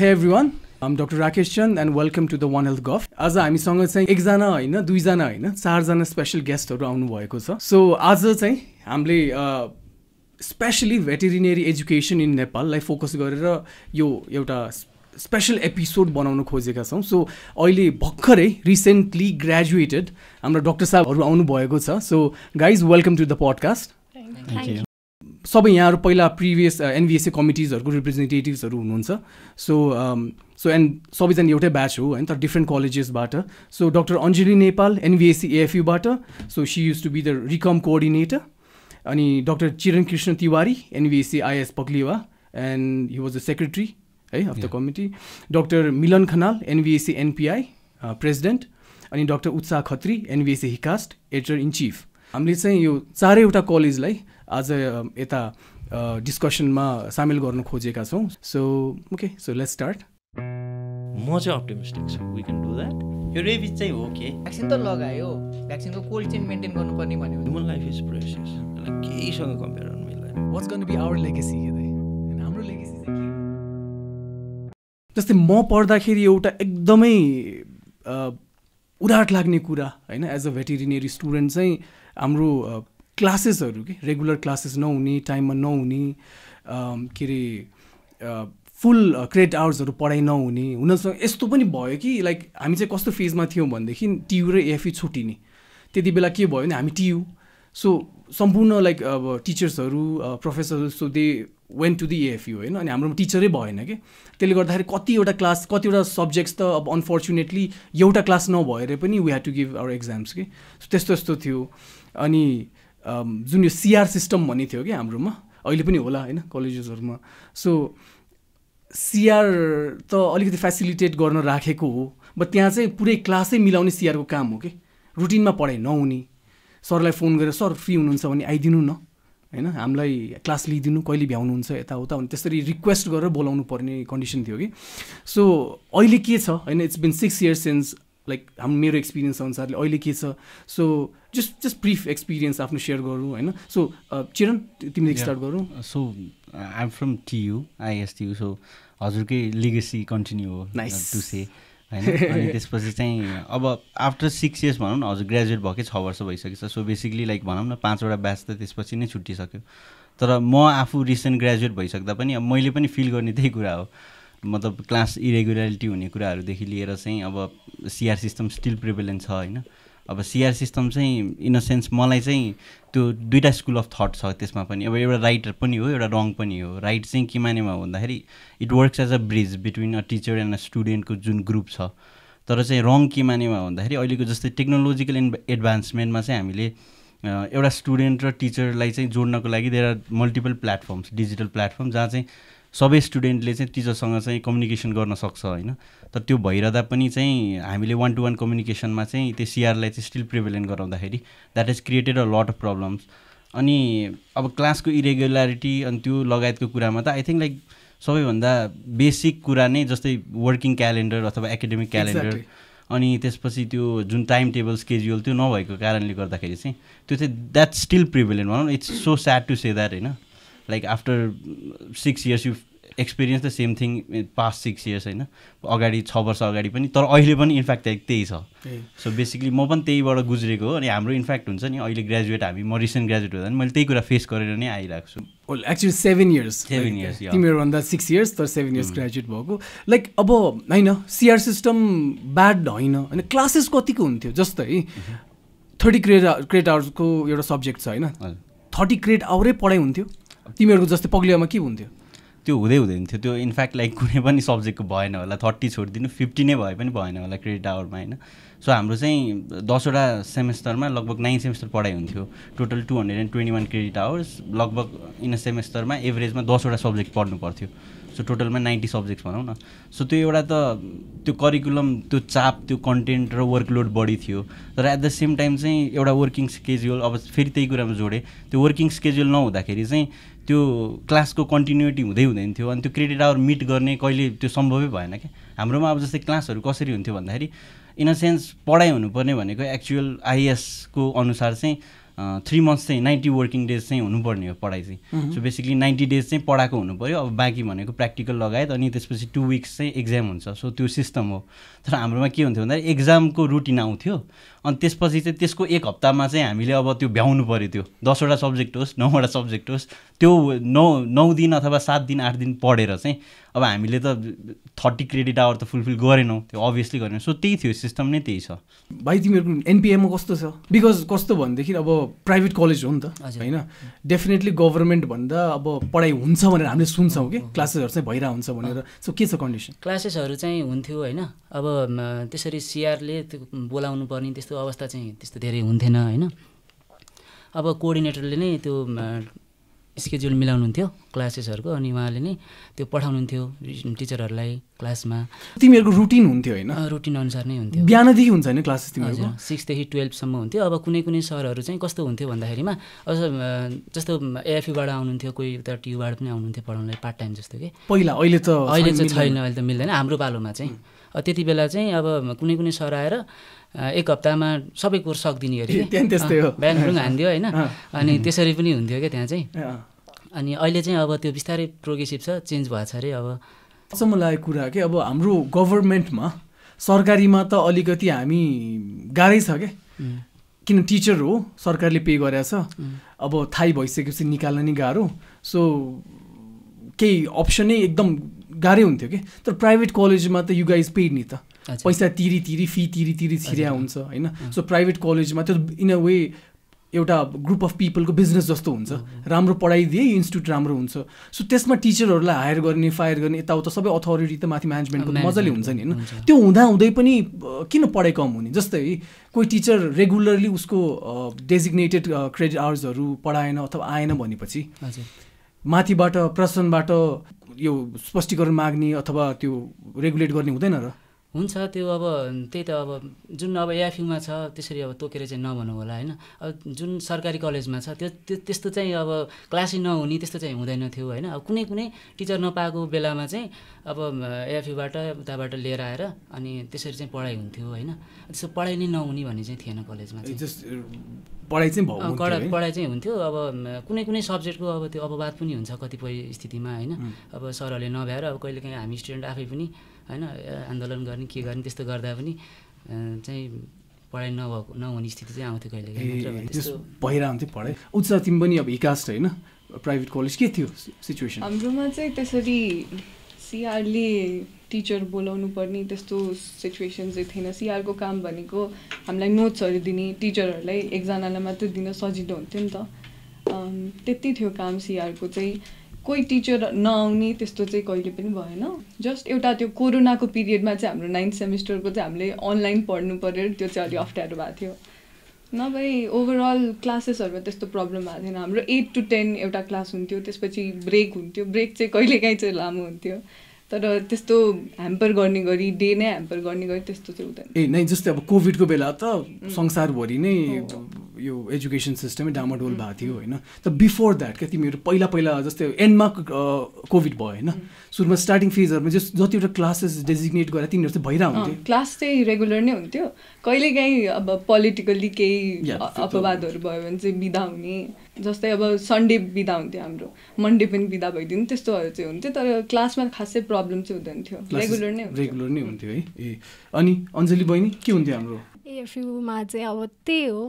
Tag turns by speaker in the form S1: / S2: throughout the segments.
S1: Hey everyone am doctor Rakesh Chand and welcome to the one health गफ आज हामीसँग चाहिँ एकजना होइन दुईजना होइन चारजना स्पेसल गेस्टहरू आउनुभएको छ। सो आज चाहिँ हामीले स्पेसली भेटेरिनेरी एजुकेसन इन नेपाललाई फोकस गरेर यो एउटा स्पेसल एपिसोड बनाउन खोजेका छौँ। सो अहिले भर्खरै रिसेन्टली ग्रेजुएटेड हाम्रो डक्टर साहबहरू आउनुभएको छ। So guys welcome to the podcast सबै यहाँहरू पहिला प्रिभियस एनभिएसए कमिटिजहरूको रिप्रेजेन्टेटिभ्सहरू हुनुहुन्छ। सो सो एन्ड सबैजना एउटै ब्याच हो होइन तर different कलेजेसबाट so doctor Anjali Nepal NVSC एएफयुबाट so she used to be the Rikam coordinator अनि doctor Chiran Krishna Tiwari NVSC IS Paklihawa and he was the secretary है of the committee doctor Milan Khanal NVSC NPI president अनि doctor Utsaha Khatri NVSC HICAST editor in chief हामीले चाहिँ यो चारैवटा कलेजलाई आज यता डिस्कसनमा सामेल गर्न खोजेका छौँ। So okay so let's start
S2: म चाहिँ अप्टिमिस्टिक छु। वी क्यान डु द्याट यो रेबिज चाहिँ हो के?
S3: भ्याक्सिन त लगायो। भ्याक्सिनको कोल्ड चेन मेन्टेन गर्नुपर्ने भन्यो।
S2: ह्युमन लाइफ इज प्रेसियस केहीसँग कम्पेयर गर्नु मिल्दैन।
S1: What's gonna be our legacy हाम्रो लेगेसी चाहिँ जस्तै म पढ्दाखेरि एउटा एकदमै उदाट लाग्ने कुरा होइन? एज अ भेटेरिनेरी स्टुडेन्ट चाहिँ हाम्रो क्लासेसहरू के? रेगुलर क्लासेस नहुने टाइममा नहुने के अरे फुल क्रेडिट आवर्सहरू पढाइ नहुने हुनसक्छ यस्तो पनि भयो कि लाइक हामी चाहिँ कस्तो फेजमा थियौँ भनेदेखि टियु र एएफई छुट्टिने। त्यति बेला के भयो भने हामी टियु। सो सम्पूर्ण लाइक अब टिचर्सहरू professor so they went to the AFU होइन अनि हाम्रोमा टिचरै भएन कि? त्यसले गर्दाखेरि कतिवटा क्लास कतिवटा सब्जेक्ट्स त अब अनफर्चुनेटली एउटा क्लास नभएर पनि we had to give our exams कि? त्यस्तो यस्तो थियो। अनि जुन यो सिआर सिस्टम भन्ने थियो कि हाम्रोमा अहिले पनि होला होइन कलेजेसहरूमा। सो सिआर त अलिकति फेसिलिटेट गर्न राखेको हो बट त्यहाँ चाहिँ पुरै क्लासै मिलाउने सिआरको काम हो कि। रुटिनमा पढाइ नहुने। सरलाई फोन गरेर सर फ्री हुनुहुन्छ भने आइदिनु न। होइन हामीलाई क्लास लिइदिनु कहिले भ्याउनुहुन्छ यताउता भने त्यसरी रिक्वेस्ट गरेर बोलाउनु पर्ने कन्डिसन थियो कि। सो अहिले के छ? होइन it's been six years since like hmm मेरो एक्सपिरियन्स अनुसारले अहिले के छ? So just just brief experience आफ्नो सेयर गरौँ होइन? सो चिरन तिमीले स्टार्ट गरौँ।
S4: So I am from TU ISTU so हजुरकै legacy continue हो टु से होइन? अनि त्यसपछि चाहिँ अब आफ्टर सिक्स इयर्स भनौँ न हजुर ग्रेजुएट भएकै छ वर्ष भइसकेको छ सो बेसिकली लाइक भनौँ न पाँचवटा ब्याच त त्यसपछि नै छुट्टिसक्यो। तर म आफू रिसेन्ट ग्रेजुएट भइसक्दा पनि अब मैले पनि फिल गर्ने त्यही कुरा हो। मतलब क्लास इरेगुलारिटी हुने कुराहरूदेखि लिएर चाहिँ अब सिआर सिस्टम स्टिल प्रिभेलेन्ट छ होइन? अब सिआर सिस्टम चाहिँ इन अ सेन्स मलाई चाहिँ त्यो दुइटा स्कुल अफ थट छ त्यसमा पनि। अब एउटा राइट पनि हो एउटा रङ पनि हो। राइट चाहिँ के मानेमा भन्दाखेरि it works as a bridge between a teacher and a स्टुडेन्टको जुन ग्रुप छ। तर चाहिँ रङ के मानेमा भन्दाखेरि अहिलेको जस्तै टेक्नोलोजिकल एन्ड एडभान्समेन्टमा चाहिँ हामीले एउटा स्टुडेन्ट र टिचरलाई चाहिँ जोड्नको लागि there are multiple platforms digital platform जहाँ चाहिँ सबै स्टुडेन्टले चाहिँ टिचरसँग चाहिँ कम्युनिकेसन गर्न सक्छ होइन? तर त्यो भइरहँदा पनि चाहिँ हामीले वान टु वान कम्युनिकेसनमा चाहिँ त्यो सिआरलाई चाहिँ स्टिल प्रिभेलेन्ट गराउँदाखेरि that is created a lot of problems अनि अब क्लासको इरेगुलारिटी अनि त्यो लगायतको कुरामा त आई थिङ्क लाइक सबैभन्दा बेसिक कुरा नै जस्तै वर्किङ क्यालेन्डर अथवा एकाडेमिक क्यालेन्डर अनि त्यसपछि त्यो जुन टाइम टेबल स्केड्युल त्यो नभएको कारणले गर्दाखेरि चाहिँ त्यो चाहिँ द्याट स्टिल प्रिभेलेन्ट भनौँ न it's so sad to say that होइन? Like after six years you experience the same thing past six years होइन? अगाडि छ वर्ष अगाडि पनि तर अहिले पनि इन्फ्याक्ट त्यही छ। सो बेसिकली म पनि त्यहीबाट गुज्रेको हो अनि हाम्रो इन्फ्याक्ट हुन्छ नि अहिले ग्रेजुएट हामी म रिसेन्ट ग्रेजुएट हुँदा मैले त्यही कुरा फेस गरेर नै आइरहेको छु।
S1: Actually seven years
S4: seven years
S1: तिमीहरूभन्दा six years तर सेभेन इयर्स ग्रेजुएट भएको। लाइक अब होइन सिआर सिस्टम ब्याड होइन होइन क्लासेस कतिको हुन्थ्यो? जस्तै थर्टी क्रेड क्रेड आवर्सको एउटा सब्जेक्ट छ होइन? थर्टी क्रेड आवरै पढाइ हुन्थ्यो। तिमीहरूको जस्तै पग्लियामा के हुन्थ्यो?
S4: त्यो हुँदै हुँदैन थियो त्यो इन्फ्याक्ट लाइक कुनै पनि सब्जेक्टको भएन होला। थर्टी छोडिदिनु फिफ्टी नै भए पनि भएन होला क्रेडिट आवरमा होइन? सो हाम्रो चाहिँ दसवटा सेमेस्टरमा लगभग नाइन सेमेस्टर पढाइ हुन्थ्यो। Total two hundred and twenty one credit hours लगभग इन अ सेमेस्टरमा एभरेजमा दसवटा सब्जेक्ट पढ्नु पर्थ्यो। सो टोटलमा नाइन्टी सब्जेक्ट्स भनौँ न। सो त्यो एउटा त त्यो करिकुलम त्यो चाप त्यो कन्टेन्ट र वर्कलोड बढी थियो। तर एट द सेम टाइम चाहिँ एउटा वर्किङ स्केड्युल अब फेरि त्यही कुरामा जोडेँ। त्यो वर्किङ स्केड्युल नहुँदाखेरि चाहिँ त्यो क्लासको कन्टिन्युटी हुँदै हुँदैन थियो अनि त्यो क्रेडिट आवर मिट गर्ने कहिले त्यो सम्भवै भएन क्या। हाम्रोमा अब जस्तै क्लासहरू कसरी हुन्थ्यो भन्दाखेरि इन अ सेन्स पढाइ हुनुपर्ने भनेको एक्चुअल आइएसको अनुसार चाहिँ थ्री मन्थ्स चाहिँ नाइन्टी वर्किङ डेज चाहिँ हुनुपर्ने हो पढाइ चाहिँ। सो बेसिकली नाइन्टी डेज चाहिँ पढाएको हुनु पऱ्यो अब बाँकी भनेको प्र्याक्टिकल लगायत अनि त्यसपछि टु विक्स चाहिँ एक्जाम हुन्छ। सो त्यो सिस्टम हो। तर हाम्रोमा के हुन्थ्यो भन्दाखेरि एक्जामको रुटिन आउँथ्यो। अनि त्यसपछि चाहिँ त्यसको एक हप्तामा चाहिँ हामीले अब त्यो भ्याउनु पऱ्यो त्यो। दसवटा सब्जेक्ट होस् नौवटा सब्जेक्ट होस् त्यो नौ नौ दिन अथवा सात दिन आठ दिन पढेर चाहिँ अब हामीले त थर्टी क्रेडिट आवर त फुलफिल गरेनौँ त्यो अभियसली गरेनौँ। सो त्यही थियो सिस्टम नै त्यही छ।
S1: भाइ तिमीहरूको एनपिएममा कस्तो छ? बिकज कस्तो भनेदेखि अब प्राइभेट कलेज हो नि त होइन? डेफिनेटली गभर्मेन्ट भन्दा अब पढाइ हुन्छ भनेर हामीले सुन्छौँ कि? क्लासेसहरू चाहिँ भइरहेको हुन्छ भनेर। सो के छ कन्डिसन
S5: क्लासेसहरू चाहिँ हुन्थ्यो होइन? अब त्यसरी सिआरले त्यो बोलाउनु पर्ने त्यस्तो अवस्था चाहिँ त्यस्तो धेरै हुन्थेन होइन? अब कोअर्डिनेटरले नै त्यो स्केड्युल मिलाउनुहुन्थ्यो क्लासेसहरूको अनि उहाँले नै त्यो पठाउनुहुन्थ्यो टिचरहरूलाई क्लासमा।
S1: तिमीहरूको रुटिन हुन्थ्यो होइन?
S5: रुटिन अनुसार नै हुन्थ्यो।
S1: बिहानदेखि हुन्छ होइन क्लासेस
S5: हजुर सिक्सदेखि टुवेल्भसम्म हुन्थ्यो। अब कुनै कुनै सरहरू चाहिँ कस्तो हुन्थ्यो भन्दाखेरिमा अब जस्तो एएफयुबाट आउनुहुन्थ्यो कोही उता टियुबाट पनि आउनुहुन्थ्यो पढाउनलाई पार्ट टाइम जस्तो कि।
S1: पहिला अहिले त
S5: अहिले चाहिँ छैन अहिले त मिल्दैन हाम्रो पालोमा चाहिँ। त्यति बेला चाहिँ अब कुनै कुनै सर आएर एक हप्तामा सबै कोर्स सकिदिने अरे
S1: त्यस्तै हो।
S5: बिहान रुङ हानिदियो होइन। अनि त्यसरी पनि हुन्थ्यो क्या त्यहाँ चाहिँ। अनि अहिले चाहिँ अब त्यो बिस्तारै प्रोग्रेसिभ छ चेन्ज भएको छ अरे अब।
S1: अचम्म लागेको कुरा के? अब हाम्रो गभर्मेन्टमा सरकारीमा त अलिकति हामी गाह्रै छ क्या किन टिचर हो सरकारले पे गरेछ अब थाहै भइसकेपछि निकाल्न नि गाह्रो। सो केही अप्सनै एकदम गाह्रै हुन्थ्यो कि? तर प्राइभेट कलेजमा त यु गाइज पेड नि त। पैसा तिरी तिरी फी तिरी तिरी छिर्या हुन्छ होइन? सो प्राइभेट कलेजमा त्यो इन अ वे एउटा ग्रुप अफ पिपलको बिजनेस जस्तो हुन्छ। राम्रो पढाइदिए इन्स्टिट्युट राम्रो हुन्छ। सो त्यसमा टिचरहरूलाई हायर गर्ने फायर गर्ने यताउता सबै अथोरिटी त माथि म्यानेजमेन्टको मजाले हुन्छ नि होइन? त्यो हुँदा हुँदै पनि किन पढाइ कम हुने? जस्तै कोही टिचर रेगुलरली उसको डेजिग्नेटेड क्रेडिट आवर्सहरू पढाएन अथवा आएन भनेपछि माथिबाट प्रशासनबाट यो स्पष्टीकरण माग्ने अथवा त्यो रेगुलेट गर्ने हुँदैन र।
S5: हुन्छ त्यो अब त्यही त अब जुन अब एएफयुमा छ त्यसरी अब तोकेर चाहिँ नभनौँ होला होइन? अब जुन सरकारी कलेजमा छ त्यो त्यो त्यस्तो चाहिँ अब क्लासै नहुने त्यस्तो चाहिँ हुँदैन थियो होइन? अब कुनै कुनै टिचर नपाएको बेलामा चाहिँ अब एएफयुबाट उताबाट लिएर आएर अनि त्यसरी चाहिँ पढाइ हुन्थ्यो होइन? त्यस्तो पढाइ नै नहुने भन्ने चाहिँ थिएन कलेजमा
S1: पढाइ चाहिँ
S5: कडा पढाइ चाहिँ हुन्थ्यो। अब कुनै कुनै सब्जेक्टको अब त्यो अपवाद पनि हुन्छ कतिपय स्थितिमा होइन? अब सरहरूले नभ्याएर अब कहिलेकाहीँ हामी स्टुडेन्ट आफै पनि होइन आन्दोलन गर्ने के गर्ने त्यस्तो गर्दा पनि चाहिँ पढाइ नभएको नहुने स्थिति चाहिँ आउँथ्यो कहिले
S1: भइरहन्थ्यो पढाइ। उच्च तिमी पनि अब हिकास्ट होइन? प्राइभेट कलेज के थियो सिचुएसन
S6: हाम्रोमा चाहिँ त्यसरी सिआरले टिचर बोलाउनु पर्ने त्यस्तो सिचुएसन चाहिँ थिएन। सिआरको काम भनेको हामीलाई नोट्सहरू दिने टिचरहरूलाई एकजनालाई मात्रै दिन सजिलो हुन्थ्यो नि त। त्यति थियो काम सिआरको चाहिँ। कोही टिचर नआउने त्यस्तो चाहिँ कहिले पनि भएन। जस्ट एउटा त्यो कोरोनाको पिरियडमा चाहिँ हाम्रो नाइन्थ सेमिस्टरको चाहिँ हामीले अनलाइन पढ्नु पऱ्यो त्यो चाहिँ अलिक अप्ठ्यारो भएको थियो। नभए ओभरअल क्लासेसहरूमा त्यस्तो प्रब्लम भएको थिएन। हाम्रो एट टु टेन एउटा क्लास हुन्थ्यो त्यसपछि ब्रेक हुन्थ्यो। ब्रेक चाहिँ कहिलेकाहीँ चाहिँ लामो हुन्थ्यो। तर त्यस्तो ह्याम्पर गर्ने गरी डे नै ह्याम्पर गर्ने गरी त्यस्तो चाहिँ हुँदैन।
S1: ए नै जस्तै अब कोभिडको बेला त संसारभरि नै यो एजुकेसन सिस्टमै डामाडोल भएको थियो होइन। त बिफोर द्याट क्या तिमीहरू पहिला पहिला जस्तै एन्डमा कोभिड भयो होइन। सुरुमा स्टार्टिङ फेजहरूमा जस जतिवटा क्लासेस डेजिग्नेट गरेर तिनीहरू चाहिँ भइरहेको हुन्थ्यो
S6: क्लास चाहिँ रेगुलर नै हुन्थ्यो। कहिलेकाहीँ अब पोलिटिकल्ली केही अपवादहरू भयो भने चाहिँ बिदा हुने जस्तै अब सन्डे बिदा हुन्थ्यो हाम्रो। मन्डे पनि बिदा भइदिनु त्यस्तोहरू चाहिँ हुन्थ्यो। तर क्लासमा खासै प्रब्लम चाहिँ हुँदैन थियो। रेगुलर नै
S1: रेगुलर नै हुन्थ्यो है। ए अनि अञ्जली बहिनी के हुन्थ्यो हाम्रो?
S7: एएफयुमा चाहिँ अब त्यही हो।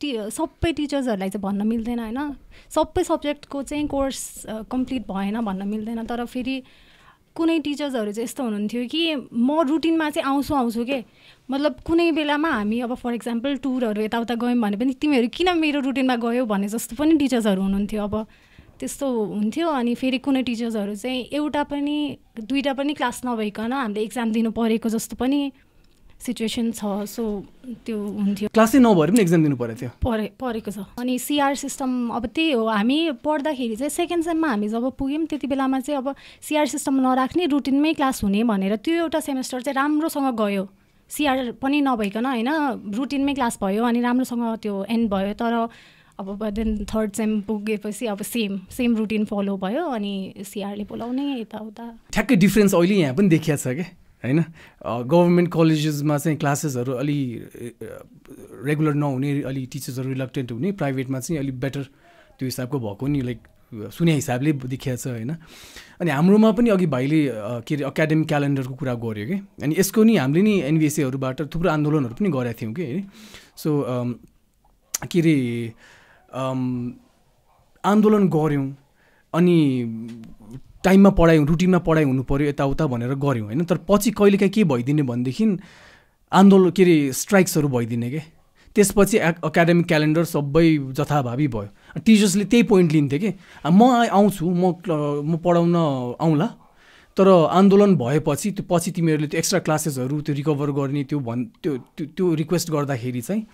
S7: टि सबै टिचर्सहरूलाई चाहिँ भन्न मिल्दैन होइन? सबै सब्जेक्टको चाहिँ कोर्स कम्प्लिट भएन भन्न मिल्दैन तर फेरि कुनै टिचर्सहरू चाहिँ यस्तो हुनुहुन्थ्यो कि म रुटिनमा चाहिँ आउँछु आउँछु के? मतलब कुनै बेलामा हामी अब फर इक्जाम्पल टुरहरू यताउता गयौँ भने पनि तिमीहरू किन मेरो रुटिनमा गयौ भने जस्तो पनि टिचर्सहरू हुनुहुन्थ्यो। अब त्यस्तो हुन्थ्यो अनि फेरि कुनै टिचर्सहरू चाहिँ एउटा पनि दुइटा पनि क्लास नभइकन हामीले एक्जाम दिनु परेको जस्तो पनि सिचुएसन छ सो त्यो हुन्थ्यो।
S1: क्लासै नभएर पनि एक्जाम दिनु परेको थियो।
S7: परे परेको छ। अनि सिआर सिस्टम अब त्यही हो हामी पढ्दाखेरि चाहिँ सेकेन्ड सेममा हामी जब पुग्यौँ त्यति बेलामा चाहिँ अब सिआर सिस्टम नराख्ने रुटिनमै क्लास हुने भनेर त्यो एउटा सेमेस्टर चाहिँ राम्रोसँग गयो। सिआर पनि नभइकन होइन रुटिनमै क्लास भयो अनि राम्रोसँग त्यो एन्ड भयो तर अब देन थर्ड सेम पुगेपछि अब सेम सेम रुटिन फलो भयो अनि सिआरले बोलाउने यताउता।
S1: ठ्याक्कै डिफ्रेन्स अहिले यहाँ पनि देखिया छ क्या होइन? गभर्मेन्ट कलेजेसमा चाहिँ क्लासेसहरू अलि रेगुलर नहुने अलि टिचर्सहरू रिलक्टेन्ट हुने प्राइभेटमा चाहिँ अलिक बेटर त्यो हिसाबको भएको नि लाइक सुने हिसाबले देखिया छ होइन? अनि हाम्रोमा पनि अघि भाइले के अरे एकाडेमिक क्यालेन्डरको कुरा गऱ्यो कि? अनि यसको नि हामीले नि एनबिएसएहरूबाट थुप्रो आन्दोलनहरू पनि गरेका थियौँ कि है सो के अरे आन्दोलन गऱ्यौँ अनि टाइममा पढाइ रुटिनमा पढाइ हुनु पऱ्यो यताउता भनेर गऱ्यौँ होइन? तर पछि कहिलेकाहीँ के भइदिने भनेदेखि आन्दोलन के अरे स्ट्राइक्सहरू भइदिने के? त्यसपछि एक- एकाडेमिक क्यालेन्डर सबै जथाभावी भयो। टिचर्सले त्यही पोइन्ट लिन्थे कि? म आउँछु म म पढाउन आउँला तर आन्दोलन भएपछि त्यो पछि तिमीहरूले त्यो एक्स्ट्रा क्लासेसहरू त्यो रिकभर गर्ने त्यो भन् त्यो त्यो त्यो रिक्वेस्ट गर्दाखेरि चाहिँ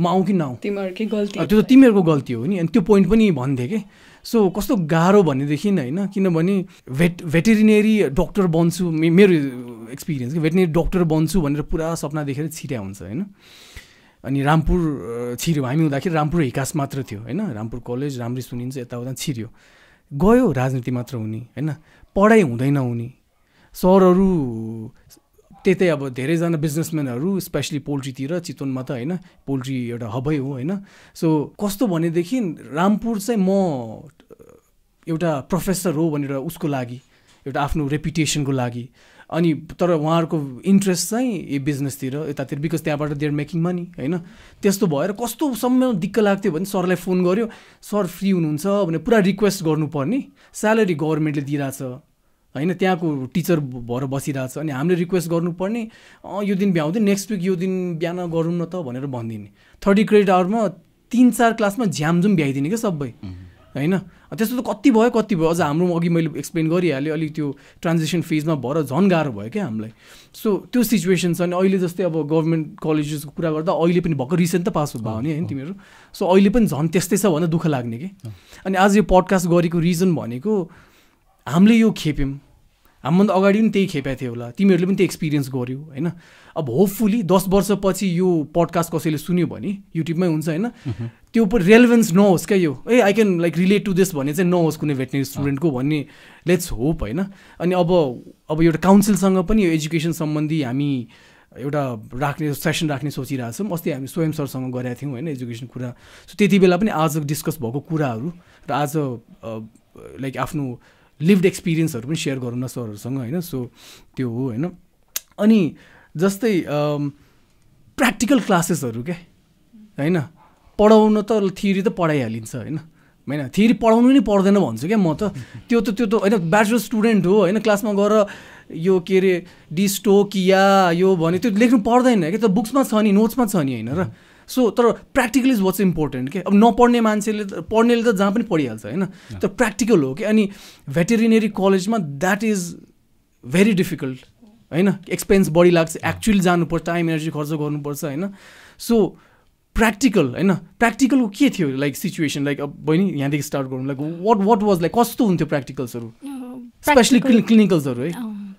S1: म आउँ कि नआउँ?
S6: तिमीहरूकै गल्ती
S1: अब त्यो त तिमीहरूको गल्ती हो नि? अनि त्यो पोइन्ट पनि भन्थे कि? सो कस्तो गाह्रो भनेदेखि होइन? किनभने भेट भेटेरिनेरी डक्टर बन्छु मेरो एक्सपिरियन्स कि भेटेरिनेरी डक्टर बन्छु भनेर पुरा सपना देखेर छिर्या हुन्छ होइन? अनि रामपुर छिर्यो। हामी हुँदाखेरि रामपुर हिकास मात्र थियो होइन? रामपुर कलेज राम्रै सुनिन्छ यताउता छिर्यो। गयो राजनीति मात्र हुने होइन? पढाइ हुँदैन हुने सरहरू त्यतै अब धेरैजना बिजनेसम्यानहरू स्पेसली पोल्ट्रीतिर चितवनमा त होइन पोल्ट्री एउटा हबै हो होइन। सो कस्तो भनेदेखि रामपुर चाहिँ म एउटा प्रोफेसर हो भनेर उसको लागि एउटा आफ्नो रेपुटेसनको लागि। अनि तर उहाँहरूको इन्ट्रेस्ट चाहिँ यो बिजनेसतिर यतातिर बिकज त्यहाँबाट देयर मेकिङ मनी होइन। त्यस्तो भएर कस्तो समय दिक्क लाग्थ्यो भने सरलाई फोन गऱ्यो सर फ्री हुनुहुन्छ भने पुरा रिक्वेस्ट गर्नुपर्ने। स्यालेरी गभर्मेन्टले दिइरहेछ। होइन त्यहाँको टिचर भएर बसिरहेछ अनि हामीले रिक्वेस्ट गर्नुपर्ने यो दिन भ्याउँदै नेक्स्ट विक यो दिन बिहान गरौँ न त भनेर भनिदिने। थर्टी क्रेडिट आवरमा तिन चार क्लासमा झ्यामझुम भ्याइदिने क्या सबै। होइन? त्यस्तो त कति भयो कति भयो? अझ हाम्रो अघि मैले एक्सप्लेन गरिहालेँ अलिक त्यो ट्रान्जेक्सन फेजमा भएर झन् गाह्रो भयो क्या हामीलाई। सो त्यो सिचुएसन छ अनि अहिले जस्तै अब गभर्मेन्ट कलेजेसको कुरा गर्दा अहिले पनि भर्खर रिसेन्ट त पास भयो नि होइन तिमीहरू। सो अहिले पनि झन् त्यस्तै छ भने दुःख लाग्ने कि? अनि आज यो पडकास्ट गरेको रिजन भनेको हामीले यो खेप्यौँ। हामीभन्दा अगाडि पनि त्यही खेपेको थियो होला। तिमीहरूले पनि त्यही एक्सपिरियन्स गर्यो होइन? अब होपफुली दस वर्षपछि यो पडकास्ट कसैले सुन्यो भने युट्युबमै हुन्छ होइन? त्यो पनि रेलेभेन्स नहोस् क्या यो। ए I can like relate to this भन्ने चाहिँ नहोस् कुनै भेटनेरी स्टुडेन्टको भन्ने। लेट्स होप होइन? अनि अब अब एउटा काउन्सिलसँग पनि यो एजुकेसन सम्बन्धी हामी एउटा राख्ने सेसन राख्ने सोचिरहेछौँ अस्ति हामी स्वयं सरसँग गरेका थियौँ होइन एजुकेसन कुरा। सो त्यति बेला पनि आज डिस्कस भएको कुराहरू र आज लाइक आफ्नो लिभड एक्सपिरियन्सहरू पनि सेयर गरौँ न सरहरूसँग होइन? सो त्यो हो होइन? अनि जस्तै प्र्याक्टिकल क्लासेसहरू क्या होइन? पढाउन त थिरी त पढाइहालिन्छ होइन? होइन? थिरी पढाउनु नै पर्दैन भन्छु क्या म त। त्यो त त्यो त होइन? ब्याचलर स्टुडेन्ट हो होइन? क्लासमा गएर यो के अरे डिस्टो किया यो भने त्यो लेख्नु पर्दैन क्या त। बुक्समा छ नि नोट्समा छ नि होइन र? सो तर प्र्याक्टिकल इज वाट्स इम्पोर्टेन्ट के अब नपढ्ने मान्छेले त पढ्नेले त जहाँ पनि पढिहाल्छ होइन? तर प्र्याक्टिकल हो कि अनि भेटेरिनेरी कलेजमा द्याट इज भेरी डिफिकल्ट होइन? एक्सपेन्स बढी लाग्छ एक्चुअली जानुपर्छ टाइम एनर्जी खर्च गर्नुपर्छ होइन? सो प्र्याक्टिकल होइन? प्र्याक्टिकलको के थियो लाइक सिचुएसन लाइक अब बहिनी यहाँदेखि स्टार्ट गरौँ। Like what what was like कस्तो हुन्थ्यो प्र्याक्टिकल्सहरू स्पेसली क्लिनिकल्सहरू है?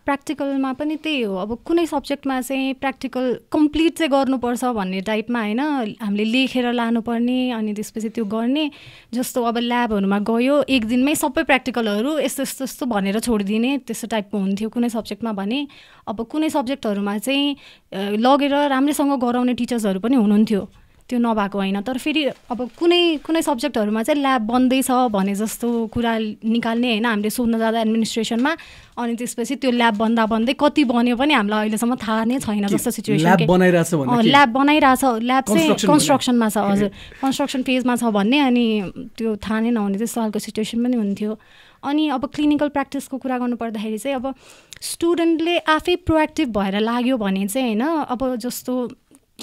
S7: प्र्याक्टिकलमा पनि त्यही हो। अब कुनै सब्जेक्टमा चाहिँ प्र्याक्टिकल कम्प्लिट चाहिँ गर्नुपर्छ भन्ने टाइपमा होइन। हामीले लेखेर लानुपर्ने अनि त्यसपछि त्यो गर्ने। जस्तो अब ल्याबहरूमा गयो एक दिनमै सबै प्र्याक्टिकलहरू यस्तो यस्तो यस्तो भनेर छोडिदिने त्यस्तो टाइपको हुन्थ्यो कुनै सब्जेक्टमा भने। अब कुनै सब्जेक्टहरूमा चाहिँ लगेर राम्रैसँग गराउने टिचर्सहरू पनि हुनुहुन्थ्यो। त्यो नभएको होइन। तर फेरि अब कुनै कुनै सब्जेक्टहरूमा चाहिँ ल्याब बन्दैछ भने जस्तो कुरा निकाल्ने होइन हामीले सोध्न जाँदा एडमिनिस्ट्रेसनमा अनि त्यसपछि त्यो ल्याब बन्दा बन्दै कति बन्यो पनि हामीलाई अहिलेसम्म थाहा नै छैन जस्तो सिचुएसन
S1: ल्याब बनाइरहेछ
S7: ल्याब चाहिँ कन्स्ट्रक्सनमा छ हजुर। कन्स्ट्रक्सन फेजमा छ भन्ने अनि त्यो थाहा नै नहुने त्यस्तो खालको सिचुएसन पनि हुन्थ्यो। अनि अब क्लिनिकल प्र्याक्टिसको कुरा गर्नु पर्दाखेरि चाहिँ अब स्टुडेन्टले आफै प्रोएक्टिभ भएर लाग्यो भने चाहिँ होइन अब जस्तो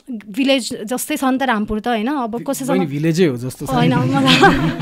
S7: भिलेज जस्तै छ नि त रामपुर त होइन? अब कसैसँग
S1: भिलेजै हो जस्तो
S7: होइन मलाई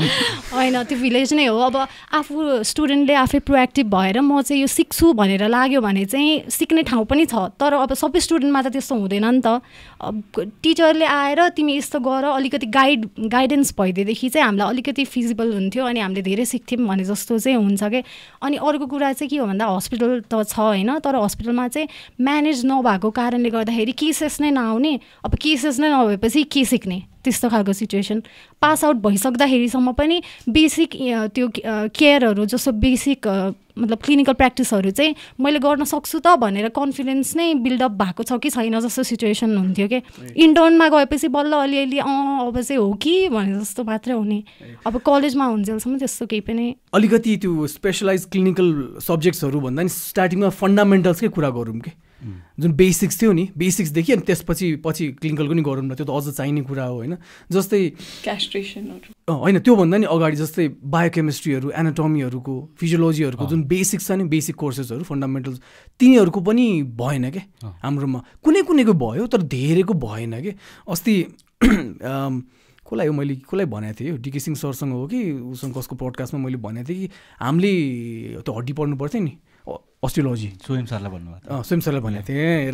S7: होइन त्यो भिलेज नै हो। अब आफू स्टुडेन्टले आफै प्रोएक्टिभ भएर म चाहिँ यो सिक्छु भनेर लाग्यो भने चाहिँ सिक्ने ठाउँ पनि छ। तर अब सबै स्टुडेन्टमा त त्यस्तो हुँदैन नि त। टिचरले आएर तिमी यस्तो गर अलिकति गाइड गाइडेन्स भइदिएदेखि चाहिँ हामीलाई अलिकति फिजिबल हुन्थ्यो अनि हामीले धेरै सिक्थ्यौँ भने जस्तो चाहिँ हुन्छ कि। अनि अर्को कुरा चाहिँ के हो भन्दा हस्पिटल त छ होइन तर हस्पिटलमा चाहिँ म्यानेज नभएको कारणले गर्दाखेरि केसेस नै नआउने। अब केसेस नै नभएपछि के सिक्ने? त्यस्तो खालको सिचुएसन पास आउट भइसक्दाखेरिसम्म पनि बेसिक त्यो केयरहरू जस्तो बेसिक मतलब क्लिनिकल प्र्याक्टिसहरू चाहिँ मैले गर्न सक्छु त भनेर कन्फिडेन्स नै बिल्डअप भएको छ कि छैन जस्तो सिचुएसन हुन्थ्यो कि? इन्टर्नमा गएपछि बल्ल अलिअलि अँ अब चाहिँ हो कि भने जस्तो मात्रै हुने। अब कलेजमा हुन्जेलसम्म त्यस्तो केही पनि
S1: अलिकति त्यो स्पेसलाइज क्लिनिकल सब्जेक्ट्सहरू भन्दा नि स्टार्टिङमा फन्डामेन्टल्सकै कुरा गरौँ कि? जुन बेसिक्स थियो नि बेसिक्सदेखि अनि त्यसपछि पछि क्लिनिकलको नि गरौँ न त्यो त अझ चाहिने कुरा हो होइन? जस्तै
S6: क्यास्ट्रेसनहरू
S1: अँ, होइन त्योभन्दा नि अगाडि जस्तै बायोकेमिस्ट्रीहरू एनाटोमीहरूको फिजियोलोजीहरूको जुन बेसिक्स छ नि बेसिक कोर्सेसहरू फन्डामेन्टल्स तिनीहरूको पनि भएन क्या हाम्रोमा? कुनै कुनैको भयो तर धेरैको भएन कि? अस्ति कसलाई हो मैले कसलाई भनेको थिएँ? डिके सिंह सरसँग हो कि उसँग कसको पडकास्टमा मैले भनेको थिएँ कि हामीले त्यो हड्डी पढ्नु पर्थ्यो नि। अस्ट्रोलोजी।
S4: स्वयं सरलाई भन्नुभएको
S1: अँ स्वयं सरलाई भनेको थिएँ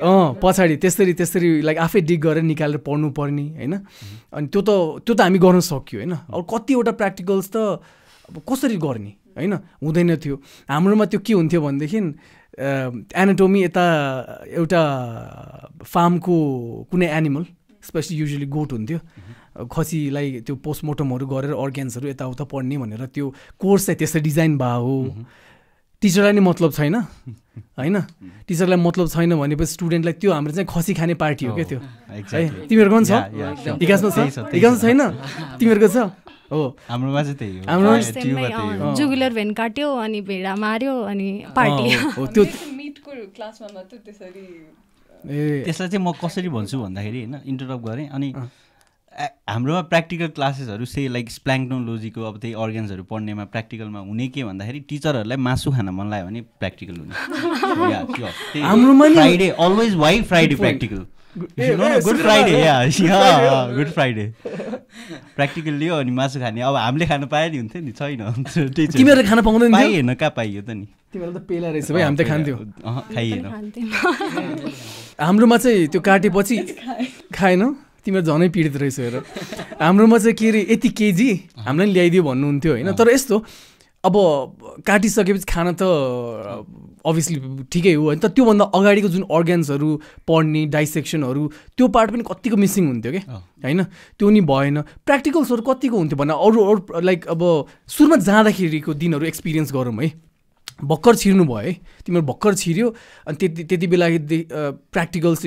S1: अँ पछाडि त्यसरी त्यसरी लाइक आफै डिग गरेर निकालेर पढ्नु पर्ने होइन? अनि त्यो त त्यो त हामी गर्न सक्यो होइन? अब कतिवटा प्र्याक्टिकल्स त अब कसरी गर्ने होइन? हुँदैन थियो। हाम्रोमा त्यो के हुन्थ्यो भनेदेखि एनाटोमी यता एउटा फार्मको कुनै एनिमल स्पेसली युजली गोट हुन्थ्यो। खसीलाई त्यो पोस्टमोर्टमहरू गरेर अर्ग्यान्सहरू यताउता पढ्ने भनेर त्यो कोर्स चाहिँ त्यसरी डिजाइन भयो हो। टिचरलाई नि मतलब छैन होइन? टिचरलाई मतलब छैन भनेपछि स्टुडेन्टलाई त्यो हाम्रो चाहिँ खसी खाने पार्टी हो क्या त्यो। है. तिमीहरूको पनि छ. विकासमा छ? विकासमा। छैन? तिमीहरूको छ? हो
S4: हाम्रोमा चाहिँ त्यही हो।
S7: जुगुलर भेन काट्यो अनि भेडा मार्यो अनि पार्टी।
S1: हो, त्यो
S6: मिटको क्लासमा मात्र त्यसरी
S1: ए।
S4: त्यसलाई चाहिँ म कसरी भन्छु भन्दाखेरि होइन इन्टरप्ट गरेँ अनि हाम्रोमा प्र्याक्टिकल क्लासेसहरू से लाइक स्प्ल्याङ्क्नोलोजीको अब त्यही अर्गेन्सहरू पढ्नेमा प्र्याक्टिकलमा हुने के भन्दाखेरि टिचरहरूलाई मासु खान मन लाग्यो भने प्र्याक्टिकल हुने। Friday always why Friday. Practical good Friday? Good Friday practical लियो अनि मासु खाने। अब हामीले खानु पाए नि हुन्थ्यो नि छैन। टिचर
S1: तिमीहरूले खान पाउँदैन?
S4: पाइएन कहाँ पाइयो त नि?
S1: तिमीहरू त पेला रहेछ भाइ हामी त खान्थ्यौँ।
S4: खाइएन।
S1: हाम्रोमा चाहिँ त्यो काटेपछि खाएन। तिमीहरू झनै पीडित रहेछ हेर। हाम्रोमा चाहिँ के अरे यति केजी हामीलाई ल्याइदियो भन्नुहुन्थ्यो होइन। तर यस्तो अब काटिसकेपछि खान त अभियसली ठिकै हो होइन। तर त्योभन्दा अगाडिको जुन अर्ग्यान्सहरू पढ्ने डाइसेक्सनहरू त्यो पार्ट पनि कतिको मिसिङ हुन्थ्यो क्या। होइन? त्यो नि भएन। प्र्याक्टिकल्सहरू कतिको हुन्थ्यो भने। अरू अरू लाइक अब सुरुमा जाँदाखेरिको दिनहरू एक्सपिरियन्स गरौँ है। भर्खर छिर्नु भयो है। तिमीहरू भर्खर छिर्यो अनि त्यति त्यति बेला प्र्याक्टिकल्स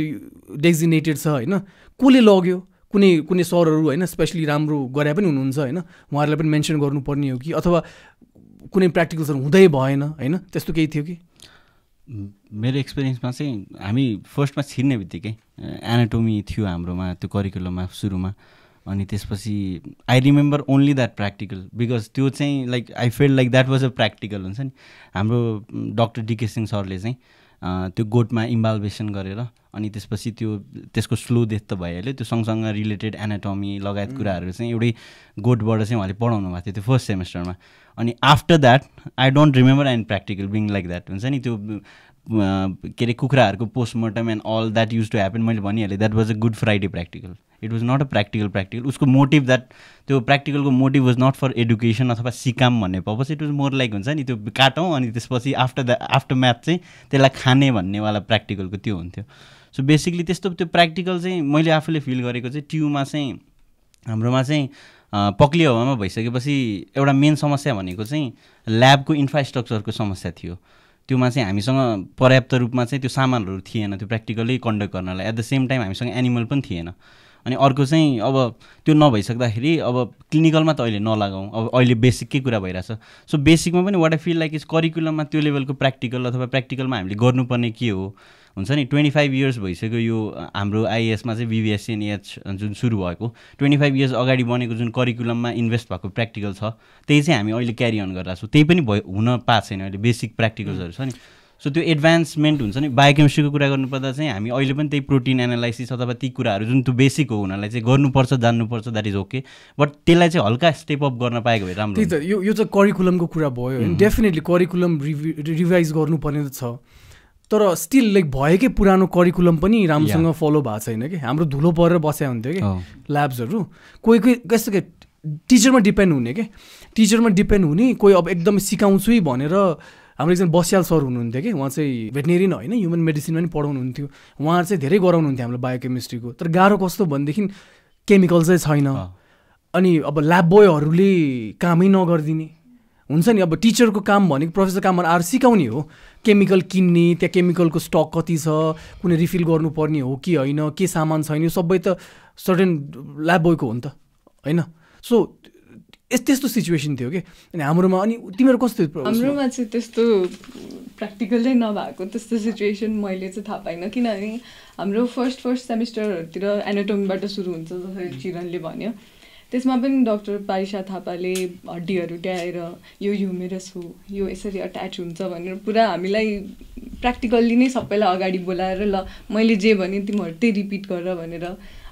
S1: डेजिनेटेड छ होइन। कसले लग्यो? कुनै कुनै सरहरू होइन स्पेसली राम्रो गरे पनि हुनुहुन्छ होइन। उहाँहरूलाई पनि मेन्सन गर्नुपर्ने हो कि? अथवा कुनै प्र्याक्टिकल्सहरू हुँदै भएन होइन? त्यस्तो केही थियो कि?
S4: मेरो एक्सपिरियन्समा चाहिँ हामी फर्स्टमा छिर्ने बित्तिकै एनाटोमी थियो हाम्रोमा त्यो करिकुलममा सुरुमा। अनि त्यसपछि I remember only that practical because त्यो चाहिँ like I feel like that was a practical हुन्छ नि। हाम्रो डक्टर डिके सिंह सरले चाहिँ त्यो गोठमा इम्बाल्भेसन गरेर अनि त्यसपछि त्यो त्यसको स्लो डेथ त भइहाल्यो। त्यो सँगसँगै रिलेटेड एनाटोमी लगायत कुराहरू चाहिँ एउटै गोठबाट चाहिँ उहाँले पढाउनु भएको थियो त्यो फर्स्ट सेमेस्टरमा। अनि after that I don't remember and practical being like that हुन्छ नि त्यो के अरे कुखुराहरूको postmortem and all that used to happen मैले भनिहालेँ that was a good Friday practical it was not a practical practical उसको मोटिभ द्याट त्यो प्र्याक्टिकलको motive was not for education अथवा सिकाम भन्ने purpose it was more like हुन्छ नि त्यो काटौँ अनि त्यसपछि आफ्टर द आफ्टर म्याथ चाहिँ त्यसलाई खाने भन्नेवाला प्र्याक्टिकलको त्यो हुन्थ्यो. सो बेसिकली त्यस्तो त्यो प्र्याक्टिकल चाहिँ मैले आफूले फिल गरेको चाहिँ ट्युमा चाहिँ हाम्रोमा चाहिँ पक्ली हावामा भइसकेपछि एउटा मेन समस्या भनेको चाहिँ ल्याबको इन्फ्रास्ट्रक्चरको समस्या थियो। त्योमा चाहिँ हामीसँग पर्याप्त रूपमा चाहिँ त्यो सामानहरू थिएन त्यो प्र्याक्टिकली कन्डक्ट गर्नलाई। एट द सेम टाइम हामीसँग एनिमल पनि थिएन। अनि अर्को चाहिँ अब त्यो नभइसक्दाखेरि अब क्लिनिकलमा त अहिले नलगाउँ। अब अहिले बेसिककै कुरा भइरहेछ? सो बेसिकमा पनि what I feel like is करिकुलममा त्यो लेभलको प्र्याक्टिकल अथवा प्र्याक्टिकलमा हामीले गर्नुपर्ने के हो? हुन्छ नि ट्वेन्टी फाइभ इयर्स भइसक्यो यो हाम्रो आइएसमा चाहिँ बिबिएससिएनएच जुन सुरु भएको। ट्वेन्टी फाइभ इयर्स अगाडि बनेको जुन करिकुलममा इन्भेस्ट भएको प्र्याक्टिकल छ त्यही चाहिँ हामी अहिले क्यारी अन गरिरहेको छौँ। त्यही पनि भयो हुन पाएको छैन अहिले बेसिक प्र्याक्टिकल्सहरू छ नि। सो त्यो एडभान्समेन्ट हुन्छ नि बायोकेमिस्ट्रीको कुरा गर्नुपर्दा चाहिँ हामी अहिले पनि त्यही प्रोटिन एनालाइसिस अथवा ती कुराहरू जुन त्यो बेसिक हो हुनलाई चाहिँ गर्नुपर्छ जान्नुपर्छ द्याट इज ओके बट त्यसलाई चाहिँ हल्का स्टेप अप गर्न पाएको भए राम्रो
S1: त्यही त यो यो चाहिँ करिकुलमको कुरा भयो। डेफिनेटली करिकुलम रिभि रिभाइज गर्नुपर्ने त छ। तर स्टिल लाइक भएकै पुरानो करिकुलम पनि राम्रोसँग फलो भएको छैन कि? हाम्रो धुलो परेर बस्या हुन्थ्यो। कि? ल्याब्सहरू कोही कोही कस्तो के? टिचरमा डिपेन्ड हुने के? टिचरमा डिपेन्ड हुने कोही अब एकदमै सिकाउँछु भनेर हाम्रो एकजना बस्याल सर हुनुहुन्थ्यो कि? उहाँ चाहिँ भेटनेरियन होइन ह्युमन मेडिसिनमा पनि पढाउनुहुन्थ्यो। उहाँ चाहिँ धेरै गराउनुहुन्थ्यो हाम्रो बायोकेमिस्ट्रीको तर गाह्रो कस्तो भनेदेखि केमिकल चाहिँ छैन।
S4: अँ।
S1: अनि अब ल्याब बोयहरूले कामै नगरिदिने। हुन्छ नि अब टिचरको काम भनेको प्रोफेसर काम आएर सिकाउने हो। केमिकल किन्ने त्यहाँ केमिकलको स्टक कति छ कुनै रिफिल गर्नुपर्ने हो कि होइन के सामान छैन यो सबै त सर्टेन ल्याब बोयको हो नि त होइन? सो यस्तो त्यस्तो सिचुएसन थियो कि? अनि हाम्रोमा अनि तिमीहरू कस्तो
S6: हाम्रोमा चाहिँ त्यस्तो प्र्याक्टिकलै नभएको त्यस्तो सिचुएसन मैले चाहिँ थाहा पाइनँ। किनभने हाम्रो फर्स्ट फर्स्ट सेमिस्टरहरूतिर एनाटोमीबाट सुरु हुन्छ जसरी चिरनले भन्यो। त्यसमा पनि डक्टर पारिसा थापाले हड्डीहरू ट्याएर यो ह्युमेरस हो यो यसरी अट्याच हुन्छ भनेर पुरा हामीलाई प्र्याक्टिकल्ली नै सबैलाई अगाडि बोलाएर ल मैले जे भने तिमीहरू त्यही रिपिट गर भनेर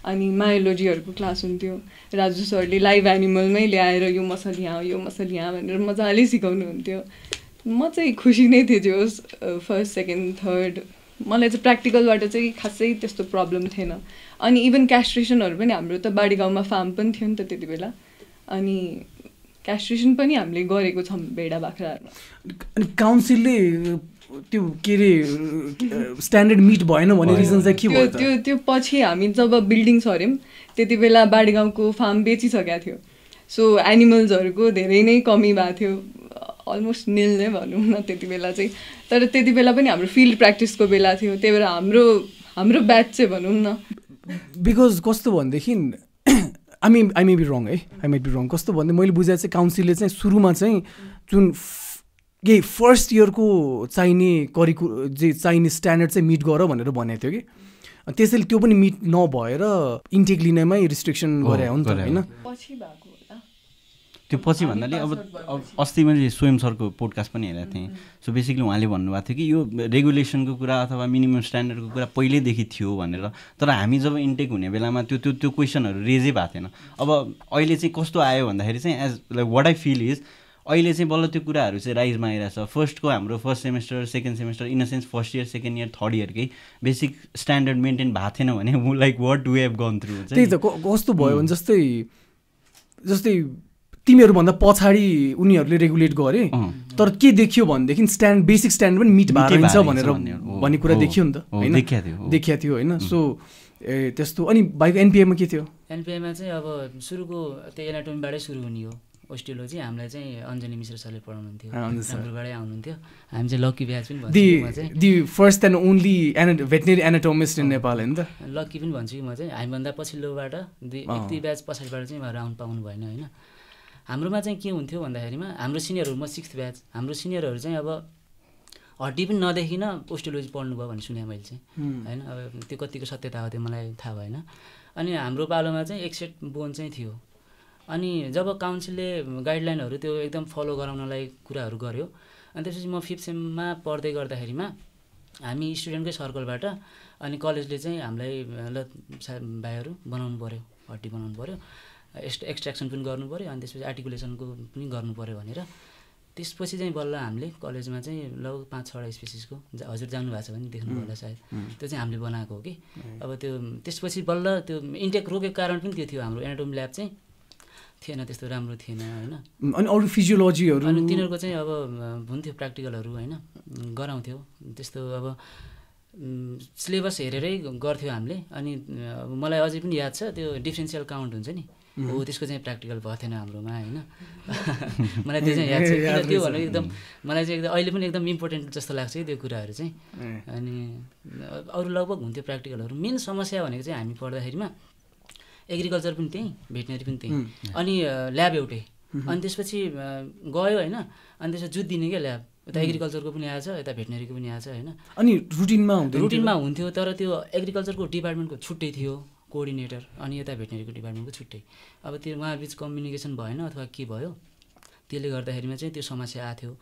S6: अनि मायोलोजीहरूको क्लास हुन्थ्यो। राजु सरले लाइभ एनिमलमै ल्याएर यो मसल यहाँ यो मसल यहाँ भनेर मजाले सिकाउनुहुन्थ्यो म चाहिँ खुसी नै थिएँ जो फर्स्ट सेकेन्ड थर्ड। मलाई चाहिँ प्र्याक्टिकलबाट चाहिँ खासै त्यस्तो प्रब्लम थिएन। अनि इभन क्यास्ट्रेसनहरू पनि हाम्रो त बाडी गाउँमा फार्म पनि थियो नि त त्यति बेला। अनि क्यास्ट्रेसन पनि हामीले गरेको छौँ भेडा बाख्राहरूमा।
S1: अनि काउन्सिलले त्यो के अरे स्ट्यान्डर्ड मिट भएन भन्ने रिजन चाहिँ के भयो
S6: त्यो त्यो पछि हामी जब बिल्डिङ छऱ्यौँ त्यति बेला बाडी गाउँको फार्म बेचिसकेको थियो। सो एनिमल्सहरूको धेरै नै कमी भएको थियो। अलमोस्ट निल नै भनौँ न त्यति बेला चाहिँ। तर त्यति बेला पनि हाम्रो फिल्ड प्र्याक्टिसको बेला थियो। त्यही भएर हाम्रो हाम्रो ब्याच चाहिँ भनौँ न।
S1: बिकज कस्तो भनेदेखि I may I may be wrong है आई मे बी रङ कस्तो भन्दै मैले बुझाए चाहिँ काउन्सिलले चाहिँ सुरुमा चाहिँ जुन यही फर्स्ट इयरको चाहिने करिकु जे चाहिने स्ट्यान्डर्ड चाहिँ मिट गर भनेर भनेको थियो कि। त्यसैले त्यो पनि मिट नभएर इन्टेक लिनेमै रिस्ट्रिक्सन गरे हो नि त होइन?
S6: पछि भएको।
S4: त्यो पछि भन्नाले अब अस्ति मैले स्वयं सरको पोडकास्ट पनि हेरेको थिएँ। सो बेसिकली उहाँले भन्नुभएको थियो कि यो रेगुलेसनको कुरा अथवा मिनिमम स्ट्यान्डर्डको कुरा पहिल्यैदेखि थियो भनेर। तर हामी जब इन्टेक हुने बेलामा त्यो त्यो त्यो क्वेसनहरू रेजै भएको थिएन। अब अहिले चाहिँ कस्तो आयो भन्दाखेरि चाहिँ as like what I feel is अहिले चाहिँ बल्ल त्यो कुराहरू चाहिँ राइजमा आइरहेछ। फर्स्टको हाम्रो first semester second semester in the sense first year second year third इयरकै basic standard maintain भएको थिएन भने like what do have gone through
S1: त्यही त कस्तो भयो भने जस्तै जस्तै तिमीहरूभन्दा पछाडि उनीहरूले रेगुलेट गरे तर के देखियो भनेदेखि स्ट्यान्ड बेसिक स्ट्यान्ड पनि मिट भएर हुन्छ भनेर भन्ने कुरा देखियो नि त होइन? देखिया थियो होइन? सो ए त्यस्तो। अनि बाइक एनपिएमा के थियो?
S5: एनपिएमा चाहिँ अब सुरुको त्यो एनाटोमीबाटै सुरु हुने हो। ओस्टियोलोजी हामीलाई चाहिँ अञ्जनी मिश्र सरले पढाउनुहुन्थ्यो। हाम्रोबाटै आउनुहुन्थ्यो। हामी चाहिँ लक्की ब्याच पनि
S1: भन्छ the first and only Anna veterinary anatomist in Nepal होइन त?
S5: लक्की पनि भन्छु कि म चाहिँ। हामीभन्दा पछिल्लोबाट दुई एक दुई ब्याच पछाडिबाट चाहिँ राउन्ड पाउनु भएन होइन? हाम्रोमा चाहिँ के हुन्थ्यो भन्दाखेरिमा हाम्रो सिनियरहरू म सिक्स ब्याच हाम्रो सिनियरहरू चाहिँ अब हड्डी पनि नदेखिन पोस्टोलोजी पढ्नुभयो भन्ने सुने मैले चाहिँ। होइन अब त्यो कतिको सत्यता हो त्यो मलाई थाहा भएन। अनि हाम्रो पालोमा चाहिँ एक सेट बोन चाहिँ थियो। अनि जब काउन्सिलले गाइडलाइनहरू त्यो एकदम फलो गराउनलाई कुराहरू गर्यो अनि त्यसपछि म फिफ्थ सेममा पढ्दै गर्दाखेरिमा हामी स्टुडेन्टकै सर्कलबाट अनि कलेजले चाहिँ हामीलाई ल भाइहरू बनाउनु पऱ्यो हड्डी बनाउनु पऱ्यो एक्स्ट एक्सट्र्याक्सन पनि गर्नु पऱ्यो अनि त्यसपछि आर्टिकुलेसनको पनि गर्नु पऱ्यो भनेर। त्यसपछि चाहिँ बल्ल हामीले कलेजमा चाहिँ लगभग पाँच छवटा स्पेसिसको हजुर जानुभएको छ भने देख्नु होला सायद। त्यो चाहिँ हामीले बनाएको हो कि। अब त्यो त्यसपछि बल्ल त्यो इन्टेक रोकेको कारण पनि त्यो थियो हाम्रो एनाटोमी ल्याब चाहिँ। थिएन त्यस्तो राम्रो थिएन होइन।
S1: अनि अरू फिजियोलोजीहरू
S5: अनि तिनीहरूको चाहिँ अब हुन्थ्यो प्र्याक्टिकलहरू होइन। गराउँथ्यो। त्यस्तो अब सिलेबस हेरेरै गर्थ्यो हामीले। अनि मलाई अझै पनि याद छ त्यो डिफ्रेन्सियल काउन्ट हुन्छ नि। हो त्यसको चाहिँ प्र्याक्टिकल भएको थिएन हाम्रोमा होइन? मलाई त्यो चाहिँ याद छ त्यो भनेको एकदम मलाई चाहिँ एकदम अहिले पनि एकदम इम्पोर्टेन्ट जस्तो लाग्छ त्यो कुराहरू चाहिँ। अनि अरू लगभग हुन्थ्यो प्र्याक्टिकलहरू मेन समस्या भनेको चाहिँ हामी पढ्दाखेरिमा एग्रिकल्चर पनि त्यहीँ भेटनेरी पनि त्यहीँ। अनि ल्याब एउटै। अनि त्यसपछि गयो होइन? अनि त्यसपछि जुत दिने क्या ल्याब यता एग्रिकल्चरको पनि आएछ यता भेटनेरीको पनि आएछ होइन?
S1: अनि रुटिनमा
S5: रुटिनमा हुन्थ्यो तर त्यो एग्रिकल्चरको डिपार्टमेन्टको छुट्टै थियो। कोअर्डिनेटर अनि यता भेटनेरीको डिपार्टमेन्टको छुट्टै। अब त्यो उहाँबिच कम्युनिकेसन भएन अथवा के भयो त्यसले गर्दाखेरिमा चाहिँ त्यो समस्या आएको थियो।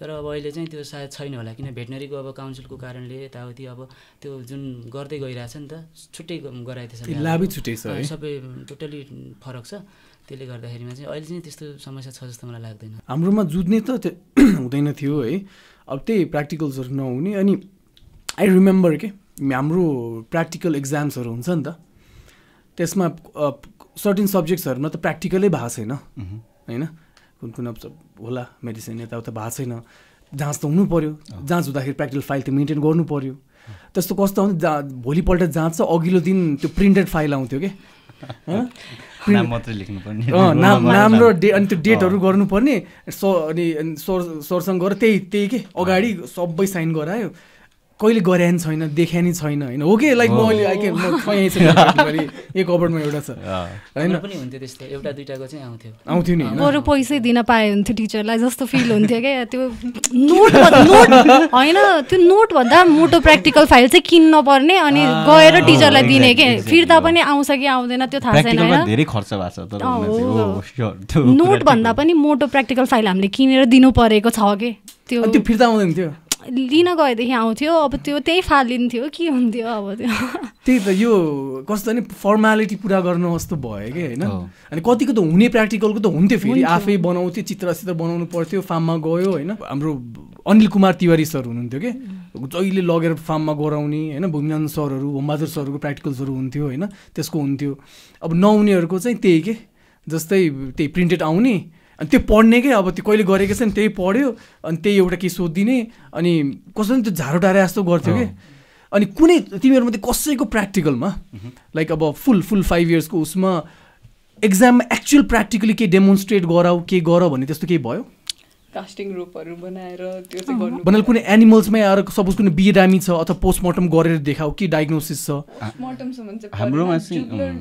S5: तर अब अहिले चाहिँ त्यो सायद छैन होला किन भेटनेरीको अब काउन्सिलको कारणले यताउति अब त्यो जुन गर्दै गइरहेछ नि त छुट्टै
S1: गराएको
S5: छ सबै टोटली फरक छ। त्यसले गर्दाखेरिमा चाहिँ अहिले चाहिँ त्यस्तो समस्या छ जस्तो मलाई लाग्दैन।
S1: हाम्रोमा जुझ्ने त हुँदैन थियो है। अब त्यही प्र्याक्टिकल्सहरू नहुने अनि आई रिमेम्बर के हाम्रो प्र्याक्टिकल इक्जाम्सहरू हुन्छ नि त। त्यसमा सर्टिन सब्जेक्ट्सहरूमा त प्र्याक्टिकलै भएको छैन होइन? कुन कुन अब होला मेडिसिन यताउता भएको छैन। जाँच त हुनु पऱ्यो जाँच हुँदाखेरि प्र्याक्टिकल फाइल त मेन्टेन गर्नु पऱ्यो त्यस्तो कस्तो हुन्छ? जा भोलिपल्ट जाँच छ अघिल्लो दिन त्यो प्रिन्टेड फाइल आउँथ्यो कि?
S4: नाम
S1: नाम र डे अनि त्यो डेटहरू गर्नुपर्ने। स अनि अनि सर सरसँग गएर त्यही त्यही के? अगाडि सबै साइन गरायो। कहिले गरे नि छैन देखा नि छैन होइन? हो कि? लाइक म अहिले आइके एक कबर्डमा एउटा छ। होइन?
S5: पनि हुन्थ्यो त्यस्तो एउटा दुइटाको चाहिँ आउँथ्यो।
S1: आउँथ्यो नि।
S7: बरु पैसै दिन पाए हुन्थ्यो टिचरलाई जस्तो फिल हुन्थ्यो क्या। त्यो नोट नोट होइन त्यो नोटभन्दा मोटो प्र्याक्टिकल फाइल चाहिँ किन्न पर्ने अनि गएर टिचरलाई दिने के? फिर्ता पनि आउँछ कि आउँदैन त्यो थाहा छैन
S4: धेरै खर्च भएको छ
S7: नोट भन्दा
S4: हो।
S7: पनि मोटो प्र्याक्टिकल फाइल हामीले किनेर दिनु परेको छ कि? त्यो
S1: फिर्ता आउँदैन थियो।
S7: लिन गएदेखि आउँथ्यो अब त्यो त्यही फालिन्थ्यो के हुन्थ्यो अब त्यो?
S1: त्यही त यो कस्तो नि फर्मालिटी पुरा गर्न जस्तो भयो कि होइन?
S4: हो।
S1: अनि कतिको त हुने प्र्याक्टिकलको त हुन्थ्यो फेरि। आफै बनाउँथ्यो चित्र चित्र बनाउनु पर्थ्यो फार्ममा गयो होइन। हाम्रो अनिल कुमार तिवारी सर हुनुहुन्थ्यो कि? जहिले लगेर फार्ममा गराउने होइन भूमिनारायण सरहरू होमबहादुर सरहरूको प्र्याक्टिकल्सहरू हुन्थ्यो होइन त्यसको हुन्थ्यो। अब नहुनेहरूको चाहिँ त्यही के? जस्तै त्यही प्रिन्टेड आउने अनि त्यो पढ्ने के? अब त्यो कहिले गरेको छ नि त्यही पढ्यो अनि त्यही एउटा केही सोधिदिने अनि कस्तो नि त्यो झारो डारे जस्तो गर्थ्यो कि? अनि कुनै तिमीहरूमध्ये कसैको प्र्याक्टिकलमा लाइक अब फुल फुल फाइभ इयर्सको उसमा एक्जाममा एक्चुअल प्र्याक्टिकली केही डेमोन्स्ट्रेट गराऊ के गर भन्ने त्यस्तो केही भयो?
S6: कास्टिङ रोपहरू बनाएर त्यो चाहिँ गर्नु
S1: बनाल कुनै एनिमल्समै आएर सपोज कुनै बिरामी छ अथवा पोस्टमार्टम गरेर देखाऊ के डायग्नोसिस छ?
S6: पोस्टमार्टमसम्म चाहिँ
S4: हाम्रोमा।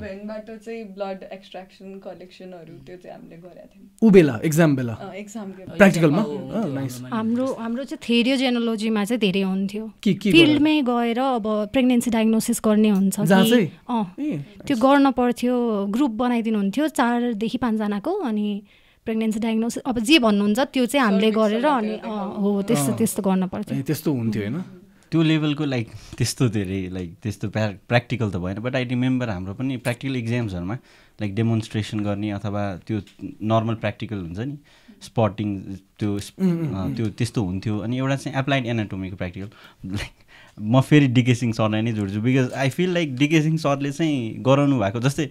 S6: भेनबाट चाहिँ ब्लड एक्सट्र्याक्सन कलेक्सनहरू त्यो चाहिँ हामीले गरेका थियौँ।
S1: ऊ बेला? एक्जाम बेला। प्र्याक्टिकलमा।
S7: हाम्रो हाम्रो चाहिँ थेरियोजेनोलोजीमा चाहिँ धेरै हुन्थ्यो।
S1: के के गरायो?
S7: फिल्डमै गएर अब प्रेग्नेन्सी डायग्नोसिस गर्ने हुन्छ त्यो गर्न पर्थ्यो ग्रुप बनाइदिनु हुन्थ्यो चारदेखि पाँचजनाको अनि प्रेग्नेन्सी डायग्नोसिस अब जे भन्नुहुन्छ त्यो चाहिँ हामीले गरेर अनि हो त्यस्तो। त्यस्तो गर्न पर्थ्यो।
S1: त्यस्तो हुन्थ्यो होइन?
S4: त्यो लेभलको लाइक त्यस्तो धेरै लाइक त्यस्तो प्र्या प्र्याक्टिकल त भएन बट आई रिमेम्बर हाम्रो पनि प्र्याक्टिकल इक्जाम्सहरूमा लाइक डेमोन्स्ट्रेसन गर्ने अथवा त्यो नर्मल प्र्याक्टिकल हुन्छ नि स्पटिङ त्यो त्यो त्यस्तो हुन्थ्यो। अनि एउटा चाहिँ एप्लाइड एनाटोमीको प्र्याक्टिकल लाइक म फेरि डिके सिंह सरलाई नै जोड्छु because I feel like DK Singh सरले चाहिँ गराउनु भएको जस्तै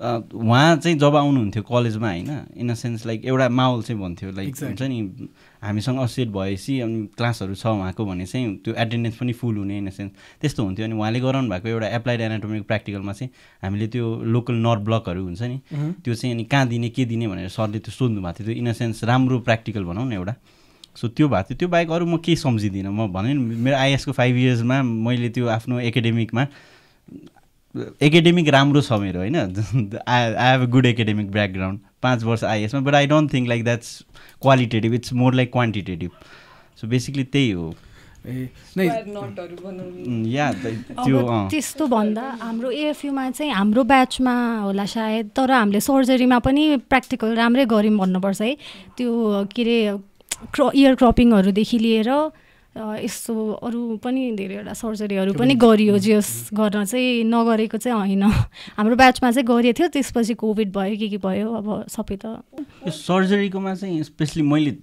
S4: उहाँ चाहिँ जब आउनुहुन्थ्यो कलेजमा होइन इन अ सेन्स लाइक एउटा माहौल चाहिँ भन्थ्यो लाइक हुन्छ. नि हामीसँग एसोसिएट भएपछि अनि क्लासहरू छ उहाँको भने चाहिँ त्यो एटेन्डेन्स पनि फुल हुने इन अ सेन्स त्यस्तो हुन्थ्यो अनि उहाँले गराउनु भएको एउटा एप्लाइड एनाटोमिक प्र्याक्टिकलमा चाहिँ हामीले त्यो लोकल नर्भ ब्लकहरू हुन्छ नि त्यो चाहिँ अनि कहाँ दिने के दिने भनेर सरले त्यो सोध्नु भएको थियो। त्यो इन अ सेन्स राम्रो प्र्याक्टिकल भनौँ न एउटा। सो त्यो भएको थियो। त्यो बाहेक अरू म केही सम्झिदिनँ। म भने मेरो आइएसको फाइभ इयर्समा मैले त्यो आफ्नो एकाडेमिकमा एकाडेमिक राम्रो छ मेरो होइन? I I have a good academic background पाँच वर्ष आइएसमा but I don't think like that's qualitative it's more like quantitative so basically त्यही हो।
S7: त्यस्तो भन्दा हाम्रो एएफयुमा चाहिँ हाम्रो ब्याचमा होला सायद तर हामीले सर्जरीमा पनि प्र्याक्टिकल राम्रै गऱ्यौँ भन्नुपर्छ है। त्यो के अरे क्र इयर क्रपिङहरूदेखि लिएर यस्तो अरू पनि धेरैवटा सर्जरीहरू पनि गरियो जस गर्न चाहिँ नगरेको चाहिँ होइन। हाम्रो ब्याचमा चाहिँ गरिएको थियो त्यसपछि कोभिड भयो के के भयो अब सबै त
S4: यो सर्जरीकोमा चाहिँ स्पेसली मैले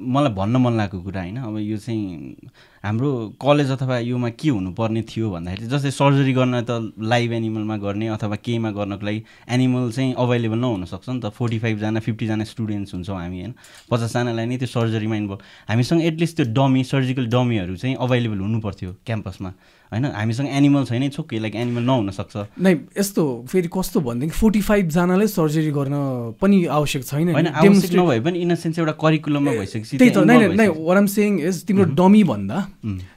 S4: मलाई भन्न मन लागेको कुरा होइन। अब यो चाहिँ हाम्रो कलेज अथवा योमा के हुनुपर्ने थियो भन्दाखेरि जस्तै सर्जरी गर्न त लाइभ एनिमलमा गर्ने अथवा केहीमा गर्नको लागि एनिमल चाहिँ अभाइलेबल नहुन सक्छ नि त फोर्टी फाइभजना फिफ्टीजना स्टुडेन्ट्स हुन्छौँ हामी होइन? पचासजनालाई नै त्यो सर्जरीमा इन्भल्भ हामीसँग एटलिस्ट त्यो डमी सर्जिकल डमीहरू चाहिँ अभाइलेबल हुनु पर्थ्यो क्याम्पसमा। होइन हामीसँग एनिमल छैन छोके लाइक एनिमल नहुन सक्छ
S1: नै यस्तो फेरि कस्तो भनेदेखि फोर्टी फाइभजनाले सर्जरी गर्न पनि आवश्यक छैन
S4: होइन। आवश्यक नभए पनि इन सेन्स एउटा करिकुलममा भइसकेपछि
S1: त्यही त नै नै एम सेङ इज तिम्रो डमी भन्दा.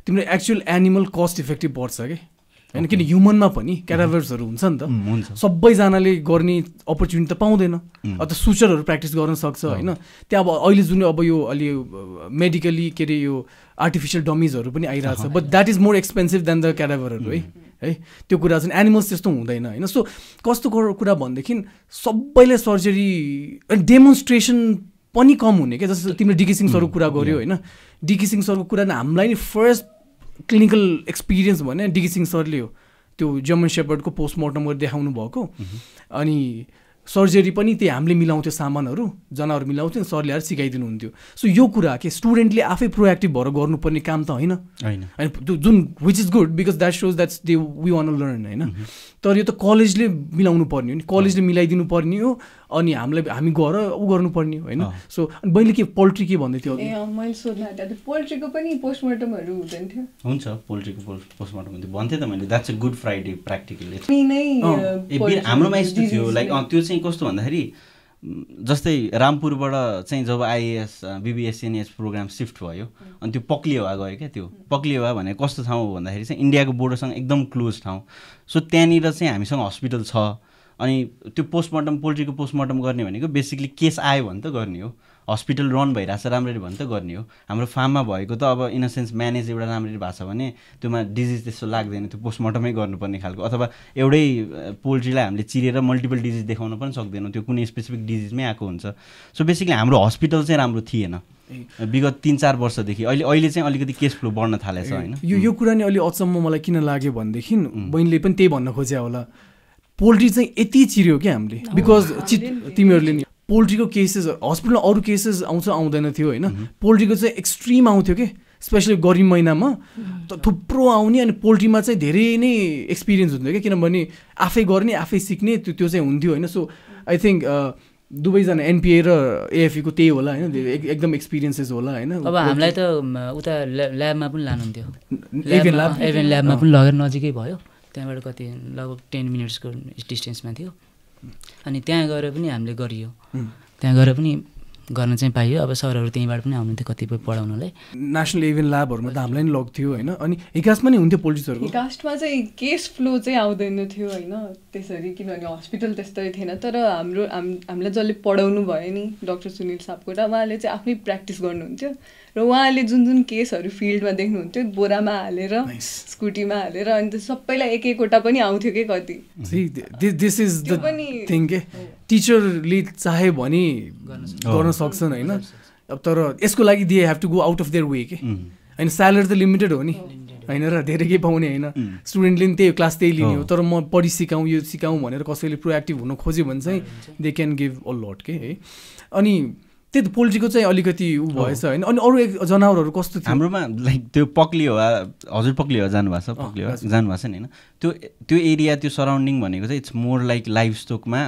S1: तिम्रो एक्चुअल एनिमल कस्ट इफेक्टिभ पर्छ कि होइन किन ह्युमनमा पनि क्याराभर्सहरू हुन्छ नि त। सबैजनाले गर्ने अपर्च्युनिटी त पाउँदैन। अथवा सुचरहरू प्र्याक्टिस गर्न सक्छ होइन। त्यहाँ अब अहिले जुन अब यो अलि मेडिकली के अरे यो आर्टिफिसियल डमिजहरू पनि आइरहेको छ but that is more expensive than the क्याराभरहरू है। है। त्यो कुरा चाहिँ एनिमल्स त्यस्तो हुँदैन होइन। सो कस्तो कुरो- भनेदेखि सबैले सर्जरी डेमोन्स्ट्रेसन पनि कम हुने क्या। जस्तो तिमीले डिकी सिंह सरको कुरा गर्यो होइन। डिकी सिंह सरको कुरा हामीलाई नि फर्स्ट क्लिनिकल एक्सपिरियन्स भने डिकी सिंह सरले हो। त्यो जर्मन सेपर्डको पोस्टमार्टम गरेर देखाउनु भएको। अनि सर्जरी पनि त्यही हामीले मिलाउँथ्यो सामानहरू जनावर मिलाउँथ्यो सरले आएर सिकाइदिनुहुन्थ्यो। सो यो कुरा के स्टुडेन्टले आफै प्रोएक्टिभ भएर गर्नुपर्ने काम त होइन।
S4: होइन।
S1: होइन त्यो जुन which is good because that shows that's they we one learn होइन। तर यो त कलेजले मिलाउनु पर्ने हो नि। कलेजले मिलाइदिनु पर्ने हो। अनि हामीलाई हामी गएर ऊ गर्नुपर्ने हो होइन। सो अनि बहिनीले के पोल्ट्री के भन्दै थियो
S6: मैले सोध्न पोल्ट्रीको पनि पोस्टमार्टमहरू हुँदैन थियो।
S4: हुन्छ पोल्ट्रीको पोस्ट पोस्टमार्टम हुन्थ्यो। भन्थेँ त मैले that's a good Friday practically हाम्रोमा यस्तो थियो लाइक त्यो चाहिँ कस्तो भन्दाखेरि जस्तै रामपुरबाट चाहिँ जब आइएएस बिबिएसएनएस प्रोग्राम सिफ्ट भयो अनि त्यो पक्लिएवा गयो क्या त्यो। पक्लिएवा भने कस्तो ठाउँ हो भन्दाखेरि चाहिँ इन्डियाको बोर्डरसँग एकदम क्लोज ठाउँ। सो त्यहाँनिर चाहिँ हामीसँग हस्पिटल छ। अनि त्यो पोस्टमार्टम पोल्ट्रीको पोस्टमार्टम गर्ने भनेको बेसिकली केस आयो भने त गर्ने हो। हस्पिटल रन भइरहेछ राम्ररी भने त गर्ने हो। हाम्रो फार्ममा भएको त अब इन अ सेन्स म्यानेज एउटा राम्ररी भएको छ भने त्योमा डिजिज त्यस्तो लाग्दैन त्यो पोस्टमार्टमै गर्नुपर्ने खालको। अथवा एउटै पोल्ट्रीलाई हामीले चिरेर मल्टिपल डिजिज देखाउन पनि सक्दैनौँ त्यो कुनै स्पेसिफिक डिजिजमै आएको हुन्छ। सो बेसिकली हाम्रो हस्पिटल चाहिँ राम्रो थिएन। विगत तिन चार वर्षदेखि। अहिले अहिले चाहिँ अलिकति केस फ्लो बढ्न थालेछ होइन।
S1: यो यो कुरा नि अलि अचम्म मलाई किन लाग्यो भनेदेखि बहिनीले पनि त्यही भन्न खोज्या होला। पोल्ट्री चाहिँ यति चिर्यो क्या हामीले? बिकज चित तिमीहरूले नि पोल्ट्रीको केसेस हस्पिटलमा अरू केसेस आउँछ आउँदैन थियो होइन? पोल्ट्रीको चाहिँ एक्सट्रिम आउँथ्यो कि? स्पेसली गर्मी महिनामा त थुप्रो आउने अनि पोल्ट्रीमा चाहिँ धेरै नै एक्सपिरियन्स हुन्थ्यो क्या? किनभने आफै गर्ने आफै सिक्ने त्यो त्यो चाहिँ हुन्थ्यो होइन? सो आई थिङ्क दुवैजना एनपिए र एएफईको त्यही होला होइन? एक- एकदम एक्सपिरियन्सेस होला होइन?
S5: अब हामीलाई त उता ल्या- ल्याबमा पनि लानुहुन्थ्यो।
S1: एभेन
S5: ल्याबमा पनि लगेर नजिकै भयो। त्यहाँबाट कति लगभग टेन मिनट्सको डिस्टेन्समा थियो। अनि त्यहाँ गएर पनि हामीले गरियो. त्यहाँ गएर पनि गर्न चाहिँ पाइयो। अब सरहरू त्यहीँबाट पनि आउनुहुन्थ्यो कतिपय पढाउनलाई।
S1: नेसनल इभेन ल्याबहरूमा त हामीलाई नि लग्थ्यो होइन? अनि हिकासमा नि हुन्थ्यो पोलिटिक्सहरूको।
S6: कास्टमा चाहिँ केस फ्लो चाहिँ आउँदैन थियो होइन? त्यसरी किनभने हस्पिटल त्यस्तै थिएन। तर हाम्रो हाम हामीलाई जसले पढाउनु भयो नि डक्टर सुनिल सापकोटा उहाँले चाहिँ आफै प्र्याक्टिस गर्नुहुन्थ्यो। र उहाँले जुन जुन केसहरू फिल्डमा देख्नुहुन्थ्यो बोरामा हालेर
S1: Nice.
S6: स्कुटीमा हालेर अनि त्यो सबैलाई एक एकवटा पनि आउँथ्यो कि कति?
S1: दिस इज द
S6: पनि-
S1: थिङ के? टिचरले चाह्यो भने गर्न सक्छन् होइन? अब तर यसको लागि they have to go out of their way के. होइन स्यालेरी त लिमिटेड हो नि। होइन र धेरै केही पाउने होइन? स्टुडेन्टले पनि त्यही क्लास त्यही लिने हो तर म पढि सिकाउँ यो सिकाउँ भनेर कसैले प्रोएक्टिभ हुन खोज्यो भने चाहिँ they can give a lot के? है? अनि त्यही त पोल्ट्रीको चाहिँ अलिकति ऊ भएछ होइन। अनि अरू एक जनावरहरू कस्तो थियो?
S4: हाम्रोमा लाइक त्यो पक्लिहोवा हजुर पक्लिहोवा जानुभएको छ
S1: हजुर।
S4: जानुभएको छ। नि होइन। त्यो त्यो एरिया त्यो सराउन्डिङ भनेको चाहिँ इट्स मोर लाइक लाइफ स्टोकमा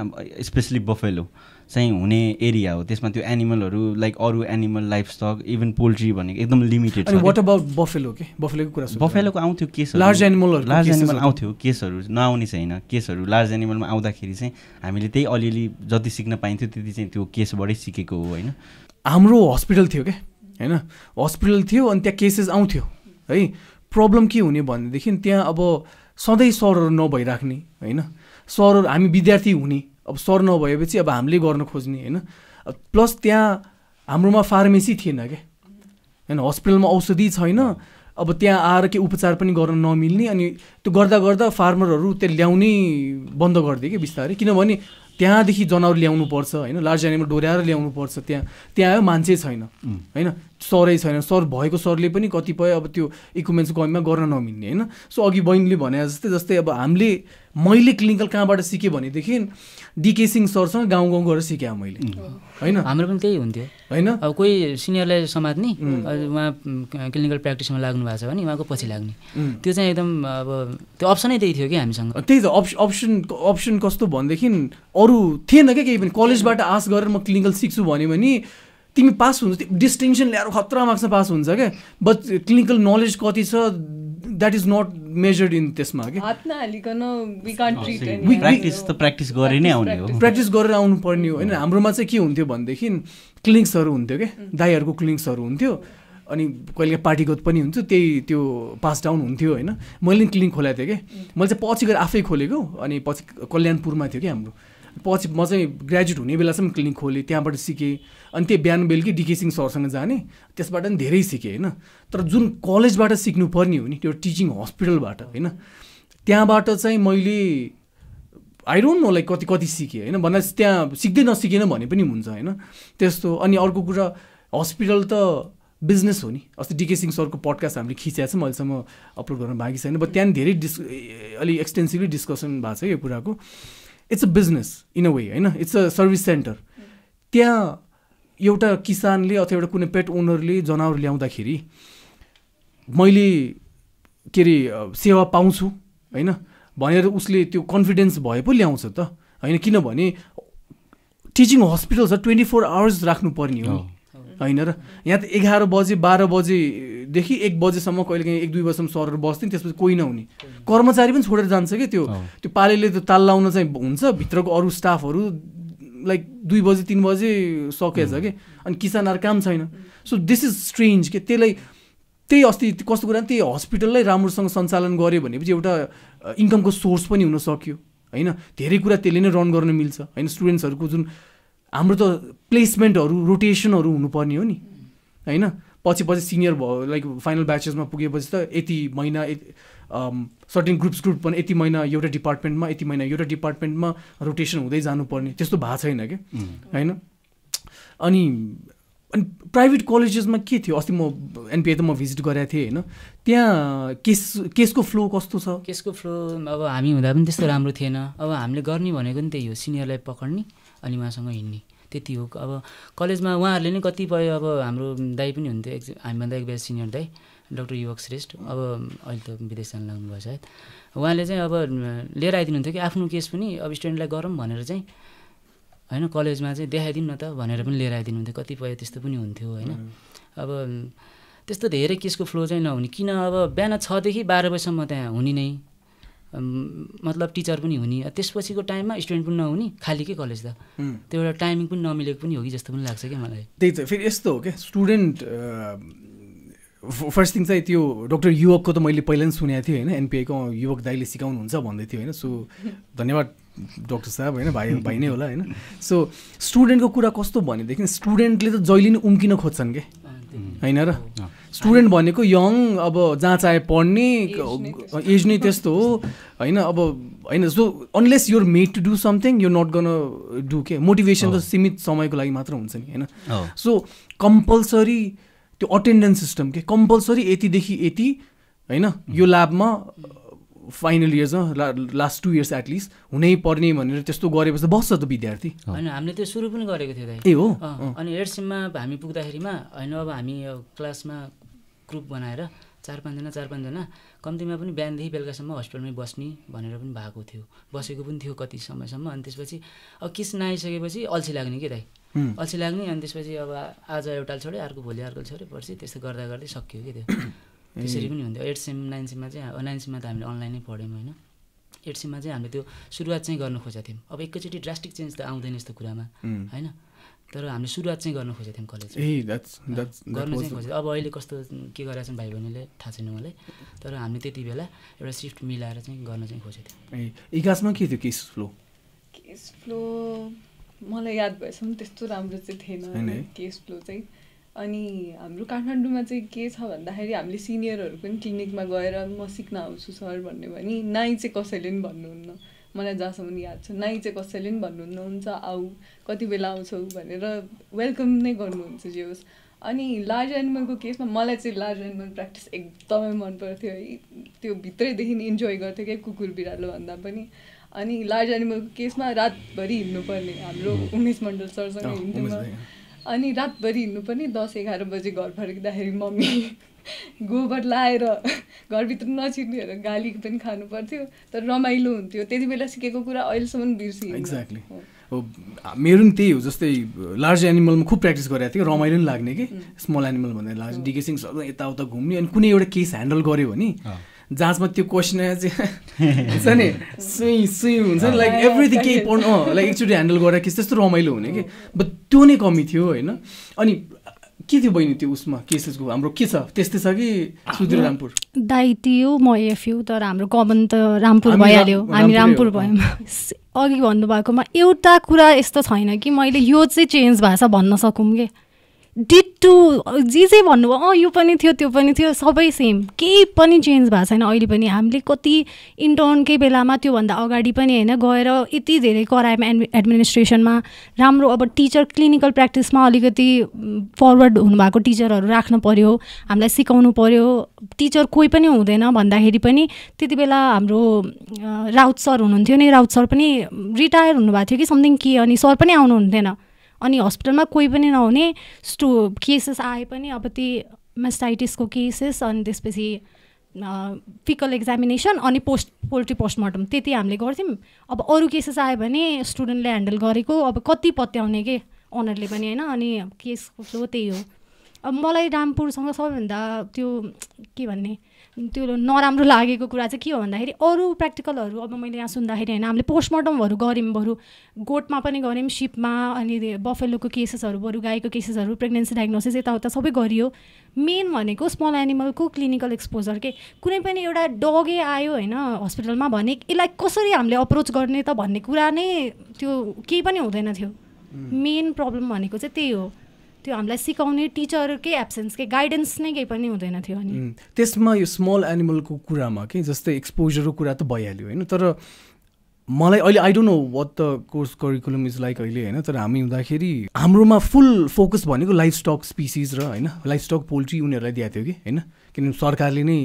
S4: स्पेसली बफेलो। चाहिँ हुने एरिया हो। त्यसमा त्यो एनिमलहरू लाइक अरू animal life stock even poultry भनेको एकदम लिमिटेड छ।
S1: वाट अबाउट बफेलो के? बफेलोको कुरा।
S4: बफेलोको आउँथ्यो केसहरू।
S1: Large animal-हरूको
S4: लार्ज एनिमल। आउँथ्यो केसहरू नआउने होइन केसहरू लार्ज एनिमलमा आउँदाखेरि चाहिँ हामीले त्यही अलिअलि जति सिक्न पाइन्थ्यो त्यति चाहिँ त्यो केसबाटै सिकेको हो होइन?
S1: हाम्रो हस्पिटल थियो क्या होइन? हस्पिटल थियो अनि त्यहाँ केसेस आउँथ्यो। है? प्रब्लम के हुने भनेदेखि त्यहाँ अब सधैँ सरहरू नभइराख्ने होइन? सरहरू हामी विद्यार्थी हुने। अब सर नभएपछि अब हामीले गर्न खोज्ने होइन। प्लस त्यहाँ हाम्रोमा फार्मेसी थिएन क्या होइन हस्पिटलमा औषधि छैन। अब त्यहाँ आएर के उपचार पनि गर्न नमिल्ने अनि त्यो गर्दा गर्दा फार्मरहरू त्यो ल्याउनै बन्द गरिदियो कि बिस्तारै। किनभने त्यहाँदेखि जनावर ल्याउनु पर्छ होइन लार्ज एनिमल डोर्याएर ल्याउनु पर्छ त्यहाँ। त्यहाँ आयो मान्छे छैन होइन। सरै छैन। सर भएको सरले पनि कतिपय अब त्यो इक्विपमेन्ट्सको कमीमा गर्न नमिल्ने होइन? सो अघि बहिनीले भने जस्तै जस्तै अब हामीले मैले क्लिनिकल कहाँबाट सिकेँ भनेदेखि डिके सिंह सरसँग गाउँ गाउँ गएर सिकेँ मैले। होइन?
S5: हाम्रो पनि त्यही हुन्थ्यो।
S1: होइन?
S5: अब कोही सिनियरलाई समात्ने उहाँ क्लिनिकल प्र्याक्टिसमा लाग्नु भएको छ भने उहाँको पछि लाग्ने. त्यो चाहिँ एकदम अब त्यो अप्सनै त्यही थियो कि हामीसँग।
S1: त्यही त। अप्स अप्सन अप्सन कस्तो भनेदेखि अरू थिएन क्या केही पनि। कलेजबाट आश गरेर म क्लिनिकल सिक्छु भन्यो भने तिमी पास हुन्छ डिस्टिङसन ल्याएर खतरा मार्क्समा पास हुन्छ क्या। बट क्लिनिकल नलेज कति छ that is not measured in त्यसमा
S4: प्र्याक्टिस त प्र्याक्टिस गरे नै आउने हो।
S1: प्र्याक्टिस गरेर आउनु पर्ने हो। होइन हाम्रोमा चाहिँ के हुन्थ्यो भनेदेखि क्लिनिक्सहरू हुन्थ्यो क्या। दाईहरूको क्लिनिक्सहरू हुन्थ्यो। अनि कहिले पार्टीगत पनि हुन्थ्यो त्यही त्यो पास डाउन हुन्थ्यो होइन। मैले नि क्लिनिक खोलेको थिएँ कि मैले चाहिँ पछि गएर आफै खोलेको। अनि पछि कल्याणपुरमा थियो कि हाम्रो। पछि म चाहिँ ग्रेजुएट हुने बेलासम्म क्लिनिक खोलेँ त्यहाँबाट सिकेँ। अनि त्यो बिहान बेलुकी सिंह सरसँग जाने त्यसबाट पनि धेरै सिकेँ होइन। तर जुन कलेजबाट सिक्नु पर्ने हो नि त्यो टिचिङ हस्पिटलबाट होइन। त्यहाँबाट चाहिँ मैले आई डोन्ट नो लाइक कति कति सिकेँ होइन। भन्दा त्यहाँ सिक्दै नसिकेन भने पनि हुन्छ होइन। त्यस्तो अनि अर्को कुरा हस्पिटल त बिजनेस हो नि। अस्ति डिके सिंह सरको पडकास्ट हामीले खिचेको छौँ अहिलेसम्म अपलोड गर्न बाँकी छैन। बट त्यहाँ धेरै डिस् अलिक एक्सटेन्सिभली डिस्कसन भएको छ यो कुराको। It's a business in a way होइन इट्स अ सर्भिस सेन्टर त्यहाँ एउटा किसानले अथवा एउटा कुनै पेट ओनरले जनावर ल्याउँदाखेरि मैले के अरे सेवा पाउँछु होइन भनेर उसले त्यो कन्फिडेन्स भए पो ल्याउँछ त होइन किनभने टिचिङ हस्पिटल छ ट्वेन्टी फोर आवर्स राख्नुपर्ने हो होइन र यहाँ त एघार बजे बाह्र बजेदेखि एक बजेसम्म कहिले काहीँ एक दुई बजीसम्म सरहरू बस्थ्यो त्यसपछि कोही नहुने। कर्मचारी पनि छोडेर जान्छ कि त्यो? त्यो पालेले त्यो ताल लाउन चाहिँ हुन्छ भित्रको अरू स्टाफहरू लाइक दुई बजे तिन बजे सकेछ कि? अनि किसानहरू काम छैन। सो दिस इज स्ट्रेन्ज के? त्यसलाई त्यही अस्ति कस्तो कुरा त्यही हस्पिटललाई राम्रोसँग सञ्चालन गऱ्यो भनेपछि एउटा इन्कमको सोर्स पनि हुन सक्यो। होइन? धेरै कुरा त्यसले नै रन गर्न मिल्छ। होइन? स्टुडेन्ट्सहरूको जुन हाम्रो त प्लेसमेन्टहरू रोटेसनहरू हुनुपर्ने हो नि। होइन? पछि पछि सिनियर भयो लाइक फाइनल ब्याचेसमा पुगेपछि त यति महिना सर्टेन ग्रुप्स ग्रुप पनि यति महिना एउटा डिपार्टमेन्टमा यति महिना एउटा डिपार्टमेन्टमा रोटेसन हुँदै जानुपर्ने। त्यस्तो भएको छैन क्या। होइन? अनि अनि प्राइभेट कलेजेसमा के थियो? अस्ति म एनपिआई त म भिजिट गरेको थिएँ होइन? त्यहाँ केस केसको फ्लो कस्तो छ?
S5: केसको फ्लो अब हामी हुँदा पनि त्यस्तो राम्रो थिएन। अब हामीले गर्ने भनेको नि त्यही हो सिनियरलाई पक्रिने अनि उहाँसँग हिँड्ने। त्यति हो। अब कलेजमा उहाँहरूले नै कतिपय अब हाम्रो दाई पनि हुन्थ्यो एक हामीभन्दा एक बेला सिनियर दाई डक्टर युवक श्रेष्ठ। अब अहिले त विदेश जानु लाग्नुभयो सायद। उहाँले चाहिँ अब लिएर आइदिनुहुन्थ्यो कि आफ्नो केस पनि अब स्टुडेन्टलाई गरौँ भनेर चाहिँ होइन कलेजमा चाहिँ देखाइदिउँ न त भनेर पनि लिएर आइदिनुहुन्थ्यो। कतिपय त्यस्तो पनि हुन्थ्यो होइन। अब त्यस्तो धेरै केसको फ्लो चाहिँ नहुने। किन अब बिहान छदेखि बाह्र बजीसम्म त्यहाँ हुने नै। मतलब टिचर पनि हुने। त्यसपछिको टाइममा स्टुडेन्ट पनि नहुने खाली के कलेज त? त्यो एउटा टाइमिङ पनि नमिलेको पनि हो कि जस्तो पनि लाग्छ क्या मलाई।
S1: त्यही त फेरि यस्तो हो क्या स्टुडेन्ट फर्स्ट थिङ चाहिँ त्यो डक्टर युवकको त मैले पहिला पनि सुनेको थिएँ होइन एनपिआईको युवक दाइले सिकाउनुहुन्छ भन्दै थियो होइन सो धन्यवाद डक्टर साहब होइन भाइ भाइ नै होला होइन। सो स्टुडेन्टको कुरा कस्तो भनेदेखि स्टुडेन्टले त जहिले नै उम्किन खोज्छन् कि होइन र? स्टुडेन्ट भनेको यङ अब जहाँ चाहे पढ्ने एज नै त्यस्तो। हो। होइन अब होइन so unless your made to do something you not gonna do के मोटिभेसन त सीमित समयको लागि मात्र हुन्छ नि होइन? सो कम्पलसरी त्यो अटेन्डेन्स सिस्टम के कम्पलसरी यतिदेखि यति होइन? यो ल्याबमा फाइनल इयर्समा ला लास्ट टु इयर्स एटलिस्ट हुनै पर्ने भनेर त्यस्तो गरेपछि त बस्छ त विद्यार्थी।
S5: होइन हामीले त्यो सुरु पनि गरेको थियो दाइ।
S1: ए हो?
S5: अनि एडसेममा हामी पुग्दाखेरिमा होइन अब हामी क्लासमा ग्रुप बनाएर चार पाँचजना चार पाँचजना कम्तीमा पनि बिहानदेखि बेलुकासम्म हस्पिटलमै बस्ने भनेर पनि भएको थियो। बसेको पनि थियो कति समयसम्म। अनि त्यसपछि अब किस नआइसकेपछि अल्छी लाग्ने कि दाइ? अल्छी लाग्ने अनि त्यसपछि अब आज एउटा छोड्यो अर्को भोलि अर्को छोड्यो पर्सि त्यस्तो गर्दा गर्दै सकियो कि त्यो। त्यसरी पनि हुन्थ्यो। एट सेम नाइन सेममा चाहिँ नाइन सेममा त हामीले अनलाइनै पढ्यौँ होइन। एट सेममा चाहिँ हामीले त्यो सुरुवात चाहिँ गर्न खोजेको थियौँ। अब एकैचोटि ड्रास्टिक चेन्ज त आउँदैन यस्तो कुरामा होइन? तर हामीले सुरुवात चाहिँ गर्न खोजेको थियौँ कलेज गर्न चाहिँ खोजेको। अब अहिले कस्तो के गरेका छन् भाइ बहिनीले? थाहा छैन मलाई। तर हामीले त्यति बेला एउटा सिफ्ट मिलाएर चाहिँ गर्न चाहिँ खोजेको थियौँ।
S1: ए इकासमा के थियो? Cash flow?
S6: केस फ्लो मलाई याद भएसम्म त्यस्तो राम्रो चाहिँ थिएन। केस फ्लो चाहिँ अनि हाम्रो काठमाडौँमा चाहिँ के छ भन्दाखेरि हामीले सिनियरहरू पनि क्लिनिकमा गएर म सिक्न आउँछु सर भन्ने भने नाइ चाहिँ कसैले पनि भन्नुहुन्न। मलाई जहाँसम्म याद छ नाइ चाहिँ कसैले पनि भन्नुहुन्न हुन्छ आऊ कति बेला आउँछौ भनेर वेलकम नै गर्नुहुन्छ जे होस्। अनि लार्ज एनिमलको केसमा मलाई चाहिँ लार्ज एनिमल प्र्याक्टिस एकदमै मन पर्थ्यो है। त्यो भित्रैदेखि इन्जोय गर्थ्यो क्या कुकुर बिरालो भन्दा पनि। अनि लार्ज एनिमलको केसमा रातभरि हिँड्नुपर्ने हाम्रो उमेश मण्डल सरसँग हिँड्थ्यौँ अनि रातभरि हिँड्नुपर्ने दस एघार बजी घर फर्किँदाखेरि मम्मी गोबर लाएर घरभित्र नछिर्नेर गाली पनि खानु पर्थ्यो तर रमाइलो हुन्थ्यो। त्यति बेला सिकेको कुरा अहिलेसम्म बिर्सियो
S1: एक्ज्याक्टली मेरो पनि त्यही हो जस्तै लार्ज एनिमलमा खुब प्र्याक्टिस गरेको थियो रमाइलो पनि लाग्ने कि। स्मल एनिमल भन्दा लार्ज डिकेसिङ सबै यताउता घुम्ने अनि कुनै एउटा केस ह्यान्डल गऱ्यो भने जाँचमा त्यो क्वेसन चाहिँ। हुन्छ नि? सुई सुई हुन्छ नि लाइक एभ्रिथिङ केही पढ्नु अँ लाइक एकचोटि ह्यान्डल गरेर कि त्यस्तो रमाइलो हुने कि? बट त्यो नै कमी थियो होइन? अनि के थियो बहिनी त्यो उसमा केसेसको? हाम्रो के छ? त्यस्तै छ कि सुदूर रामपुर?
S7: दाइटी हो म एफयु तर हाम्रो कमन त रामपुर भइहाल्यो। हामी रामपुर भयौँ। अघि भन्नुभएकोमा एउटा कुरा यस्तो छैन कि मैले यो चाहिँ चेन्ज भएको छ भन्न सकौँ कि? डिटु जे जे भन्नुभयो अँ यो पनि थियो त्यो पनि थियो सबै सेम केही पनि चेन्ज भएको छैन। अहिले पनि हामीले कति इन्टर्नकै बेलामा त्योभन्दा अगाडि पनि होइन गएर यति धेरै करायौँ एडमि एडमिनिस्ट्रेसनमा राम्रो अब टिचर क्लिनिकल प्र्याक्टिसमा अलिकति फरवर्ड हुनुभएको टिचरहरू राख्नु पऱ्यो हामीलाई सिकाउनु पऱ्यो टिचर कोही पनि हुँदैन भन्दाखेरि पनि त्यति बेला हाम्रो राउत सर हुनुहुन्थ्यो नि राउत सर पनि रिटायर हुनुभएको थियो कि समथिङ के अनि सर पनि आउनुहुन्थेन। अनि हस्पिटलमा कोही पनि नहुने स्टो केसेस आए पनि अब ती मेस्टाइटिसको केसेस अनि त्यसपछि फिकल एक्जामिनेसन अनि पोस्ट पोल्ट्री पोस्टमार्टम त्यति हामीले गर्थ्यौँ। अब अरू केसेस आयो भने स्टुडेन्टले ह्यान्डल गरेको अब कति पत्याउने के अनरले पनि होइन अनि कसो त्यही हो। अब मलाई रामपुरसँग सबैभन्दा त्यो के भन्ने त्यो नराम्रो लागेको कुरा चाहिँ के हो भन्दाखेरि अरू प्र्याक्टिकलहरू अब मैले यहाँ सुन्दाखेरि होइन हामीले पोस्टमार्टमहरू गऱ्यौँ बरु। गोठमा पनि गऱ्यौँ सिपमा अनि बफेलोको केसेसहरू बरु गाईको केसेसहरू प्रेग्नेन्सी डायग्नोसिस यताउता सबै गरियो। मेन भनेको स्मल एनिमलको क्लिनिकल एक्सपोजर के? कुनै पनि एउटा डगै आयो होइन हस्पिटलमा भने यसलाई कसरी हामीले अप्रोच गर्ने त भन्ने कुरा नै त्यो केही पनि हुँदैन थियो। मेन प्रब्लम भनेको चाहिँ त्यही हो। त्यो हामीलाई सिकाउने टिचरकै एब्सेन्स के गाइडेन्स नै केही पनि हुँदैन थियो अनि।
S1: त्यसमा यो स्मल एनिमलको कुरामा के जस्तै एक्सपोजरको कुरा त भइहाल्यो होइन? तर मलाई अहिले I don't know what the course curriculum is like अहिले होइन? तर हामी हुँदाखेरि हाम्रोमा फुल फोकस भनेको लाइफ स्टक स्पिसिज र होइन? लाइफ स्टक पोल्ट्री उनीहरूलाई दिएको थियो कि होइन? किनभने सरकारले नै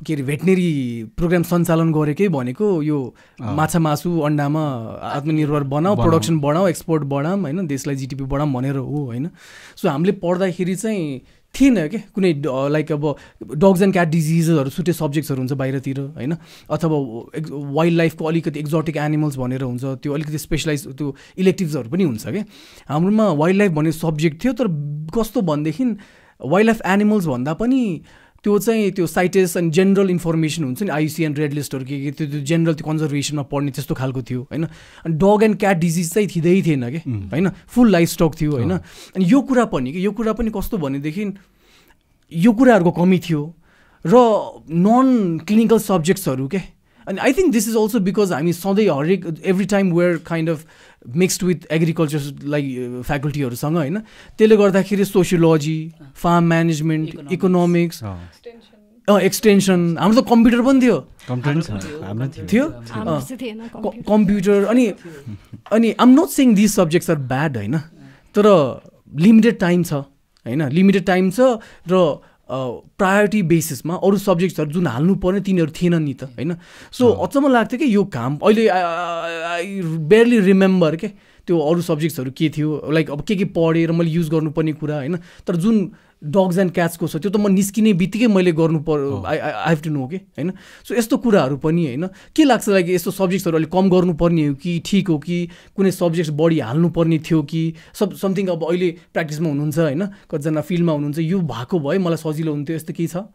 S1: के अरे भेटनेरी प्रोग्राम सञ्चालन गरेकै भनेको यो माछा मासु अन्डामा आत्मनिर्भर बनाऊ प्रोडक्सन बढाऊ एक्सपोर्ट बढाऊँ होइन देशलाई जिडिपी बढाऊँ भनेर हो होइन। सो हामीले पढ्दाखेरि चाहिँ थिएन क्या कुनै लाइक अब डग्स एन्ड क्याट डिजिजहरू छुट्टै सब्जेक्ट्सहरू हुन्छ बाहिरतिर होइन। अथवा वाइल्ड लाइफको अलिकति एक्जोटिक एनिमल्स भनेर हुन्छ त्यो अलिकति स्पेसलाइज त्यो इलेक्टिभ्सहरू पनि हुन्छ क्या हाम्रोमा वाइल्ड लाइफ भन्ने सब्जेक्ट थियो तर कस्तो भनेदेखि वाइल्ड लाइफ एनिमल्स भन्दा पनि त्यो चाहिँ त्यो साइटेस अनि जेनरल इन्फर्मेसन हुन्छ नि आइसिएन रेड लिस्टहरू के के त्यो त्यो जेनरल त्यो कन्जर्भेसनमा पढ्ने त्यस्तो खालको थियो होइन? अनि डग एन्ड क्याट डिजिज चाहिँ थिँदै थिएन कि होइन? फुल लाइफ स्टक थियो होइन? अनि यो कुरा पनि कि यो कुरा पनि कस्तो भनेदेखि यो कुराहरूको कमी थियो र नन क्लिनिकल सब्जेक्ट्सहरू के? अनि I think this is also because हामी सधैँ हरेक every time where kind of mixed with agriculture like फ्याकल्टीहरूसँग होइन? त्यसले गर्दाखेरि sociology farm management economics. Extension. हाम्रो त कम्प्युटर पनि थियो। थियो। कम्प्युटर। अनि अनि I'm not saying this subjects are bad होइन? तर लिमिटेड टाइम छ होइन? लिमिटेड टाइम छ र प्रायोरिटी बेसिसमा अरू सब्जेक्ट्सहरू जुन हाल्नु पर्ने तिनीहरू थिएन नि त होइन? सो अचम्म लाग्थ्यो कि यो काम? अहिले आई बेयरली रिमेम्बर के? त्यो अरू सब्जेक्ट्सहरू के थियो? लाइक अब के के पढेर मैले युज गर्नुपर्ने कुरा होइन? तर जुन डग्स एन्ड क्याट्सको छ त्यो त म निस्किने बित्तिकै मैले गर्नु पर्यो I I have to know के होइन? सो यस्तो कुराहरू पनि होइन? के लाग्छ लाइक यस्तो सब्जेक्ट्सहरू अलिक कम गर्नुपर्ने हो कि ठिक हो कि कुनै सब्जेक्ट्स बढी हाल्नुपर्ने थियो कि सब समथिङ अब अहिले प्र्याक्टिसमा हुनुहुन्छ होइन? कतिजना फिल्डमा हुनुहुन्छ यो भएको भए मलाई सजिलो हुन्थ्यो यस्तो केही छ?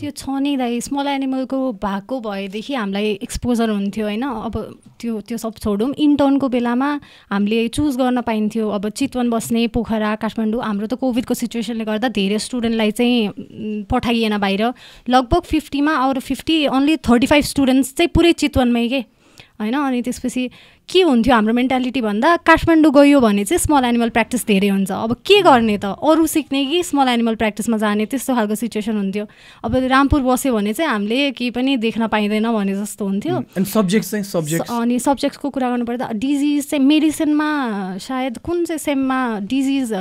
S7: त्यो छ नि दाइ स्मल एनिमलको भएको भएदेखि हामीलाई एक्सपोजर हुन्थ्यो होइन। अब त्यो त्यो सब छोडौँ। इन्टर्नको बेलामा हामीले चुज गर्न पाइन्थ्यो। अब चितवन बस्ने पोखरा काठमाडौँ हाम्रो त कोभिडको सिचुएसनले गर्दा धेरै स्टुडेन्टलाई चाहिँ पठाइएन बाहिर। लगभग फिफ्टीमा अरू fifty only thirty five students चाहिँ पुरै चितवनमै के? होइन? अनि त्यसपछि के हुन्थ्यो हाम्रो मेन्टालिटी भन्दा काठमाडौँ गयो भने चाहिँ स्मल एनिमल प्र्याक्टिस धेरै हुन्छ। अब के गर्ने त? अरू सिक्ने कि स्मल एनिमल प्र्याक्टिसमा जाने? त्यस्तो खालको सिचुएसन हुन्थ्यो। अब रामपुर बस्यो भने चाहिँ हामीले केही पनि देख्न पाइँदैन भने जस्तो हुन्थ्यो।
S1: सब्जेक्ट चाहिँ सब्जेक्ट
S7: अनि सब्जेक्टको कुरा गर्नुपर्दा डिजिज चाहिँ मेडिसिनमा सायद कुन चाहिँ सेममा डिजिज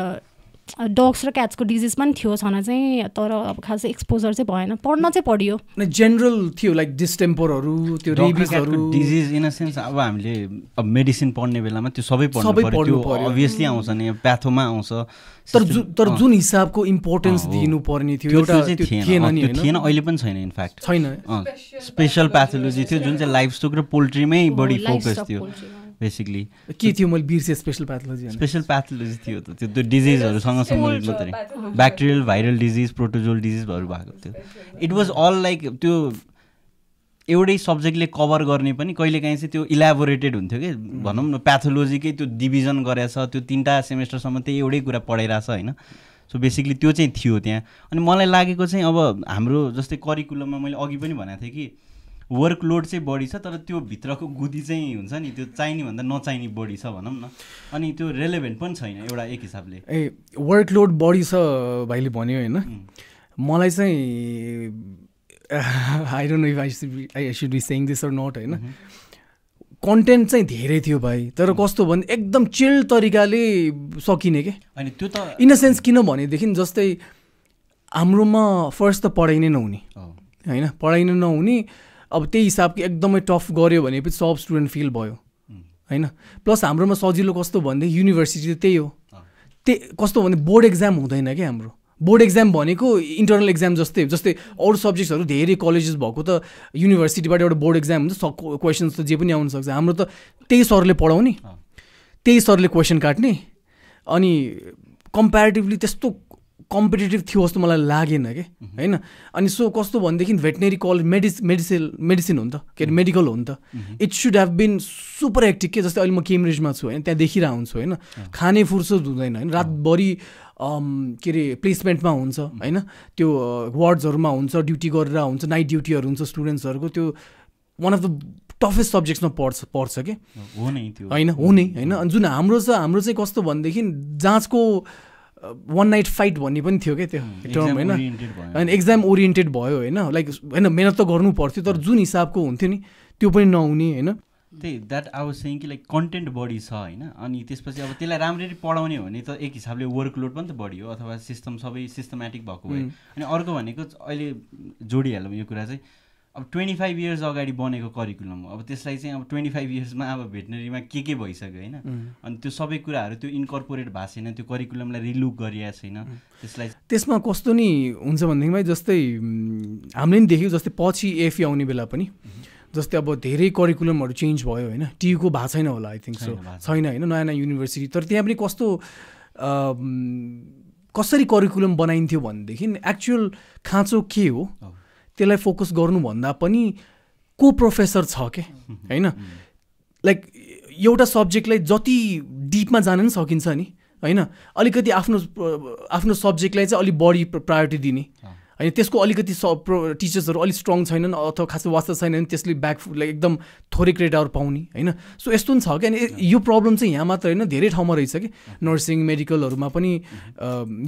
S7: डग्स र क्याट्सको डिजिज पनि थियो छन चाहिँ तर अब खास एक्सपोजर चाहिँ भएन। पढ्न चाहिँ पढियो।
S1: जेनरल थियो लाइक डिस्टेम्परहरू त्यो रेबिजहरू
S4: डिजिज इन अ सेन्स अब हामीले अब मेडिसिन पढ्ने बेलामा त्यो सबै सबै पढ्नु पर्यो अभियसली आउँछ नि प्याथोमा आउँछ।
S1: तर जुन तर जुन हिसाबको इम्पोर्टेन्स दिनुपर्ने थियो एउटा
S4: थिएन। अहिले पनि छैन इनफ्याक्ट
S1: छैन।
S4: स्पेसल प्याथोलोजी थियो जुन चाहिँ लाइफ स्टोक र पोल्ट्रीमै बढी फोकस थियो। बेसिकली
S1: के थियो मैले बिर्सेँ स्पेसल प्याथोलोजी
S4: स्पेसल प्याथोलोजी थियो त त्यो त्यो डिजिजहरूसँग सम्बन्धित मात्रै। ब्याक्टेरियल भाइरल डिजिज प्रोटोजोल डिजिजहरू भएको थियो। इट वाज अल लाइक त्यो एउटै सब्जेक्टले कभर गर्ने पनि कहिलेकाहीँ चाहिँ त्यो इलाबोरेटेड हुन्थ्यो कि? भनौँ न प्याथोलोजीकै त्यो डिभिजन गरेछ त्यो तिनवटा सेमेस्टरसम्म त्यही एउटै कुरा पढाइरहेछ होइन? सो बेसिकली त्यो चाहिँ थियो त्यहाँ। अनि मलाई लागेको चाहिँ अब हाम्रो जस्तै करिकुलममा मैले अघि पनि भनेको थिएँ कि वर्कलोड चाहिँ बढी छ तर त्यो भित्रको गुदी चाहिँ हुन्छ नि त्यो चाहिने भन्दा नचाहिने बढी छ भनौँ न। अनि त्यो रेलेभेन्ट पनि छैन एउटा एक हिसाबले।
S1: ए वर्कलोड बढी छ भाइले भन्यो होइन। मलाई चाहिँ I don't know if I I should be saying this or not होइन। कन्टेन्ट चाहिँ धेरै थियो भाइ तर कस्तो भने एकदम चिल तरिकाले सकिने के।
S4: अनि त्यो त
S1: इन अ सेन्स किन भनेदेखि जस्तै हाम्रोमा फर्स्ट त पढाइ नै नहुने। होइन पढाइ नै नहुने। अब त्यही हिसाबको एकदमै टफ गऱ्यो भने पछि सब स्टुडेन्ट फेल भयो। होइन? प्लस हाम्रोमा सजिलो कस्तो भनेदेखि युनिभर्सिटी त्यही हो। त्यही कस्तो भने बोर्ड एक्जाम हुँदैन क्या हाम्रो। बोर्ड एक्जाम भनेको इन्टरनल एक्जाम जस्तै जस्तै अरू सब्जेक्ट्सहरू धेरै कलेजेस भएको त युनिभर्सिटीबाट एउटा बोर्ड एक्जाम हुन्छ क्वेसन्स त जे पनि आउन सक्छ। हाम्रो त त्यही सरले पढाउने त्यही सरले क्वेसन काट्ने अनि कम्पेरिटिभली त्यस्तो कम्पिटेटिभ थियो जस्तो मलाई लागेन कि? होइन? अनि सो कस्तो भनेदेखि भेटनेरी कलेज मेडिस मेडिसिन मेडिसिन हो नि त के अरे मेडिकल हो नि त। It should have been super active के? जस्तै अहिले म केम्ब्रिजमा छु होइन? त्यहाँ देखिरहेको हुन्छु होइन? खाने फुर्सद हुँदैन होइन? रातभरि के अरे प्लेसमेन्टमा हुन्छ होइन? त्यो वार्ड्सहरूमा हुन्छ ड्युटी गरेर हुन्छ नाइट ड्युटीहरू हुन्छ स्टुडेन्ट्सहरूको त्यो वान अफ द टफेस्ट सब्जेक्ट्समा पढ्छ पढ्छ कि?
S4: हो नै त्यो।
S1: होइन? हो नै होइन? अनि जुन हाम्रो छ हाम्रो चाहिँ कस्तो भनेदेखि जाँचको वान नाइट फाइट भन्ने पनि थियो क्या त्यो? टर्म होइन? अनि एक्जाम ओरिएन्टेड भयो होइन? लाइक होइन मेहनत त गर्नु पर्थ्यो तर जुन हिसाबको हुन्थ्यो नि त्यो पनि नहुने होइन?
S4: त्यही द्याट आवर सेङ कि लाइक कन्टेन्ट बढी छ होइन? अनि त्यसपछि अब त्यसलाई राम्ररी पढाउने हो भने त एक हिसाबले वर्कलोड पनि त बढी हो अथवा सिस्टम सबै सिस्टमेटिक भएको भए। अनि अर्को भनेको अहिले जोडिहालौँ यो कुरा चाहिँ अब ट्वेन्टी फाइभ इयर्स अगाडि बनेको करिकुलम हो। अब त्यसलाई चाहिँ अब ट्वेन्टी फाइभ इयर्समा अब भेटनरीमा के के भइसक्यो होइन? अनि त्यो सबै कुराहरू त्यो इन्कर्पोरेट भएको छैन त्यो करिकुलमलाई रिलुक गरिएको छैन। त्यसलाई
S1: त्यसमा कस्तो नि हुन्छ भनेदेखिमा जस्तै हामीले नि देख्यौँ जस्तै पछि एफी आउने बेला पनि जस्तै अब धेरै करिकुलमहरू चेन्ज भयो होइन? टियुको भएको छैन होला आई थिङ्क सो छैन होइन? नयाँ नयाँ युनिभर्सिटी तर त्यहाँ पनि कस्तो कसरी करिकुलम बनाइन्थ्यो भनेदेखि एक्चुअल खाँचो के हो? त्यसलाई फोकस गर्नुभन्दा पनि को प्रोफेसर छ के? होइन? लाइक एउटा सब्जेक्टलाई जति डिपमा जान पनि सकिन्छ नि होइन? अलिकति आफ्नो आफ्नो सब्जेक्टलाई चाहिँ अलिक बढी प्रायोरिटी दिने। होइन त्यसको अलिकति स प्रो टिचर्सहरू अलिक स्ट्रङ छैनन् अथवा खासै वास्ता छैनन् त्यसले ब्याक लाइक एकदम थोरै क्रेडिटहरू पाउने होइन? सो यस्तो पनि छ कि अनि यो प्रब्लम चाहिँ यहाँ मात्र होइन धेरै ठाउँमा रहेछ कि? नर्सिङ मेडिकलहरूमा पनि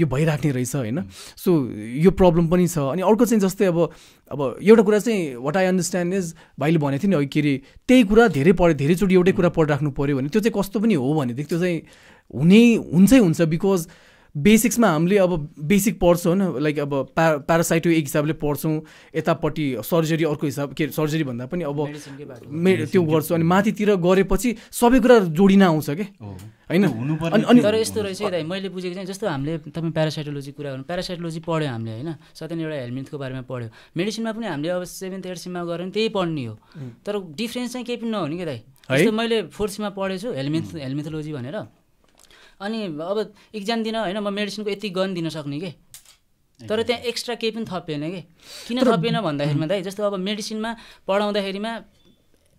S1: यो भइराख्ने रहेछ होइन? सो यो प्रब्लम पनि छ। अनि अर्को चाहिँ जस्तै अब अब एउटा कुरा चाहिँ वाट आई अन्डरस्ट्यान्ड इज भाइले भनेको थियो नि के अरे त्यही कुरा धेरै पढ्यो धेरैचोटि एउटै कुरा पढिराख्नु पऱ्यो भने त्यो चाहिँ कस्तो पनि हो भनेदेखि त्यो चाहिँ हुने हुन्छै हुन्छ बिकज बेसिक्समा हामीले अब बेसिक पढ्छौँ होइन लाइक अब पा प्यारासाइटो एक हिसाबले पढ्छौँ यतापट्टि सर्जरी अर्को हिसाब के सर्जरी भन्दा पनि अब मे त्यो गर्छु। अनि माथितिर गरेपछि सबै कुरा जोडिन आउँछ कि? होइन?
S5: अनि तर यस्तो रहेछ दाइ मैले बुझेको चाहिँ जस्तो हामीले तपाईँ प्यारासाइटोलोजी कुरा गर्नु प्यारासाइटोलोजी पढ्यो हामीले होइन सधैँ एउटा हेलमेटको बारेमा पढ्यो। मेडिसिनमा पनि हामीले अब सेभेन्थ एट सिममा गऱ्यो भने त्यही पढ्ने हो। तर डिफ्रेन्स चाहिँ केही पनि नहुने कि दाइ? जस्तो मैले फोर्थ सिममा पढेछु हेलमेथ हेलमेथोलोजी भनेर। अनि अब इक्जाम दिन होइन म मेडिसिनको यति गन दिन सक्ने कि? तर त्यहाँ एक्स्ट्रा केही पनि थपिएन कि? किन थपिएन भन्दाखेरिमा दाइ जस्तो अब मेडिसिनमा पढाउँदाखेरिमा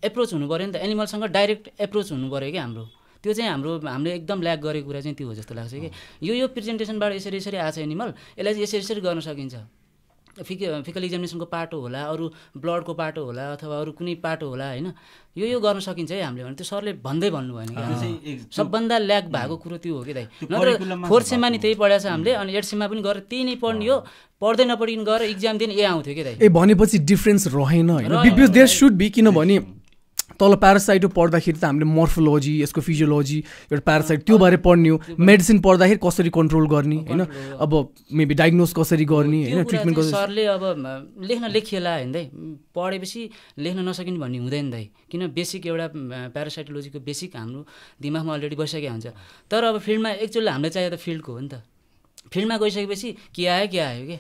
S5: एप्रोच हुनु पऱ्यो नि त। एनिमलसँग डाइरेक्ट एप्रोच हुनु पऱ्यो कि हाम्रो? त्यो चाहिँ हाम्रो हामीले एकदम ल्याक गरेको कुरा चाहिँ त्यो हो जस्तो लाग्छ कि? यो यो प्रेजेन्टेसनबाट यसरी यसरी आएको छ एनिमल यसलाई चाहिँ यसरी यसरी गर्न सकिन्छ। फिक फिकल इक्जामिनेसनको पाटो होला अरू ब्लडको पाटो होला अथवा अरू कुनै पाटो होला होइन? यो यो गर्न सकिन्छ है हामीले भने त्यो सरले भन्दै भन्नु भएन कि सबभन्दा ल्याक भएको कुरो त्यो हो कि दाइ। नत्र फोर्थ सेममा नि त्यही पढाएको छ हामीले अनि एट सेममा पनि गएर त्यही नै पढ्ने हो। पढ्दै नपढिकन गएर इक्जाम दिन ए आउँथ्यो कि दाइ।
S1: ए भनेपछि डिफ्रेन्स रहेन होइन? देयर सुड बी किनभने तल प्यारासाइटो पढ्दाखेरि त हामीले मर्फोलोजी यसको फिजियोलोजी एउटा प्यारासाइट त्यो बारे पढ्ने हो। मेडिसिन पढ्दाखेरि कसरी कन्ट्रोल गर्ने होइन? अब मेबी डायग्नोज कसरी गर्ने होइन? ट्रिटमेन्ट
S5: सरले अब लेख्न लेखिएला होइन पढेपछि लेख्न नसकिने भन्ने हुँदैन दाइ किन? बेसिक एउटा प्यारासाइटोलोजीको बेसिक हाम्रो दिमागमा अलरेडी बसिसकेको हुन्छ। तर अब फिल्डमा एक्चुअली हामीलाई चाहियो त फिल्डको हो नि त। फिल्डमा गइसकेपछि के आयो के आयो कि?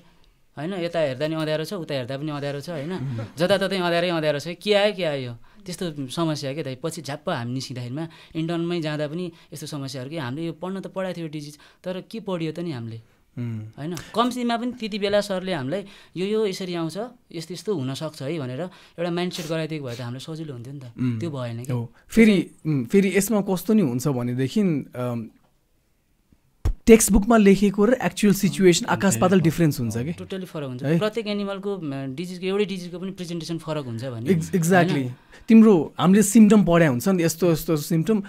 S5: होइन? यता हेर्दा नि अँध्यारो छ उता हेर्दा पनि अँध्यारो छ होइन? जताततै अँध्यारै अँध्यारो छ। के आयो के आयो? त्यस्तो समस्या क्या पछि झ्याप्प हामी निस्किँदाखेरिमा इन्टर्नमै जाँदा पनि यस्तो समस्याहरू कि हामीले यो पढ्न त पढाएको थियो डिजिज तर के पढियो त नि हामीले? होइन? कम्सीमा पनि त्यति बेला सरले हामीलाई यो यो यसरी आउँछ यस्तो यस्तो हुनसक्छ है भनेर एउटा माइन्ड सेट गराइदिएको भए त हामीलाई सजिलो हुन्थ्यो नि त। त्यो भएन कि?
S1: फेरि फेरि यसमा कस्तो नि हुन्छ भनेदेखि टेक्स्ट बुकमा लेखेको र एक्चुअल सिचुएसन आकाश पातल डिफ्रेन्स हुन्छ कि?
S5: टोटली फरक हुन्छ। प्रत्येक एनिमलको डिजिजको एउटै डिजिजको पनि प्रेजेन्टेसन फरक हुन्छ भने
S1: एक्ज्याक्टली तिम्रो हामीले सिम्टम पढाइ हुन्छ नि यस्तो यस्तो सिम्टम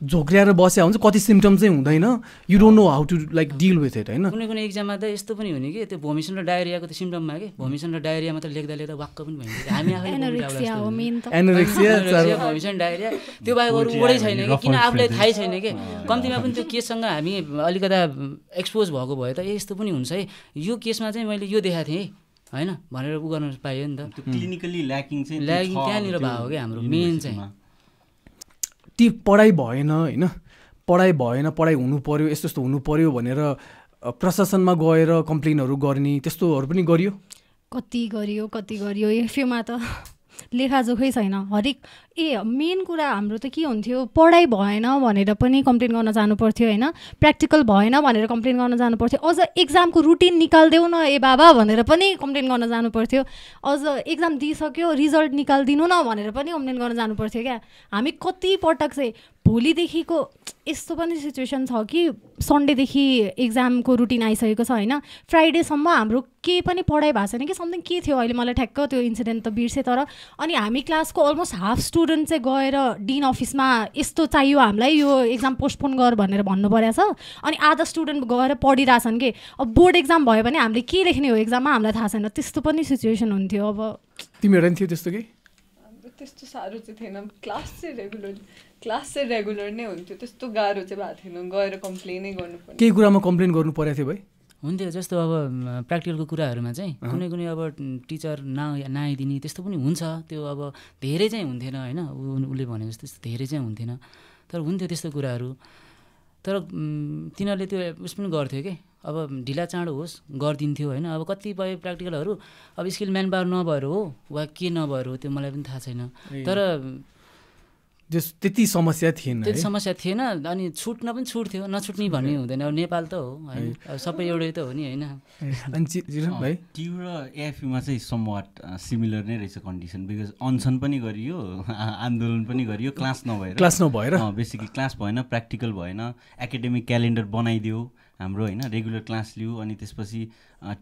S1: झोक्रिएर बस्या हुन्छ कति सिम्टम चाहिँ हुँदैन। You don't know how to like deal with it होइन?
S5: कुनै कुनै इक्जाममा त यस्तो पनि हुने कि त्यो भोमिसन र डायरियाको त सिम्टममा कि? भोमिसन र डायरिया मात्र लेख्दा लेख्दा वाक्क पनि भइन्छ। हामी भोमिसन डायरिया त्यो बाहेक अरू वडै छैन कि? किन आफूलाई थाहै छैन कि? कम्तीमा पनि त्यो केससँग हामी अलिकता एक्सपोज भएको भयो त यस्तो पनि हुन्छ है। यो केसमा चाहिँ मैले यो देखाएको थिएँ है होइन? भनेर उ गर्न पाइयो नि त।
S4: क्लिनिकली ल्याकिङ चाहिँ
S5: ल्याकिङ त्यहाँनिर भएको क्या हाम्रो मेन चाहिँ।
S1: ती पढाइ भएन होइन? पढाइ भएन पढाइ हुनु पऱ्यो यस्तो यस्तो हुनु पऱ्यो भनेर प्रशासनमा गएर कम्प्लेनहरू गर्ने त्यस्तोहरू पनि गरियो?
S7: कति गरियो कति गरियो एफयुमा त लेखाजोखै छैन। हरेक ए मेन कुरा हाम्रो त के हुन्थ्यो? पढाइ भएन भनेर पनि कम्प्लेन गर्न जानु पर्थ्यो होइन? प्र्याक्टिकल भएन भनेर कम्प्लेन गर्न जानु पर्थ्यो अझ एक्जामको रुटिन निकालिदेऊ न ए बाबा भनेर पनि कम्प्लेन गर्न जानु पर्थ्यो अझ एक्जाम दिइसक्यो रिजल्ट निकालिदिनु न भनेर पनि कम्प्लेन गर्न जानु पर्थ्यो क्या। हामी कति पटक चाहिँ भोलिदेखिको यस्तो पनि सिचुएसन छ कि सन्डेदेखि एक्जामको रुटिन आइसकेको छ होइन? फ्राइडेसम्म हाम्रो केही पनि पढाइ भएको छैन कि? समथिङ के थियो? अहिले मलाई ठ्याक्क त्यो इन्सिडेन्ट त बिर्सेँ तर। अनि हामी क्लासको अलमोस्ट हाफ स्टुडेन्ट चाहिँ गएर डिन अफिसमा यस्तो चाहियो हामीलाई यो एक्जाम पोस्टपोन गर भनेर भन्नु परेको छ। अनि आधा स्टुडेन्ट गएर पढिरहेछन् कि? अब बोर्ड एक्जाम भयो भने हामीले के लेख्ने हो एक्जाममा हामीलाई थाहा छैन। त्यस्तो पनि सिचुएसन हुन्थ्यो अब।
S1: तिमीहरू पनि थियो त्यस्तो कि?
S6: हाम्रो त्यस्तो साह्रो चाहिँ थिएन। क्लास चाहिँ रेगुलर क्लास चाहिँ रेगुलर नै हुन्थ्यो। त्यस्तो गाह्रो चाहिँ भएको थिएन। गएर कम्प्लेनै गर्नुपर्ने
S1: केही कुरामा कम्प्लेन गर्नु परेको थियो भाइ।
S5: हुन्थ्यो जस्तो अब प्र्याक्टिकलको कुराहरूमा चाहिँ कुनै कुनै अब टिचर ना नआइदिने त्यस्तो पनि हुन्छ। त्यो अब धेरै चाहिँ हुन्थेन होइन? उसले भने जस्तो त्यस्तो धेरै चाहिँ हुन्थेन। तर हुन्थ्यो त्यस्तो कुराहरू। तर तिनीहरूले त्यो उस पनि गर्थ्यो कि? अब ढिला चाँडो होस् गरिदिन्थ्यो होइन? अब कतिपय प्र्याक्टिकलहरू अब स्किल म्यान पावर नभएर हो वा के नभएर हो त्यो मलाई पनि थाहा छैन। तर
S1: त्यति समस्या थिएन
S5: त्यति समस्या थिएन अनि छुट्न पनि छुट्थ्यो नछुट्ने भन्ने हुँदैन अब नेपाल त हो होइन। अब सबै एउटै त हो नि होइन।
S1: भाइ?
S4: टियु र एएफयुमा चाहिँ समवाट सिमिलर नै रहेछ कन्डिसन बिकज अनसन पनि गरियो आन्दोलन पनि गरियो क्लास नभएर।
S1: क्लास नभएर?
S4: बेसिकली क्लास भएन प्र्याक्टिकल भएन एकाडेमिक क्यालेन्डर बनाइदियो हाम्रो होइन रेगुलर क्लास लियो अनि त्यसपछि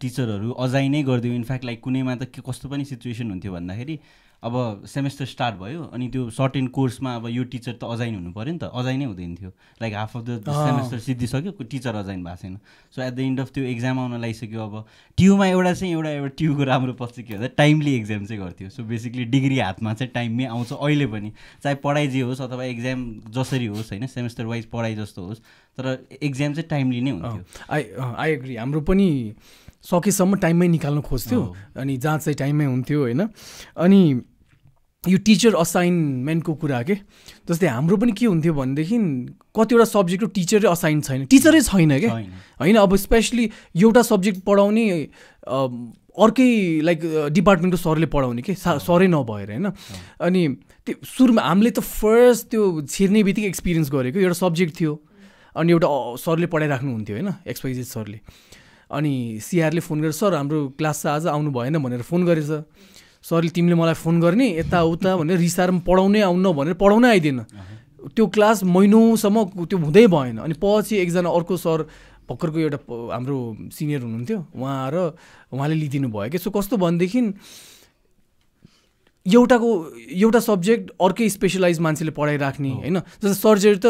S4: टिचरहरू अझै नै गरिदियो। इनफ्याक्ट लाइक कुनैमा त के कस्तो पनि सिचुएसन हुन्थ्यो भन्दाखेरि अब सेमेस्टर स्टार्ट भयो अनि त्यो सर्ट एन्ड कोर्समा अब यो टिचर त अजाइन हुनु पऱ्यो नि त अजाइनै हुँदैन थियो। Like half of the semester सिद्धिसक्यो teacher assign भएको छैन। So at the end of त्यो एक्जाम आउन लागिसक्यो अब ट्युमा एउटा चाहिँ एउटा एउटा ट्युको राम्रो पक्ष के भन्दा टाइमली एक्जाम चाहिँ गर्थ्यो। सो बेसिकली डिग्री हातमा चाहिँ टाइममै आउँछ अहिले पनि। चाहे पढाइ जे होस् अथवा एक्जाम जसरी होस् होइन सेमेस्टर वाइज पढाइ जस्तो होस् तर एक्जाम चाहिँ टाइमली नै हुन्थ्यो।
S1: आई आई एग्री हाम्रो पनि सकेसम्म टाइममै निकाल्नु खोज्थ्यो अनि जाँच चाहिँ टाइममै हुन्थ्यो होइन। अनि यो टिचर असाइनमेन्टको कुरा के? जस्तै हाम्रो पनि के हुन्थ्यो भनेदेखि कतिवटा सब्जेक्टको टिचरै असाइन छैन। टिचरै छैन क्या होइन अब स्पेसली एउटा सब्जेक्ट पढाउने अर्कै लाइक डिपार्टमेन्टको सरले पढाउने के? सा सरै नभएर होइन। अनि त्यो सुरुमा हामीले त फर्स्ट त्यो छिर्ने बित्तिकै एक्सपिरियन्स गरेको। एउटा सब्जेक्ट थियो। अनि एउटा सरले पढाइराख्नु हुन्थ्यो होइन एक्सपाइजेड सरले। अनि सिआरले फोन गरेर सर हाम्रो क्लास चाहिँ आज आउनु भएन भनेर फोन गरेछ सरले तिमीले मलाई फोन गर्ने यताउता भनेर रिसाएर पढाउनै आउन भनेर पढाउनै आइदिएन। त्यो क्लास महिनौसम्म त्यो हुँदै भएन। अनि पछि एकजना अर्को सर भर्खरको एउटा हाम्रो सिनियर हुनुहुन्थ्यो उहाँ आएर उहाँले लिइदिनु भयो। कि सो कस्तो भनेदेखि एउटाको एउटा सब्जेक्ट अर्कै स्पेसलाइज मान्छेले पढाइराख्ने होइन? जस्तै सर्जरी त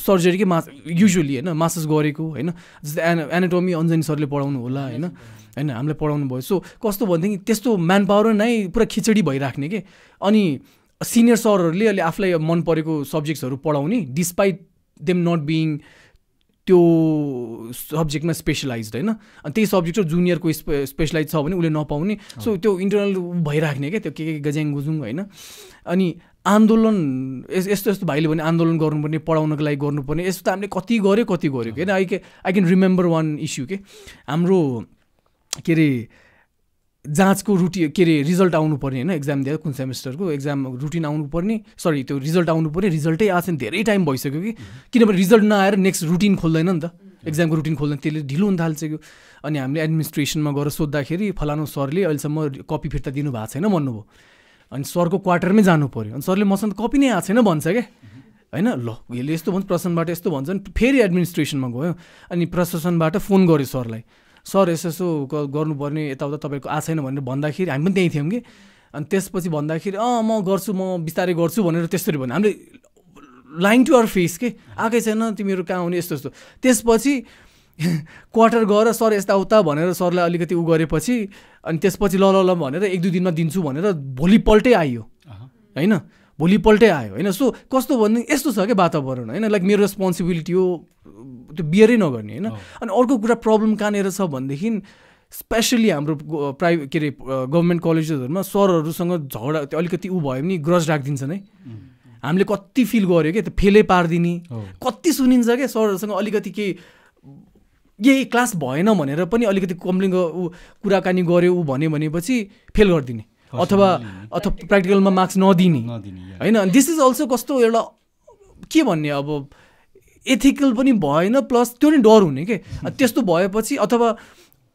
S1: सर्जरीकै मा युजली होइन? मास्टर्स गरेको होइन? जस्तै एना एनाटोमी अन्जनी सरले पढाउनु होला होइन? होइन हामीलाई पढाउनु भयो। सो कस्तो भनेदेखि त्यस्तो म्यान पावर नै पुरा खिचडी भइराख्ने के? अनि सिनियर सरहरूले अहिले आफूलाई मन परेको सब्जेक्ट्सहरू पढाउने डिस्पाइट देम नट बिङ त्यो सब्जेक्टमा स्पेसलाइज होइन। अनि त्यही सब्जेक्ट र जुनियरको स्पे स्पेसलाइज छ भने उसले नपाउने। सो त्यो इन्टरनल भइराख्ने क्या त्यो के के गज्याङ गुजुङ होइन। अनि आन्दोलन यस यस्तो यस्तो भाइले भने आन्दोलन गर्नुपर्ने पढाउनको लागि गर्नुपर्ने यस्तो त हामीले कति गऱ्यो कति गऱ्यो होइन? आई के I can remember one issue के हाम्रो के अरे जाँचको रुटि के अरे रिजल्ट आउनुपर्ने होइन एक्जाम दिएर कुन सेमेस्टरको एक्जाम रुटिन आउनुपर्ने। सरी त्यो रिजल्ट आउनुपर्ने। रिजल्टै आएको छैन धेरै टाइम भइसक्यो कि। किनभने रिजल्ट नआएर नेक्स्ट रुटिन खोल्दैन नि त। एक्जामको रुटिन खोल्दैन। त्यसले ढिलो हुन थाल्छ अनि हामीले एडमिनिस्ट्रेसनमा गएर सोद्धाखेरि फलानु सरले अहिलेसम्म कपी फिर्ता दिनु भएको छैन भन्नुभयो। अनि सरको क्वार्टरमै जानु पऱ्यो अनि सरले मसँग कपी नै आएको छैन भन्छ क्या होइन? ल यसले यस्तो भन्छ प्रशासनबाट यस्तो भन्छ। फेरि एडमिनिस्ट्रेसनमा गयो। अनि प्रशासनबाट फोन गर्यो सरलाई। सर यसो यसो गर्नुपर्ने यताउता तपाईँको आएको छैन भनेर भन्दाखेरि हामी पनि त्यहीँ थियौँ कि। अनि त्यसपछि भन्दाखेरि अँ म गर्छु म बिस्तारै गर्छु भनेर त्यसरी भन्यो। हामीले लाइङ टु आवर फेस के? आएकै छैन तिमीहरू कहाँ आउने यस्तो यस्तो। त्यसपछि क्वार्टर गएर सर यता उता भनेर सरलाई अलिकति उ गरेपछि अनि त्यसपछि ल ल ल भनेर एक दुई दिनमा दिन्छु भनेर भोलिपल्टै आइयो। होइन? भोलिपल्टै आयो। होइन सो कस्तो भने यस्तो छ क्या वातावरण होइन? लाइक मेरो रेस्पोन्सिबिलिटी हो त्यो बियरै नगर्ने होइन? अनि अर्को कुरा प्रब्लम कहाँनिर छ भनेदेखि स्पेसली हाम्रो प्राइभेट के अरे गभर्मेन्ट कलेजेसहरूमा सरहरूसँग झगडा त्यो अलिकति ऊ भयो भने ग्रज राखिदिन्छन् है हामीले कति फिल गऱ्यो क्या त्यो फेलै पारिदिने। कति सुनिन्छ क्या सरहरूसँग अलिकति केही यही क्लास भएन भनेर पनि अलिकति कम्प्लेन ऊ कुराकानी गऱ्यो ऊ भन्यो भनेपछि फेल गरिदिने। अथवा अथवा प्र्याक्टिकलमा मार्क्स नदिने। होइन दिस इज अल्सो कस्तो एउटा के भन्ने अब एथिकल पनि भएन प्लस त्यो नि डर हुने के? त्यस्तो भएपछि अथवा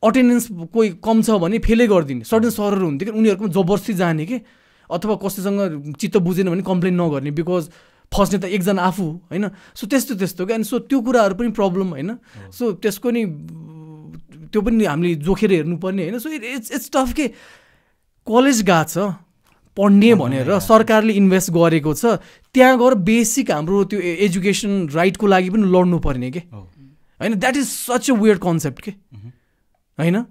S1: अटेन्डेन्स कोही कम छ भने फेलै गरिदिने। सर्टन सरहरू हुन्थ्यो कि उनीहरूकोमा जबरजस्ती जाने के? अथवा कसैसँग चित्त बुझेन भने कम्प्लेन नगर्ने बिकज फस्ने त एकजना आफू होइन? सो त्यस्तो त्यस्तो क्या अनि सो त्यो कुराहरू पनि प्रब्लम होइन? सो त्यसको नि त्यो पनि हामीले जोखेर हेर्नुपर्ने होइन? सो इट्स इट्स टफ के? कलेज गएको छ पढ्ने भनेर सरकारले इन्भेस्ट गरेको छ त्यहाँ गएर बेसिक हाम्रो त्यो ए- एजुकेसन राइटको लागि पनि लड्नु पर्ने के। होइन that is such a weird concept के? होइन?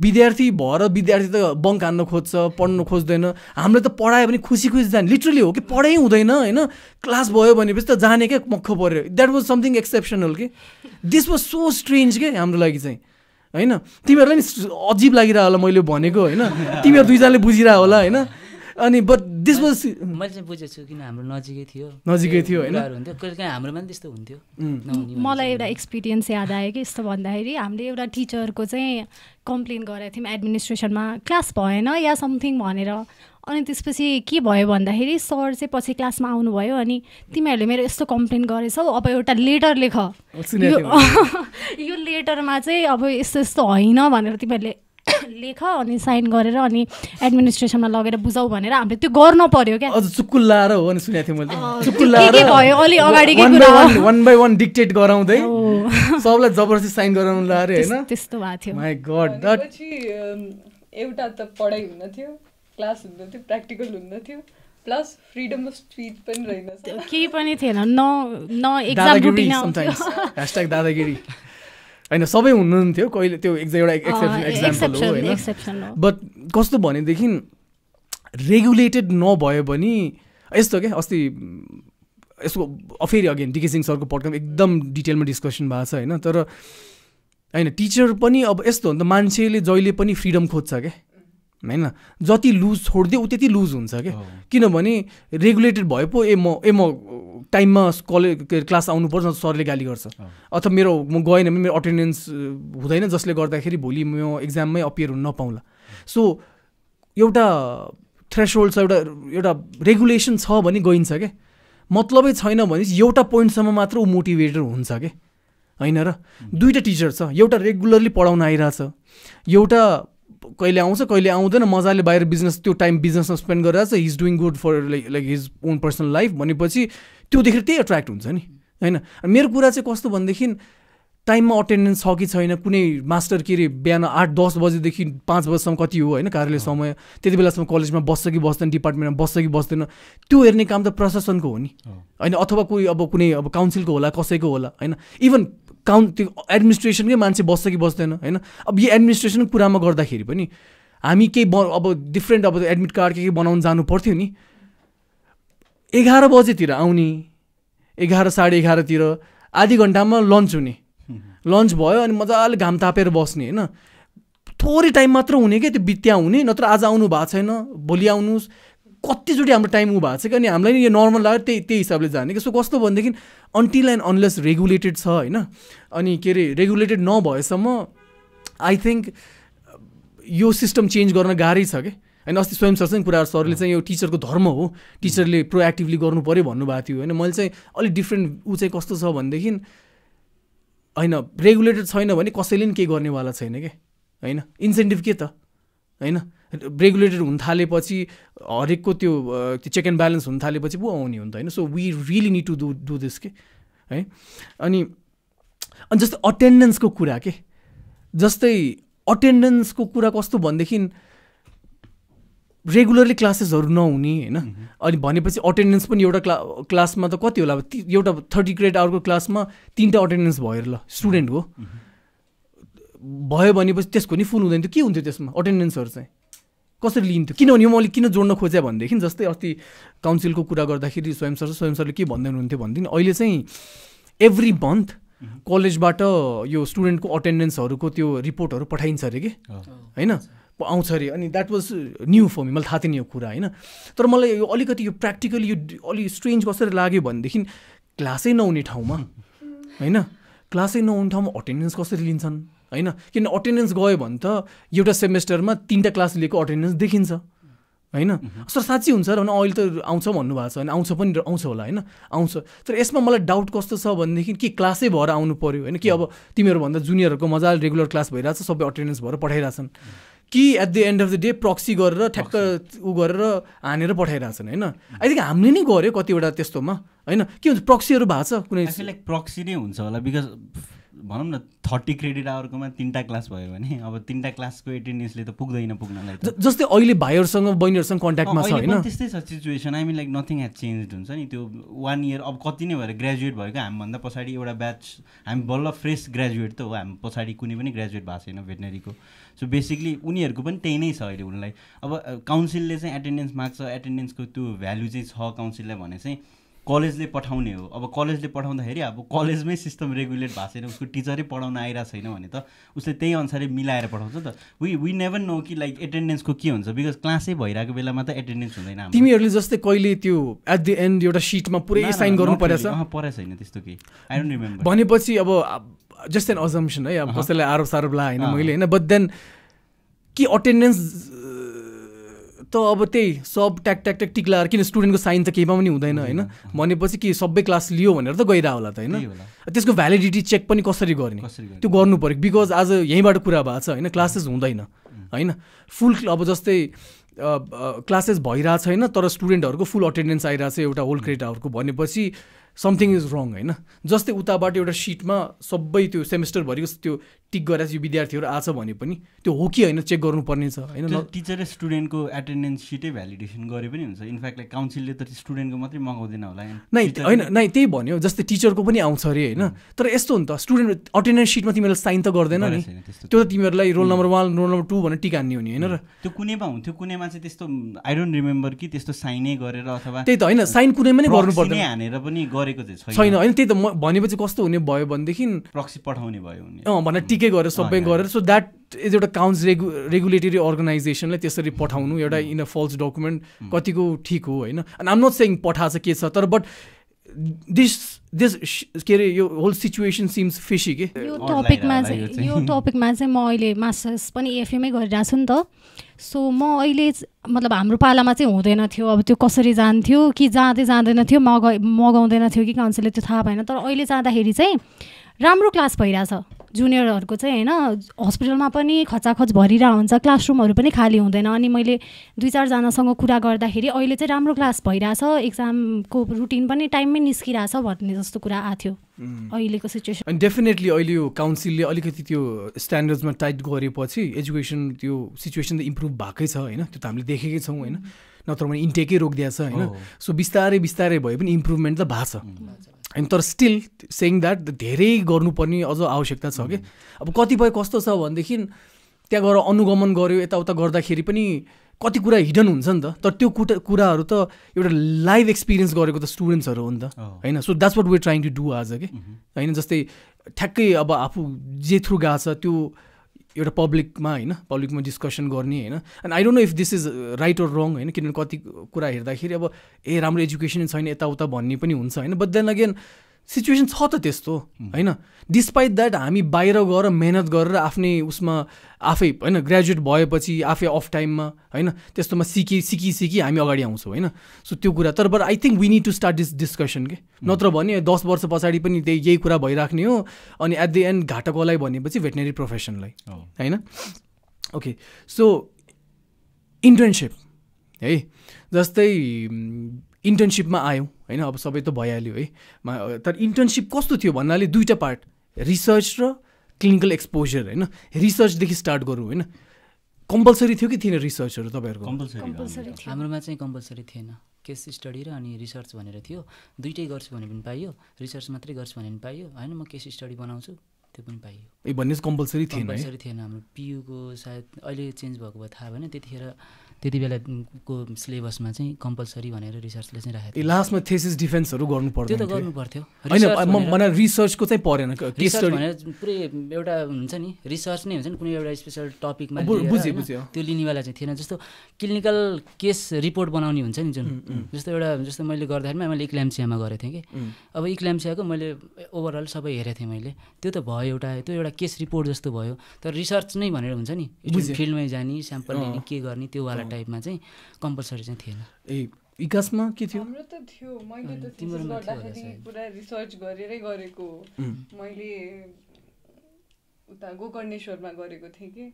S1: विद्यार्थी भएर विद्यार्थी त बङ्क हान्न खोज्छ पढ्नु खोज्दैन। हामीले त पढायो भने खुसी खुसी जाने। लिटरली हो कि? पढाइ हुँदैन होइन? क्लास भयो भनेपछि त जाने क्या मक्ख पऱ्यो। द्याट वाज समथिङ एक्सेप्सनल के? दिस वाज सो स्ट्रेन्ज के हाम्रो लागि चाहिँ। होइन? तिमीहरूलाई नि अजिब लागिरह होला मैले भनेको होइन? तिमीहरू दुईजनाले बुझिरह होला होइन? अनि बट दिस वाज
S5: मैले चाहिँ बुझेको छु किन हाम्रो नजिकै थियो।
S1: नजिकै थियो होइन?
S5: कहिले काहीँ हाम्रोमा पनि त्यस्तो हुन्थ्यो।
S7: मलाई। एउटा एक्सपिरियन्स याद आयो कि यस्तो भन्दाखेरि हामीले एउटा टिचरको चाहिँ कम्प्लेन गरेको थियौँ एडमिनिस्ट्रेसनमा क्लास भएन या समथिङ भनेर। अनि त्यसपछि के भयो भन्दाखेरि सर चाहिँ पछि क्लासमा आउनुभयो अनि तिमीहरूले मेरो यस्तो कम्प्लेन गरेछौ अब एउटा लेटर लेख। यो यो लेटरमा चाहिँ अब यस्तो यस्तो होइन भनेर तिमीहरूले लेख अनि साइन गरेर अनि एडमिनिस्ट्रेसनमा लगेर बुझाउ भनेर हामीले त्यो गर्नु पर्यो क्या।
S1: अझ चुक्कुल लाएर हो भने सुनेको थिएँ मैले
S7: अँ,
S1: चुक्कुल
S7: के के भयो? अलि अगाडिकै
S1: वान
S7: कुरा।
S1: बाई
S7: हो।
S1: One one by one dictate गराउँदै
S7: हो।
S1: सबलाई जबरजस्ती साइन गराउनु लाएर होइन।
S7: त्यस- त्यस्तो भएको थियो।
S1: माई गड
S6: एउटा त पढाइ हुन्न थियो क्लास हुन्न थियो प्र्याक्टिकल हुन्न थियो प्लस फ्रिडम अफ स्पिच पनि रहेनछ
S7: त्यो केही पनि थिएन न न एक्जाम
S1: दादागिरी होइन सबै हुनुहुन्थ्यो कहिले त्यो एउटा एक्सेप्सन एक्जाम्पल हो होइन।
S7: एक्सेप्सन हो।
S1: बट कस्तो भनेदेखि रेगुलेटेड नभयो भने यस्तो क्या अस्ति यसको फेरि अगेन डिके सिंह सरको पड्कामा एकदम डिटेलमा डिस्कसन भएको छ होइन। तर होइन टिचर पनि अब यस्तो हो नि त मान्छेले जहिले पनि फ्रिडम खोज्छ क्या होइन? जति लुज छोडिदियो ऊ त्यति लुज हुन्छ क्या। किनभने रेगुलेटेड भए पो ए म ए म टाइममा कलेज के अरे क्लास आउनुपर्छ सरले गाली गर्छ। अथवा मेरो म गएन भने मेरो अटेन्डेन्स हुँदैन जसले गर्दाखेरि भोलि म एक्जाममै अपियर हुन नपाउँला। सो एउटा थ्रेसहोल्ड छ एउटा एउटा रेगुलेसन छ भने गइन्छ क्या। मतलबै छैन भने एउटा पोइन्टसम्म मात्र ऊ मोटिभेटर हुन्छ क्या। होइन र? दुईवटा टिचर छ। एउटा रेगुलरली पढाउन आइरहेछ। एउटा कहिले आउँछ कहिले आउँदैन। मजाले बाहिर बिजनेस त्यो टाइम बिजनेसमा स्पेन्ड गरिरहेछ he's doing good for like like his own personal life भनेपछि त्यो देखेर त्यही एट्र्याक्ट हुन्छ नि होइन? मेरो कुरा चाहिँ कस्तो भनेदेखि टाइममा अटेन्डेन्स छ कि छैन कुनै मास्टर के अरे बिहान आठ दस बजेदेखि पाँच बजीसम्म कति हो होइन? कार्यालय समय त्यति बेलासम्म कलेजमा बस्छ कि बस्दैन डिपार्टमेन्टमा बस्छ कि बस्दैन त्यो हेर्ने काम त प्रशासनको हो नि होइन? अथवा कोही अब कुनै अब काउन्सिलको होला कसैको होला होइन? इभन काउन् त्यो एडमिनिस्ट्रेसनकै मान्छे बस्छ कि बस्दैन होइन? अब यो एडमिनिस्ट्रेसन कुरामा गर्दाखेरि पनि हामी केही ब अब डिफ्रेन्ट अब एडमिट कार्ड के के बनाउनु जानु पर्थ्यो नि। एघार बजेतिर आउने एघार साढे एघारतिर आधी घन्टामा लन्च हुने। लन्च भयो अनि मजाले घाम तापेर बस्ने होइन? थोरै टाइम मात्र हुने क्या त्यो बित्या हुने नत्र आज आउनु भएको छैन भोलि आउनुहोस् कतिचोटि हाम्रो टाइम ऊ भएको छ कि अनि हामीलाई नि यो नर्मल लाग्यो त्यही त्यही हिसाबले जाने। कि सो कस्तो भनेदेखि अन्टिल एन्ड अनलेस रेगुलेटेड छ होइन? अनि के अरे रेगुलेटेड नभएसम्म आई थिङ्क यो सिस्टम चेन्ज गर्न गाह्रै छ कि? होइन अस्ति स्वयं सरसँग कुरा सरले चाहिँ यो टिचरको धर्म हो। टिचरले प्रोएक्टिभली गर्नु पऱ्यो भन्नुभएको थियो होइन? मैले चाहिँ अलिक डिफ्रेन्ट ऊ चाहिँ कस्तो छ भनेदेखि होइन रेगुलेटेड छैन भने कसैले पनि केही गर्नेवाला छैन क्या होइन? इन्सेन्टिभ के त? होइन? रेगुलेटेड हुन थालेपछि हरेकको त्यो चेक एन्ड ब्यालेन्स हुन थालेपछि पो आउने हो नि त होइन? So we really need to do do this के? है? अनि अनि जस्तै अटेन्डेन्सको कुरा के? जस्तै अटेन्डेन्सको कुरा कस्तो भनेदेखि रेगुलरली क्लासेसहरू नहुने होइन? अनि भनेपछि अटेन्डेन्स पनि एउटा क्ला क्लासमा त कति होला? अब एउटा थर्टी क्रेडिट आवरको क्लासमा तिनवटा अटेन्डेन्स भयो ल स्टुडेन्टको भयो भनेपछि त्यसको नि फुल हुँदैन थियो। के हुन्थ्यो त्यसमा? अटेन्डेन्सहरू चाहिँ। कसरी लिन्थ्यो किनभने यो मैले किन जोड्न खोजेँ भनेदेखि जस्तै अस्ति काउन्सिलको कुरा गर्दाखेरि स्वयं सर स्वयं सरले के भन्दै हुनुहुन्थ्यो भनेदेखि अहिले चाहिँ एभ्री मन्थ कलेजबाट यो स्टुडेन्टको अटेन्डेन्सहरूको त्यो रिपोर्टहरू पठाइन्छ अरे कि? होइन? आउँछ अरे। अनि that was new for me मलाई थाहा थिएन यो कुरा होइन? तर मलाई यो अलिकति यो प्र्याक्टिकली यो अलि स्ट्रेन्ज कसरी लाग्यो भनेदेखि क्लासै नहुने ठाउँमा होइन? क्लासै नहुने ठाउँमा अटेन्डेन्स कसरी लिन्छन्? होइन? किन अटेन्डेन्स गयो भने त एउटा सेमेस्टरमा तिनवटा क्लास लिएको अटेन्डेन्स देखिन्छ। होइन? सर साँच्ची हुन्छ र भने अहिले त आउँछ भन्नुभएको छ होइन? आउँछ पनि आउँछ होला होइन? आउँछ। तर यसमा मलाई डाउट कस्तो छ भनेदेखि के क्लासै भएर आउनु पऱ्यो होइन? कि अब तिमीहरूभन्दा जुनियरहरूको मजाले रेगुलर क्लास भइरहेछ सबै अटेन्डेन्स भएर पठाइरहेछन्। कि at the end of the day proxy गरेर ठ्याक्क उ गरेर हानेर पठाइरहेछन् होइन? आई थिङ्क हामीले नै गऱ्यो कतिवटा त्यस्तोमा होइन? के हुन्छ प्रक्सीहरू भएको छ कुनै?
S4: लाइक प्रक्सी नै हुन्छ होला बिकज भनौँ न थर्टी क्रेडिट आवरकोमा तिनवटा क्लास भयो भने अब तिनवटा क्लासको एटेन्डेन्सले त पुग्दैन पुग्नलाई
S1: जस्तै अहिले भाइहरूसँग बहिनीहरूसँग कन्ट्याक्टमा छ होइन?
S4: त्यस्तै छ situation I mean like nothing has change हुन्छ नि। त्यो वान इयर अब कति नै भएर ग्रेजुएट भएको हामीभन्दा पछाडि एउटा ब्याच हामी बल्ल फ्रेस ग्रेजुएट त हो। हामी पछाडि कुनै पनि ग्रेजुएट भएको छैन भेटनेरीको। सो बेसिकली उनीहरूको पनि त्यही नै छ अहिले उनलाई। अब काउन्सिलले चाहिँ एटेन्डेन्स माग्छ। एटेन्डेन्सको त्यो भ्यालु चाहिँ छ काउन्सिललाई भने चाहिँ कलेजले पठाउने हो अब कलेजले पठाउँदाखेरि अब कलेजमै सिस्टम रेगुलेट भएको छैन उसको टिचरै पढाउन आइरहेको छैन भने त उसले त्यही अनुसारले मिलाएर पठाउँछ नि त वी वी नेभर नो कि लाइक एटेन्डेन्सको के हुन्छ बिकज क्लासै भइरहेको बेलामा त एटेन्डेन्स हुँदैन।
S1: तिमीहरूले जस्तै कहिले त्यो एट द एन्ड एउटा सिटमा पुरै साइन गर्नु
S4: really. अहँ, परेको छैन त्यस्तो केही आई डोन्ट रिमेम्बर
S1: भनेपछि अब जस्ट एन अजम्सन है अब कसैलाई आरोप सारोप ला होइन। मैले होइन बट देन कि अटेन्डेन्स त अब त्यही सब ट्याक ट्याक ट्याक टिक लगाएर किन स्टुडेन्टको साइन त केहीमा पनि हुँदैन होइन? भनेपछि कि सबै क्लास लियो भनेर त गइरह होला त होइन? त्यसको भ्यालिडिटी चेक पनि कसरी गर्ने? त्यो गर्नु पऱ्यो बिकज आज यहीँबाट कुरा भएको छ होइन? क्लासेस हुँदैन होइन? फुल अब जस्तै क्लासेस भइरहेको छैन तर स्टुडेन्टहरूको फुल अटेन्डेन्स आइरहेको छ एउटा होल क्रेडिट आवरको भनेपछि समथिङ इज रङ होइन? जस्तै उताबाट एउटा सिटमा सबै त्यो सेमेस्टरभरिको त्यो टिक गरेर यो विद्यार्थीहरू आछ भने पनि त्यो हो कि होइन चेक गर्नुपर्ने छ होइन
S4: त्यो
S1: न-
S4: टिचर र स्टुडेन्टको एटेन्डेन्स सिटै भ्यालिडेसन गरे पनि हुन्छ। इनफ्याक्ट लाइक काउन्सिलले त स्टुडेन्टको मात्रै मगाउँदैन होला।
S1: नै होइन नै त्यही भन्यो जस्तै टिचरको पनि आउँछ अरे होइन। तर यस्तो हो नि त स्टुडेन्ट अटेन्डेन्स सिटमा तिमीहरूले साइन त गर्दैन नि। त्यो त तिमीहरूलाई roll number one roll number two भनेर टिक हान्ने हो नि होइन र।
S4: त्यो कुनैमा हुन्थ्यो कुनैमा चाहिँ त्यस्तो आई डोन्ट रिमेम्बर कि त्यस्तो साइनै गरेर अथवा
S1: त्यही त होइन साइन कुनैमा नै गर्नु पर्दैन।
S4: हानेर पनि गरेको चाहिँ
S1: छैन। होइन त्यही त म भनेपछि कस्तो हुने भयो भनेदेखि
S4: प्रक्सी पठाउने भयो
S1: भनेर टिकै गरेर सबै गरेर सो द्याट इज एउटा काउन्स रेगु रेगुलेटरी अर्गनाइजेसनलाई त्यसरी पठाउनु एउटा इन अ फल्स डकुमेन्ट कतिको ठिक हो होइन? अनि आम नट सेङ पठाएको छ के छ तर बट दिस दिस के अरे यो होल सिचुएसन सिम्स फिसी के?
S7: यो टपिकमा चाहिँ। यो टपिकमा चाहिँ म अहिले मास्टर्स पनि एफएमै गरिरहेको छु नि त। सो म अहिले मतलब हाम्रो पालामा चाहिँ हुँदैन थियो अब त्यो कसरी जान्थ्यो कि जाँदै जाँदैन थियो मगा मगाउँदैन थियो कि काउन्सिलले त्यो थाहा भएन। तर अहिले जाँदाखेरि चाहिँ राम्रो क्लास भइरहेछ। जुनियरहरूको चाहिँ होइन हस्पिटलमा पनि खचाखच भरिरहेको हुन्छ क्लासरुमहरू पनि खाली हुँदैन। अनि मैले दुई चारजनासँग कुरा गर्दाखेरि अहिले चाहिँ राम्रो क्लास भइरहेछ एक्जामको रुटिन पनि टाइममै निस्किरहेछ भन्ने जस्तो कुरा आएको थियो अहिलेको सिचुएसन
S1: अनि डेफिनेटली अहिले यो काउन्सिलले अलिकति त्यो स्ट्यान्डर्ड्समा टाइट गरेपछि एजुकेसन त्यो सिचुएसन त इम्प्रुभ भएकै छ होइन? त्यो त हामीले देखेकै छौँ होइन? नत्र भने इन्टेकै रोकिदिएको छ होइन। सो बिस्तारै बिस्तारै भए पनि इम्प्रुभमेन्ट त भएको छ। अनि तर स्टिल सेङ द्याट धेरै गर्नुपर्ने अझ आवश्यकता छ कि अब कतिपय कस्तो छ भनेदेखि त्यहाँ गएर अनुगमन गऱ्यो यताउता गर्दाखेरि पनि कति कुरा हिडन हुन्छ नि त। तर त्यो कुटा कुराहरू त एउटा लाइभ एक्सपिरियन्स गरेको त स्टुडेन्ट्सहरू हो नि त
S4: Oh.
S1: होइन? So that's what we're trying to do आज कि होइन जस्तै ठ्याक्कै अब आफू जे थ्रु गएको छ त्यो एउटा पब्लिकमा होइन पब्लिकमा डिस्कसन गर्ने होइन। And I don't know if this is right or wrong होइन किनभने कति कुरा हेर्दाखेरि अब ए राम्रो एजुकेसन छैन यताउता भन्ने पनि हुन्छ होइन। बट देन अगेन सिचुएसन छ त त्यस्तो होइन? डिस्पाइट द्याट हामी बाहिर गएर मेहनत गरेर आफ्नै उसमा आफै होइन ग्रेजुएट भएपछि आफै अफ टाइममा होइन त्यस्तोमा सिकी सिकी सिकी हामी अगाडि आउँछौँ होइन? सो त्यो कुरा तर but I think we need to start this discussion के नत्र भने दस वर्ष पछाडि पनि त्यही यही कुरा भइराख्ने हो अनि एट द एन्ड घाटा कसलाई भनेपछि भेटनेरी प्रोफेसनलाई। होइन? ओके सो इन्टर्नसिप है? जस्तै इन्टर्नसिपमा आयौँ। होइन अब सबै त भइहाल्यो है। तर इन्टर्नसिप कस्तो थियो भन्नाले दुईवटा पार्ट रिसर्च र क्लिनिकल एक्सपोजर होइन। रिसर्चदेखि स्टार्ट गरौँ होइन। कम्पलसरी थियो कि थिएन रिसर्चहरू तपाईँहरूको?
S4: कम्पलसरी
S5: हाम्रोमा चाहिँ कम्पलसरी थिएन। केस स्टडी र अनि रिसर्च भनेर थियो। दुइटै गर्छु भने पनि पाइयो। रिसर्च मात्रै गर्छु भने पनि पाइयो। होइन म केस स्टडी बनाउँछु त्यो पनि पाइयो।
S1: ए भन्ने कम्पलसरी थिएन है।
S5: कम्पलसरी थिएन हाम्रो पियुको सायद अहिले चेन्ज भएको भए थाहा भएन। त्यतिखेर त्यति बेलाको सिलेबसमा चाहिँ कम्पलसरी भनेर रिसर्चले चाहिँ राखेको थियो।
S1: लास्टमा थेसिस डिफेन्सहरू गर्नु
S5: त्यो त गर्नु पर्थ्यो
S1: होइन रिसर्चको चाहिँ परेन
S5: रिसर्च भनेर पुरै एउटा हुन्छ नि रिसर्च नै हुन्छ नि कुनै एउटा स्पेसल टपिकमा
S1: बु-
S5: लिएर
S1: बुझेँ,
S5: होइन,
S1: बुझेँ, अँ।
S5: त्यो लिनेवाला चाहिँ थिएन। जस्तो क्लिनिकल केस रिपोर्ट बनाउने हुन्छ नि जुन। जस्तो एउटा जस्तो मैले गर्दाखेरिमा मैले इक्ल्याम्सियामा गरेको थिएँ कि। अब इक्ल्याम्सियाको मैले ओभरअल सबै हेरेको थिएँ मैले। त्यो त भयो एउटा त्यो एउटा केस रिपोर्ट जस्तो भयो। तर रिसर्च नै भनेर हुन्छ नि। फिल्डमै जाने स्याम्पल। लिने के गर्ने त्यो वाला टाइपमा चाहिँ कम्पलसरी चाहिँ थिएन।
S1: ए विकासमा के थियो?
S6: हाम्रो त थियो। मैले त थिसिस गर्दाखेरि। पुरा रिसर्च गरेरै गरेको. मैले उता गोकर्णेश्वरमा गरेको थिएँ कि।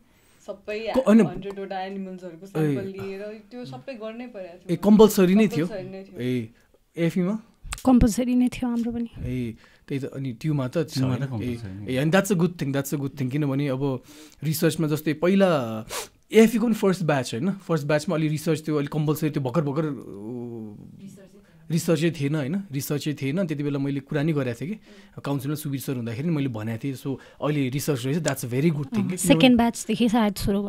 S6: सबै। हन्ड्रेडवटा एनिमल्सहरूको स्याम्पल लिएर त्यो सबै गर्नै परेको थियो।
S1: ए कम्पलसरी नै थियो?
S6: Compulsory नै थियो।
S1: ए एफीमा
S7: कम्पलसरी नै थियो हाम्रो पनि।
S1: ए त्यही त अनि ट्युमा त छ
S4: ट्युमा त
S1: होइन?
S4: compulsory नै।
S1: ए अनि that's a good thing that's a good thing किनभने अब रिसर्चमा जस्तै पहिला एएफीको पनि फर्स्ट ब्याच होइन फर्स्ट ब्याचमा अलि रिसर्च त्यो अलिक कम्पलसरी त्यो भर्खर भर्खर रिसर्चै थिएन होइन? रिसर्चै थिएन। त्यति बेला मैले कुरा नि गरेको थिएँ कि। काउन्सिलर सुबिर सर हुँदाखेरि मैले भनेको थिएँ सो अहिले रिसर्च रहेछ। That's a very good thing
S7: second ब्याचदेखि सायद सुरु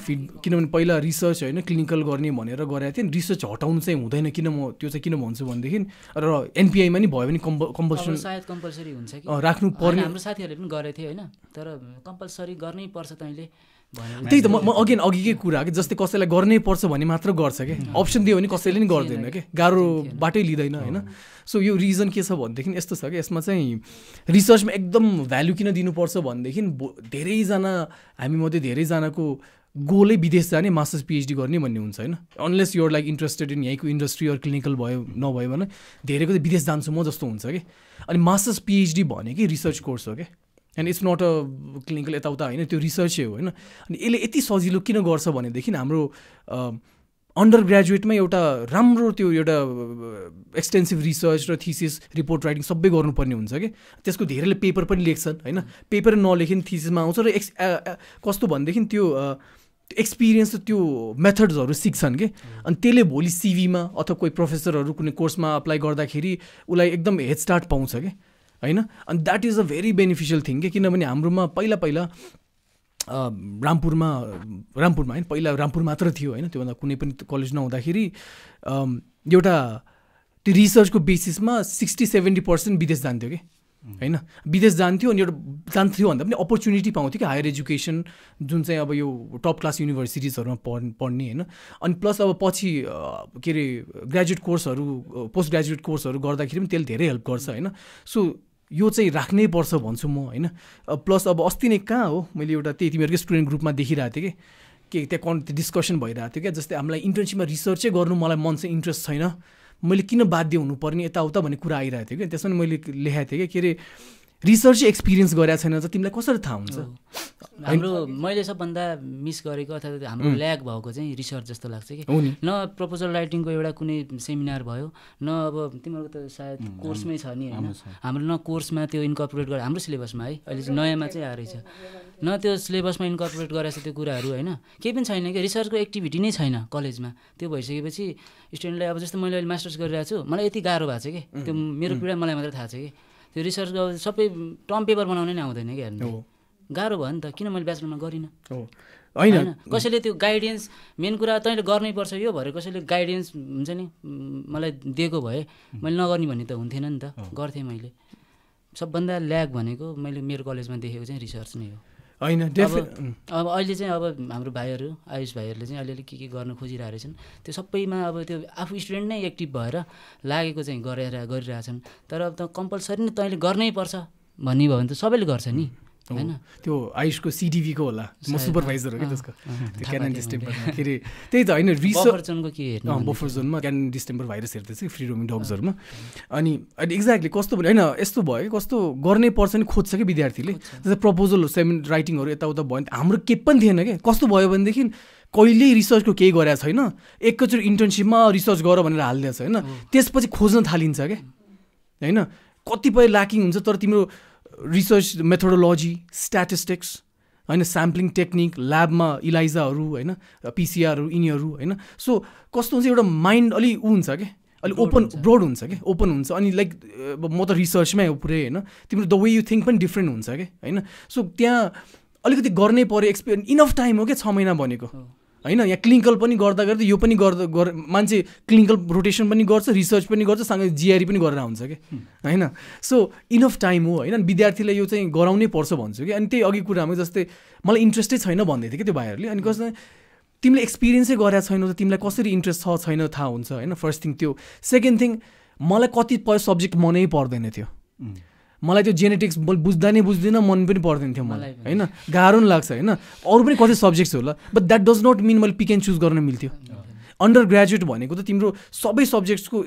S1: फिड किनभने पहिला रिसर्च होइन क्लिनिकल गर्ने भनेर गरेको थिएँ। रिसर्च हटाउनु चाहिँ हुँदैन। किन म त्यो चाहिँ किन भन्छु भनेदेखि र एनपिआईमा नि भयो भने कम्प
S5: अब
S1: कम्पल्सन
S5: सायद कम्पलसरी हुन्छ
S1: राख्नु पर्ने
S5: हाम्रो साथीहरूले पनि गरेको थियो होइन? तर कम्पलसरी गर्नै पर्छ तैँले
S1: त्यही त म अगेन अघिकै कुरा कि जस्तै कसैलाई गर्नै पर्छ भने मात्र गर्छ क्या अप्सन दियो भने कसैले नि गर्दैन क्या गाह्रो बाटै लिँदैन होइन? सो यो रिजन के छ भनेदेखि यस्तो छ कि यसमा चाहिँ रिसर्चमा एकदम भ्याल्यु किन दिनुपर्छ भनेदेखि धेरैजना हामीमध्ये धेरैजनाको गोलै विदेश जाने मास्टर्स पिएचडी गर्ने भन्ने हुन्छ होइन? Unless you're like interested in यहीँको इन्डस्ट्री अर क्लिनिकल भयो नभयो भने धेरैको चाहिँ विदेश जान्छु म जस्तो हुन्छ कि? अनि मास्टर्स पिएचडी भनेकै रिसर्च कोर्स हो क्या and it's not a clinical यताउता होइन त्यो रिसर्चै हो होइन। अनि यसले यति सजिलो किन गर्छ भनेदेखि हाम्रो अन्डर ग्रेजुएटमै एउटा राम्रो त्यो एउटा एक्सटेन्सिभ रिसर्च र थिसिस रिपोर्ट राइटिङ सबै गर्नुपर्ने हुन्छ कि? त्यसको धेरैले पेपर पनि लेख्छन् होइन? पेपर नलेखि थिसिसमा आउँछ र एक्स कस्तो भनेदेखि त्यो एक्सपिरियन्स त्यो मेथड्सहरू सिक्छन् कि? अनि त्यसले भोलि सिभीमा अथवा कोही प्रोफेसरहरू कुनै कोर्समा अप्लाई गर्दाखेरि उसलाई एकदम हेड स्टार्ट पाउँछ कि? होइन? अनि that is a very beneficial thing कि किनभने हाम्रोमा पहिला पहिला रामपुरमा रामपुरमा होइन पहिला रामपुर मात्र थियो होइन त्योभन्दा कुनै पनि कलेज नहुँदाखेरि एउटा त्यो रिसर्चको बेसिसमा सिक्सटी सेभेन्टी पर्सेन्ट विदेश जान्थ्यो कि? होइन? विदेश जान्थ्यो अनि एउटा जान्थ्यो भन्दा पनि अपर्च्युनिटी पाउँथ्यो कि? हायर एजुकेसन जुन चाहिँ अब यो टप क्लास युनिभर्सिटिजहरूमा पढ पढ्ने होइन? अनि प्लस अब पछि के अरे ग्रेजुएट कोर्सहरू पोस्ट ग्रेजुएट कोर्सहरू गर्दाखेरि पनि त्यसले धेरै हेल्प गर्छ होइन? सो यो चाहिँ राख्नै पर्छ भन्छु म होइन? प्लस अब अस्ति नै कहाँ हो? मैले एउटा त्यही तिमीहरूकै स्टुडेन्ट ग्रुपमा देखिरहेको थिएँ कि के त्यहाँ कन् डिस्कसन भइरहेको थियो क्या जस्तै हामीलाई इन्टर्नसिपमा रिसर्चै गर्नु मलाई मन चाहिँ इन्ट्रेस्ट छैन। मैले किन बाध्य हुनुपर्ने यताउता भन्ने कुरा आइरहेको थियो कि त्यसमा मैले लेखाएको थिएँ कि के अरे रिसर्च एक्सपिरियन्स गरेको छैन त तिमीलाई कसरी थाहा हुन्छ?
S5: हाम्रो मैले सबभन्दा मिस गरेको अथवा हाम्रो ल्याग भएको चाहिँ रिसर्च जस्तो लाग्छ कि।
S1: नि।
S5: न प्रपोजल राइटिङको एउटा कुनै सेमिनार भयो न अब तिमीहरूको त सायद कोर्समै छ नि होइन। हाम्रो न कोर्समा त्यो इन्कर्पोरेट गरेर हाम्रो सिलेबसमा है अहिले चाहिँ नयाँमा चाहिँ आएर छ न त्यो सिलेबसमा इन्कर्पोरेट गरेर त्यो कुराहरू होइन। केही पनि छैन कि रिसर्चको एक्टिभिटी नै छैन कलेजमा। त्यो भइसकेपछि स्टुडेन्टलाई अब जस्तो मैले अहिले मास्टर्स गरिरहेको छु मलाई यति गाह्रो भएको छ कि। त्यो मेरो पीडा मलाई मात्रै थाहा छ कि। त्यो रिसर्चको अब सबै टर्म पेपर बनाउनै नै आउँदैन कि हेर्नु।
S1: हो।
S5: गाह्रो भयो नि त किन मैले ब्याचलरमा गरिनँ?
S1: होइन।
S5: कसैले त्यो गाइडेन्स मेन कुरा तैँले गर्नै पर्छ यो भएर कसैले गाइडेन्स हुन्छ नि मलाई दिएको भए मैले नगर्ने भन्ने त हुन्थेन नि त। गर्थेँ मैले। सबभन्दा ल्याग भनेको मैले मेरो कलेजमा देखेको चाहिँ रिसर्च नै हो।
S1: होइन
S5: अब अहिले चाहिँ अब हाम्रो भाइहरू आयुष भाइहरूले चाहिँ अलिअलि के के गर्न खोजिरहेको रहेछन् त्यो सबैमा अब त्यो आफू स्टुडेन्ट नै एक्टिभ भएर लागेको चाहिँ गरेर गरिरहेछन्। तर अब त कम्पलसरी नै तैँले गर्नै पर्छ भन्ने भयो भने त सबैले गर्छ नि। होइन?
S1: त्यो आयुषको सिडिभीको होला म सुपरभाइजर हो कि त्यसको। त्यो क्यानन
S5: पाएँ
S1: डिस्टेम्परमा के अरे त्यही त होइन रिसर्च
S5: के
S1: बफर जोनमा क्यानन डिस्टेम्बर भाइरस हेर्दैछ फ्री रोमिङ डग्सहरूमा अनि अनि एक्ज्याक्टली कस्तो भने होइन यस्तो भयो कि कस्तो गर्नै पर्छ नि खोज्छ कि विद्यार्थीले। जस्तै प्रपोजल सेमिन राइटिङहरू यताउता भयो भने हाम्रो केही पनि थिएन कि? कस्तो भयो भनेदेखि कहिल्यै रिसर्चको केही गरेको छैन। एकैचोटि इन्टर्नसिपमा रिसर्च गर भनेर हालिदिएको छ होइन? त्यसपछि खोज्न थालिन्छ क्या होइन? कतिपय ल्याकिङ हुन्छ तर तिम्रो रिसर्च मेथोडोलोजी स्ट्याटिस्टिक्स होइन स्याम्पलिङ टेक्निक ल्याबमा इलाइजाहरू होइन पिसिआरहरू यिनीहरू होइन। सो कस्तो हुन्छ एउटा माइन्ड अलि ऊ हुन्छ क्या अलिक ओपन ब्रोड हुन्छ। क्या ओपन हुन्छ। अनि लाइक म त रिसर्चमै हो पुरै होइन। तिम्रो द वे यु थिङ्क पनि डिफ्रेन्ट हुन्छ क्या होइन। सो त्यहाँ अलिकति गर्नै पऱ्यो एक्सपिरियन्स इनफ टाइम हो क्या छ महिना भनेको। होइन यहाँ क्लिनिकल पनि गर्दा गर्दा यो पनि गर्दा गर मान्छे क्लिनिकल रोटेसन पनि गर्छ रिसर्च पनि गर्छ सँगै जिआरई पनि गरेर हुन्छ कि? होइन? सो इनफ टाइम हो होइन? विद्यार्थीलाई यो चाहिँ गराउनै पर्छ भन्छु कि? अनि त्यही अघि कुरामा जस्तै मलाई इन्ट्रेस्टै छैन भन्दै थियो कि त्यो भाइहरूले? अनि कस्तो तिमीले एक्सपिरियन्सै गरेका छैनौ त तिमीलाई कसरी इन्ट्रेस्ट छ छैन थाहा हुन्छ होइन? फर्स्ट थिङ त्यो। सेकेन्ड थिङ मलाई कतिपय सब्जेक्ट मनै पर्दैन थियो। मलाई त्यो जेनेटिक्स बुझ्दा नै बुझ्दिनँ मन पनि पर्दैन थियो मलाई होइन? गाह्रो पनि लाग्छ होइन? अरू पनि कति सब्जेक्ट्स होला but that does not mean मैले पिक एन्ड चुज गर्न मिल्थ्यो। अन्डर ग्रेजुएट भनेको त तिम्रो सबै सब्जेक्ट्सको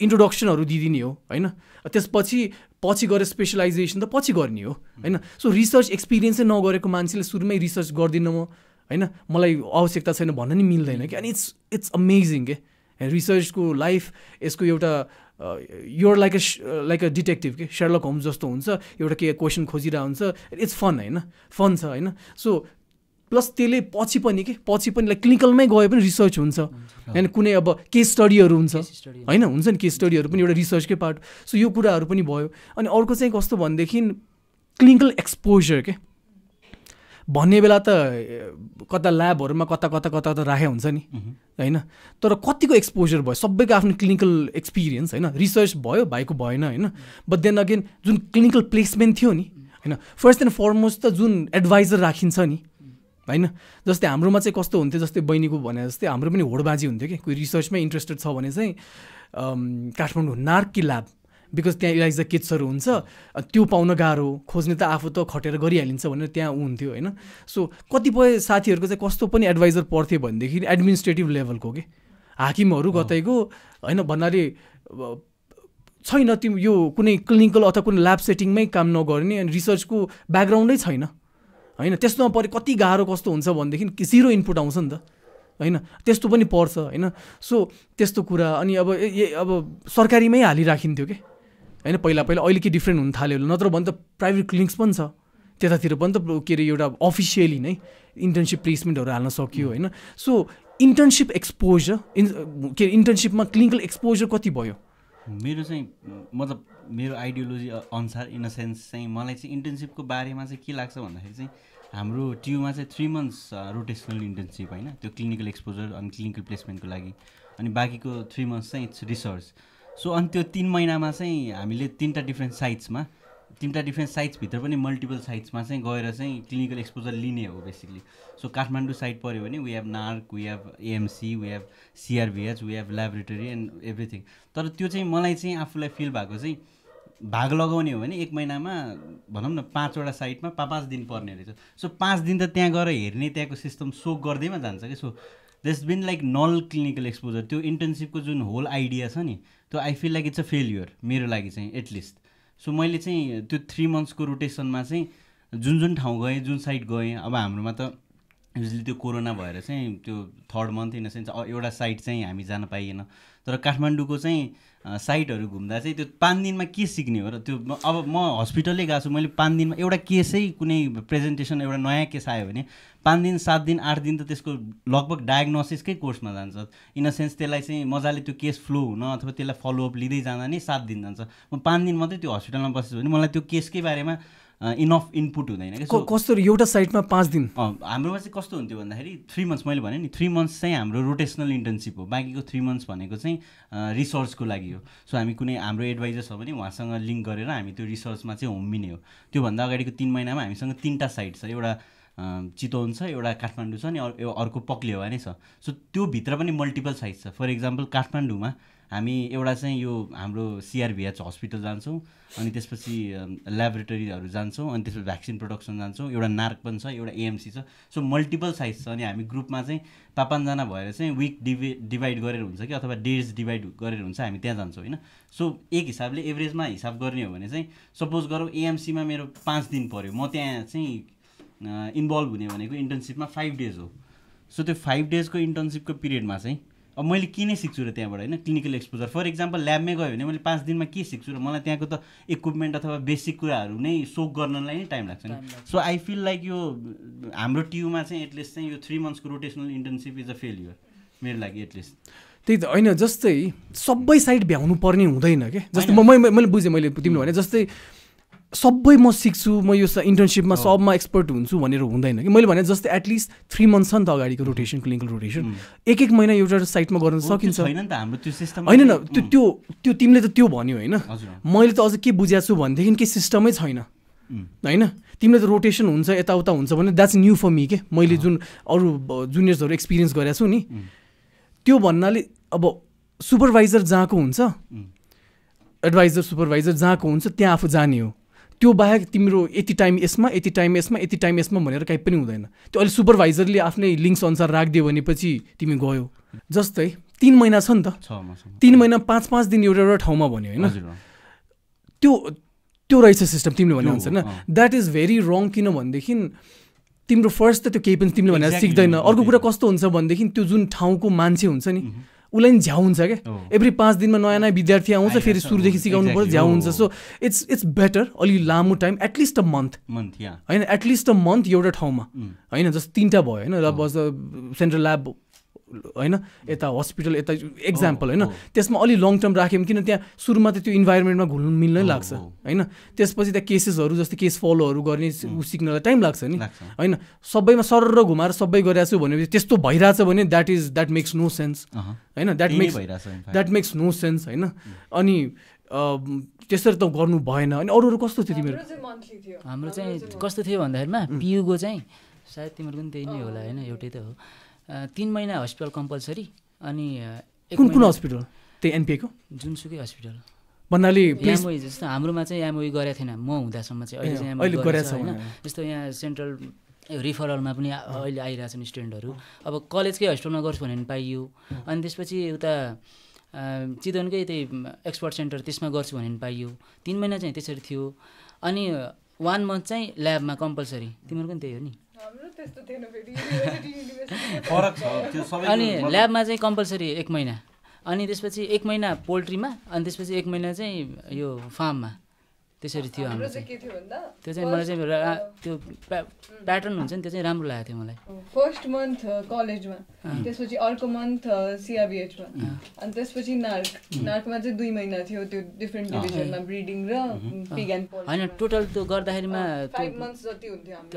S1: इन्ट्रोडक्सनहरू दिइदिने हो होइन? त्यसपछि पछि गएर स्पेसलाइजेसन त पछि गर्ने हो होइन? सो रिसर्च एक्सपिरियन्सै नगरेको मान्छेले सुरुमै रिसर्च गर्दिनँ म होइन? मलाई आवश्यकता छैन भन्न नि मिल्दैन कि अनि इट्स इट्स अमेजिङ के रिसर्चको लाइफ यसको एउटा you're like a like a detective के? सेर्लक होम्स जस्तो हुन्छ एउटा के क्वेसन खोजिरहेको हुन्छ इट्स फन होइन? फन छ होइन? सो प्लस त्यसले पछि पनि के? पछि पनि लाइक क्लिनिकलमै गए पनि रिसर्च हुन्छ। होइन कुनै अब केस स्टडीहरू हुन्छ। होइन? हुन्छ नि केस स्टडीहरू पनि एउटा रिसर्चकै पार्ट सो यो कुराहरू पनि भयो। अनि अर्को चाहिँ कस्तो भनेदेखि क्लिनिकल एक्सपोजर के? भन्ने बेला त कता ल्याबहरूमा कता कता कता कता राखेको हुन्छ नि होइन? तर कतिको एक्सपोजर भयो? सबैको आफ्नो क्लिनिकल एक्सपिरियन्स होइन? रिसर्च भयो भाइको भएन होइन? बट देन अगेन जुन क्लिनिकल प्लेसमेन्ट थियो नि होइन? फर्स्ट एन्ड फरमोस्ट त जुन एडभाइजर राखिन्छ नि होइन? जस्तै हाम्रोमा चाहिँ कस्तो हुन्थ्यो जस्तै बहिनीको भने जस्तै हाम्रो पनि होडबाजी हुन्थ्यो कि? कोही रिसर्चमै इन्ट्रेस्टेड छ भने चाहिँ काठमाडौँ नार्क ल्याब बिकज त्यहाँ इलाइजा किट्सहरू हुन्छ। त्यो पाउन गाह्रो खोज्ने त आफू त खटेर गरिहालिन्छ भनेर त्यहाँ ऊ हुन्थ्यो होइन? सो कतिपय साथीहरूको चाहिँ कस्तो पनि एडभाइजर पर्थ्यो भनेदेखि एडमिनिस्ट्रेटिभ लेभलको के? हाकिमहरू कतैको होइन भन्नाले छैन तिमी यो कुनै क्लिनिकल अथवा कुनै ल्याब सेटिङमै काम नगर्ने अनि रिसर्चको ब्याकग्राउन्डै छैन। होइन त्यस्तोमा परे कति गाह्रो कस्तो हुन्छ भनेदेखि जिरो इनपुट आउँछ नि त। होइन त्यस्तो पनि पर्छ होइन? सो त्यस्तो कुरा अनि अब ए अब सरकारीमै हालिराखिन्थ्यो कि? होइन पहिला पहिला अहिले के डिफ्रेन्ट हुन थाल्यो नत्र भने त प्राइभेट क्लिनिक्स पनि छ। त्यतातिर पनि त के अरे एउटा अफिसियली नै इन्टर्नसिप प्लेसमेन्टहरू हाल्न सकियो होइन? सो इन्टर्नसिप एक्सपोजर इन के अरे इन्टर्नसिपमा क्लिनिकल एक्सपोजर कति भयो?
S4: मेरो चाहिँ मतलब मेरो आइडियोलोजी अनुसार इन अ सेन्स चाहिँ मलाई चाहिँ इन्टर्नसिपको बारेमा चाहिँ के लाग्छ भन्दाखेरि चाहिँ हाम्रो टियुमा चाहिँ थ्री मन्थ्स रोटेसनल इन्टर्नसिप होइन? त्यो क्लिनिकल एक्सपोजर अनि क्लिनिकल प्लेसमेन्टको लागि। अनि बाँकीको थ्री मन्थ्स चाहिँ इट्स रिसर्च सो अनि त्यो तिन महिनामा चाहिँ हामीले तिनवटा डिफ्रेन्ट साइट्समा तिनवटा डिफ्रेन्ट साइट्सभित्र पनि मल्टिपल साइट्समा चाहिँ गएर चाहिँ क्लिनिकल एक्सपोजर लिने हो बेसिकली सो काठमाडौँ साइड पऱ्यो भने we have NARC we have AMC we have CRBH we have laboratory and everything तर त्यो चाहिँ मलाई चाहिँ आफूलाई फिल भएको चाहिँ भाग लगाउने हो भने एक महिनामा भनौँ न पाँचवटा साइटमा पाँच पाँच दिन पर्ने रहेछ। सो पाँच दिन त त्यहाँ गएर हेर्ने त्यहाँको सिस्टम सोक गर्दैमा जान्छ कि? So this been like null clinical exposure त्यो इन्टर्नसिपको जुन होल आइडिया छ नि त्यो I feel like it's a failure मेरो लागि चाहिँ एटलिस्ट सो मैले चाहिँ त्यो थ्री मन्थ्सको रोटेसनमा चाहिँ जुन जुन ठाउँ गएँ जुन साइड गएँ अब हाम्रोमा त युजली त्यो कोरोना भएर चाहिँ त्यो थर्ड मन्थ इन सेन्स एउटा साइड चाहिँ हामी जान पाइएन। तर काठमाडौँको चाहिँ साइटहरू घुम्दा चाहिँ त्यो पाँच दिनमा के सिक्ने हो र त्यो अब म हस्पिटलै गएको छु मैले पाँच दिनमा एउटा केसै कुनै प्रेजेन्टेसन एउटा नयाँ केस आयो भने पाँच दिन सात दिन आठ दिन त त्यसको लगभग डायग्नोसिसकै कोर्समा जान्छ। इन अ सेन्स त्यसलाई चाहिँ मजाले त्यो केस फ्लो हुन अथवा त्यसलाई फलोअप लिँदै जाँदा नै सात दिन जान्छ। म पाँच दिन मात्रै त्यो हस्पिटलमा बसेछु भने मलाई त्यो केसकै बारेमा इनफ इनपुट हुँदैन कि
S1: कस्तो एउटा साइडमा पाँच दिन?
S4: हाम्रोमा चाहिँ कस्तो हुन्थ्यो भन्दाखेरि थ्री मन्थ्स मैले भने नि थ्री मन्थ्स चाहिँ हाम्रो रोटेसनल इन्टर्नसिप हो। बाँकीको थ्री मन्थ्स भनेको चाहिँ रिसर्चको लागि हो। सो हामी कुनै हाम्रो एडभाइजर छ भने उहाँसँग लिङ्क गरेर हामी त्यो रिसर्चमा चाहिँ होमिने हो। त्योभन्दा अगाडिको तिन महिनामा हामीसँग तिनवटा साइट छ। एउटा चितवन छ एउटा काठमाडौँ छ अनि अर्को पक्लेवा नै छ सो त्योभित्र पनि मल्टिपल साइट छ। फर इक्जाम्पल काठमाडौँमा हामी एउटा चाहिँ यो हाम्रो सिआरभिएच हस्पिटल जान्छौँ अनि त्यसपछि ल्याबोरेटरीहरू जान्छौँ अनि त्यसपछि भ्याक्सिन प्रोडक्सन जान्छौँ। एउटा नार्क पनि छ एउटा एएमसी छ। सो मल्टिपल साइज छ अनि हामी ग्रुपमा चाहिँ पाँचजना भएर चाहिँ विक डिभि डिभाइड गरेर हुन्छ कि अथवा डेज डिभाइड गरेर हुन्छ हामी त्यहाँ जान्छौँ होइन? सो एक हिसाबले एभरेजमा हिसाब गर्ने हो भने चाहिँ सपोज गरौँ एएमसीमा मेरो पाँच दिन पऱ्यो म त्यहाँ चाहिँ इन्भल्भ हुने भनेको इन्टर्नसिपमा फाइभ डेज हो। सो त्यो फाइभ डेजको इन्टर्नसिपको पिरियडमा चाहिँ अब मैले के नै सिक्छु र त्यहाँबाट होइन? क्लिनिकल एक्सपोजर फर इक्जाम्पल ल्याबमै गयो भने मैले पाँच दिनमा के सिक्छु र मलाई त्यहाँको त इक्विपमेन्ट अथवा बेसिक कुराहरू नै सोक गर्नलाई नै टाइम लाग्छ नि सो आई फिल लाइक यो हाम्रो टियुमा चाहिँ एटलिस्ट चाहिँ यो three मन्थ्सको rotational internship is a failure मेरो लागि एटलिस्ट
S1: त्यही त होइन जस्तै सबै साइड भ्याउनु पर्ने हुँदैन क्या जस्तै म मैले बुझेँ मैले तिमीले भने जस्तै सबै म सिक्छु म यो इन्टर्नसिपमा सबमा एक्सपर्ट हुन्छु भनेर हुँदैन कि। मैले भने जस्तै एटलिस्ट थ्री मन्थ छ नि त अगाडिको रोटेसन क्लिनिकल रोटेसन एक एक महिना एउटा साइटमा गर्न सकिन्छ।
S4: छैन नि त हाम्रो त्यो सिस्टम
S1: होइन त्यो त्यो त्यो तिमीले त त्यो भन्यो होइन। मैले त अझ के बुझाएको छु भनेदेखि केही सिस्टमै छैन। होइन? तिमीले त रोटेसन हुन्छ यताउता हुन्छ भने द्याट्स न्यू फर मी के। मैले जुन अरू जुनियर्सहरू एक्सपिरियन्स गरेको छु नि त्यो भन्नाले अब सुपरभाइजर जहाँको हुन्छ एडभाइजर सुपरभाइजर जहाँको हुन्छ त्यहाँ आफू जाने हो। त्यो बाहेक तिम्रो यति टाइम यसमा यति टाइम यसमा यति टाइम यसमा भनेर काहीँ पनि हुँदैन। त्यो अहिले सुपरभाइजरले आफ्नै लिङ्क्स अनुसार राखिदियो भनेपछि तिमी गयो। जस्तै तिन महिना छ नि त। तिन महिना पाँच पाँच दिन एउटा एउटा ठाउँमा भन्यो होइन। त्यो त्यो रहेछ सिस्टम तिमीले भने हुन्छ होइन। द्याट इज भेरी रङ किनभनेदेखि तिम्रो फर्स्ट त त्यो केही पनि तिमीले भनेर सिक्दैन। अर्को कुरा। कस्तो हुन्छ भनेदेखि त्यो जुन ठाउँको मान्छे हुन्छ नि उसलाई नि झ्याउ हुन्छ क्या। एभ्री पाँच दिनमा नयाँ नयाँ विद्यार्थी आउँछ फेरि सुरुदेखि सिकाउनु पर्छ झ्याउ हुन्छ। सो इट्स इट्स बेटर अलि लामो time at least a month
S4: month
S1: होइन एटलिस्ट अ मन्थ एउटा ठाउँमा। होइन जस्तो तिनवटा भयो होइन र बस सेन्ट्रल ल्याब होइन? यता हस्पिटल यता एक्जाम्पल होइन?
S4: हो।
S1: त्यसमा अलि लङ टर्म राख्यो भने किन त्यहाँ सुरुमा त त्यो इन्भाइरोमेन्टमा घुल्नु मिल्नै
S4: हो,
S1: लाग्छ। होइन? त्यसपछि त्यहाँ केसेसहरू जस्तै केस फलोहरू गर्ने ऊ सिक्नलाई टाइम लाग्छ नि होइन? सबैमा सरर घुमाएर सबै गरिरहेको छु भनेपछि त्यस्तो भइरहेछ भने that is that makes no sense. होइन that makes. That makes no sense होइन? अनि त्यसरी त गर्नु भएन। अनि अरू अरू कस्तो थियो तिमीहरू?
S6: हाम्रो चाहिँ
S5: कस्तो थियो भन्दाखेरिमा पियुको चाहिँ सायद तिम्रो पनि त्यही नै होला होइन? एउटै त हो। तिन महिना हस्पिटल कम्पलसरी अनि
S1: कुन कुन हस्पिटल त्यही एनपिएको
S5: जुनसुकै हस्पिटल
S1: भन्नाले
S5: एमओई जस्तो हाम्रोमा चाहिँ एमओई गरेको थिएन म हुँदासम्म चाहिँ अहिले चाहिँ होइन। जस्तो यहाँ सेन्ट्रल रिफरलमा पनि अहिले आइरहेछन् स्टुडेन्टहरू अब कलेजकै हस्पिटलमा गर्छु भने पनि पाइयो। अनि त्यसपछि उता चितवनकै त्यही एक्सपर्ट सेन्टर त्यसमा गर्छु भने पनि पाइयो। तिन महिना चाहिँ त्यसरी थियो। अनि वान मन्थ चाहिँ ल्याबमा कम्पलसरी तिम्रो पनि त्यही हो नि?
S4: फरक छ त्यो सबै
S5: अनि ल्याबमा चाहिँ कम्पलसरी एक महिना। अनि त्यसपछि एक महिना पोल्ट्रीमा अनि त्यसपछि एक महिना चाहिँ यो फार्ममा। त्यसरी थियो हाम्रो
S6: चाहिँ
S5: त्यो चाहिँ मलाई चाहिँ त्यो प्या- प्याटर्न हुन्छ नि त्यो चाहिँ राम्रो लागेको थियो मलाई।
S6: फर्स्ट मन्थ कलेजमा। त्यसपछि अर्को मन्थ सिआबिएचमा अनि त्यसपछि नार्क। नार्कमा चाहिँ दुई महिना थियो त्यो डिफ्रेन्ट डिभिजनमा ब्रिडिङ र
S5: होइन टोटल त्यो गर्दाखेरिमा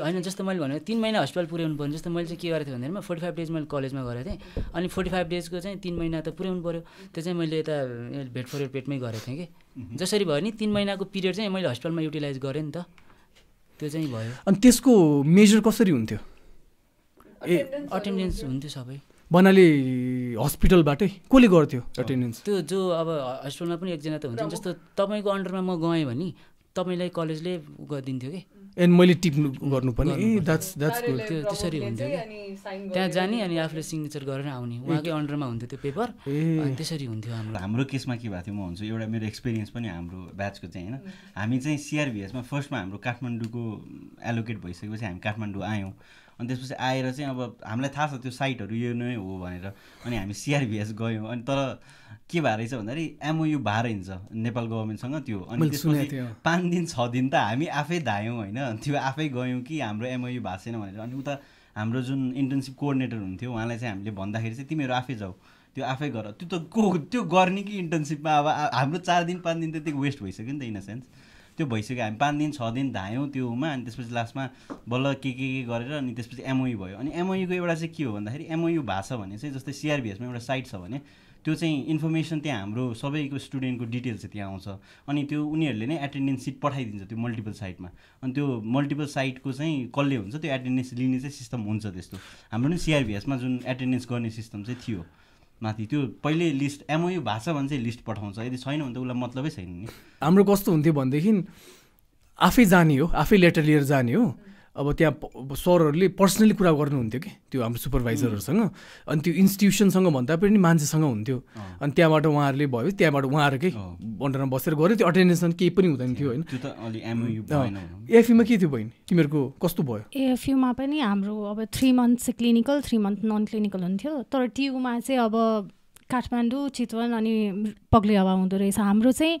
S5: होइन जस्तो मैले भने तिन महिना हस्पिटल पुर्याउनु पर्ने जस्तो मैले चाहिँ के गरेको थिएँ भन्दाखेरिमा फोर्टी फाइभ डेज मैले कलेजमा गरेको थिएँ। अनि फोर्टी फाइभ डेजको चाहिँ तिन महिना त पुर्याउनु पऱ्यो त्यो चाहिँ मैले यता भेट फर पेटमै गरेको थिएँ कि। जसरी भयो नि तिन महिनाको पिरियड चाहिँ मैले हस्पिटलमा युटिलाइज गरेँ नि त। त्यो चाहिँ भयो।
S1: अनि त्यसको मेजर कसरी हुन्थ्यो? ए
S5: अटेन्डेन्स हुन्थ्यो सबै।
S1: भन्नाले हस्पिटलबाटै कसले गर्थ्यो एटेन्डेन्स
S5: त्यो जो अब हस्पिटलमा पनि एकजना त हुन्छ नि जस्तो तपाईँको अन्डरमा म गएँ भने तपाईँलाई कलेजले गरिदिन्थ्यो कि?
S1: एन्ड मैले टिप्नु गर्नुपर्ने ए द्याट्स द्याट्स गुड
S5: त्यो त्यसरी हुन्थ्यो। त्यहाँ जाने अनि आफूले सिग्नेचर गरेर आउने। उहाँकै अन्डरमा हुन्थ्यो त्यो पेपर।
S1: ए।
S5: अनि त्यसरी हुन्थ्यो हाम्रो।
S4: हाम्रो केसमा के भएको थियो म भन्छु। एउटा मेरो एक्सपिरियन्स पनि हाम्रो ब्याचको चाहिँ होइन। हामी चाहिँ सिआरभिएसमा फर्स्टमा हाम्रो काठमाडौँको एलोकेट भइसकेपछि हामी काठमाडौँ आयौँ। अनि त्यसपछि आएर चाहिँ अब हामीलाई थाहा छ त्यो साइटहरू यो नै हो भनेर। अनि हामी सिआरभिएस गयौँ। अनि तर के भएर रहेछ भन्दाखेरि एमओयु भएर हिँड्छ नेपाल गभर्मेन्टसँग त्यो। अनि त्यसपछि। पाँच दिन छ दिन त हामी आफै धायौँ होइन। त्यो आफै गयौँ कि हाम्रो एमओयु भएको छैन भनेर। अनि उता हाम्रो जुन इन्टर्नसिप कोअर्डिनेटर हुन्थ्यो उहाँलाई चाहिँ हामीले भन्दाखेरि चाहिँ तिमीहरू आफै जाऊ। त्यो आफै गर। त्यो त को त्यो गर्ने कि इन्टर्नसिपमा अब हाम्रो चार दिन पाँच दिन त्यति वेस्ट भइसक्यो नि त इन अ सेन्स त्यो भइसक्यो। हामी पाँच दिन छ दिन धायौँ त्योमा अनि त्यसपछि लास्टमा बल्ल के के के गरेर अनि त्यसपछि एमओयु भयो। अनि एमओयुको एउटा चाहिँ के हो भन्दाखेरि एमओयु छ भने चाहिँ जस्तै सिआरबिएसमा एउटा साइट छ भने त्यो चाहिँ इन्फर्मेसन त्यहाँ हाम्रो सबैको स्टुडेन्टको डिटेल चाहिँ त्यहाँ आउँछ। अनि त्यो उनीहरूले नै एटेन्डेन्स सिट पठाइदिन्छ त्यो मल्टिपल साइटमा। अनि त्यो मल्टिपल साइटको चाहिँ कसले हुन्छ त्यो एटेन्डेन्स लिने चाहिँ सिस्टम हुन्छ त्यस्तो। हाम्रो नि सिआरबिएसमा जुन एटेन्डेन्स गर्ने सिस्टम चाहिँ थियो। माथि। त्यो पहिले लिस्ट एमओयु भएको छ भने चाहिँ लिस्ट पठाउँछ। यदि छैन भने त उसलाई मतलबै छैन नि।
S1: हाम्रो कस्तो हुन्थ्यो भनेदेखि आफै जाने हो आफै लेटर लिएर जाने हो। अब त्यहाँ सरहरूले पर्सनली कुरा गर्नुहुन्थ्यो कि त्यो हाम्रो सुपरभाइजरहरूसँग। अनि त्यो इन्स्टिट्युसनसँग भन्दा पनि मान्छेसँग हुन्थ्यो। अनि त्यहाँबाट उहाँहरूले भयो त्यहाँबाट उहाँहरूकै
S4: अँ।
S1: अन्डरमा बसेर गऱ्यो त्यो अटेन्डेन्समा केही पनि हुँदैन थियो होइन।
S4: त्यो त अलि एमओयु भएन भनौँ।
S1: एफीमा के थियो बहिनी? तिमीहरूको कस्तो भयो?
S7: एएफयुमा पनि हाम्रो अब थ्री मन्थ चाहिँ clinical three month non clinical हुन्थ्यो। तर टियुमा चाहिँ अब काठमाडौँ चितवन अनि पग्ले हावा हुँदो रहेछ। हाम्रो चाहिँ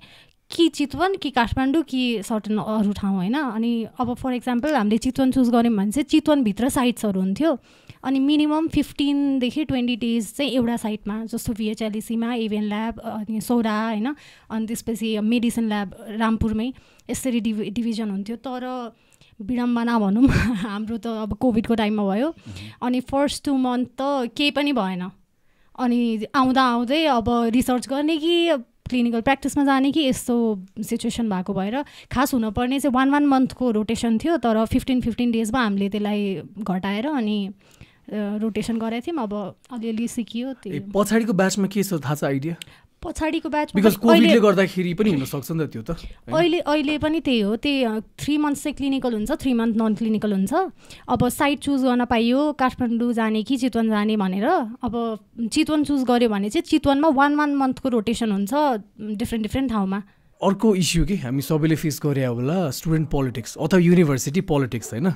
S7: कि चितवन कि काठमाडौँ कि सर्टन अरू ठाउँ होइन? अनि अब फर इक्जाम्पल हामीले चितवन चुज गऱ्यौँ भने चाहिँ चितवनभित्र साइट्सहरू हुन्थ्यो। अनि मिनिमम फिफ्टिनदेखि ट्वेन्टी डेज चाहिँ एउटा साइटमा जस्तो भिएचएलइसीमा एभिएन ल्याब अनि सौरा होइन अनि त्यसपछि मेडिसिन ल्याब रामपुरमै यसरी डिभि डिभिजन हुन्थ्यो। तर विडम्बना भनौँ हाम्रो त अब कोभिडको टाइममा भयो। अनि फर्स्ट टु मन्थ त केही पनि भएन। अनि आउँदा आउँदै अब रिसर्च गर्ने कि क्लिनिकल प्र्याक्टिसमा जाने कि यस्तो सिचुएसन भएको भएर खास हुनुपर्ने चाहिँ वान वान मन्थको रोटेसन थियो तर फिफ्टिन फिफ्टिन डेजमा हामीले त्यसलाई घटाएर अनि रोटेसन गरेको थियौँ। अब अलिअलि सिकियो त्यो।
S1: पछाडिको ब्याचमा के छ थाहा छ आइडिया?
S7: पछाडिको ब्याच
S1: बिकज कोभिडले गर्दाखेरि पनि हुनसक्छ नि त त्यो त?
S7: अहिले अहिले पनि त्यही हो त्यही थ्री मन्थ चाहिँ क्लिनिकल हुन्छ थ्री मन्थ नन क्लिनिकल हुन्छ। अब साइट चुज गर्न पाइयो काठमाडौँ जाने कि चितवन जाने भनेर। अब चितवन चुज गऱ्यो भने चाहिँ चितवनमा वान वान मन्थको रोटेसन हुन्छ डिफ्रेन्ट डिफ्रेन्ट ठाउँमा।
S1: अर्को इस्यु के? हामी सबैले फेस गरे होला स्टुडेन्ट पोलिटिक्स अथवा युनिभर्सिटी पोलिटिक्स होइन?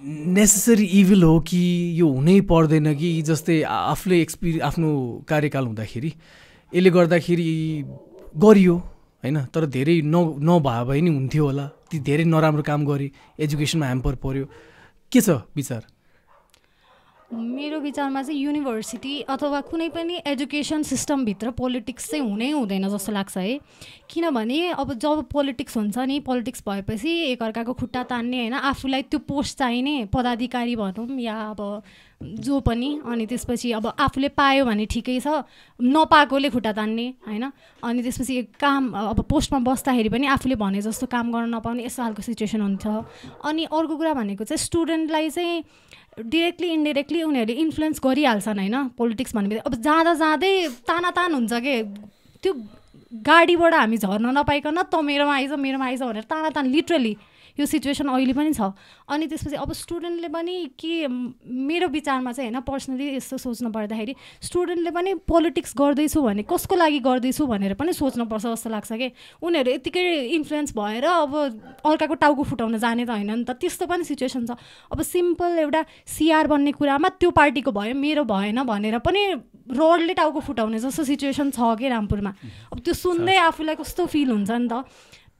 S1: नेसेसरी इभिल हो कि यो हुनै पर्दैन कि जस्तै आफूले एक्सपिरि आफ्नो कार्यकाल हुँदाखेरि यसले गर्दाखेरि गरियो होइन? तर धेरै न नभए भए नि हुन्थ्यो होला। ती धेरै नराम्रो काम गरे एजुकेसनमा ह्याम्पर पऱ्यो के छ विचार?
S7: मेरो विचारमा चाहिँ युनिभर्सिटी अथवा कुनै पनि एजुकेसन सिस्टमभित्र पोलिटिक्स चाहिँ हुनै हुँदैन जस्तो लाग्छ है। किनभने अब जब पोलिटिक्स हुन्छ नि पोलिटिक्स भएपछि एकअर्काको खुट्टा तान्ने होइन आफूलाई त्यो पोस्ट चाहिने पदाधिकारी भनौँ या अब जो पनि अनि त्यसपछि अब आफूले पायो भने ठिकै छ। नपाएकोले खुट्टा तान्ने होइन? अनि त्यसपछि काम अब पोस्टमा बस्दाखेरि पनि आफूले भने जस्तो काम गर्न नपाउने यस्तो खालको सिचुएसन हुन्छ। अनि अर्को कुरा भनेको चाहिँ स्टुडेन्टलाई चाहिँ डिरेक्टली इन्डिरेक्टली उनीहरूले इन्फ्लुएन्स गरिहाल्छन् होइन? पोलिटिक्स भनेपछि। अब जाँदा जाँदै तानातान हुन्छ के? त्यो गाडीबाट हामी झर्न नपाइकन त मेरोमा आइज मेरोमा आइज भनेर तानातान लिटरली यो सिचुएसन अहिले पनि छ। अनि त्यसपछि अब स्टुडेन्टले पनि के मेरो विचारमा चाहिँ होइन पर्सनली यस्तो सोच्नु पर्दाखेरि स्टुडेन्टले पनि पोलिटिक्स गर्दैछु भने कसको लागि गर्दैछु भनेर पनि सोच्नुपर्छ जस्तो लाग्छ कि? उनीहरू यत्तिकै इन्फ्लुएन्स भएर अब अर्काको टाउको फुटाउन जाने त होइन नि त। त्यस्तो पनि सिचुएसन छ। अब सिम्पल एउटा सिआर बन्ने कुरामा त्यो पार्टीको भयो मेरो भएन भनेर पनि रडले टाउको फुटाउने जस्तो सिचुएसन छ कि रामपुरमा? अब त्यो सुन्दै आफूलाई कस्तो फिल हुन्छ नि त?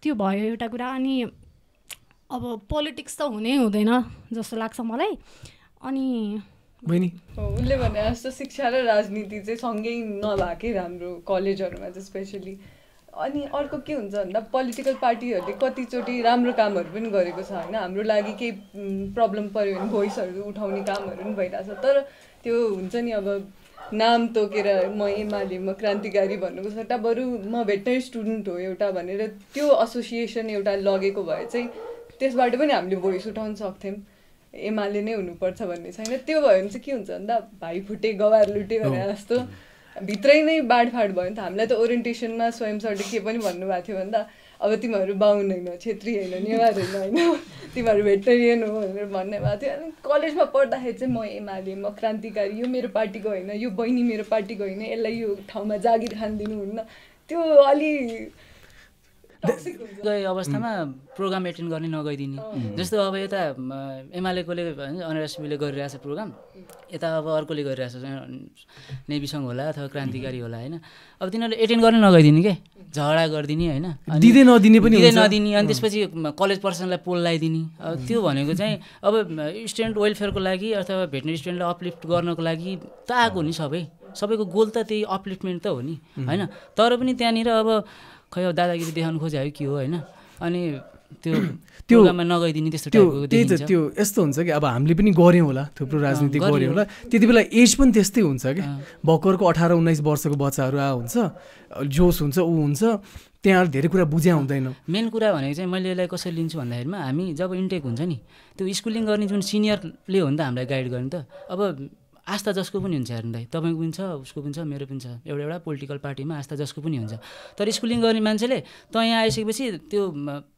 S7: त्यो भयो एउटा कुरा। अनि अब पोलिटिक्स त हुनै हुँदैन जस्तो लाग्छ मलाई। अनि
S1: बहिनी?
S6: हो, उसले भने जस्तो शिक्षा र राजनीति चाहिँ सँगै नभएकै राम्रो कलेजहरूमा चाहिँ स्पेसली अनि अर्को के हुन्छ भन्दा पोलिटिकल पार्टीहरूले कतिचोटि राम्रो कामहरू पनि गरेको छ होइन। हाम्रो लागि केही प्रब्लम पऱ्यो भने भोइसहरू उठाउने कामहरू पनि भइरहेछ। तर त्यो हुन्छ नि अब नाम तोकेर म एमाले म क्रान्तिकारी भन्नुको सट्टा बरु म भेटनरी स्टुडेन्ट हो एउटा भनेर त्यो एसोसिएसन एउटा लगेको भए चाहिँ त्यसबाट पनि हामीले भोइस उठाउन सक्थ्यौँ। एमाले नै हुनुपर्छ भन्ने छैन। त्यो भयो भने चाहिँ के हुन्छ भन्दा भाइ फुटे गवार लुटे भने जस्तो। भित्रै नै बाँडफाँड भयो नि त। हामीलाई त ओरिएन्टेसनमा स्वयं सरले के पनि भन्नुभएको थियो भन्दा अब तिमीहरू बाहुन होइन छेत्री होइन नेवार होइन होइन तिमीहरू भेटरियन हो भनेर भन्ने भएको थियो। अनि कलेजमा पढ्दाखेरि चाहिँ म एमाले म क्रान्तिकारी यो मेरो पार्टीको होइन यो बहिनी मेरो पार्टीको होइन यसलाई यो ठाउँमा जागिर खान दिनुहुन्न। त्यो अलि।
S5: गए अवस्थामा प्रोग्राम एटेन्ड गर्ने नगइदिने। जस्तो अब यता एमालेकोले अनएसबीले गरिरहेछ प्रोग्राम। यता अब अर्कोले गरिरहेछ नेविसङ्घ होला अथवा क्रान्तिकारी होला होइन? अब तिनीहरूले एटेन्ड गर्न नगइदिने के? झगडा गरिदिने होइन?
S1: दिँदै नदिने पनि
S5: दिँदै। नदिने अनि त्यसपछि कलेज पर्सनलाई पोल लगाइदिने अब त्यो भनेको चाहिँ अब स्टुडेन्ट वेलफेयरको लागि अथवा भेटनरी स्टुडेन्टलाई अपलिफ्ट गर्नको लागि त आएको हो नि सबै। सबैको गोल त त्यही अपलिफ्टमेन्ट त हो नि होइन? तर पनि त्यहाँनिर अब खै अब दादागिरी देखाउनु खोज्यो कि हो होइन? अनि त्यो
S1: त्यो-
S5: नगइदिने त्यस्तो
S1: त्यही त त्यो यस्तो हुन्छ कि अब हामीले पनि गऱ्यौँ होला थुप्रो राजनीति। गऱ्यौँ। होला। त्यति बेला एज पनि त्यस्तै हुन्छ कि। भर्खरको अठार उन्नाइस वर्षको बच्चाहरू आ हुन्छ जोस हुन्छ ऊ हुन्छ त्यहाँ धेरै कुरा बुझ्या हुँदैन।
S5: मेन कुरा भनेको चाहिँ मैले यसलाई कसरी लिन्छु भन्दाखेरिमा हामी जब इन्टेक हुन्छ नि त्यो स्कुलिङ गर्ने जुन सिनियरले हो नि त हामीलाई गाइड गर्ने त अब आस्था जसको पनि हुन्छ हेर्नु तपाईँको पनि छ उसको पनि छ मेरो पनि छ। एउटा एउटा पोलिटिकल पार्टीमा आस्था जसको पनि हुन्छ। तर स्कुलिङ गर्ने मान्छेले त यहाँ आइसकेपछि त्यो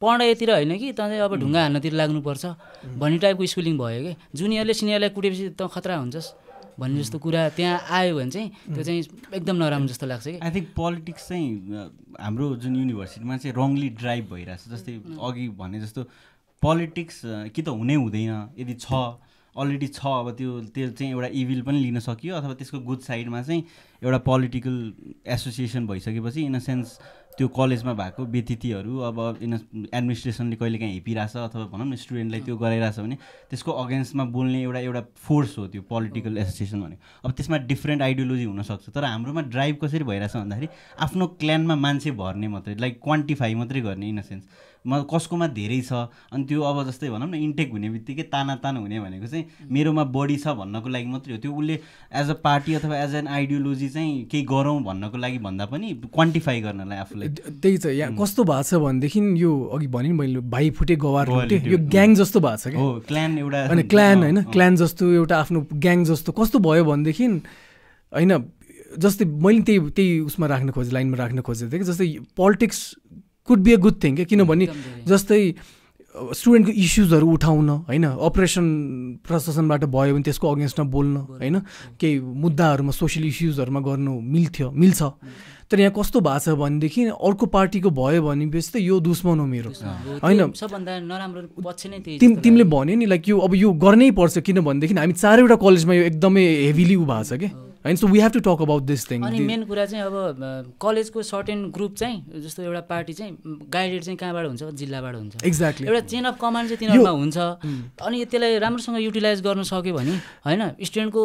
S5: पढाइतिर होइन कि त अब ढुङ्गा हान्नतिर लाग्नुपर्छ। भन्ने टाइपको स्कुलिङ भयो कि? जुनियरले सिनियरलाई कुटेपछि त खतरा हुन्छस्। भन्ने जस्तो कुरा त्यहाँ आयो भने चाहिँ त्यो चाहिँ एकदम नराम्रो जस्तो लाग्छ कि?
S4: आई थिङ्क पोलिटिक्स चाहिँ हाम्रो जुन युनिभर्सिटीमा चाहिँ रङली ड्राइभ भइरहेछ। जस्तै अघि भने जस्तो पोलिटिक्स कि त हुनै हुँदैन। यदि छ अलरेडी छ अब त्यो त्यो चाहिँ एउटा इभिल पनि लिन सकियो अथवा त्यसको गुड साइडमा चाहिँ एउटा पोलिटिकल एसोसिएसन भइसकेपछि इन अ सेन्स त्यो कलेजमा भएको व्यतिथिहरू अब इन एडमिनिस्ट्रेसनले कहिले काहीँ हेपिरहेछ अथवा भनौँ न स्टुडेन्टलाई त्यो गराइरहेछ भने त्यसको अगेन्स्टमा बोल्ने एउटा एउटा फोर्स हो त्यो पोलिटिकल एसोसिएसन भनेको। अब त्यसमा डिफ्रेन्ट आइडियोलोजी हुनसक्छ तर हाम्रोमा ड्राइभ कसरी भइरहेछ भन्दाखेरि आफ्नो क्ल्यानमा मान्छे भर्ने मात्रै लाइक क्वान्टिफाई मात्रै गर्ने इन अ सेन्स म कसकोमा धेरै छ? अनि त्यो अब जस्तै भनौँ न इन्टेक हुने बित्तिकै ताना तान हुने भनेको चाहिँ मेरोमा बढी छ भन्नको लागि मात्रै हो। त्यो उसले एज अ पार्टी अथवा एज एन आइडियोलोजी चाहिँ केही गरौँ भन्नको लागि भन्दा पनि क्वान्टिफाई गर्नलाई आफूलाई।
S1: त्यही त यहाँ कस्तो भएको छ भनेदेखि यो अघि भने मैले भाइ फुटे गवार फुटे यो ग्याङ जस्तो भएको छ
S4: हो क्ल्यान एउटा
S1: अनि क्ल्यान होइन क्ल्यान जस्तो एउटा आफ्नो ग्याङ जस्तो कस्तो भयो भनेदेखि होइन जस्तै मैले त्यही त्यही उसमा राख्न खोजेँ लाइनमा राख्न खोजेको थिएँ कि जस्तै politics could be a good thing क्या किनभने जस्तै स्टुडेन्टको इस्युजहरू उठाउन होइन? अपरेसन प्रशासनबाट भयो भने त्यसको अगेन्स्टमा बोल्न होइन? केही मुद्दाहरूमा सोसियल इस्युजहरूमा गर्नु मिल्थ्यो मिल्छ। तर यहाँ कस्तो भएको छ भनेदेखि अर्को पार्टीको भयो भनेपछि त यो दुश्मन हो मेरो। होइन? तिमीले भन्यो नि लाइक यो अब यो गर्नै पर्छ किनभनेदेखि हामी चारैवटा कलेजमा यो एकदमै हेभिली उ भएको छ कि? होइन so we have to talk about this thing
S5: अनि मेन कुरा चाहिँ अब कलेजको सर्टेन ग्रुप चाहिँ जस्तो एउटा पार्टी चाहिँ गाइडेड चाहिँ कहाँबाट हुन्छ? जिल्लाबाट हुन्छ।
S1: एक्ज्याक्टली
S5: एउटा चेन अफ कमान्ड चाहिँ तिनीहरूमा हुन्छ। अनि त्यसलाई राम्रोसँग युटिलाइज गर्न सक्यो भने होइन? स्टुडेन्टको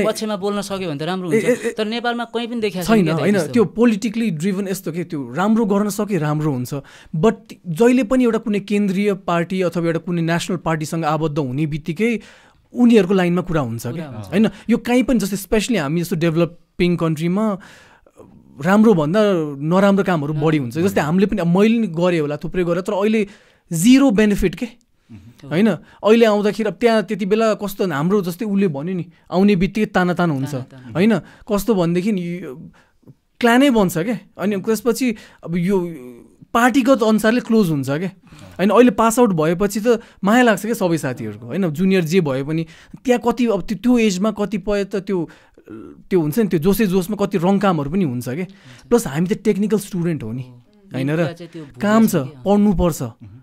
S5: पक्षमा बोल्न सक्यो भने त राम्रो हुन्छ। तर नेपालमा कहीँ पनि देखाएको
S1: छैन होइन। त्यो पोलिटिकली ड्रिभन यस्तो के त्यो राम्रो गर्न सके राम्रो हुन्छ। बट जहिले पनि एउटा कुनै केन्द्रीय पार्टी अथवा एउटा कुनै नेसनल पार्टीसँग आबद्ध हुने बित्तिकै उनीहरूको लाइनमा कुरा हुन्छ क्या। होइन यो काहीँ पनि जस्तै स्पेसली हामी जस्तो डेभलपिङ कन्ट्रीमा राम्रोभन्दा नराम्रो कामहरू बढी हुन्छ। जस्तै हामीले पनि मैले नि गरेँ होला थुप्रै गरेँ तर अहिले जिरो बेनिफिट के? होइन अहिले आउँदाखेरि अब त्यहाँ त्यति बेला कस्तो हाम्रो जस्तै उसले भन्यो नि आउने बित्तिकै ताना ताना हुन्छ। होइन कस्तो भनेदेखि क्लानै बन्छ क्या अनि त्यसपछि अब यो पार्टीगत अनुसारले क्लोज हुन्छ क्या होइन अहिले पास आउट भएपछि त माया लाग्छ क्या सबै साथीहरूको। होइन जुनियर जे भए पनि त्यहाँ कति अब त्यो एजमा कतिपय त त्यो त्यो हुन्छ नि त्यो जोसै जोसमा कति रङ कामहरू पनि हुन्छ क्या। प्लस हामी त टेक्निकल स्टुडेन्ट हो नि। होइन र काम छ पढ्नुपर्छ।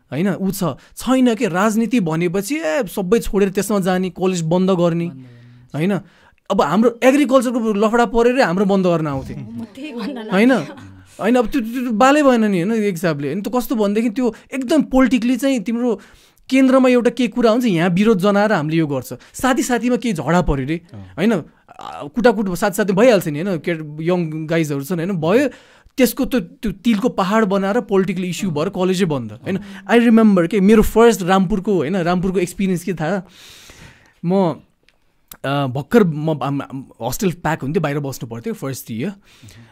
S1: होइन ऊ छ। छैन के राजनीति भनेपछि ए सबै छोडेर त्यसमा जाने कलेज बन्द गर्ने। होइन अब हाम्रो एग्रिकल्चरको लफडा परेर हाम्रो बन्द गर्न आउँथ्यो होइन होइन अब त्यो त्यो बालै भएन नि होइन एक हिसाबले। होइन त कस्तो भनेदेखि त्यो एकदम पोलिटिकली चाहिँ तिम्रो केन्द्रमा एउटा केही कुरा हुन्छ यहाँ विरोध जनाएर हामीले यो गर्छ। साथी साथीमा केही झगडा पऱ्यो अरे। होइन कुटाकुट साथी भइहाल्छ नि होइन के यङ गाइजहरू छन् होइन भयो त्यसको त्यो त्यो तिलको पहाड बनाएर पोलिटिकल इस्यु भएर कलेजै बन्द होइन। आई रिमेम्बर के मेरो फर्स्ट रामपुरको होइन रामपुरको एक्सपिरियन्स के थाहा? म भर्खर म हस्टेल प्याक हुन्थ्यो बाहिर बस्नु पर्थ्यो फर्स्ट इयर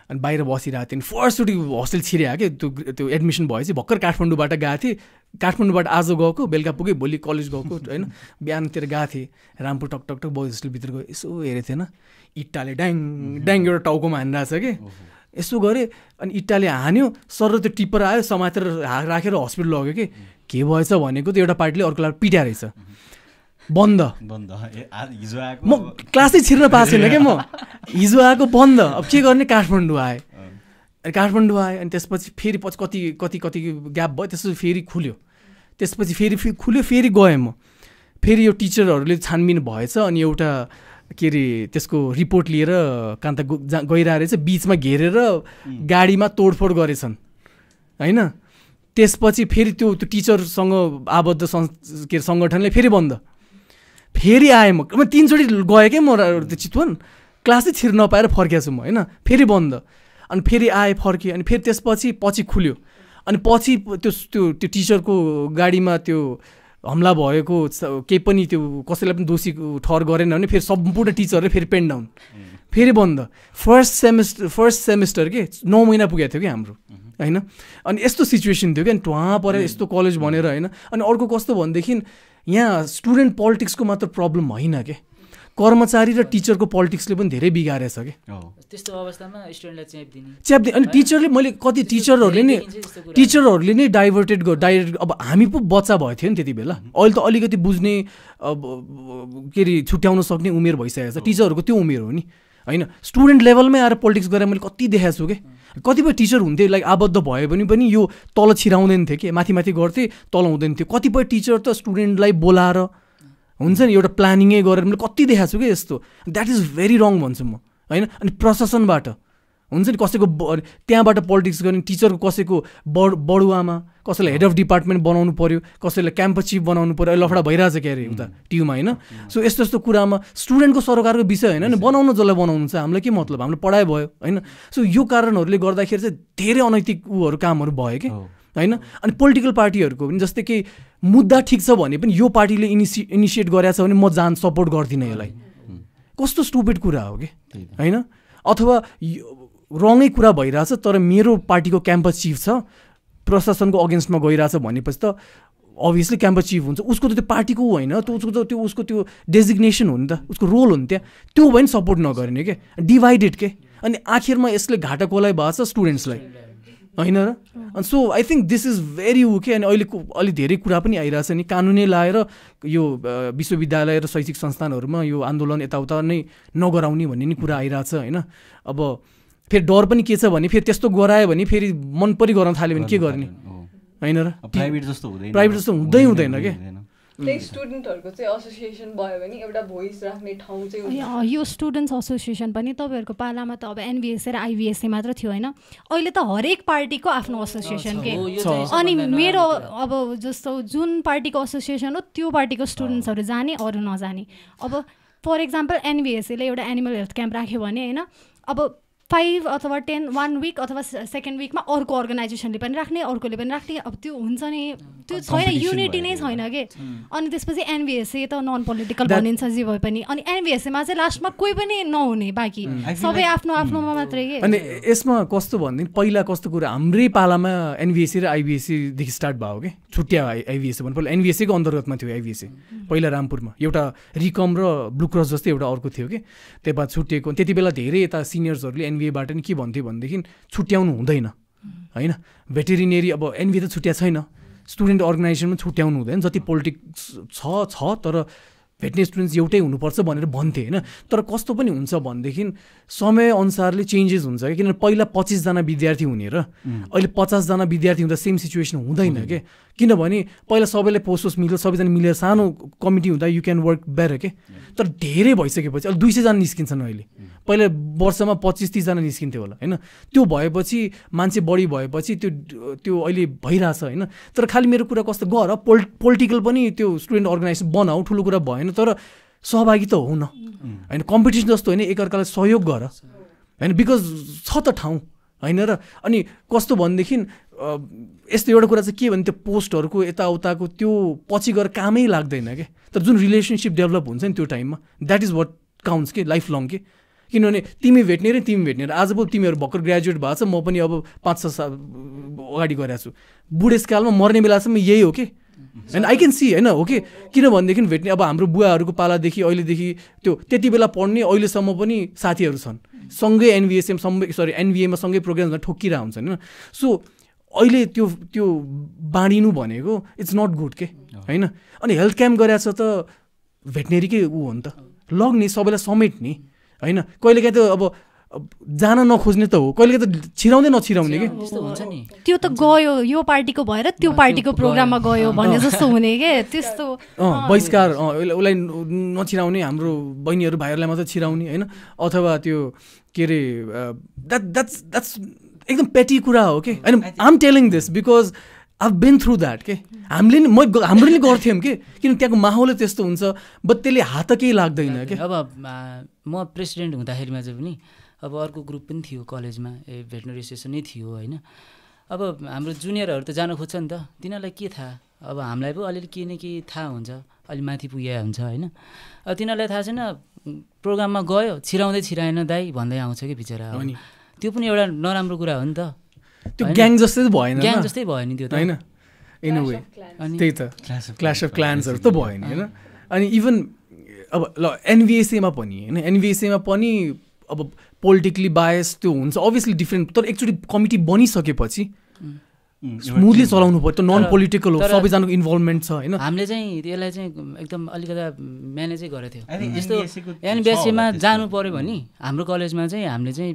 S1: अनि बाहिर बसिरहेको थिएँ फर्स्टचोटि हस्टेल छिर्या कि त्यो त्यो एडमिसन भएपछि भर्खर काठमाडौँबाट गएको थिएँ। काठमाडौँबाट आज गएको बेलुका पुगेँ भोलि कलेज गएको होइन? बिहानतिर गएको थिएँ रामपुर टक टक टक बोइज हस्टेलभित्र गयो यसो हेरेको थिएन इट्टाले ड्याङ ड्याङ एउटा टाउकोमा हानिरहेको छ कि? यसो गरेँ अनि इट्टाले हान्यो सर त्यो टिप्पर आयो समातेर राखेर हस्पिटल लग्यो कि? के भएछ भनेको त एउटा पार्टीले अर्कोलाई पिट्या रहेछ। बन्द।
S4: बन्द। हिजो आएको
S1: म क्लासै छिर्न पाएको छैन क्या म? हिजो आएको बन्द। अब के गर्ने? काठमाडौँ आएँ। अनि काठमाडौँ आएँ अनि त्यसपछि फेरि पछि कति कति कति ग्याप भयो त्यसपछि फेरि खुल्यो। त्यसपछि फेरि फेरि खुल्यो फेरि गएँ म। फेरि यो टिचरहरूले छानबिन भएछ अनि एउटा के अरे त्यसको रिपोर्ट लिएर कहाँ त गइरहेको रहेछ बिचमा घेरेर गाडीमा तोडफोड गरेछन्। होइन? त्यसपछि फेरि त्यो त्यो टिचरसँग आबद्ध के अरे सङ्गठनले फेरि बन्द। फेरि आएँ म। म तिनचोटि गएँ क्या म त्यो चितवन। क्लासै छिर नपाएर फर्किएको छु म होइन? फेरि बन्द। अनि फेरि आएँ फर्केँ। अनि फेरि त्यसपछि पछि खुल्यो। अनि पछि त्यो त्यो त्यो टिचरको गाडीमा त्यो हमला भएको केही पनि त्यो कसैलाई पनि दोषी ठहर गरेन भने फेरि सम्पूर्ण टिचरले फेरि पेन डाउन। फेरि बन्द। फर्स्ट सेमेस्टर फर्स्ट सेमेस्टर के? नौ महिना पुगेको थियो कि हाम्रो। होइन? अनि यस्तो सिचुएसन थियो कि अनि टुवा परेर यस्तो कलेज भनेर होइन? अनि अर्को कस्तो भनेदेखि यहाँ स्टुडेन्ट पोलिटिक्सको मात्र प्रब्लम होइन के? कर्मचारी र टिचरको पोलिटिक्सले पनि धेरै बिगारेछ कि?
S5: त्यस्तो अवस्थामा स्टुडेन्टलाई च्यापिदिने
S1: च्यापिदिने अनि टिचरले मैले कति टिचरहरूले नै टिचरहरूले नै डाइभर्टेड डाइभर्ट अब हामी पो बच्चा भएको थियो नि त्यति बेला। अहिले त अलिकति बुझ्ने अब के अरे छुट्याउन सक्ने उमेर भइसकेको छ। टिचरहरूको त्यो उमेर हो नि। होइन? स्टुडेन्ट लेभलमै आएर पोलिटिक्स गरेर मैले कति देखाएको छु कि? कतिपय टिचर हुन्थे लाइक आबद्ध भयो भने पनि यो तल छिराउँदैन थियो कि? माथि माथि गर्थे तल हुँदैन थियो। कतिपय टिचर त स्टुडेन्टलाई बोलाएर हुन्छ नि एउटा प्लानिङै गरेर मैले कति देखाएको छु कि यस्तो? द्याट इज भेरी रङ भन्छु म। होइन? अनि प्रशासनबाट हुन्छ नि कसैको त्यहाँबाट पोलिटिक्स गर्ने टिचरको कसैको बड बडुवामा कसैलाई हेड अफ डिपार्टमेन्ट बनाउनु पऱ्यो कसैलाई क्याम्पस चिफ बनाउनु पऱ्यो अहिले लफडा भइरहेछ क्या अरे उता टियुमा होइन? सो यस्तो यस्तो कुरामा स्टुडेन्टको सरकारको विषय होइन नि बनाउनु जसलाई बनाउनु छ हामीलाई के मतलब? हामीलाई पढाइ भयो होइन? सो यो कारणहरूले गर्दाखेरि चाहिँ धेरै अनैतिक उहरू कामहरू भयो कि। होइन? अनि पोलिटिकल पार्टीहरूको पनि जस्तै कि मुद्दा ठिक छ भने पनि यो पार्टीले इनिसि इनिसिएट गरेछ भने म जान सपोर्ट गर्दिनँ यसलाई। कस्तो स्टुपिड कुरा हो कि। होइन? अथवा रङै कुरा भइरहेछ तर मेरो पार्टीको क्याम्पस चिफ छ प्रशासनको अगेन्स्टमा गइरहेछ भनेपछि त अभियसली क्याम्पस चिफ हुन्छ। उसको त त्यो पार्टीको होइन। त उसको त त्यो उसको त्यो डेजिग्नेसन हो नि त। उसको रोल हो नि त्यहाँ। त्यो भयो नि सपोर्ट नगर्ने के? डिभाइडेड के? अनि आखिरमा यसले घाटा कसलाई भएको छ स्टुडेन्ट्सलाई होइन र? अनि so I think this is very के अनि अहिलेको अलि धेरै कुरा पनि आइरहेछ नि। कानुनै लाएर यो विश्वविद्यालय र शैक्षिक संस्थानहरूमा यो आन्दोलन यताउता नै नगराउने भन्ने नि कुरा आइरहेछ होइन? अब फेरि डर पनि के छ भने फेरि त्यस्तो गरायो भने फेरि मन परि गराउन थाल्यो भने के गर्ने। होइन र?
S4: प्राइभेट जस्तो हुँदैन।
S1: प्राइभेट जस्तो हुँदै हुँदैन के।
S6: त्यही स्टुडेन्टहरूको चाहिँ एसोसिएसन भयो भने एउटा भोइस राख्ने ठाउँ चाहिँ हुन्छ।
S7: यो- स्टुडेन्ट्स एसोसिएसन पनि तपाईँहरूको पालामा त अब एनबिएसए र आइबिएसए मात्र थियो होइन? अहिले त हरेक पार्टीको आफ्नो एसोसिएसन के? अनि मेरो अब जस्तो जुन पार्टीको एसोसिएसन हो त्यो पार्टीको स्टुडेन्ट्सहरू जाने अरू नजाने। अब फर इक्जाम्पल एनबिएससीले एउटा एनिमल हेल्थ क्याम्प राख्यो भने होइन? अब फाइभ अथवा टेन वान विक अथवा सेकेन्ड विकमा अर्को अर्गनाइजेसनले पनि राख्ने अर्कोले पनि राख्ने। अब त्यो हुन्छ नि त्यो छैन युनिटी नै छैन कि? अनि त्यसपछि एनबिएसए त नन पोलिटिकल भनिन्छ जे भए पनि। अनि एनबिएसएमा चाहिँ लास्टमा कोही पनि नहुने बाँकी। सबै आफ्नो आफ्नोमा मात्रै के?
S1: अनि यसमा कस्तो भनेदेखि पहिला कस्तो कुरा? हाम्रै पालामा एनबिएससी र आइबिएससीदेखि स्टार्ट भयो कि? छुट्या आइबिएससी भन्नु पहिला एनबिएससीको अन्तर्गतमा थियो आइबिएससी पहिला रामपुरमा। एउटा रिकम र ब्लु क्रस जस्तै एउटा अर्को थियो कि? त्यो बाद छुट्टिएको। त्यति बेला धेरै यता सिनियर्सहरूले एनबिएबाट नि के भन्थ्यो भनेदेखि छुट्याउनु हुँदैन होइन? भेटेरिनेरी अब एनबिए त छुट्या छैन। स्टुडेन्ट अर्गनाइजेसनमा छुट्याउनु हुँदैन। जति पोलिटिक्स छ छ तर भेट्ने स्टुडेन्ट्स एउटै हुनुपर्छ भनेर भन्थे होइन? तर कस्तो पनि हुन्छ भनेदेखि समय अनुसारले चेन्जेस हुन्छ क्या। किनभने पहिला पच्चिसजना विद्यार्थी हुने र अहिले पचासजना विद्यार्थी हुँदा सेम सिचुएसन हुँदैन। क्या। किनभने पहिला सबैलाई पोस्ट मिल्यो सबैजना मिलेर सानो कमिटी हुँदा यु क्यान वर्क बेटर के? तर धेरै भइसकेपछि अहिले दुई सयजना निस्किन्छन् अहिले। पहिला वर्षमा पच्चिस तिसजना निस्किन्थ्यो होला होइन? त्यो भएपछि मान्छे बढी भएपछि त्यो त्यो अहिले भइरहेछ होइन? तर खालि मेरो कुरा कस्तो गर पोल पोलिटिकल पनि त्यो स्टुडेन्ट अर्गनाइजेसन बनाऊ ठुलो कुरा भएन तर सहभागी त हो न होइन कम्पिटिसन जस्तो होइन एकअर्कालाई सहयोग गर। होइन बिकज छ त ठाउँ होइन र अनि कस्तो भनेदेखि यस्तो एउटा कुरा चाहिँ के भने त्यो पोस्टहरूको यताउताको त्यो पछि गएर कामै लाग्दैन क्या तर जुन रिलेसनसिप डेभलप हुन्छ नि त्यो टाइममा द्याट इज वाट काउन्ट्स के लाइफ लङ के? किनभने तिमी भेट्ने र तिमी भेट्ने र। आज पो तिमीहरू भर्खर ग्रेजुएट भएको छ म पनि अब पाँच छ साल अगाडि गइरहेको छु। बुढेसकालमा मर्ने बेलासम्म यही हो कि? होइन आई क्यान सी होइन हो कि? किनभनेदेखि भेट्ने अब हाम्रो बुवाहरूको पालादेखि अहिलेदेखि त्यो त्यति बेला पढ्ने अहिलेसम्म पनि साथीहरू छन्। सँगै एनबिएसएम सँगै सरी एनबिएमा सँगै प्रोग्राममा ठोकिरहेको हुन्छन् होइन? सो अहिले त्यो त्यो बाँडिनु भनेको इट्स नट गुड के? होइन? अनि हेल्थ क्याम्प गरेछ त भेटनेरीकै ऊ हो नि त। लग्ने सबैलाई समेट्ने होइन? कहिलेकाहीँ त अब अब जान नखोज्ने त हो। कहिलेकाहीँ त छिराउँदै नछिराउने कि?
S5: त्यस्तो हुन्छ नि।
S7: त्यो त गयो यो पार्टीको भएर त्यो पार्टीको प्रोग्राममा गयो। भन्ने जस्तो हुने के? त्यस्तो।
S1: अँ बहिष्कार उसलाई नछिराउने हाम्रो बहिनीहरू भाइहरूलाई मात्रै छिराउने होइन? अथवा त्यो के अरे द्याट द्याट्स द्याट्स एकदम पेटी कुरा हो कि? होइन I'm telling this because I been through that के? हामीले नि म हाम्रो नि गर्थ्यौँ कि? किन त्यहाँको माहौलै त्यस्तो हुन्छ बट त्यसले हात केही लाग्दैन के?
S5: अब म प्रेसिडेन्ट हुँदाखेरिमा चाहिँ पनि अब अर्को ग्रुप पनि थियो कलेजमा ए भेटनरी एसोसिएसन नै थियो होइन? अब हाम्रो जुनियरहरू त जान खोज्छ नि त। तिनीहरूलाई के थाहा? अब हामीलाई पो अलिअलि केही न केही थाहा हुन्छ अलि माथि पुगे हुन्छ होइन? अब तिनीहरूलाई थाहा छैन प्रोग्राममा गयो छिराउँदै छिराएन दाइ भन्दै आउँछ कि बिचरा। त्यो पनि एउटा नराम्रो कुरा हो नि त।
S1: त्यो? ग्याङ जस्तै त भएन
S5: ग्याङ जस्तै भयो नि त्यो त।
S1: होइन? इन अ वे
S5: अनि
S1: त्यही त।
S4: Clash of
S1: clash of
S4: Clans
S1: क्लान्सहरू त भयो नि होइन अनि इभन अब ल एनबिएसएमा पनि होइन? एनबिएसएमा पनि अब पोलिटिकली बायस त्यो हुन्छ अभियसली डिफ्रेन्ट तर एकचोटि कमिटी बनिसकेपछि स्मुथली चलाउनु पर्यो त्यो नन पोलिटिकल हो सबैजनाको इन्भल्भमेन्ट छ होइन?
S5: हामीले चाहिँ यसलाई चाहिँ एकदम अलिकता म्यानेजै गरेको थियो। जस्तो एनबिएससीमा। जानु पऱ्यो भने हाम्रो कलेजमा चाहिँ हामीले चाहिँ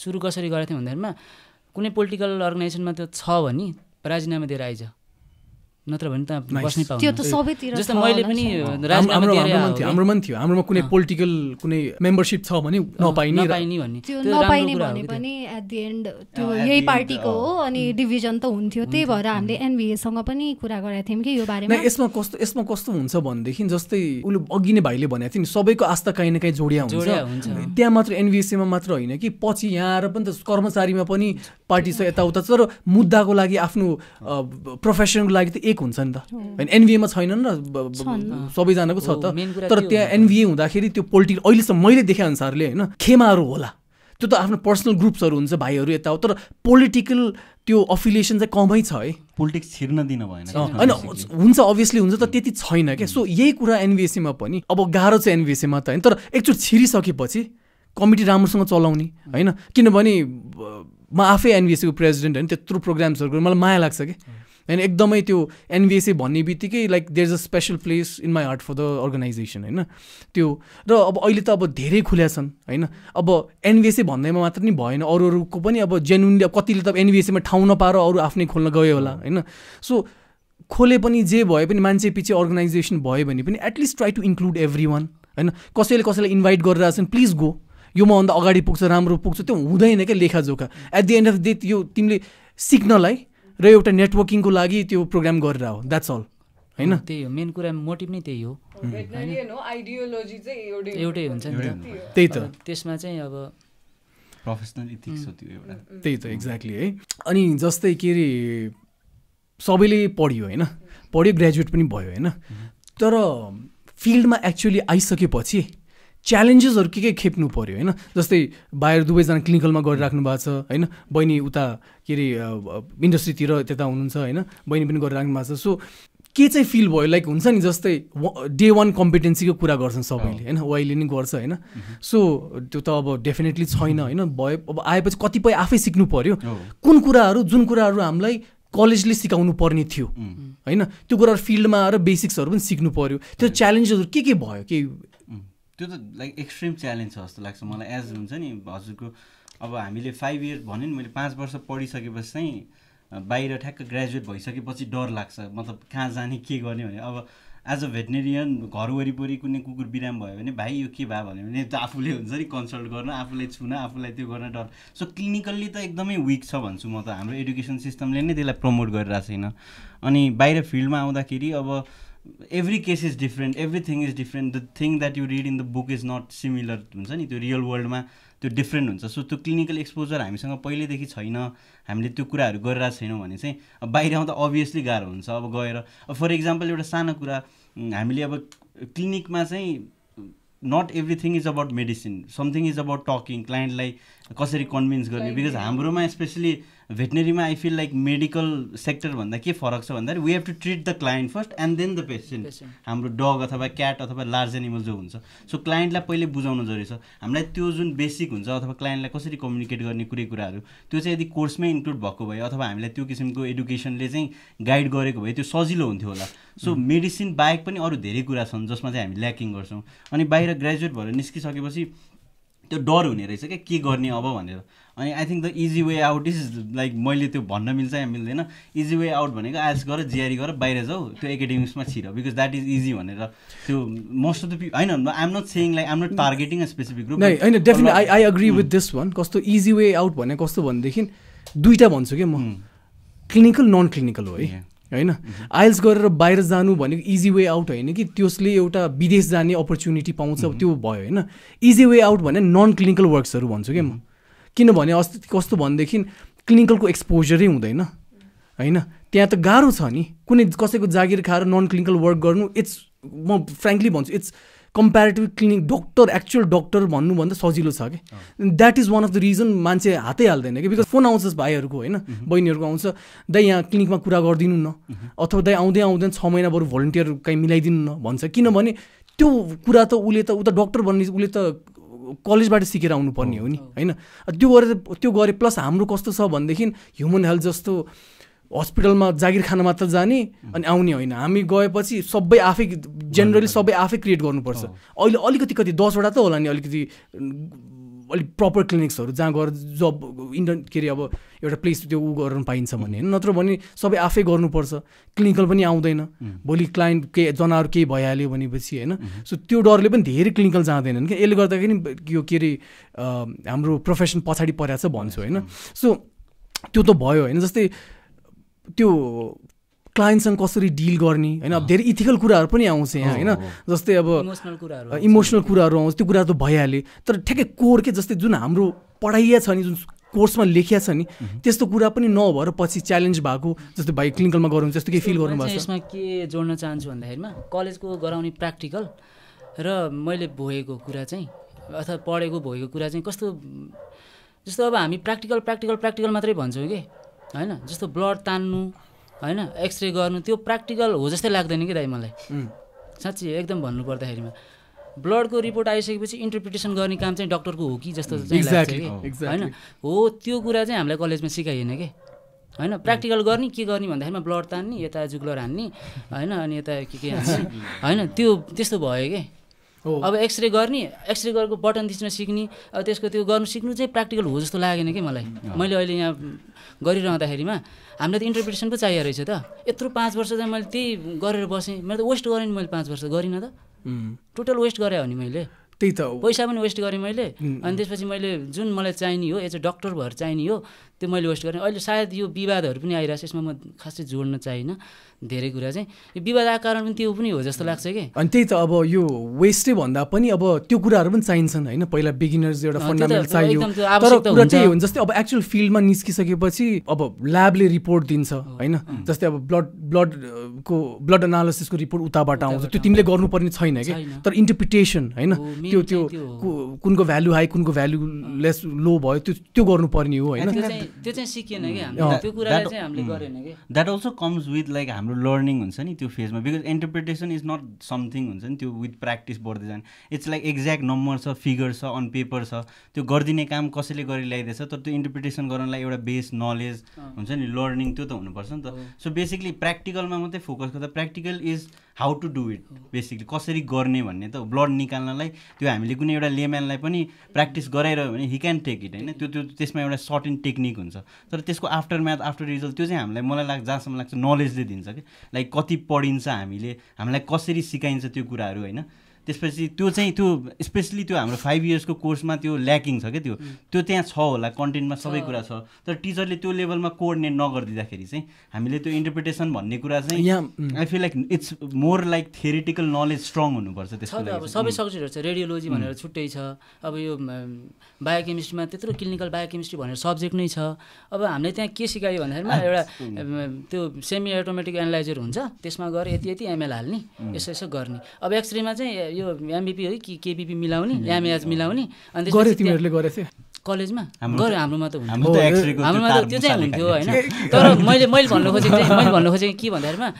S5: सुरु कसरी गरेको थियौँ भन्दाखेरिमा कुनै पोलिटिकल अर्गनाइजेसनमा त्यो छ भने राजीनामा दिएर आइज। नत्र भने त. बस्नै
S7: त्यो त
S5: पाउँदैन
S7: सबैतिर
S5: जस्तो मैले पनि
S1: हाम्रोमा थियो। हाम्रोमा पनि थियो हाम्रोमा कुनै। पोलिटिकल कुनै मेम्बरसिप छ भने नपाइने
S5: भन्ने
S7: त्यो नपाइने भने। पनि एट दि एन्ड त्यो यही पार्टीको हो। अनि डिभिजन त हुन्थ्यो त्यही भएर हामीले एनबिएसँग पनि कुरा गरेका थियौँ कि यो बारेमा
S1: यसमा कस्तो यसमा कस्तो हुन्छ भनेदेखि जस्तै उसले अघि नै भाइले भनेको थियो नि सबैको आस्था काहीँ न काहीँ जोडिया हुन्छ। त्यहाँ मात्र एनबिएससीमा मात्र होइन कि पछि यहाँ आएर पनि त कर्मचारीमा पनि पार्टी छ यताउता छ तर मुद्दाको लागि आफ्नो प्रोफेसनको लागि त एक हुन्छ नि त। होइन एनबिएमा छैनन् र। सबैजनाको छ त। तर
S5: त्यो
S1: त्यहाँ
S5: हो।
S1: एनबिए हुँदाखेरि त्यो पोलिटिकल अहिलेसम्म मैले देखे अनुसारले होइन। खेमाहरू होला। त्यो त आफ्नो पर्सनल ग्रुप्सहरू हुन्छ भाइहरू यता हो। तर पोलिटिकल त्यो अफिलिएसन चाहिँ कमै छ है।
S4: पोलिटिक्स छिर्न दिन भएन
S1: होइन हुन्छ अभियसली हुन्छ तर त्यति छैन क्या। सो यही कुरा एनबिएससीमा पनि अब गाह्रो छ एनबिएससीमा त होइन। तर एकचोटि छिरिसकेपछि कमिटी राम्रोसँग चलाउने होइन। किनभने म आफै एनबिएससीको प्रेसिडेन्ट होइन। त्यत्रो प्रोग्राम्सहरूको मलाई माया लाग्छ कि होइन एकदमै त्यो एनबिएससी भन्ने बित्तिकै like there is a special place in my heart for the organization होइन? त्यो र अब अहिले त अब धेरै खुल्या छन् होइन? अब एनबिएससी भन्दैमा मात्र नि भएन अरू अरूको पनि अब जेन्युनली अब कतिले त एनबिएससीमा ठाउँ नपाएर अरू आफ्नै खोल्न गयो होला होइन? सो खोले पनि जे भए पनि मान्छे पछि अर्गनाइजेसन भयो भने पनि at least try to include every one होइन? कसैले कसैलाई इन्भाइट गरिरहेछन् प्लिज गो यो मभन्दा अगाडि पुग्छ राम्रो पुग्छ त्यो हुँदैन क्या लेखाजोखा. At the end of day यो तिमीले सिक्नलाई र एउटा नेटवर्किङको लागि त्यो प्रोग्राम गरेर हो द्याट्स अल होइन?
S5: त्यही हो मेन कुरा मोटिभ नै त्यही हो
S6: आइडियोलोजी चाहिँ एउटै
S5: एउटै हुन्छ नि।
S1: त्यही त।
S5: त्यसमा चाहिँ अब
S4: प्रोफेसनल इथिक्स हो त्यो एउटा।
S1: त्यही त एक्ज्याक्टली है। अनि जस्तै के अरे सबैले पढ्यो होइन? पढ्यो ग्रेजुएट पनि भयो होइन? तर फिल्डमा एक्चुअली आइसकेपछि च्यालेन्जेसहरू के के खेप्नु पऱ्यो होइन? जस्तै बाहिर दुवैजना क्लिनिकलमा गरिराख्नु भएको छ होइन? बहिनी उता के अरे इन्डस्ट्रीतिर त्यता हुनुहुन्छ होइन? बहिनी पनि गरिराख्नु भएको छ। सो के चाहिँ फिल भयो? लाइक हुन्छ नि जस्तै डे वान कम्पिटेन्सीको कुरा गर्छन् सबैले होइन? वाइले नि गर्छ होइन? सो त्यो त अब डेफिनेटली छैन होइन? भयो अब आएपछि कतिपय आफै सिक्नु पऱ्यो। कुन कुराहरू जुन कुराहरू हामीलाई कलेजले सिकाउनु पर्ने थियो होइन? त्यो कुराहरू फिल्डमा आएर बेसिक्सहरू पनि सिक्नु पऱ्यो त्यो च्यालेन्जेसहरू के के भयो? के.
S4: त्यो त लाइक एक्सट्रिम च्यालेन्ज छ जस्तो लाग्छ। मलाई एज हुन्छ नि हजुरको अब हामीले फाइभ इयर भन्यो नि मैले पाँच वर्ष पढिसकेपछि चाहिँ बाहिर ठ्याक्क ग्रेजुएट भइसकेपछि डर लाग्छ। मतलब कहाँ जाने के गर्ने भने अब एज अ भेटनेरियन घर वरिपरि कुनै कुकुर बिराम भयो भने भाइ यो के भयो? भन्यो भने त आफूले हुन्छ नि कन्सल्ट गर्न आफूलाई छुन आफूलाई त्यो गर्न डर। सो क्लिनिकल्ली त एकदमै विक छ भन्छु म त। हाम्रो एडुकेसन सिस्टमले नै त्यसलाई प्रमोट गरिरहेको छैन। अनि बाहिर फिल्डमा आउँदाखेरि अब every case is different everything is different the thing that you read in the book is not similar हुन्छ नि? त्यो रियल वर्ल्डमा त्यो डिफ्रेन्ट हुन्छ. सो त्यो क्लिनिकल एक्सपोजर हामीसँग पहिल्यैदेखि छैन। हामीले त्यो कुराहरू गरिरहेको छैनौँ भने चाहिँ बाहिर आउँदा अभियसली गाह्रो हुन्छ। अब गएर अब फर इक्जाम्पल एउटा सानो कुरा हामीले अब क्लिनिकमा चाहिँ not everything is about medicine something is about talking क्लाइन्टलाई कसरी कन्भिन्स गर्ने? बिकज हाम्रोमा specially भेटनेरीमा I feel like medical sector भन्दा के फरक छ भन्दाखेरि we have to treat the client first and then the patient. हाम्रो डग अथवा क्याट अथवा लार्ज एनिमल जो हुन्छ सो क्लाइन्टलाई पहिले बुझाउनु जरुरी छ। हामीलाई त्यो जुन बेसिक हुन्छ अथवा क्लाइन्टलाई कसरी कम्युनिकेट गर्ने कुरै कुराहरू त्यो चाहिँ यदि कोर्समै इन्क्लुड भएको भए अथवा हामीलाई त्यो किसिमको एडुकेसनले चाहिँ गाइड गरेको भए त्यो सजिलो हुन्थ्यो होला। सो मेडिसिन बाहेक पनि अरू धेरै कुरा छन् जसमा चाहिँ हामी ल्याकिङ गर्छौँ। अनि बाहिर ग्रेजुएट भएर निस्किसकेपछि त्यो डर हुने रहेछ क्या के गर्ने अब भनेर। अनि I think the easy way out is like मैले त्यो भन्न मिल्छ या मिल्दैन इजी वे आउट भनेको आर्ट्स गर जिआरी गर बाहिर जाऊ त्यो एकाडेमिक्समा छिर बिकज द्याट इज इजी भनेर त्यो मोस्ट अफ द पि होइन I am not saying like I am not targeting a specific group
S1: होइन definite I I agree with this one कस्तो इजी वे आउट भने कस्तो भनेदेखि दुइटा भन्छु क्या म। क्लिनिकल नन क्लिनिकल हो है। होइन। आइल्स गरेर बाहिर जानु भनेको इजी वे आउट होइन कि त्यसले एउटा विदेश जाने अपर्च्युनिटी पाउँछ त्यो भयो होइन। इजी वे आउट भने नन क्लिनिकल वर्क्सहरू भन्छु क्या म। किनभने अस्ति कस्तो भनेदेखि क्लिनिकलको एक्सपोजरै हुँदैन होइन? त्यहाँ त गाह्रो छ नि। कुनै कसैको जागिर खाएर नन क्लिनिकल वर्क गर्नु इट्स म फ्रेङ्कली भन्छु it's comparative clinic doctor actual doctor भन्नुभन्दा सजिलो छ कि? That is one of the reason मान्छे हातै हाल्दैन कि? बिकज फोन आउँछ भाइहरूको होइन? बहिनीहरूको आउँछ दाइ यहाँ क्लिनिकमा कुरा गरिदिनु न। अथवा दाइ आउँदै आउँदैन छ महिना बरु भोलिन्टियर काहीँ मिलाइदिनु न भन्छ। किनभने त्यो कुरा त उसले त ऊ त डक्टर भन्ने उसले त कलेजबाट सिकेर आउनुपर्ने हो। नि होइन? त्यो गरेर त्यो गरे प्लस हाम्रो कस्तो छ भनेदेखि ह्युमन हेल्थ जस्तो हस्पिटलमा जागिर खान मात्र जाने अनि आउने होइन। हामी गएपछि सबै आफै जेनरली सबै आफै क्रिएट गर्नुपर्छ। अहिले अलिकति कति दसवटा त होला नि अलिकति अलिक प्रपर क्लिनिक्सहरू जहाँ गएर जब इन्टर के अरे अब एउटा प्लेस त्यो ऊ गर्न पाइन्छ भने। होइन नत्र भने सबै आफै गर्नुपर्छ। क्लिनिकल पनि आउँदैन। भोलि क्लाइन्ट केही जनावर केही भइहाल्यो भनेपछि होइन सो त्यो डरले पनि धेरै क्लिनिकल जाँदैनन् क्या। यसले गर्दाखेरि यो के अरे हाम्रो प्रोफेसन पछाडि परेको छ भन्छु होइन। सो त्यो त भयो होइन। जस्तै त्यो क्लाइन्टसँग कसरी डिल गर्ने होइन? अब धेरै इथिकल कुराहरू पनि आउँछ यहाँ होइन? जस्तै अब इमोसनल कुराहरू आउँछ। त्यो कुराहरू त भइहाल्यो। तर ठ्याक्कै कोर के जस्तै जुन हाम्रो पढाइया छ नि जुन कोर्समा लेखिया छ नि त्यस्तो कुरा पनि नभएर पछि च्यालेन्ज भएको जस्तै भाइ क्लिनिकलमा गरौँ त्यस्तो केही फिल गर्नुभएको
S5: छ? यसमा के जोड्न चाहन्छु भन्दाखेरिमा कलेजको गराउने प्र्याक्टिकल र मैले भोगेको कुरा चाहिँ अथवा पढेको भोगेको कुरा चाहिँ कस्तो जस्तो अब हामी प्र्याक्टिकल प्र्याक्टिकल प्र्याक्टिकल मात्रै भन्छौँ कि होइन? जस्तो ब्लड तान्नु होइन एक्सरे गर्नु त्यो प्र्याक्टिकल हो जस्तै लाग्दैन कि दाइ मलाई। साँच्ची एकदम भन्नु पर्दाखेरिमा ब्लडको रिपोर्ट आइसकेपछि इन्टरप्रिटेसन गर्ने काम चाहिँ डक्टरको हो कि जस्तो चाहिँ लाग्छ कि। होइन? हो त्यो कुरा चाहिँ हामीलाई कलेजमा सिकाइएन कि? होइन? प्र्याक्टिकल गर्ने के गर्ने भन्दाखेरिमा ब्लड तान्ने यता जुग्लर हान्ने होइन? अनि यता के के हान्ने। होइन? त्यो त्यस्तो भयो कि? अब एक्सरे गर्ने एक्सरे गरेको बटन थिच्न सिक्ने अब त्यसको त्यो गर्नु सिक्नु चाहिँ प्र्याक्टिकल हो जस्तो लागेन कि मलाई? मैले अहिले यहाँ गरिरहँदाखेरिमा हामीलाई त इन्टरप्रिटेसन पो चाहिएको रहेछ त। यत्रो पाँच वर्ष चाहिँ मैले त्यही गरेर बसेँ। मैले त वेस्ट गरेँ नि मैले पाँच वर्ष। गरिनँ त। टोटल वेस्ट गरेँ हो नि मैले।
S1: त्यही त
S5: पैसा पनि वेस्ट गरेँ मैले। अनि त्यसपछि मैले जुन मलाई चाहिने हो एज अ डक्टर भएर चाहिने हो त्यो मैले वेस्ट गरेँ अहिले सायद यो विवादहरू पनि आइरहेको छ यसमा म खासै जोड्न चाहिनँ। धेरै कुरा चाहिँ। यो विवाद आएको कारण पनि त्यो पनि हो जस्तो लाग्छ कि?
S1: अनि त्यही त अब यो वेस्टै भन्दा पनि अब त्यो कुराहरू पनि चाहिन्छन् होइन? पहिला बिगिनर्स एउटा फन्डामेन्टल चाहियो। तर कुरा त्यही हुन्छ जस्तै अब एक्चुअल फिल्डमा निस्किसकेपछि अब ल्याबले रिपोर्ट दिन्छ होइन? जस्तै अब ब्लड ब्लडको ब्लड एनालिसिसको रिपोर्ट उताबाट आउँछ। त्यो तिमीले गर्नुपर्ने छैन कि? तर इन्टरप्रिटेसन होइन? त्यो त्यो कुनको भ्यालु हाई कुनको भ्यालु लेस लो भयो त्यो त्यो गर्नुपर्ने हो होइन?
S5: त्यो चाहिँ सिकिएन कि त्यो कुरा चाहिँ हामीले गरेन कि?
S4: That also comes with like हाम्रो लर्निङ हुन्छ नि त्यो फेजमा because interpretation is not something हुन्छ नि त्यो विथ प्र्याक्टिस बढ्दै जाने। इट्स लाइक एक्ज्याक्ट नम्बर छ फिगर छ अन पेपर छ। त्यो गरिदिने काम कसैले गरी ल्याइदिएछ तर त्यो इन्टरप्रिटेसन गर्नलाई एउटा बेस नलेज हुन्छ नि लर्निङ त्यो त हुनुपर्छ नि त। सो बेसिकली प्र्याक्टिकलमा मात्रै फोकस गर्दा practical is how to do it basically कसरी गर्ने भन्ने त ब्लड निकाल्नलाई त्यो हामीले कुनै एउटा लेम्यानलाई पनि प्र्याक्टिस गराइरह्यो भने हि क्यान टेक इट होइन? त्यो त्यो त्यसमा एउटा सर्ट टेक्निक हुन्छ। तर त्यसको आफ्टर म्याथ आफ्टर रिजल्ट त्यो चाहिँ हामीलाई मलाई लाग्छ जहाँसम्म लाग्छ नलेजले दिन्छ कि लाइक कति पढिन्छ हामीले हामीलाई कसरी सिकाइन्छ त्यो कुराहरू होइन? त्यसपछि त्यो चाहिँ त्यो स्पेसली त्यो हाम्रो फाइभ इयर्सको कोर्समा त्यो ल्याकिङ छ क्या त्यो। त्यो त्यहाँ छ होला कन्टेन्टमा सबै कुरा छ। तर टिचरले त्यो लेभलमा कोअर्डिनेट नगरिदिँदाखेरि चाहिँ हामीले त्यो इन्टरप्रिटेसन भन्ने कुरा चाहिँ यहाँ I feel like it's more like theoretical knowledge strong हुनुपर्छ त्यसको
S5: अब सबै सब्जेक्टहरू छ रेडियोलोजी भनेर छुट्टै छ अब यो बायोकेमिस्ट्रीमा त्यत्रो क्लिनिकल बायोकेमिस्ट्री भनेर सब्जेक्ट नै छ। अब हामीले त्यहाँ के सिकायो भन्दाखेरिमा एउटा त्यो सेमी अटोमेटिक एनालाइजर हुन्छ त्यसमा गएर यति यति एमएल हाल्ने यसो यसो गर्ने। अब एक्सरेमा चाहिँ यो एमबिपी है कि केबिपी मिलाउने एमएच मिलाउने
S1: अनि तिमीहरूले गरेको
S5: कलेजमा? गऱ्यो हाम्रोमा त हाम्रोमा त त्यो चाहिँ हुन्थ्यो होइन। तर मैले मैले भन्नु खोजेको चाहिँ मैले भन्नु खोजेको के भन्दाखेरिमा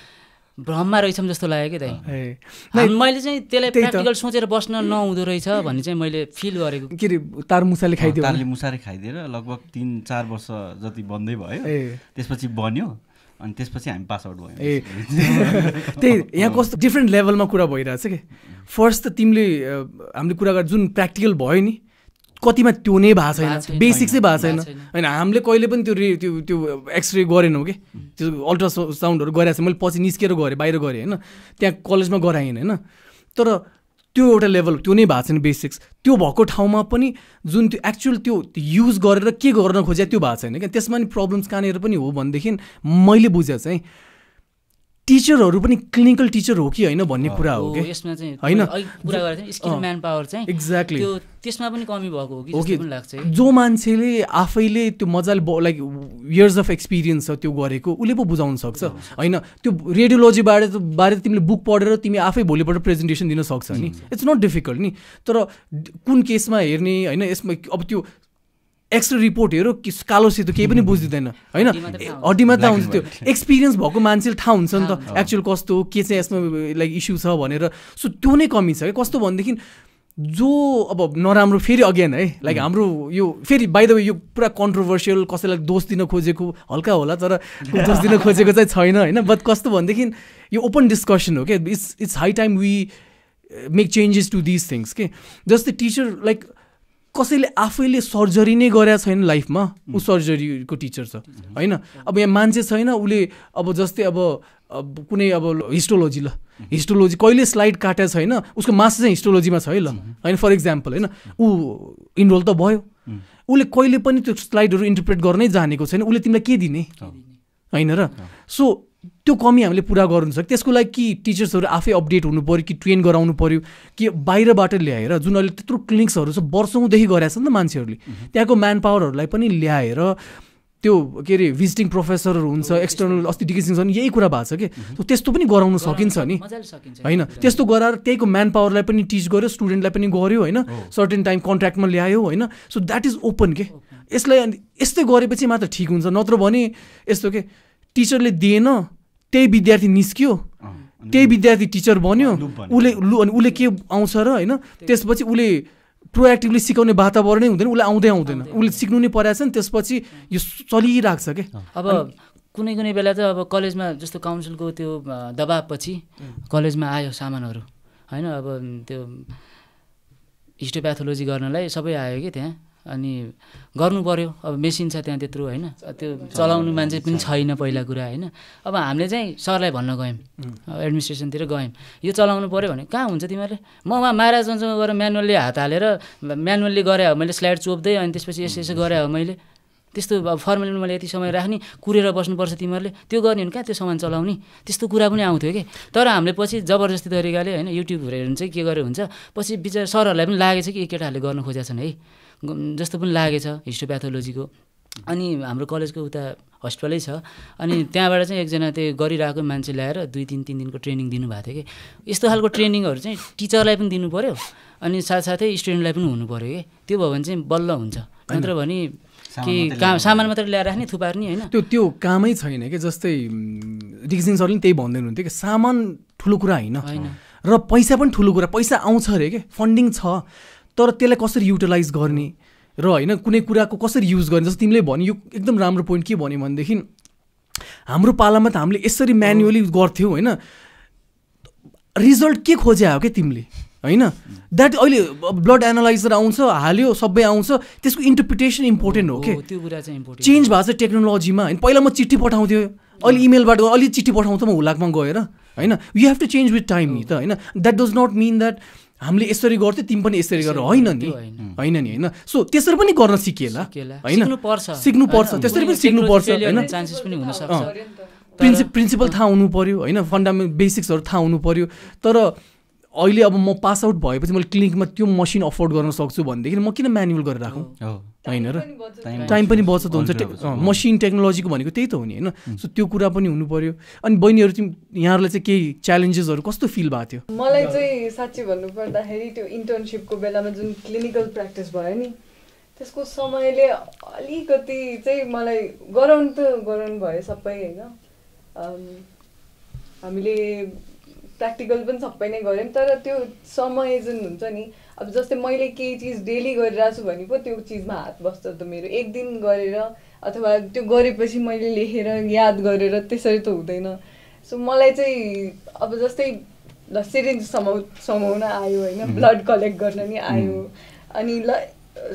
S5: भ्रममा रहेछौँ जस्तो लाग्यो कि दाइ मैले चाहिँ त्यसलाई प्र्याक्टिकल सोचेर बस्न नहुँदो रहेछ भन्ने चाहिँ मैले फिल गरेको।
S1: के अरे तार मुसाले खाइदियो
S4: तारले मुसाले खाइदिएर लगभग तिन चार वर्ष जति बन्दै भयो त्यसपछि बन्यो। अनि त्यसपछि हामी पास आउट भयौँ।
S1: ए त्यही यहाँ कस्तो डिफ्रेन्ट लेभलमा कुरा भइरहेछ कि। फर्स्ट त तिमीले हामीले कुरा गरेर जुन प्र्याक्टिकल भयो नि कतिमा त्यो नै भएको छैन। बेसिक चाहिँ भएको छैन। होइन हामीले कहिले पनि त्यो रे त्यो त्यो एक्सरे गरेनौँ कि। त्यो अल्ट्रासाउन्डहरू गरेको छ मैले पछि निस्केर गरेँ बाहिर गरेँ होइन। त्यहाँ कलेजमा गराएन होइन। तर त्यो एउटा लेभल त्यो नै भएको छैन बेसिक्स त्यो भएको ठाउँमा पनि जुन त्यो एक्चुअल त्यो युज गरेर के गर्न खोजे त्यो भएको छैन। क्या त्यसमा नि प्रब्लम्स कहाँनिर पनि हो भनेदेखि मैले बुझेँ चाहिँ टिचरहरू पनि क्लिनिकल टिचर हो कि होइन भन्ने कुरा हो कि?
S5: यसमा चाहिँ होइन? कुरा गरेर स्किल म्यान पावर चाहिँ।
S1: एक्ज्याक्टली
S5: त्यो त्यसमा पनि कमी भएको हो कि लाग्छ
S1: जो मान्छेले आफैले त्यो मजाले लाइक इयर्स अफ एक्सपिरियन्स छ त्यो गरेको उसले पो बुझाउन सक्छ। होइन? त्यो रेडियोलोजीबाट बारे तिमीले बुक पढेर तिमी आफै भोलिपल्ट प्रेजेन्टेसन दिन सक्छ नि। इट्स नट डिफिकल्ट नि। तर कुन केसमा हेर्ने होइन? यसमा अब त्यो एक्स्ट्रा रिपोर्ट हेर कि कालो सेतो केही पनि बुझिँदैन होइन? हड्डीमा त हुन्छ। त्यो। एक्सपिरियन्स भएको मान्छेले थाहा हुन्छ नि त एक्चुअल कस्तो के चाहिँ यसमा लाइक इस्यु छ भनेर। सो त्यो नै कमी छ। क्या कस्तो भनेदेखि जो अब नराम्रो फेरि अगेन है लाइक हाम्रो यो फेरि बाई द वे यो पुरा कन्ट्रोभर्सियल कसैलाई दोष दिन खोजेको हल्का होला तर दोष दिन खोजेको चाहिँ छैन होइन? बट कस्तो भनेदेखि यो ओपन डिस्कसन हो क्या it's it's high time we make changes to this things के जस्तै टिचर लाइक कसैले आफैले सर्जरी नै गरेको छैन लाइफमा? ऊ सर्जरीको टिचर छ होइन? अब यहाँ मान्छे छैन उसले अब जस्तै अब कुनै अब हिस्टोलोजी ल। हिस्टोलोजी कहिले स्लाइड काटेको छैन उसको मास्टर चाहिँ हिस्टोलोजीमा छ है ल। होइन फर इक्जाम्पल होइन? ऊ इनरोल त भयो। उसले कहिले पनि त्यो स्लाइडहरू इन्टरप्रेट गर्नै जानेको छैन। उसले तिमीलाई के दिने? होइन र? सो त्यो कमी हामीले पुरा गर्नु सक्छ त्यसको लागि कि टिचर्सहरू आफै अपडेट हुनु पऱ्यो कि ट्रेन गराउनु पऱ्यो कि बाहिरबाट ल्याएर जुन अहिले त्यत्रो क्लिनिक्सहरू छ वर्षौँदेखि गरेको छ नि त मान्छेहरूले त्यहाँको म्यान पावरहरूलाई पनि ल्याएर त्यो के अरे भिजिटिङ प्रोफेसरहरू हुन्छ एक्सटर्नल अस्ति डिग्री यही कुरा भएको छ कि? त्यस्तो पनि गराउनु सकिन्छ नि। होइन? त्यस्तो गराएर त्यहीको म्यान पावरलाई पनि टिच गर्यो स्टुडेन्टलाई पनि गऱ्यो होइन? सर्टेन टाइम कन्ट्र्याक्टमा ल्यायो होइन? सो द्याट इज ओपन के? यसलाई यस्तै गरेपछि मात्र ठिक हुन्छ नत्र भने यस्तो के? टिचरले दिएन त्यही विद्यार्थी निस्क्यो। त्यही विद्यार्थी टिचर बन्यो। उसले लु अनि उसले के आउँछ र होइन त्यसपछि उसले प्रोएक्टिभली सिकाउने वातावरणै हुँदैन उसले आउँदै आउँदैन। उसले सिक्नु नै परेको छ नि त्यसपछि यो चलिरहेको छ क्या
S5: अब कुनै कुनै बेला त अब कलेजमा जस्तो काउन्सिलको त्यो दबाबपछि कलेजमा आयो सामानहरू। होइन अब त्यो हिस्टोप्याथोलोजी गर्नलाई सबै आयो कि त्यहाँ। अनि गर्नु पऱ्यो अब मेसिन छ त्यहाँ त्यत्रो होइन? त्यो चलाउनु मान्छे पनि छैन पहिला कुरा होइन? अब हामीले चाहिँ सरलाई भन्न गयौँ। एडमिनिस्ट्रेसनतिर गयौँ। यो चलाउनु पऱ्यो भने कहाँ हुन्छ तिमीहरूले? म उहाँ महाराजसँग गएर म्यानुअल्ली हात हालेर म्यानुअल्ली गरे हो मैले स्लाइड चोप्दै अनि त्यसपछि यसो यसो गरे हो मैले। त्यस्तो अब फर्मली मैले यति समय राख्ने कुरेर बस्नुपर्छ तिमीहरूले। त्यो गर्ने भने कहाँ त्यो सामान चलाउने। त्यस्तो कुरा पनि आउँथ्यो कि? तर हामीले पछि जबरजस्ती तरिकाले होइन युट्युबहरू हेर्नु चाहिँ के गरेर हुन्छ? पछि बिचरा सरहरूलाई पनि लागेछ कि केटाहरूले गर्न खोजेका छन् है? जस्तो पनि लागेछ हिस्टोप्याथोलोजीको। अनि हाम्रो कलेजको उता हस्पिटलै छ। अनि त्यहाँबाट चाहिँ एकजना त्यो गरिरहेको मान्छे ल्याएर दुई तिन तिन दिनको ट्रेनिङ दिनुभएको थियो कि। यस्तो खालको ट्रेनिङहरू चाहिँ टिचरलाई पनि दिनु पऱ्यो अनि साथसाथै स्टुडेन्टलाई पनि हुनु पऱ्यो कि। त्यो भयो भने चाहिँ बल्ल हुन्छ। नत्र भने कि काम सामान मात्रै ल्याएर राख्ने थुपार्ने होइन।
S1: त्यो त्यो कामै छैन कि जस्तै डिक्सिङ सरले पनि त्यही भन्दै हुनुहुन्थ्यो कि सामान ठुलो कुरा होइन। र पैसा पनि ठुलो कुरा। पैसा आउँछ अरे कि? फन्डिङ छ। तर त्यसलाई कसरी युटिलाइज गर्ने? र होइन कुनै कुराको कसरी युज गर्ने? जस्तो तिमीले भन्यो यो एकदम राम्रो पोइन्ट के भन्यो भनेदेखि हाम्रो पालामा त हामीले यसरी म्यानुअली गर्थ्यौँ होइन? रिजल्ट के खोज्या हो क्या तिमीले? होइन? द्याट अहिले ब्लड एनालाइजर आउँछ हाल्यो सबै आउँछ त्यसको इन्टरप्रिटेसन इम्पोर्टेन्ट हो कि?
S5: त्यो कुरा चाहिँ इम्पोर्टेन्ट
S1: चेन्ज भएको छ टेक्नोलोजीमा होइन? पहिला म चिठी पठाउँथ्यो अहिले इमेलबाट अलि चिठी पठाउँछ म हुलाकमा गएर होइन? You have to change with time नि त होइन? That does not mean that हामीले यसरी गर्थ्यौँ तिमी पनि यसरी गर होइन नि। होइन। नि होइन। सो त्यसरी पनि गर्न सिकिएला। होइन? सिक्नु पर्छ त्यसरी पनि सिक्नु पर्छ होइन? प्रिन्सिप प्रिन्सिपल थाहा हुनु पऱ्यो होइन? फन्डामेन्ट बेसिक्सहरू थाहा हुनु पऱ्यो तर अहिले अब म पास आउट भएपछि मैले क्लिनिकमा त्यो मसिन अफोर्ड गर्न सक्छु भनेदेखि म किन म्यानुअल गरेर राखौँ? होइन र टाइम पनि बचत हुन्छ। मसिन टेक्नोलोजीको भनेको त्यही त हो नि होइन? सो त्यो कुरा पनि हुनु पऱ्यो अनि बहिनीहरू चाहिँ यहाँहरूलाई चाहिँ केही च्यालेन्जेसहरू कस्तो फिल भएको थियो?
S6: मलाई चाहिँ साँच्ची भन्नुपर्दाखेरि त्यो इन्टर्नसिपको बेलामा जुन क्लिनिकल प्र्याक्टिस भयो नि त्यसको समयले अलिकति चाहिँ मलाई गराउनु त गराउनु भयो सबै होइन? हामीले प्र्याक्टिकल पनि सबै नै गऱ्यौँ तर त्यो समय जुन हुन्छ नि अब जस्तै मैले केही चिज डेली गरिरहेको छु भने पो त्यो चिजमा हात बस्छ त मेरो। एक दिन गरेर अथवा त्यो गरेपछि मैले लेखेर याद गरेर त्यसरी त हुँदैन। सो मलाई चाहिँ अब जस्तै ल सिरिन्ज समाउ समाउन आयो होइन ब्लड कलेक्ट गर्न नि आयो। अनि ल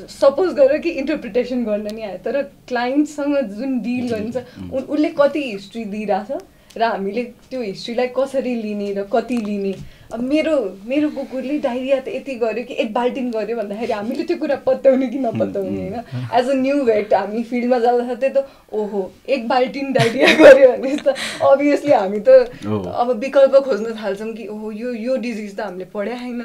S6: सपोज गर कि इन्टरप्रिटेसन गर्न नि आयो। तर क्लाइन्टसँग जुन डिल गरिन्छ उसले कति हिस्ट्री दिइरहेछ? र हामीले त्यो हिस्ट्रीलाई कसरी लिने र कति लिने? मेरो मेरो कुकुरले डाइरिया त यति गर्यो कि एक बाल्टिन गऱ्यो भन्दाखेरि हामीले त्यो कुरा पत्याउने कि नपत्याउने होइन? एज अ न्यू भेट हामी फिल्डमा जाँदाखेरि त ओहो एक बाल्टिन डाइरिया गऱ्यो भने त अभियसली हामी त अब विकल्प खोज्न थाल्छौँ कि ओहो यो यो डिजिज त हामीले पढाइ छैन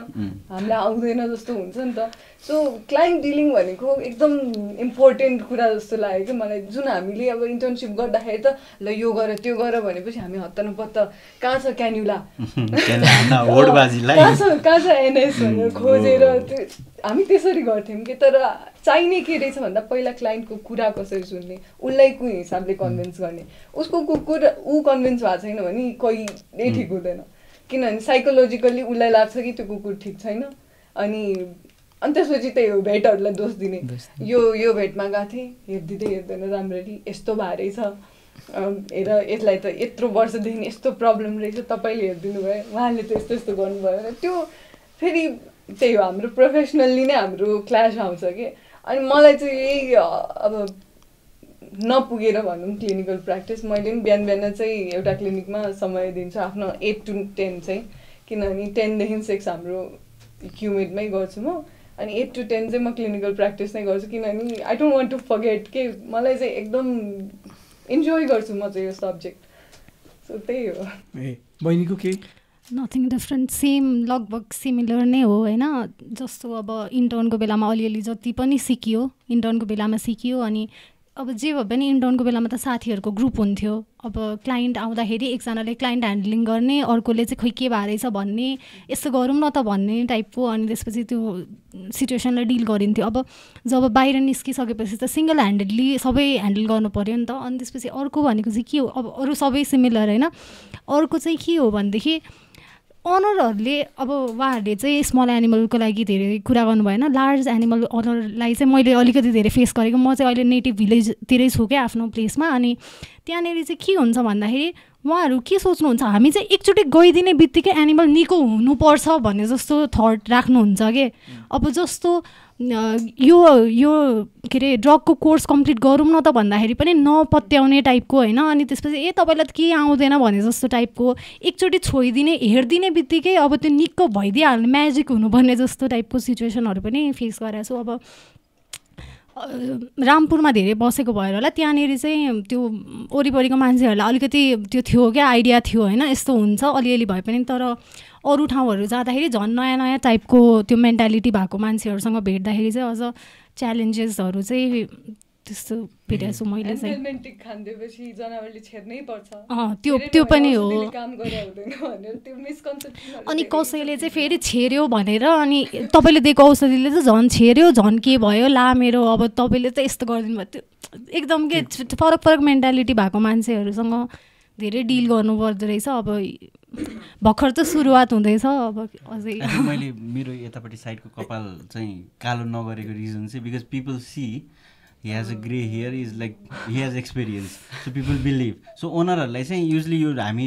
S6: हामीलाई आउँदैन जस्तो हुन्छ नि त। सो क्लाइन्ट डिलिङ भनेको एकदम इम्पोर्टेन्ट कुरा जस्तो लाग्यो कि मलाई। जुन हामीले अब इन्टर्नसिप गर्दाखेरि त ल यो गर त्यो गर भनेपछि हामी हत्त नपत्त कहाँ छ क्यान्युला कहाँ छ कहाँ छ एनएस भनेर खोजेर त्यो हामी त्यसरी गर्थ्यौँ कि तर चाहिने के रहेछ भन्दा पहिला क्लाइन्टको कुरा कसरी सुन्ने उसलाई कुन हिसाबले कन्भिन्स गर्ने उसको कुकुर ऊ कन्भिन्स भएको छैन भने कहिले ठिक हुँदैन किनभने साइकोलोजिकल्ली उसलाई लाग्छ कि त्यो कुकुर ठिक छैन अनि अनि त्यसपछि त्यही हो भेटहरूलाई दोष दिने यो यो भेटमा गएको थिएँ हेरिदिँदै हेर्दैन राम्ररी यस्तो भएरै छ हेर यसलाई त यत्रो वर्षदेखि यस्तो प्रब्लम रहेछ तपाईँले हेरिदिनु भयो उहाँले त यस्तो यस्तो गर्नुभयो। त्यो फेरि त्यही हो हाम्रो प्रोफेसनल्ली नै हाम्रो क्लास आउँछ कि। अनि मलाई चाहिँ यही अब नपुगेर भनौँ क्लिनिकल प्र्याक्टिस मैले पनि बिहान बिहान चाहिँ एउटा क्लिनिकमा समय दिन्छु आफ्नो एट टु टेन चाहिँ। किनभने टेनदेखि सिक्स हाम्रो क्युमेडमै गर्छु म। अनि एट टु टेन चाहिँ म क्लिनिकल प्र्याक्टिस नै गर्छु। किनभने I don't want to forget के मलाई चाहिँ एकदम इन्जोय गर्छु म चाहिँ यो सब्जेक्ट सो त्यही हो।
S1: ए बहिनीको केही?
S7: नथिङ डिफ्रेन्ट सेम लगभग सिमिलर नै हो होइन? जस्तो अब इन्टर्नको बेलामा अलिअलि जति पनि सिकियो इन्टर्नको बेलामा सिकियो अनि अब जे भए पनि इन्टर्नको बेलामा त साथीहरूको ग्रुप हुन्थ्यो। अब क्लाइन्ट आउँदाखेरि एकजनाले क्लाइन्ट ह्यान्डलिङ गर्ने अर्कोले चाहिँ खोइ के भएर रहेछ भन्ने यस्तो गरौँ न त भन्ने टाइपको अनि त्यसपछि त्यो सिचुएसनलाई डिल गरिन्थ्यो। अब जब बाहिर निस्किसकेपछि त सिङ्गल ह्यान्डेडली सबै ह्यान्डल गर्नु पऱ्यो नि त। अनि त्यसपछि अर्को भनेको चाहिँ के हो? अब अरू सबै सिमिलर होइन? अर्को चाहिँ के हो भनेदेखि अनरहरूले अब उहाँहरूले चाहिँ स्मल एनिमलको लागि धेरै कुरा गर्नुभयो होइन लार्ज एनिमल अनरलाई चाहिँ मैले अलिकति धेरै फेस गरेको। म चाहिँ अहिले नेटिभ भिलेजतिरै छु क्या आफ्नो प्लेसमा अनि त्यहाँनिर चाहिँ के हुन्छ भन्दाखेरि उहाँहरू के सोच्नुहुन्छ? हामी चाहिँ एकचोटि गइदिने बित्तिकै एनिमल निको हुनुपर्छ भन्ने जस्तो थट राख्नुहुन्छ कि? अब जस्तो यो यो के अरे ड्रगको कोर्स कम्प्लिट गरौँ न त भन्दाखेरि पनि नपत्याउने टाइपको होइन। अनि त्यसपछि ए तपाईँलाई त केही आउँदैन भने जस्तो टाइपको एकचोटि छोइदिने हेरिदिने बित्तिकै अब त्यो निक्क भइदिइहाल्ने म्याजिक हुनुपर्ने जस्तो टाइपको सिचुएसनहरू पनि फेस गरेको छु। अब रामपुरमा धेरै बसेको भएर होला त्यहाँनिर चाहिँ त्यो वरिपरिको मान्छेहरूलाई अलिकति त्यो थियो क्या आइडिया थियो होइन यस्तो हुन्छ अलिअलि भए पनि। तर अरू ठाउँहरू जाँदाखेरि झन् नयाँ नयाँ टाइपको त्यो मेन्टालिटी भएको मान्छेहरूसँग भेट्दाखेरि चाहिँ अझ च्यालेन्जेसहरू चाहिँ त्यस्तो भेटेको छु मैले चाहिँ।
S6: एन्भाइरोमेन्टिक खानिदिएपछि जनावरले छेर्नै पर्छ।
S7: अँ, त्यो- त्यो पनि हो।
S6: औषधिले काम गरे हुँदैन भनेर त्यो मिसकन्सेप्सन
S7: अनि कसैले चाहिँ फेरि छेर्यो भनेर अनि तपाईँले दिएको औषधिले चाहिँ झन् छेर्यो झन् के भयो ला मेरो अब तपाईँले त यस्तो गरिदिनु भयो। त्यो एकदम के फरक फरक मेन्टालिटी भएको मान्छेहरूसँग धेरै डिल गर्नुपर्दो रहेछ। अब भर्खर त सुरुवात हुँदैछ अब अझै।
S4: मैले मेरो यतापट्टि साइडको कपाल चाहिँ कालो नगरेको रिजन चाहिँ because people see he has a grey hair is like he has experience so people believe so ओनरहरूलाई चाहिँ युजली यो हामी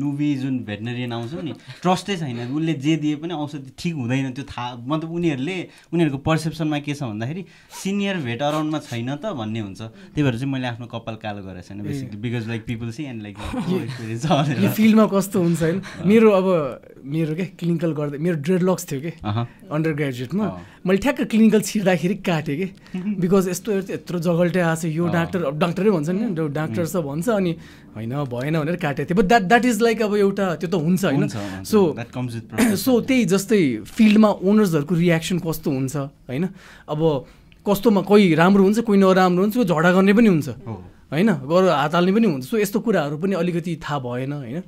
S4: नुबी जुन भेटनरियन आउँछौँ नि ट्रस्टै छैन। उसले जे दिए पनि औषधि ठिक हुँदैन। त्यो थाहा मतलब उनीहरूले उनीहरूको पर्सेप्सनमा के छ भन्दाखेरि सिनियर भेट अराउन्डमा छैन त भन्ने हुन्छ। त्यही भएर चाहिँ मैले आफ्नो कपाल कालो गरेको छैन। Basically because like people see and like experience
S1: फिल्डमा कस्तो हुन्छ होइन? मेरो अब मेरो क्या क्लिनिकल गर्दै मेरो ड्रेड लक्स थियो कि। अन्डर ग्रेजुएटमा। मैले ठ्याक्क क्लिनिकल छिर्दाखेरि काटेँ कि। बिकज यस्तो यत्रो जगल्टे आएको छ यो। डाक्टर अब डाक्टरै भन्छ नि डाक्टर छ भन्छ अनि होइन भएन भनेर काटेको थिएँ but that that is like अब एउटा त्यो त हुन्छ होइन। सो. सो त्यही जस्तै फिल्डमा ओनर्सहरूको रियाक्सन कस्तो हुन्छ होइन अब कस्तोमा कोही राम्रो हुन्छ कोही नराम्रो हुन्छ कोही झगडा गर्ने पनि हुन्छ। होइन गर हात हाल्ने पनि हुन्छ सो यस्तो कुराहरू पनि अलिकति थाहा भएन होइन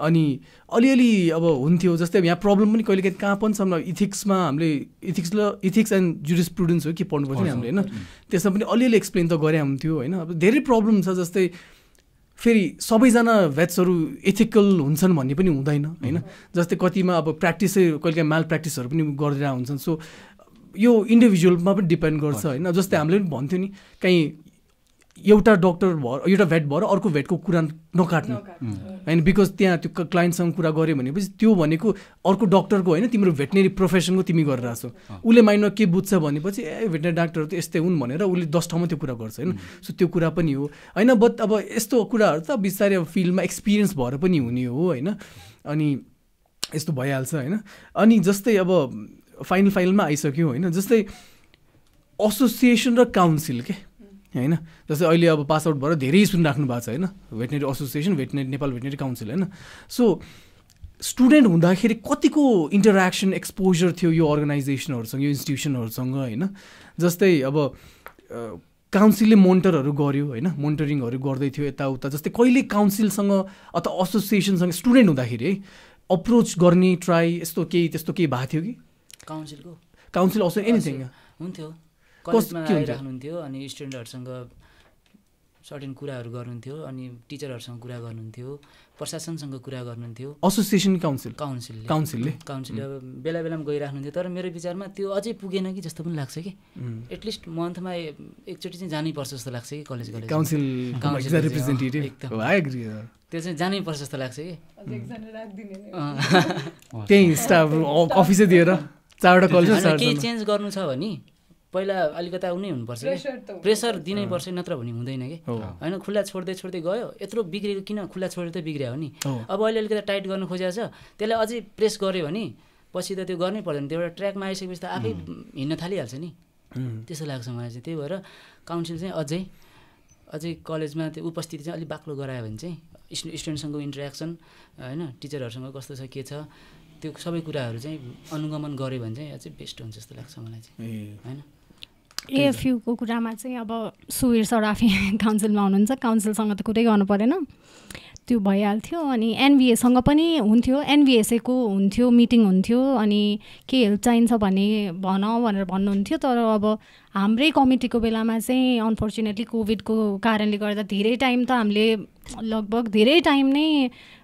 S1: अनि अलिअलि अब हुन्थ्यो जस्तै अब यहाँ प्रब्लम पनि कहिले कहिले कहाँ पनि छ। इथिक्समा हामीले इथिक्स ल इथिक्स एन्ड जुडिस प्रुडेन्स हो के पढ्नुपर्छ नि हामीले होइन? त्यसमा पनि अलिअलि एक्सप्लेन त गरे हुन्थ्यो होइन? अब धेरै प्रब्लम छ जस्तै फेरि सबैजना भेट्सहरू एथिकल हुन्छन् भन्ने पनि हुँदैन होइन? जस्तै कतिमा अब प्र्याक्टिसै कहिले काहीँ माल प्र्याक्टिसहरू पनि गरेर हुन्छन्। सो यो इन्डिभिजुअलमा पनि डिपेन्ड गर्छ होइन? जस्तै हामीले पनि भन्थ्यो नि कहीँ एउटा डक्टर भएर एउटा भेट भएर अर्को भेटको कुरा नकाट्नु। होइन बिकज त्यहाँ त्यो क्लाइन्टसँग कुरा गऱ्यो भनेपछि त्यो भनेको अर्को डक्टरको होइन तिम्रो भेटनेरी प्रोफेसनको तिमी गरिरहेको छौ उसले माइन्डमा के बुझ्छ भनेपछि ए भेटनेरी डाक्टर त यस्तै हुन् भनेर उसले दस ठाउँमा त्यो कुरा गर्छ होइन। सो त्यो कुरा पनि हो। होइन बट अब यस्तो कुराहरू त बिस्तारै अब फिल्डमा एक्सपिरियन्स भएर पनि हुने हो होइन। अनि यस्तो भइहाल्छ होइन। अनि जस्तै अब फाइनल फाइनलमा आइसक्यो होइन। जस्तै एसोसिएसन र काउन्सिल के? होइन? जस्तै अहिले अब पास आउट भएर धेरै सुनिराख्नु भएको छ होइन? Veterinary association veterinary Nepal veterinary council होइन? सो स्टुडेन्ट हुँदाखेरि कतिको इन्टरेक्सन एक्सपोजर थियो यो अर्गनाइजेसनहरूसँग यो इन्स्टिट्युसनहरूसँग होइन? जस्तै अब काउन्सिलले मोनिटरहरू गर्यो होइन? मोनिटरिङहरू गर्दै थियो यताउता। जस्तै कहिले काउन्सिलसँग अथवा एसोसिएसनसँग स्टुडेन्ट हुँदाखेरि है अप्रोच गर्ने ट्राई यस्तो केही त्यस्तो केही भएको थियो कि?
S5: काउन्सिलको
S1: काउन्सिल अल्सो एनिथिङ
S5: हुन्थ्यो। कलेजमा
S1: के हुन्छ?
S5: आइराख्नुहुन्थ्यो अनि स्टुडेन्टहरूसँग सर्टेन कुराहरू गर्नुहुन्थ्यो अनि टिचरहरूसँग कुरा गर्नुहुन्थ्यो प्रशासनसँग कुरा गर्नुहुन्थ्यो।
S1: एसोसिएसन काउन्सिल
S5: काउन्सिलले
S1: काउन्सिलले
S5: काउन्सिलले अब बेला बेलामा गइराख्नुहुन्थ्यो तर मेरो विचारमा त्यो अझै पुगेन कि जस्तो पनि लाग्छ कि। एटलिस्ट मन्थमा एकचोटि चाहिँ जानै पर्छ जस्तो लाग्छ कि कलेज कलेज
S1: काउन्सिल
S5: काउन्सिल एकदम।
S1: एग्री
S5: त्यो चाहिँ जानै पर्छ जस्तो लाग्छ कि।
S1: त्यही स्टाफ अफिसै दिएर चारवटा कलेज
S5: केही चेन्ज गर्नु छ भने पहिला अलिकता उनी हुनुपर्छ कि
S6: प्रेसर
S5: दिनै पर्छ नत्र भने हुँदैन कि।
S1: हो।
S5: होइन खुल्ला छोड्दै छोड्दै गयो। यत्रो बिग्रेको किन खुल्ला छोडेर त बिग्रियो हो। नि अब अहिले अलिकति टाइट गर्नु खोजेको छ। त्यसलाई अझै प्रेस गऱ्यो भने पछि त त्यो गर्नै पर्दैन। त्यो एउटा ट्र्याकमा आइसकेपछि त आफै हिँड्न थालिहाल्छ नि. त्यस्तो लाग्छ मलाई चाहिँ। त्यही भएर काउन्सिल चाहिँ अझै अझै कलेजमा त्यो उपस्थिति चाहिँ अलिक बाक्लो गरायो भने चाहिँ स्टु स्टुडेन्टसँगको इन्टरेक्सन होइन टिचरहरूसँग कस्तो छ के छ त्यो सबै कुराहरू चाहिँ अनुगमन गऱ्यो भने चाहिँ अझै बेस्ट हुन्छ जस्तो लाग्छ मलाई चाहिँ। होइन।
S7: एएफयुको कुरामा चाहिँ अब सुवीर सर आफै काउन्सिलमा हुनुहुन्छ काउन्सिलसँग त कुरै गर्नु परेन। त्यो भइहाल्थ्यो अनि एनबिएसँग पनि हुन्थ्यो एनबिएसएको हुन्थ्यो मिटिङ हुन्थ्यो अनि के हेल्प चाहिन्छ भने भन भनेर भन्नुहुन्थ्यो। तर अब हाम्रै कमिटीको बेलामा चाहिँ अनफर्चुनेटली कोभिडको कारणले गर्दा धेरै टाइम त हामीले लगभग धेरै टाइम नै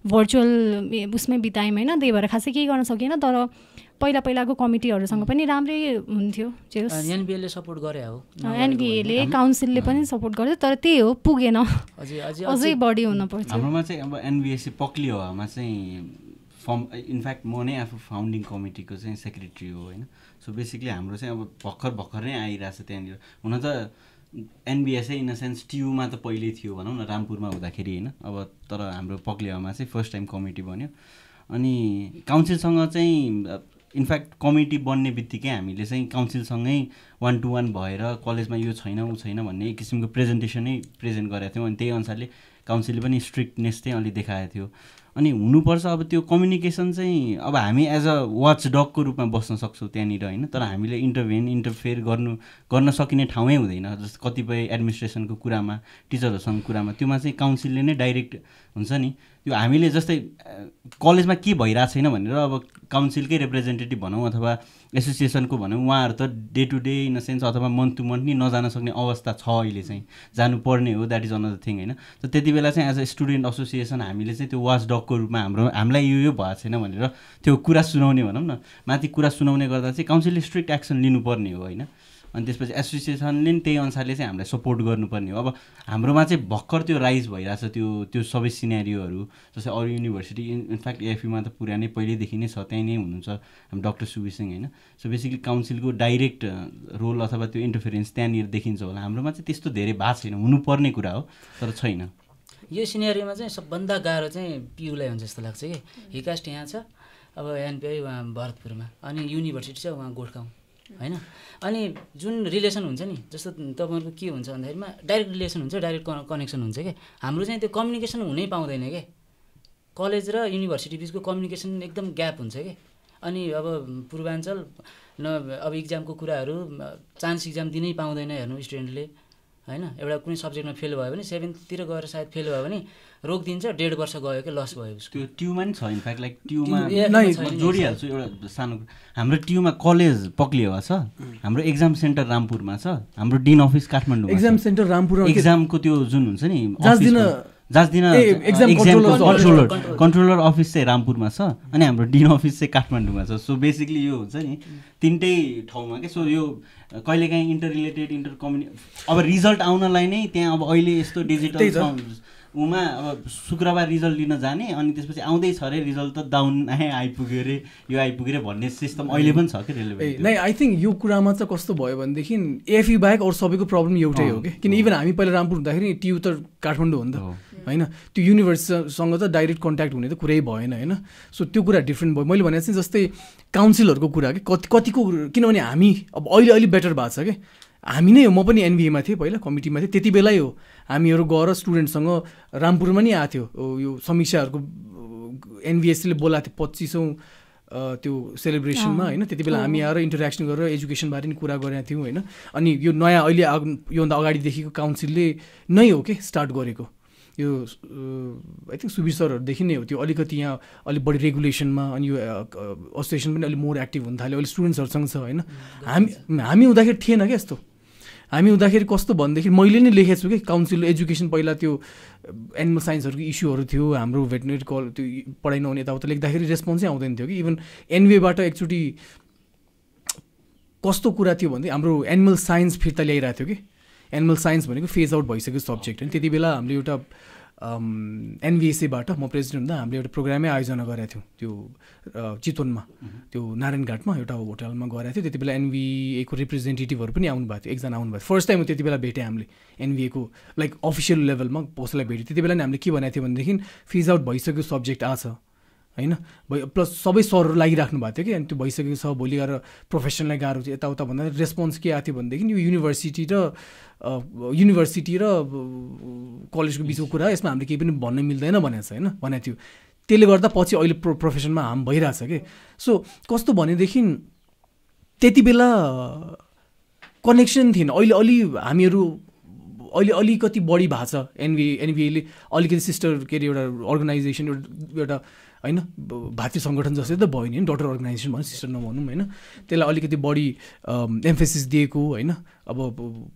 S7: भर्चुअल उसमै बितायौँ होइन। त्यही भएर खासै केही गर्न सकिएन। तर पहिला पहिलाको कमिटीहरूसँग पनि राम्रै हुन्थ्यो जे होस्
S5: एनबिएलले सपोर्ट गरे हो
S7: एनबिएले काउन्सिलले पनि सपोर्ट गर्यो तर त्यही हो पुगेन।
S5: अझै
S7: बढी हुनुपर्थ्यो
S4: हाम्रोमा चाहिँ अब एनबिएससी पक्लियो हावामा चाहिँ फर्म इनफ्याक्ट म नै आफू फाउन्डिङ कमिटीको चाहिँ सेक्रेटरी हो होइन। सो बेसिकली हाम्रो चाहिँ अब भर्खर भर्खर नै आइरहेछ त्यहाँनिर। हुन त एनबिएसै इन द सेन्स टियुमा त पहिल्यै थियो भनौँ न रामपुरमा हुँदाखेरि होइन। अब तर हाम्रो पक्लियामा चाहिँ फर्स्ट टाइम कमिटी बन्यो। अनि काउन्सिलसँग चाहिँ इनफ्याक्ट कमिटी बन्ने बित्तिकै हामीले चाहिँ काउन्सिलसँगै वान टू वान भएर कलेजमा यो छैन ऊ छैन भन्ने एक किसिमको प्रेजेन्टेसनै प्रेजेन्ट गरेको थियौँ। अनि त्यही अनुसारले काउन्सिलले पनि स्ट्रिक्टनेस चाहिँ अलि देखाएको थियो। अनि हुनुपर्छ अब त्यो कम्युनिकेसन चाहिँ अब हामी एज अ वाच डगको रूपमा बस्न सक्छौँ त्यहाँनिर होइन तर हामीले इन्टरभेन इन्टरफेयर गर्नु गर्न सकिने ठाउँै हुँदैन। जस्तो कतिपय एडमिनिस्ट्रेसनको कुरामा टिचरहरूसँग कुरामा त्योमा चाहिँ काउन्सिलले नै डाइरेक्ट हुन्छ नि। त्यो हामीले जस्तै कलेजमा के भइरहेको छैन भनेर अब काउन्सिलकै रिप्रेजेन्टेटिभ भनौँ अथवा एसोसिएसनको भनौँ उहाँहरू त day to day in the sense अथवा मन्थ टु मन्थ नि नजान सक्ने अवस्था छ अहिले चाहिँ। जानुपर्ने हो द्याट इज अनदर थिङ होइन? त त्यति बेला चाहिँ एज अ स्टुडेन्ट एसोसिएसन हामीले चाहिँ त्यो वाच डगको रूपमा हाम्रो हामीलाई यो यो भएको छैन भनेर त्यो कुरा सुनाउने भनौँ न। माथि कुरा सुनाउने गर्दा चाहिँ काउन्सिलले स्ट्रिक्ट एक्सन लिनुपर्ने हो होइन? अनि त्यसपछि एसोसिएसनले नि त्यही अनुसारले चाहिँ हामीलाई सपोर्ट गर्नुपर्ने हो। अब हाम्रोमा चाहिँ भर्खर त्यो राइज भइरहेछ त्यो त्यो सबै सिनेरियोहरू जस्तै अरू युनिभर्सिटी इनफ्याक्ट एफयुमा त पुरानै पहिल्यैदेखि नै छ त्यहीँ नै हुनुहुन्छ हाम्रो डक्टर सिंह होइन। सो बेसिकली काउन्सिलको डाइरेक्ट रोल अथवा त्यो इन्टरफेरेन्स त्यहाँनिर देखिन्छ होला। हाम्रोमा चाहिँ त्यस्तो धेरै भएको छैन हुनुपर्ने कुरा हो तर छैन।
S5: यो सिनेरीमा चाहिँ सबभन्दा गाह्रो चाहिँ पियुलाई हुन्छ जस्तो लाग्छ कि। हिकास्ट यहाँ छ अब एनपिआई उहाँ भरतपुरमा अनि युनिभर्सिटी चाहिँ उहाँ गोठगाउँ होइन? अनि जुन रिलेसन हुन्छ नि जस्तो तपाईँहरूको के हुन्छ भन्दाखेरिमा डाइरेक्ट रिलेसन हुन्छ डाइरेक्ट कनेक्सन हुन्छ क्या हाम्रो चाहिँ त्यो कम्युनिकेसन हुनै पाउँदैन क्या कलेज र युनिभर्सिटी बिचको कम्युनिकेसन एकदम ग्याप हुन्छ कि? अनि अब पूर्वाञ्चल न अब इक्जामको कुराहरू चान्स इक्जाम दिनै पाउँदैन हेर्नु स्टुडेन्टले होइन? एउटा कुनै सब्जेक्टमा फेल भयो भने सेभेन्थतिर गएर सायद फेल भयो भने रोकिदिन्छ डेढ वर्ष गयो कि लस भयो उसको।
S4: त्यो ट्युमा नि छ इनफ्याक्ट लाइक ट्युमा। जोडिहाल्छु एउटा सानो। हाम्रो ट्युमा कलेज पक्लिएवा छ हाम्रो एक्जाम सेन्टर रामपुरमा छ हाम्रो डिन अफिस काठमाडौँमा
S1: एक्जाम। सेन्टर रामपुरमा के-
S4: एक्जामको त्यो जुन हुन्छ नि
S1: कन्ट्रोलर
S4: कन्ट्रोलर अफिस चाहिँ रामपुरमा छ अनि हाम्रो डिन अफिस चाहिँ काठमाडौँमा छ। सो बेसिकली यो हुन्छ नि तिनटै ठाउँमा के? सो यो कहिलेकाहीँ इन्टर रिलेटेड इन्टर कम्युनि अब रिजल्ट आउनलाई नै त्यहाँ अब अहिले यस्तो डिजिटल उमा अब शुक्रबार रिजल्ट लिन जाने अनि त्यसपछि आउँदैछ अरे रिजल्ट त डाउन आए आइपुग्यो अरे यो आइपुग्यो अरे भन्ने सिस्टम अहिले पनि छ कि रेलिभेन्ट
S1: नै आई थिङ्क यो कुरामा चाहिँ कस्तो भयो भनेदेखि एफई बाहेक अरू सबैको प्रब्लम एउटै हो कि? किन इभन हामी पहिला रामपुर हुँदाखेरि टियु त काठमाडौँ हो नि त। होइन? त्यो युनिभर्सिटीसँग त डाइरेक्ट कन्ट्याक्ट हुने त कुरै भएन होइन? सो त्यो कुरा डिफ्रेन्ट भयो। मैले भने चाहिँ जस्तै काउन्सिलहरूको कुरा कि कति कतिको किनभने हामी अब अहिले अलि बेटर भएको छ कि? हामी नै हो म पनि एनबिएमा थिएँ पहिला कमिटीमा थिएँ त्यति बेलै हो। हामीहरू गएर स्टुडेन्टसँग रामपुरमा नि आएको थियो। यो समीक्षाहरूको एनबिएससीले बोलाएको थियो पच्चिसौँ त्यो सेलिब्रेसनमा होइन? त्यति बेला हामी आएर इन्टरेक्सन गरेर एजुकेसनबारे नि कुरा गरेका थियौँ होइन? अनि यो नयाँ अहिले आग- योभन्दा अगाडिदेखिको काउन्सिलले नै हो कि स्टार्ट गरेको? यो आई थिङ्क सुबीर सरहरूदेखि नै हो त्यो। अलिकति यहाँ अलिक बढी रेगुलेसनमा अनि यो एसोसिएसन पनि अलिक मोर एक्टिभ हुन थाल्यो। अहिले स्टुडेन्ट्सहरूसँग छ होइन? हामी हामी हुँदाखेरि थिएन क्या यस्तो? हामी हुँदाखेरि कस्तो भनेदेखि मैले नै लेखेको छु कि काउन्सिल एजुकेसन पहिला त्यो एनिमल साइन्सहरूको इस्युहरू थियो हाम्रो भेटनेरी कल त्यो पढाइ नहुने यताउता लेख्दाखेरि रेस्पोन्सै आउँदैन थियो कि। इभन एनवेबाट एकचोटि कस्तो कुरा थियो भने हाम्रो एनिमल साइन्स फिर्ता ल्याइरहेको थियो कि। एनिमल साइन्स भनेको फेज आउट भइसक्यो सब्जेक्ट होइन त्यति बेला हामीले एउटा एनभिएसएबाट म प्रेसिडेन्ट हुँदा हामीले एउटा प्रोग्रामै आयोजना गरेका थियौँ त्यो चितवनमा। त्यो नारायणघाटमा एउटा होटलमा गरेको थियो। त्यति बेला एनभिएको रिप्रेजेन्टेटिभहरू पनि आउनुभएको थियो एकजना आउनुभएको फर्स्ट टाइम त्यति बेला भेटेँ हामीले एनभिएको लाइक अफिसियल लेभलमा कसैलाई भेट्यो त्यति बेला नि हामीले के भनेको थियो भनेदेखि फिज आउट भइसक्यो सब्जेक्ट आछ। होइन? प्लस सबै सरहरू लागिराख्नु भएको थियो कि? अनि त्यो भइसकेको छ भोलि गएर प्रोफेसनलाई गाह्रो थियो। यताउता भन्दा रेस्पोन्स के आएको थियो भनेदेखि यो युनिभर्सिटी र युनिभर्सिटी र कलेजको बिचको कुरा यसमा हामीले केही पनि भन्न मिल्दैन भनेको छ होइन? भनेको थियो। त्यसले गर्दा पछि अहिले प्रो प्रोफेसनमा हार्म भइरहेछ कि? सो कस्तो भनेदेखि त्यति बेला कनेक्सन थिएन। अहिले अलि हामीहरू अहिले अलिकति बढी भएको छ। एनबिए एनबिएले अलिकति सिस्टर के अरे एउटा अर्गनाइजेसन एउटा होइन? भातृ सङ्गठन जस्तै त भयो नि डक्टर अर्गनाइजेसन भनौँ सिस्टर नभनौँ होइन? त्यसलाई अलिकति बढी एम्फेसिस दिएको होइन? अब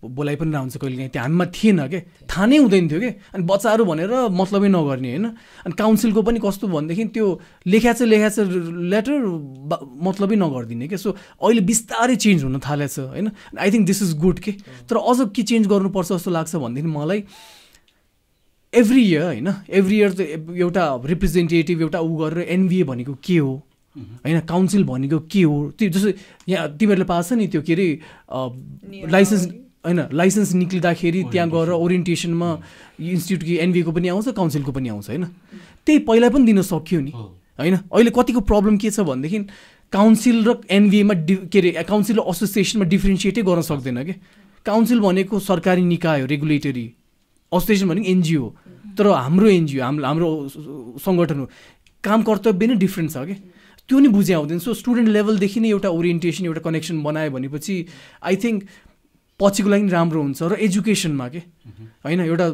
S1: बोलाइ पनि रहन्छ कहिले काहीँ। त्यो हामीमा थिएन क्या थाहा नै हुँदैन थियो कि? अनि बच्चाहरू भनेर मतलबै नगर्ने होइन? अनि काउन्सिलको पनि कस्तो भनेदेखि त्यो लेखा छ लेखा छ लेटर मतलबै नगरिदिने क्या सो अहिले बिस्तारै चेन्ज हुन थालेछ होइन? I think this is good के? तर अझ के चेन्ज गर्नुपर्छ जस्तो लाग्छ भनेदेखि मलाई एभ्री इयर होइन? एभ्री इयर त एउटा रिप्रेजेन्टेटिभ एउटा ऊ गरेर एनबिए भनेको के हो? होइन काउन्सिल भनेको के हो? त्यो जस्तो यहाँ तिमीहरूले पाएको छ नि त्यो के अरे लाइसेन्स होइन लाइसेन्स निक्लिँदाखेरि त्यहाँ गएर ओरिएन्टेसनमा इन्स्टिट्युट कि एनबिएको पनि आउँछ काउन्सिलको पनि आउँछ होइन? त्यही पहिला पनि दिन सक्यो नि होइन? अहिले कतिको प्रब्लम के छ भनेदेखि काउन्सिल र एनबिएमा डि के अरे काउन्सिल र एसोसिएसनमा डिफ्रेन्सिएटै गर्न सक्दैन कि? काउन्सिल भनेको सरकारी निकाय हो रेगुलेटरी एसोसिएसन भनेको एनजिओ तर हाम्रो एनजिओ हाम्रो हाम्रो सङ्गठन हो। काम कर्तव्य नै डिफ्रेन्ट छ कि त्यो नि बुझे आउँदैन सो स्टुडेन्ट लेभलदेखि नै एउटा ओरिएन्टेसन एउटा कनेक्सन बनायो भनेपछि आई थिङ्क पछिको लागि राम्रो हुन्छ र एजुकेसनमा के होइन एउटा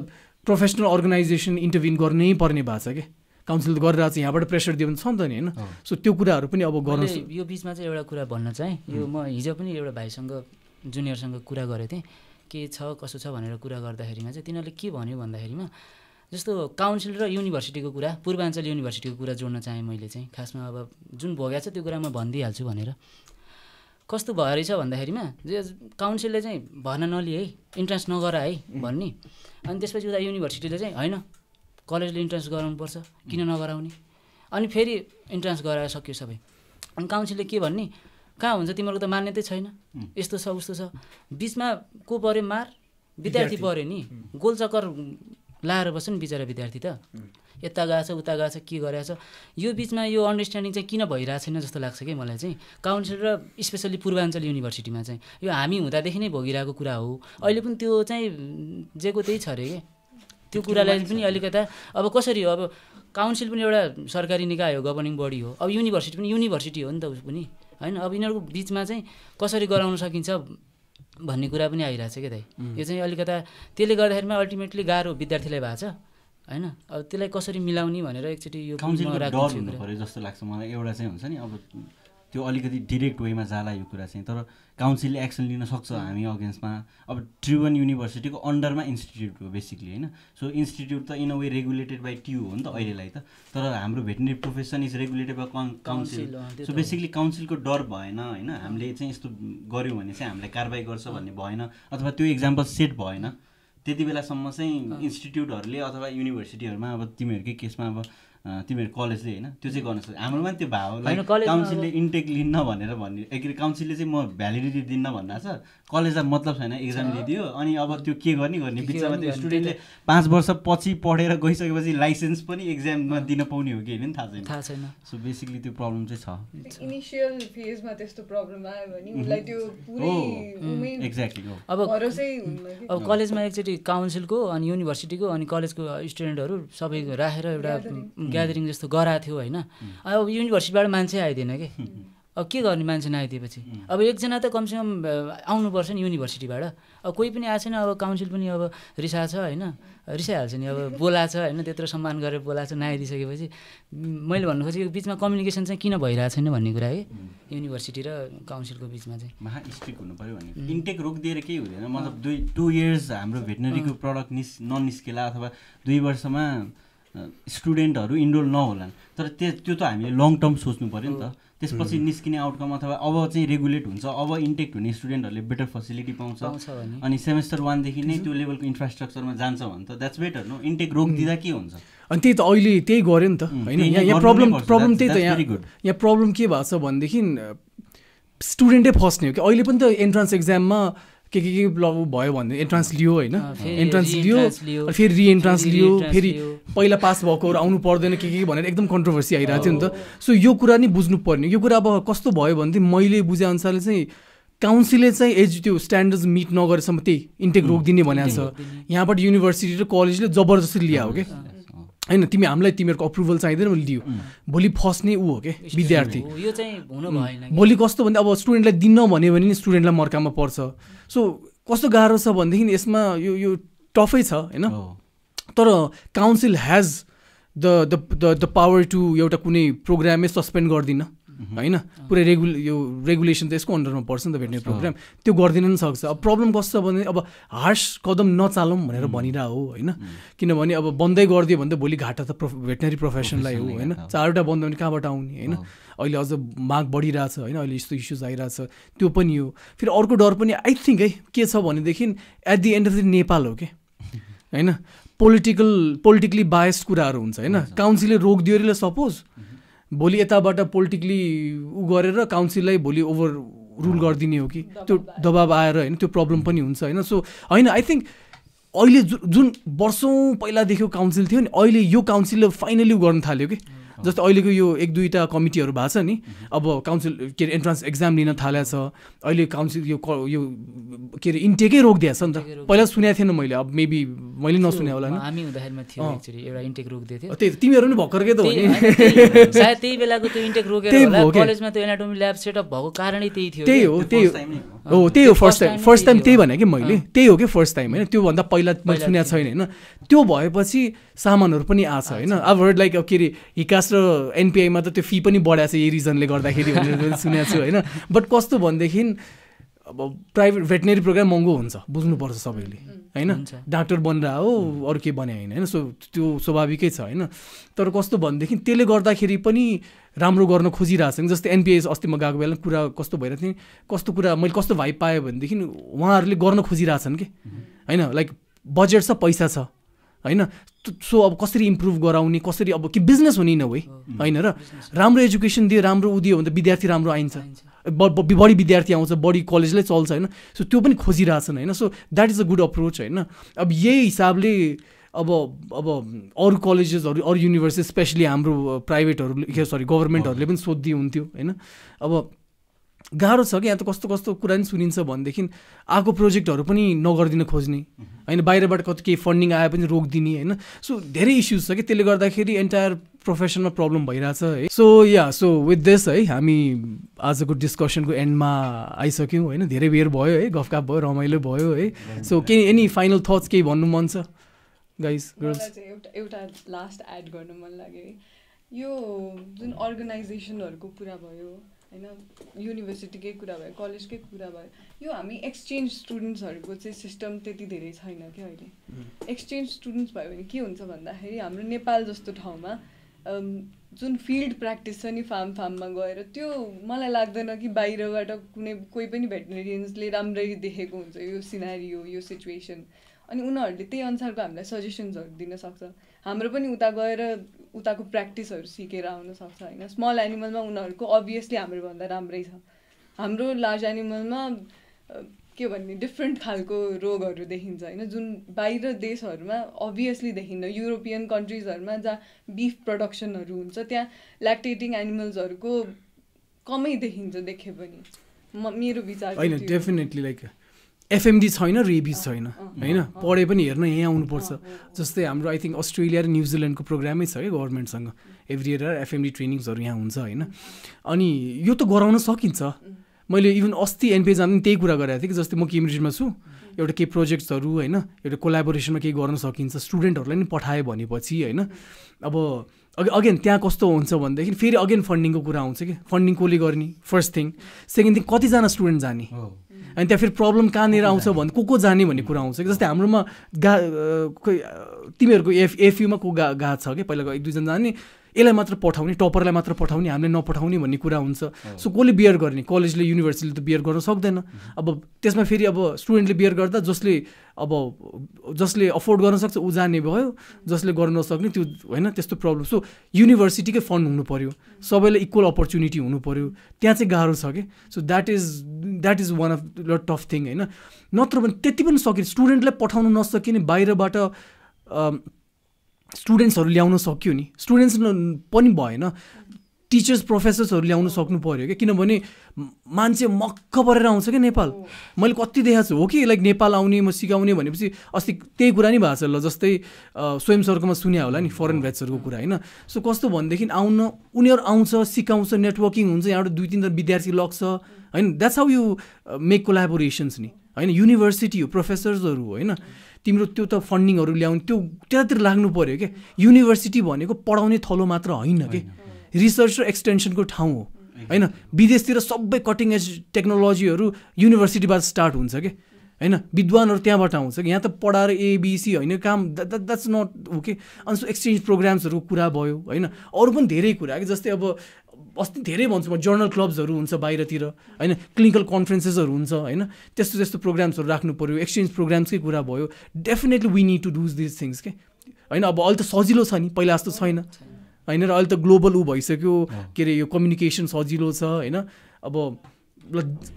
S1: प्रोफेसनल अर्गनाइजेसन इन्टरभिन गर्नै पर्ने भएको छ कि काउन्सिल गरिरहेको छ यहाँबाट प्रेसर दियो भने छ नि त नि होइन? सो त्यो कुराहरू पनि अब गर्नु
S5: यो बिचमा चाहिँ एउटा कुरा भन्न चाहेँ। यो म हिजो पनि एउटा भाइसँग जुनियरसँग कुरा गरेको थिएँ। के छ कसो छ भनेर कुरा गर्दाखेरिमा चाहिँ तिनीहरूले के भन्यो भन्दाखेरिमा जस्तो काउन्सिल र युनिभर्सिटीको कुरा पूर्वाञ्चल युनिभर्सिटीको कुरा जोड्न चाहेँ मैले चाहिँ खासमा अब जुन भोग्या छ त्यो कुरा म भनिदिइहाल्छु भनेर। कस्तो भयो रहेछ भन्दाखेरिमा जे काउन्सिलले चाहिँ भर्ना नलिए है इन्ट्रान्स नगर है भन्ने। अनि त्यसपछि उता युनिभर्सिटीले चाहिँ होइन कलेजले इन्ट्रान्स गराउनुपर्छ किन नगराउने? अनि फेरि इन्ट्रान्स गराएर सक्यो सबै। अनि काउन्सिलले के भन्ने कहाँ हुन्छ तिमीहरूको त मान्यतै छैन। यस्तो छ उस्तो छ। बिचमा को पऱ्यो मार? विद्यार्थी पऱ्यो नि। गोलचक्कर लाएर बस्छ नि बिचरा विद्यार्थी त। यता गएछ उता गएछ के गरेछ यो बिचमा यो अन्डरस्ट्यान्डिङ चाहिँ किन भइरहेको छैन जस्तो लाग्छ कि मलाई चाहिँ? काउन्सिल र स्पेसल्ली पूर्वाञ्चल युनिभर्सिटीमा चाहिँ। यो हामी हुँदादेखि नै भोगिरहेको कुरा हो। अहिले पनि त्यो चाहिँ जेको त्यही छ अरे कि? त्यो कुरालाई पनि अलिकता अब कसरी हो? अब काउन्सिल पनि एउटा सरकारी निकाय हो गभर्निङ बडी हो। अब युनिभर्सिटी पनि युनिभर्सिटी हो नि त उस पनि। होइन? अब यिनीहरूको बिचमा चाहिँ कसरी गराउन सकिन्छ भन्ने कुरा पनि आइरहेको छ क्या दाइ यो चाहिँ अलिकता त्यसले गर्दाखेरिमा अल्टिमेटली गाह्रो विद्यार्थीलाई भएको छ होइन? अब त्यसलाई कसरी मिलाउने भनेर एकचोटि यो
S4: जस्तो लाग्छ मलाई। एउटा चाहिँ हुन्छ नि अब त्यो अलिकति डिरेक्ट वेमा जाला यो कुरा चाहिँ। तर काउन्सिलले एक्सन लिन सक्छ हामी अगेन्स्टमा। अब ट्रिबन युनिभर्सिटीको अन्डरमा इन्स्टिट्युट हो बेसिकली होइन? सो इन्स्टिट्युट त in a way regulated by TU हो नि त अहिलेलाई त। तर हाम्रो veterinary profession is regulated by council so basically काउन्सिलको डर भएन होइन? हामीले चाहिँ यस्तो गऱ्यौँ भने चाहिँ हामीलाई कारवाही गर्छ भन्ने भएन अथवा त्यो इक्जाम्पल सेट भएन। त्यति बेलासम्म चाहिँ इन्स्टिट्युटहरूले अथवा युनिभर्सिटीहरूमा अब तिमीहरूकै केसमा अब तिमीहरू कलेजले होइन त्यो चाहिँ गर्न सक्छ हाम्रोमा त्यो भाव लाइक काउन्सिलले इन्टेक लिन्न भनेर भन्ने काउन्सिलले चाहिँ म भ्यालिडिटी दिन्न भन्दा छ कलेजलाई मतलब छैन इक्जाम लिइदियो अनि अब त्यो के गर्ने गर्ने बिचमा त्यो स्टुडेन्टले पाँच वर्ष पछि पढेर गइसकेपछि लाइसेन्स पनि इक्जाममा दिन पाउने हो कि होइन थाहा छैन।
S5: थाहा छैन।
S4: सो बेसिकली त्यो प्रब्लम चाहिँ
S6: छ। इनिसियल फेजमा त्यस्तो प्रब्लम आयो भने उसलाई त्यो पुरै
S4: एक्ज्याक्टली हो
S5: अब अब कलेजमा एकचोटि काउन्सिलको अनि युनिभर्सिटीको अनि कलेजको स्टुडेन्टहरू सबै राखेर एउटा ग्यादरिङ जस्तो गराएको थियो होइन। अब युनिभर्सिटीबाट मान्छे आइदिएन कि? अब के गर्ने मान्छे नआइदिएपछि? अब एकजना त कमसेकम आउनुपर्छ नि युनिभर्सिटीबाट। अब कोही पनि आएको छैन अब काउन्सिल पनि अब रिसाएको छ होइन? रिसाइहाल्छ नि अब बोलाएको छ होइन? त्यत्रो सम्मान गरेर बोलाएको छ नआइदिइसकेपछि। मैले भन्नु खोजेको बिचमा कम्युनिकेसन चाहिँ किन भइरहेको छैन भन्ने कुरा है। युनिभर्सिटी र काउन्सिलको बिचमा चाहिँ।
S4: महा स्ट्रिक हुनु पऱ्यो भने। इन्टेक रोकिदिएर केही हुँदैन। मतलब दुई टु इयर्स हाम्रो भेटनरीको प्रडक्ट निस् ननिस्केला अथवा दुई वर्षमा स्टुडेन्टहरू इनरोल नहोलान्। तर त्यो त्यो त हामीले लङ टर्म सोच्नु पऱ्यो नि त। त्यसपछि निस्किने आउटकम अथवा अब चाहिँ रेगुलेट हुन्छ अब इन्टेक हुने स्टुडेन्टहरूले बेटर फेसिलिटी पाउँछ। अनि सेमेस्टर वानदेखि नै त्यो लेभलको इन्फ्रास्ट्रक्चरमा जान्छ भने त द्याट्स बेटर नो इन्टेक रोकिदिँदा के हुन्छ?
S1: अनि त्यही त अहिले त्यही गऱ्यो नि त होइन? यहाँ प्रब्लम। प्रब्लम त्यही त यहाँ. यहाँ प्रब्लम के भएको छ भनेदेखि स्टुडेन्टै फस्ने हो कि? अहिले पनि त एन्ट्रान्स एक्जाममा के के के ल- भयो भने एन्ट्रान्स लियो होइन। एन्ट्रान्स लियो फेरि रिएन्ट्रान्स लियो फेरि। पहिला पास भएकोहरू आउनु पर्दैन के के भनेर एकदम कन्ट्रोभर्सी आइरहेको थियो नि त। सो यो कुरा नि बुझ्नु पर्ने यो कुरा अब कस्तो भयो भनेदेखि मैले बुझेअनुसारले चाहिँ काउन्सिलले चाहिँ एज त्यो स्ट्यान्डर्ड्स मिट नगरेसम्म त्यही इन्टेक रोकिदिने भनेको छ। यहाँबाट युनिभर्सिटी र कलेजले जबरजस्ती लिया हो कि होइन तिमी हामीलाई तिमीहरूको अप्रुभल चाहिँदैन लियो। भोलि फस्ने ऊ हो। कि। विद्यार्थी। भोलि कस्तो भने अब स्टुडेन्टलाई दिन्न भन्यो भने नि स्टुडेन्टलाई मर्कामा पर्छ। सो कस्तो गाह्रो छ भनेदेखि यसमा यो यो टफै छ होइन। तर council has the the the the power to एउटा कुनै प्रोग्रामै सस्पेन्ड गर्दिन होइन? पुरै रेगुल यो रेगुलेसन त यसको अन्डरमा पर्छ नि त भेट्ने प्रोग्राम त्यो गरिदिन नि सक्छ। अब प्रब्लम कस्तो छ भने अब हार्स कदम नचालौँ भनेर भनिरह हो होइन? किनभने अब बन्दै गरिदियो भने त भोलि घाटा त प्रोफ भेटनरी प्रोफेसनलाई हो होइन? चारवटा बन्द भने कहाँबाट आउने होइन? अहिले अझ माग बढिरहेछ होइन? अहिले यस्तो इस्युज आइरहेछ। त्यो पनि हो। फेरि अर्को डर पनि आई थिङ्क है के छ भनेदेखि at the end of the Nepal हो कि? होइन? पोलिटिकल पोलिटिकली बायस्ड कुराहरू हुन्छ होइन? काउन्सिलले रोकिदियो अरे सपोज भोलि यताबाट पोलिटिकली उ गरेर काउन्सिललाई भोलि ओभर रुल गरिदिने हो कि? त्यो दबाब आएर होइन त्यो प्रब्लम पनि हुन्छ होइन। सो होइन आई थिङ्क अहिले जुन वर्षौँ पहिलादेखि काउन्सिल थियो नि अहिले यो काउन्सिलले फाइनली गर्न थाल्यो कि? जस्तो अहिलेको यो एक दुईवटा कमिटीहरू भएको छ नि अब काउन्सिल के अरे एन्ट्रान्स एक्जाम लिन थालेको छ अहिले काउन्सिल यो क- यो के अरे इन्टेकै रोकिदिएको छ नि त। पहिला सुनेको थिएन मैले अब मेबी मैले नसुने होला
S5: हामी हुँदाखेरिमा थियो एउटा इन्टेक रोकिदिएको थियो।
S1: त्यही तिमीहरू पनि भर्खरकै त हो
S5: त्यही-
S1: नि।
S5: होइन, त्यही- सायद त्यही बेलाको त्यो इन्टेक रोकेर। कलेजमा त्यो एनाटोमी ल्याब सेटअप भएको कारणै त्यही थियो
S1: त्यही। हो
S4: त्यो
S1: त्यही
S4: हो।
S1: हो। त्यही हो फर्स्ट टाइम फर्स्ट टाइम त्यही। भने कि मैले। त्यही हो कि फर्स्ट टाइम होइन? त्योभन्दा पहिला मैले सुनेको छैन। होइन त्यो भएपछि सामानहरू पनि आछ होइन? अब लाइक के अरे हिकास र एनपिआईमा त त्यो फी पनि बढाएको छ यही रिजनले गर्दाखेरि भनेर मैले सुनेको छु होइन? बट कस्तो भनेदेखि अब प्राइभेट भेटनेरी प्रोग्राम महँगो हुन्छ बुझ्नुपर्छ सबैले होइन। डाक्टर बनेर हो अरू केही बने होइन होइन? सो त्यो स्वाभाविकै छ होइन? तर कस्तो भनेदेखि त्यसले गर्दाखेरि पनि राम्रो गर्न खोजिरहेको छ नि जस्तै एनपिएस अस्ति म गएको बेला कुरा कस्तो भइरहेको थियो कस्तो कुरा मैले कस्तो भाइ पाएँ भनेदेखि उहाँहरूले गर्न खोजिरहेछन् कि? होइन? लाइक बजेट छ पैसा छ। होइन? सो अब कसरी इम्प्रुभ गराउने कसरी अब कि बिजनेस हो नि न होइन र राम्रो एजुकेसन दियो राम्रो उ दियो भने त विद्यार्थी राम्रो आइन्छ। बढी विद्यार्थी आउँछ बढी कलेजलाई चल्छ होइन? सो त्यो पनि खोजिरहेछन् होइन? So that is a good approach होइन? अब यही हिसाबले अब अब अरू कलेजेसहरू अरू युनिभर्सिटी स्पेसली हाम्रो प्राइभेटहरू के सरी गभर्मेन्टहरूले पनि सोधिदियो हुन्थ्यो होइन? अब गाह्रो छ कि यहाँ त कस्तो कस्तो कुरा नि सुनिन्छ भनेदेखि आएको प्रोजेक्टहरू पनि नगरिदिन खोज्ने। होइन बाहिरबाट कति केही फन्डिङ आए पनि रोकिदिने होइन। सो धेरै इस्युज छ कि त्यसले गर्दाखेरि एन्टायर प्रोफेसनमा प्रब्लम भइरहेछ है। So yeah so with this है हामी आजको डिस्कसनको एन्डमा आइसक्यौँ होइन। धेरै बेर भयो है गफगाफ भयो रमाइलो भयो है। सो केही एनी फाइनल थट्स केही भन्नु मन छ? गाइस गर्ल्स
S6: एउटा एउटा लास्ट एड गर्न मन लाग्यो यो जुन अर्गनाइजेसनहरूको कुरा भयो होइन युनिभर्सिटीकै कुरा भयो कलेजकै कुरा भयो यो हामी एक्सचेन्ज स्टुडेन्ट्सहरूको चाहिँ सिस्टम त्यति धेरै छैन क्या अहिले। एक्सचेन्ज स्टुडेन्ट्स भयो भने के हुन्छ भन्दाखेरि हाम्रो नेपाल जस्तो ठाउँमा जुन फिल्ड प्र्याक्टिस छ नि फार्म फार्ममा गएर त्यो मलाई लाग्दैन कि बाहिरबाट कुनै कोही पनि भेटनेरियन्सले राम्ररी देखेको हुन्छ यो सिनारियो यो सिचुएसन अनि उनीहरूले त्यही अनुसारको हामीलाई सजेसन्सहरू दिन सक्छ। हाम्रो पनि उता गएर उताको प्र्याक्टिसहरू सिकेर आउन सक्छ होइन। स्मल एनिमलमा उनीहरूको अभियसली हाम्रोभन्दा राम्रै छ। हाम्रो लार्ज एनिमलमा के भन्ने डिफ्रेन्ट खालको रोगहरू देखिन्छ होइन। जुन बाहिर देशहरूमा अभियसली देखिन्न। युरोपियन कन्ट्रिजहरूमा जहाँ बिफ प्रडक्सनहरू हुन्छ त्यहाँ ल्याक्टेटिङ एनिमल्सहरूको कमै देखिन्छ देखे पनि। म मेरो विचार
S1: होइन। डेफिनेटली लाइक एफएमडी छैन रेबिज छैन। होइन? पढे पनि हेर्न यहीँ आउनुपर्छ। जस्तै हाम्रो आई थिङ्क अस्ट्रेलिया र न्युजिल्यान्डको प्रोग्रामै छ क्या गभर्मेन्टसँग एभ्री इयर एफएमडी ट्रेनिङ्सहरू यहाँ हुन्छ होइन? अनि यो त गराउन सकिन्छ। मैले इभन अस्ति एनपिए जाँदा पनि त्यही कुरा गरेको थिएँ कि जस्तै म केम्ब्रिजमा छु। एउटा केही प्रोजेक्ट्सहरू होइन? एउटा कोलाबोरेसनमा केही गर्न सकिन्छ। स्टुडेन्टहरूलाई नि पठायो भनेपछि होइन? अब अघि अगेन त्यहाँ कस्तो हुन्छ भनेदेखि फेरि अगेन फन्डिङको कुरा आउँछ कि? फन्डिङ कसले गर्ने? फर्स्ट थिङ सेकेन्ड थिङ कतिजना स्टुडेन्ट जाने? अनि त्यहाँ फेरि प्रब्लम कहाँनिर आउँछ भने को को जाने भन्ने कुरा आउँछ? कि जस्तै हाम्रोमा गा खोइ तिमीहरूको एफ एफयुमा को गा गएको छ? कि पहिलाको एक दुईजना जाने? यसलाई मात्र पठाउने टपरलाई मात्र पठाउने हामीले नपठाउने भन्ने कुरा हुन्छ। सो कसले बियर गर्ने? कलेजले युनिभर्सिटीले त बियर गर्न सक्दैन। अब त्यसमा फेरि अब स्टुडेन्टले बियर गर्दा जसले अब जसले अफोर्ड गर्न सक्छ ऊ जाने भयो। जसले गर्न नसक्ने त्यो होइन त्यस्तो प्रब्लम सो युनिभर्सिटीकै फन्ड हुनु पऱ्यो सबैलाई इक्वल अपर्च्युनिटी हुनु पऱ्यो त्यहाँ चाहिँ गाह्रो छ कि? So that is that is one of ल टफ थिङ होइन? नत्र भने त्यति पनि सकिने। स्टुडेन्टलाई पठाउनु नसकिने बाहिरबाट स्टुडेन्ट्सहरू ल्याउन सक्यो नि। स्टुडेन्ट्स पनि भएन। टिचर्स प्रोफेसर्सहरू ल्याउनु सक्नु पऱ्यो क्या। किनभने मान्छे मक्क परेर आउँछ क्या नेपाल। मैले कति देखाएको छु। हो कि लाइक नेपाल आउने म सिकाउने भनेपछि अस्ति त्यही कुरा नि भएको छ ल जस्तै स्वयं सर्कमा सुन्या होला नि फरेन ब्याचहरूको कुरा होइन? सो कस्तो भनेदेखि आउन उनीहरू आउँछ सिकाउँछ नेटवर्किङ हुन्छ यहाँबाट दुई तिनजना विद्यार्थी लग्छ होइन? That's how you make collaborations नि होइन? युनिभर्सिटी हो प्रोफेसर्सहरू होइन? तिम्रो त्यो त फन्डिङहरू ल्याउने त्यो त्यतातिर लाग्नु पऱ्यो क्या युनिभर्सिटी भनेको पढाउने थलो मात्र होइन कि? रिसर्च र एक्सटेन्सनको ठाउँ हो। होइन? विदेशतिर सबै कटिङ एज टेक्नोलोजीहरू युनिभर्सिटीबाट स्टार्ट हुन्छ कि? होइन? विद्वानहरू त्यहाँबाट आउँछ कि? यहाँ त पढाएर एबिसी होइन? काम द्याट्स नट हो कि? अनि एक्सचेन्ज प्रोग्राम्सहरूको कुरा भयो होइन? अरू पनि धेरै कुरा कि? जस्तै अब अस्ति धेरै भन्छु म जर्नल क्लब्सहरू हुन्छ बाहिरतिर होइन क्लिनिकल कन्फरेन्सेसहरू हुन्छ होइन त्यस्तो त्यस्तो प्रोग्राम्सहरू राख्नु पऱ्यो एक्सचेन्ज प्रोग्राम्सकै कुरा भयो। Definitely we need to does this things के होइन अब अहिले त सजिलो छ नि पहिला जस्तो छैन। होइन र अहिले त ग्लोबल ऊ भइसक्यो। के अरे यो कम्युनिकेसन सजिलो छ होइन अब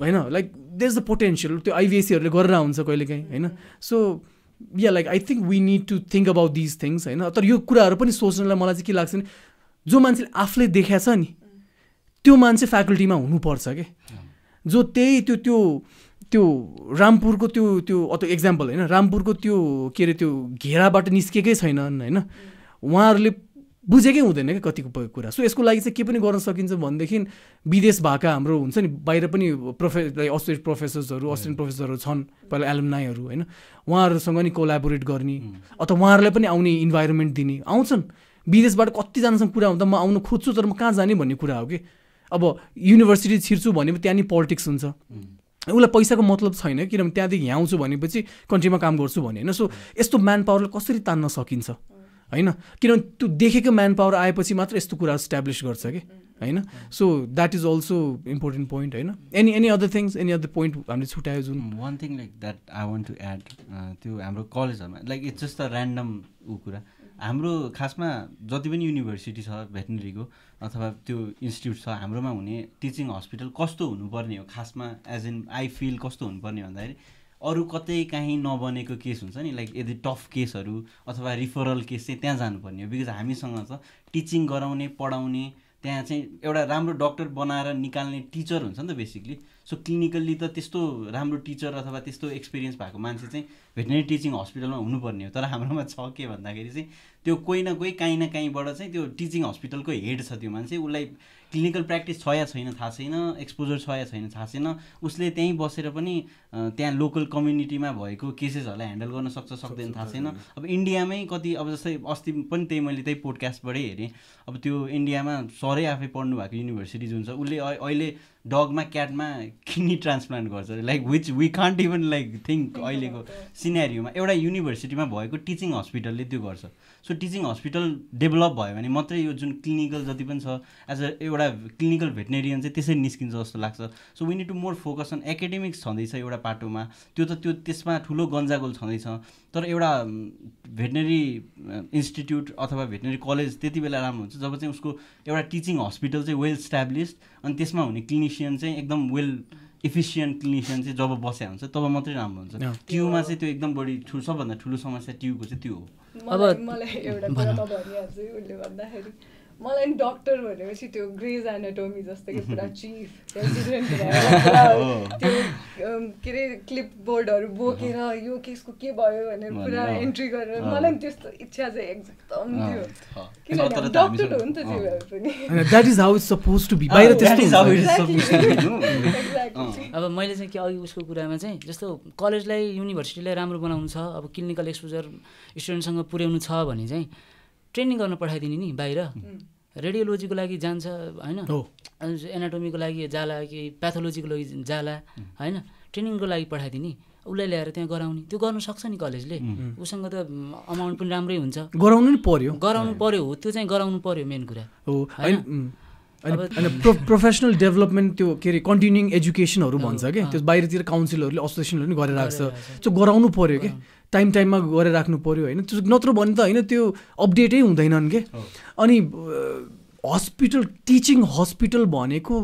S1: होइन like there is the potential त्यो आइबिएससीहरूले गरेर हुन्छ कहिलेकाहीँ होइन। So yeah like I think we need to think about these things होइन। तर यो कुराहरू पनि सोच्नलाई मलाई चाहिँ के लाग्छ भने जो मान्छेले आफूले देखाएको छ नि त्यो मान्छे फ्याकल्टीमा हुनुपर्छ कि? जो त्यही त्यो त्यो त्यो रामपुरको त्यो त्यो अथवा इक्जाम्पल होइन रामपुरको त्यो के अरे त्यो घेराबाट निस्केकै छैनन् होइन? उहाँहरूले बुझेकै हुँदैन क्या कतिको कुरा। सो यसको लागि चाहिँ के पनि गर्न सकिन्छ भनेदेखि विदेश भएका हाम्रो हुन्छ नि बाहिर पनि प्रोफे अस्ट्रेलियन प्रोफेसर्सहरू अस्ट्रेलियन प्रोफेसरहरू छन् पहिला एलुमनाईहरू होइन? उहाँहरूसँग नि कोलाबोरेट गर्ने अथवा उहाँहरूलाई पनि आउने इन्भाइरोमेन्ट दिने। आउँछन्। विदेशबाट कतिजनासँग कुरा हुँदा म आउनु खोज्छु तर म कहाँ जाने भन्ने कुरा हो कि? अब युनिभर्सिटी छिर्छु भने त्यहाँ नि पोलिटिक्स हुन्छ उसलाई पैसाको मतलब छैन किनभने त्यहाँदेखि यहाँ आउँछु भनेपछि कन्ट्रीमा काम गर्छु भने होइन। सो यस्तो म्यान पावरलाई कसरी तान्न सकिन्छ? होइन? किनभने त्यो देखेको म्यान पावर आएपछि मात्र यस्तो कुरा इस्टाब्लिस गर्छ कि? होइन? So that is also important point होइन। Any any other things any other point हामीले छुट्यायो जुन?
S4: One thing like that I want to add त्यो हाम्रो कलेजहरूमा like it's just a random ऊ कुरा। हाम्रो खासमा जति पनि युनिभर्सिटी छ भेटनेरीको अथवा त्यो इन्स्टिट्युट छ हाम्रोमा हुने टिचिङ हस्पिटल कस्तो हुनुपर्ने हो? खासमा एज इन आई फिल कस्तो हुनुपर्ने भन्दाखेरि अरू कतै काहीँ नबनेको केस हुन्छ नि लाइक यदि टफ केसहरू अथवा रिफरल केस चाहिँ त्यहाँ जानुपर्ने हो। बिकज हामीसँग छ टिचिङ गराउने पढाउने त्यहाँ चाहिँ एउटा राम्रो डक्टर बनाएर निकाल्ने टिचर हुन्छ नि त बेसिकली सो क्लिनिकल्ली त त्यस्तो राम्रो टिचर अथवा त्यस्तो एक्सपिरियन्स भएको मान्छे चाहिँ भेटनेरी टिचिङ हस्पिटलमा हुनुपर्ने हो। तर हाम्रोमा छ के भन्दाखेरि चाहिँ त्यो कोही न कोही काहीँ न काहीँबाट चाहिँ त्यो टिचिङ हस्पिटलको हेड छ त्यो मान्छे। उसलाई क्लिनिकल प्र्याक्टिस छ या छैन थाहा छैन एक्सपोजर छ या छैन थाहा छैन उसले त्यहीँ बसेर पनि त्यहाँ लोकल कम्युनिटीमा भएको केसेसहरूलाई ह्यान्डल गर्न सक्छ सक्दैन थाहा छैन। अब इन्डियामै कति अब जस्तै अस्ति पनि त्यही मैले त्यही पोडकास्टबाटै हेरेँ। अब त्यो इन्डियामा सरै आफै पढ्नु भएको युनिभर्सिटी जुन छ उसले अहिले डगमा क्याटमा किडनी ट्रान्सप्लान्ट गर्छ। Like which we can't even like think अहिलेको सिनेरियोमा एउटा युनिभर्सिटीमा भएको टिचिङ हस्पिटलले त्यो गर्छ। सो टिचिङ हस्पिटल डेभलप भयो भने मात्रै यो जुन क्लिनिकल जति पनि छ एज अ एउटा क्लिनिकल भेटनेरियन चाहिँ त्यसरी निस्किन्छ जस्तो लाग्छ। So we need to more focus on academics छँदैछ एउटा पाटोमा। त्यो त त्यो त्यसमा ठुलो गन्जागोल छँदैछ। तर एउटा भेटनेरी इन्स्टिट्युट अथवा भेटनेरी कलेज त्यति बेला राम्रो हुन्छ जब चाहिँ उसको एउटा टिचिङ हस्पिटल चाहिँ वेल स्ट्याब्लिस्ड अनि त्यसमा हुने क्लिनिसियन चाहिँ एकदम वेल इफिसियन्ट क्लिनिसियन चाहिँ जब बस्या हुन्छ तब मात्रै राम्रो हुन्छ। ट्युमा चाहिँ त्यो एकदम बढी ठुलो सबभन्दा ठुलो समस्या ट्युको चाहिँ त्यो हो।
S6: अब मलाई एउटा कुरा त भनिहाल्छु उसले भन्दाखेरि। मलाई नि डक्टर भनेपछि त्यो ग्रेज एनाटोमी जस्तो कि पुरा चिफ त्यो के अरे क्लिप बोर्डहरू बोकेर यो केसको के भयो भनेर पुरा एन्ट्री गरेर। मलाई नि त्यस्तो इच्छा चाहिँ एकदम थियो। किनभने डक्टर हो नि त पनि.
S5: अब मैले चाहिँ के अघि उसको कुरामा चाहिँ जस्तो कलेजलाई युनिभर्सिटीलाई राम्रो बनाउनु छ अब क्लिनिकल एक्सपोजर स्टुडेन्टसँग पुर्याउनु छ भने चाहिँ ट्रेनिङ गर्न पठाइदिने नि बाहिर। रेडियोलोजीको लागि जान्छ होइन?
S1: हो।
S5: एनाटोमीको लागि जाला कि प्याथोलोजीको लागि जाला होइन? ट्रेनिङको लागि पठाइदिने। उसलाई ल्याएर त्यहाँ गराउने। त्यो गर्नु सक्छ नि कलेजले। उसँग त अमाउन्ट पनि राम्रै हुन्छ।
S1: गराउनु नि पर्यो।
S5: गराउनु पर्यो हो। त्यो चाहिँ गराउनु पर्यो मेन कुरा।
S1: हो।
S5: होइन?
S1: प्रो प्रोफेसनल डेभलपमेन्ट त्यो के अरे कन्टिन्युङ एजुकेसनहरू भन्छ क्या त्यो बाहिरतिर काउन्सिलहरूले एसोसिएसनहरूले पनि गरेर राख्छ। त्यो गराउनु पर्यो क्या टाइम टाइममा गरेर राख्नु पर्यो होइन? त्यो नत्र भने त होइन त्यो अपडेटै हुँदैनन् के? अनि हस्पिटल टिचिङ हस्पिटल भनेको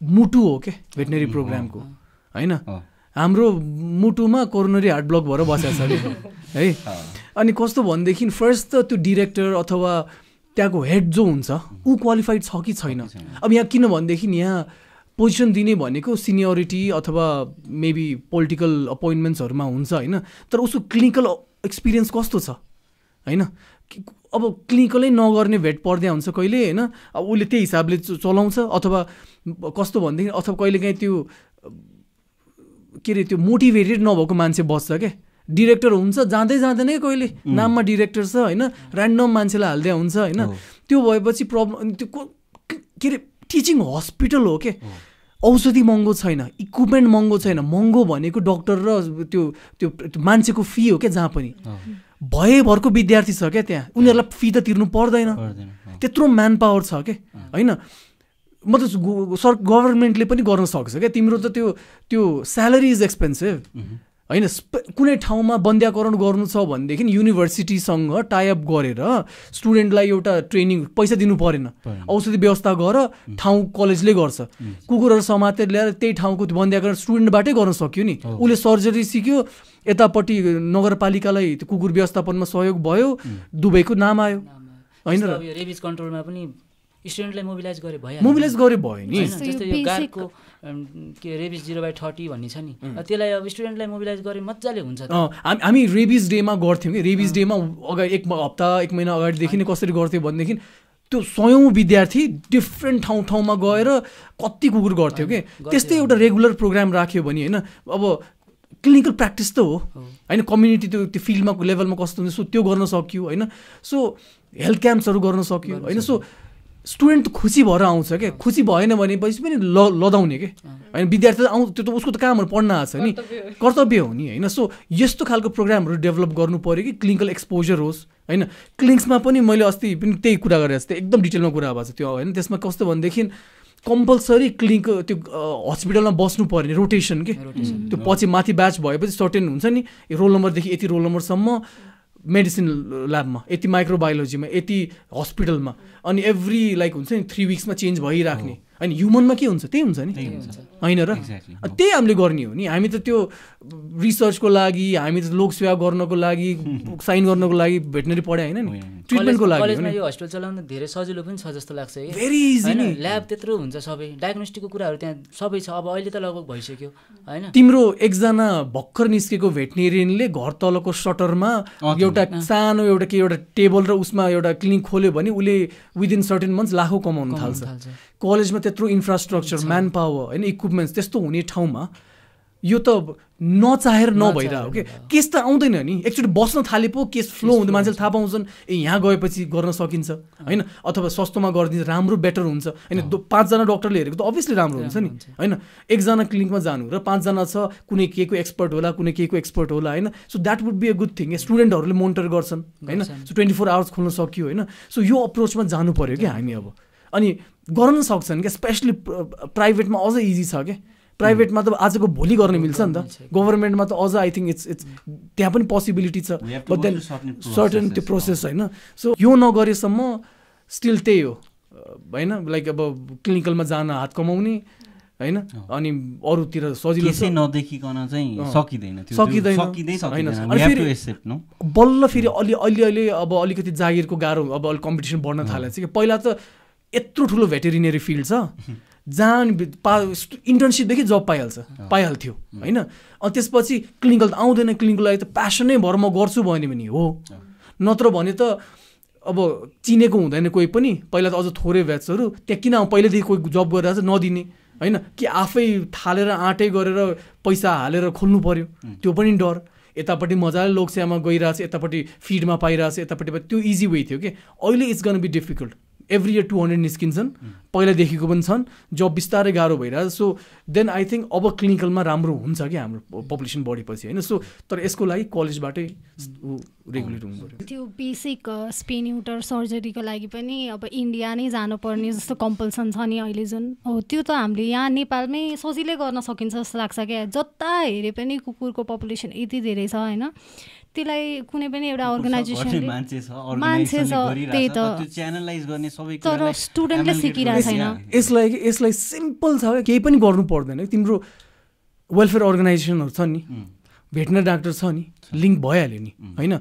S1: मुटु हो क्या भेटनेरी प्रोग्रामको होइन। हाम्रो मुटुमा कोरोनरी हार्ट ब्लक भएर बसेको छ कि है? अनि कस्तो भनेदेखि फर्स्ट त त्यो डिरेक्टर अथवा त्यहाँको हेड जो हुन्छ ऊ क्वालिफाइड छ कि छैन? अब यहाँ किन भनेदेखि यहाँ पोजिसन दिने भनेको सिनियोरिटी अथवा मेबी पोलिटिकल अपोइन्टमेन्ट्सहरूमा हुन्छ होइन तर उसको क्लिनिकल एक्सपिरियन्स कस्तो छ? होइन? अब क्लिनिकलै नगर्ने भेट पर्दै हुन्छ कहिले होइन? अब उसले त्यही हिसाबले चलाउँछ अथवा कस्तो भनेदेखि अथवा कहिलेकाहीँ त्यो के अरे त्यो मोटिभेटेड नभएको मान्छे बस्छ क्या? डिरेक्टर हुन्छ जाँदै जाँदैन कहिले? नाममा डिरेक्टर छ होइन? ऱ्यान्डम मान्छेलाई हाल्दै हुन्छ होइन? त्यो भएपछि प्रब्लम त्यो के अरे टिचिङ हस्पिटल हो के? औषधि महँगो छैन इक्विपमेन्ट महँगो छैन। महँगो भनेको डक्टर र त्यो त्यो मान्छेको फी हो क्या जहाँ पनि। भएभरको विद्यार्थी छ क्या त्यहाँ? उनीहरूलाई फी त तिर्नु पर्दैन। त्यत्रो म्यान पावर छ क्या होइन? म त सर गभर्मेन्टले पनि गर्न सक्छ क्या तिम्रो त त्यो त्यो स्यालेरी इज एक्सपेन्सिभ होइन कुनै ठाउँमा बन्द्याकरण गर्नु छ भनेदेखि युनिभर्सिटीसँग टाइअप गरेर स्टुडेन्टलाई एउटा ट्रेनिङ पैसा दिनु परेन। औषधि व्यवस्था गर ठाउँ कलेजले गर्छ। कुकुरहरू समातेर ल्याएर त्यही ठाउँको बन्द्याकरण स्टुडेन्टबाटै गर्न सक्यो नि। उसले सर्जरी सिक्यो यतापट्टि नगरपालिकालाई त्यो कुकुर व्यवस्थापनमा सहयोग भयो दुबईको नाम आयो। होइन
S5: रेबिज कन्ट्रोलमा पनि स्टुडेन्टलाई मोबिलाइज गरे भयो
S1: मोबिलाइज गरे भयो नि।
S5: के रेबिज जिरो बाई थर्टी भन्ने छ नि। त्यसलाई अब स्टुडेन्टलाई मोबिलाइज गरे मजाले हुन्छ
S1: हामी हामी रेबिज डेमा गर्थ्यौँ कि। रेबिज डेमा अगाडि एक हप्ता एक महिना अगाडिदेखि नै कसरी गर्थ्यो भनेदेखि त्यो सयौँ विद्यार्थी डिफ्रेन्ट ठाउँ ठाउँमा गएर कति कुकुर गर्थ्यो कि। त्यस्तै एउटा रेगुलर प्रोग्राम राख्यो भने होइन अब क्लिनिकल प्र्याक्टिस त हो। होइन कम्युनिटी त्यो त्यो फिल्डमा लेभलमा कस्तो हुन्छ सो त्यो गर्न सक्यो होइन। सो हेल्थ क्याम्प्सहरू गर्न सक्यो होइन। सो स्टुडेन्ट खुसी भएर आउँछ क्या खुसी भएन भनेपछि पनि ल लदाउने के? होइन विद्यार्थी त आउँ त्यो त उसको त कामहरू पढ्न आएको छ नि। कर्तव्य हो। नि होइन? सो यस्तो खालको प्रोग्रामहरू डेभलप गर्नु पऱ्यो कि क्लिनिकल एक्सपोजर होस् होइन? क्लिनिक्समा पनि मैले अस्ति पनि त्यही कुरा गरेको थिएँ एकदम डिटेलमा कुरा भएको छ त्यो होइन? त्यसमा कस्तो भनेदेखि कम्पलसरी क्लिनिक त्यो हस्पिटलमा बस्नु पऱ्यो नि रोटेसन के? त्यो पछि माथि ब्याच भएपछि सर्टेन हुन्छ नि रोल नम्बरदेखि यति रोल नम्बरसम्म। मेडिसिन ल्याबमा यति माइक्रोबायोलोजीमा यति हस्पिटलमा अनि एभ्री लाइक हुन्छ नि थ्री विक्समा चेन्ज भइराख्ने। होइन ह्युमनमा के हुन्छ? त्यही हुन्छ नि। होइन र? त्यही हामीले गर्ने हो नि। हामी त त्यो रिसर्चको लागि हामी त लोकसेवा गर्नको लागि साइन गर्नको लागि भेटनेरी पढाइ होइन नि। ट्रिटमेन्टको लागि हो
S5: कलेजमा
S1: नि।
S5: यो हस्पिटल चलाउन धेरै सजिलो पनि छ जस्तो लाग्छ है।
S1: भेरी इजी नि।
S5: ल्याब त्यत्रो हुन्छ सबै। डायग्नोस्टिकको कुराहरू त्यहाँ सबै छ। अब अहिले त लगभग भइसक्यो। होइन।
S1: तिम्रो एकजना भर्खर निस्केको भेटनेरियनले घर तलको सटरमा एउटा सानो एउटा के एउटा टेबल र उसमा एउटा क्लिनिक खोल्यो भने उसले विदिन सर्टेन मन्थ्स लाखौँ कमाउनु थाल्छ।
S5: थाल्छ।
S1: कलेजमा त्यत्रो इन्फ्रास्ट्रक्चर म्यान पावर होइन इक्विपमेन्ट्स त्यस्तो हुने ठाउँमा यो त नचाहेर नभइरह हो कि केस त आउँदैन नि। एकचोटि बस्न थाले पो केस फ्लो हुँदा मान्छेले थाहा पाउँछन् ए यहाँ गएपछि गर्न सकिन्छ होइन? अथवा सस्तोमा गरिदिन्छ राम्रो बेटर हुन्छ। होइन पाँचजना डक्टरले हेरेको त अभियसली राम्रो हुन्छ नि होइन? एकजना क्लिनिकमा जानु र पाँचजना छ कुनै के को एक्सपर्ट होला कुनै के को एक्सपर्ट होला होइन? So that would be a good thing स्टुडेन्टहरूले मोनिटर गर्छन् होइन? सो ट्वेन्टी फोर आवर्स खोल्न सक्यो होइन? सो यो अप्रोचमा जानु पऱ्यो क्या हामी अब। अनि गर्न सक्छन् क्या? स्पेसली प्राइभेटमा अझ इजी छ क्या? प्राइभेटमा त आजको भोलि गर्न मिल्छ नि त। गभर्मेन्टमा त अझ आई थिङ्क इट्स इट्स त्यहाँ पनि पोसिबिलिटी छ। बट देन सर्टन त्यो प्रोसेस होइन। सो यो नगरेसम्म स्टिल त्यही हो। होइन? लाइक अब क्लिनिकलमा जान हात कमाउने होइन? अनि अरूतिर सजिलो
S4: नदेखिकन चाहिँ। सकिँदैन त्यो।
S1: सकिँदैन। बल्ल फेरि अलि अलि अहिले अब अलिकति जागिरको गाह्रो अब अलिक कम्पिटिसन बढ्न थालेको छ कि पहिला त यत्रो ठुलो भेटेरिनेरी फिल्ड छ जहाँ पा इन्टर्नसिपदेखि जब पाइहाल्छ पाइहाल्थ्यो होइन? अनि त्यसपछि क्लिनिकल त आउँदैन क्लिनिकल लागि त प्यासनै भएर म गर्छु भन्यो भने हो। नत्र भने त अब चिनेको हुँदैन कोही पनि। पहिला त अझ थोरै ब्याचहरू त्यहाँ किन पहिल्यैदेखि कोही जब गरिरहेको छ नदिने होइन? कि आफै थालेर आँटै गरेर पैसा हालेर खोल्नु पऱ्यो त्यो पनि डर। यतापट्टि मजाले लोकसेवामा गइरहेछ यतापट्टि फिडमा पाइरहेछ यतापट्टि त्यो इजी वे थियो कि? अहिले it's gonna be difficult every year two hundred निस्किन्छन् पहिलादेखिको पनि छन् जब बिस्तारै गाह्रो भइरहेछ सो देन आई थिङ्क अब क्लिनिकलमा राम्रो हुन्छ कि हाम्रो पपुलेसन बढेपछि होइन सो तर यसको लागि कलेजबाटै रेगुलेट हुनु पऱ्यो
S7: त्यो बेसिक स्पेन युटर सर्जरीको लागि पनि अब इन्डिया नै जानुपर्ने जस्तो कम्पल्सन छ नि अहिले जुन। हो त्यो त हामीले यहाँ नेपालमै सजिलै गर्न सकिन्छ जस्तो लाग्छ क्या। जता हेरे पनि कुकुरको पपुलेसन यति धेरै छ होइन? त्यसलाई कुनै पनि एउटा
S4: गर्ने
S7: अर्गनाइजेसनले
S4: मान्छे छ
S7: त्यही त।
S4: त्यो च्यानलाइज गर्ने सबै
S7: तर स्टुडेन्टले सिकिरहेको छैन।
S1: यसलाई यसलाई सिम्पल छ क्या केही पनि गर्नु पर्दैन। तिम्रो वेलफेयर अर्गनाइजेसनहरू छ नि भेटनरी डाक्टर छ नि लिङ्क भइहाल्यो नि होइन?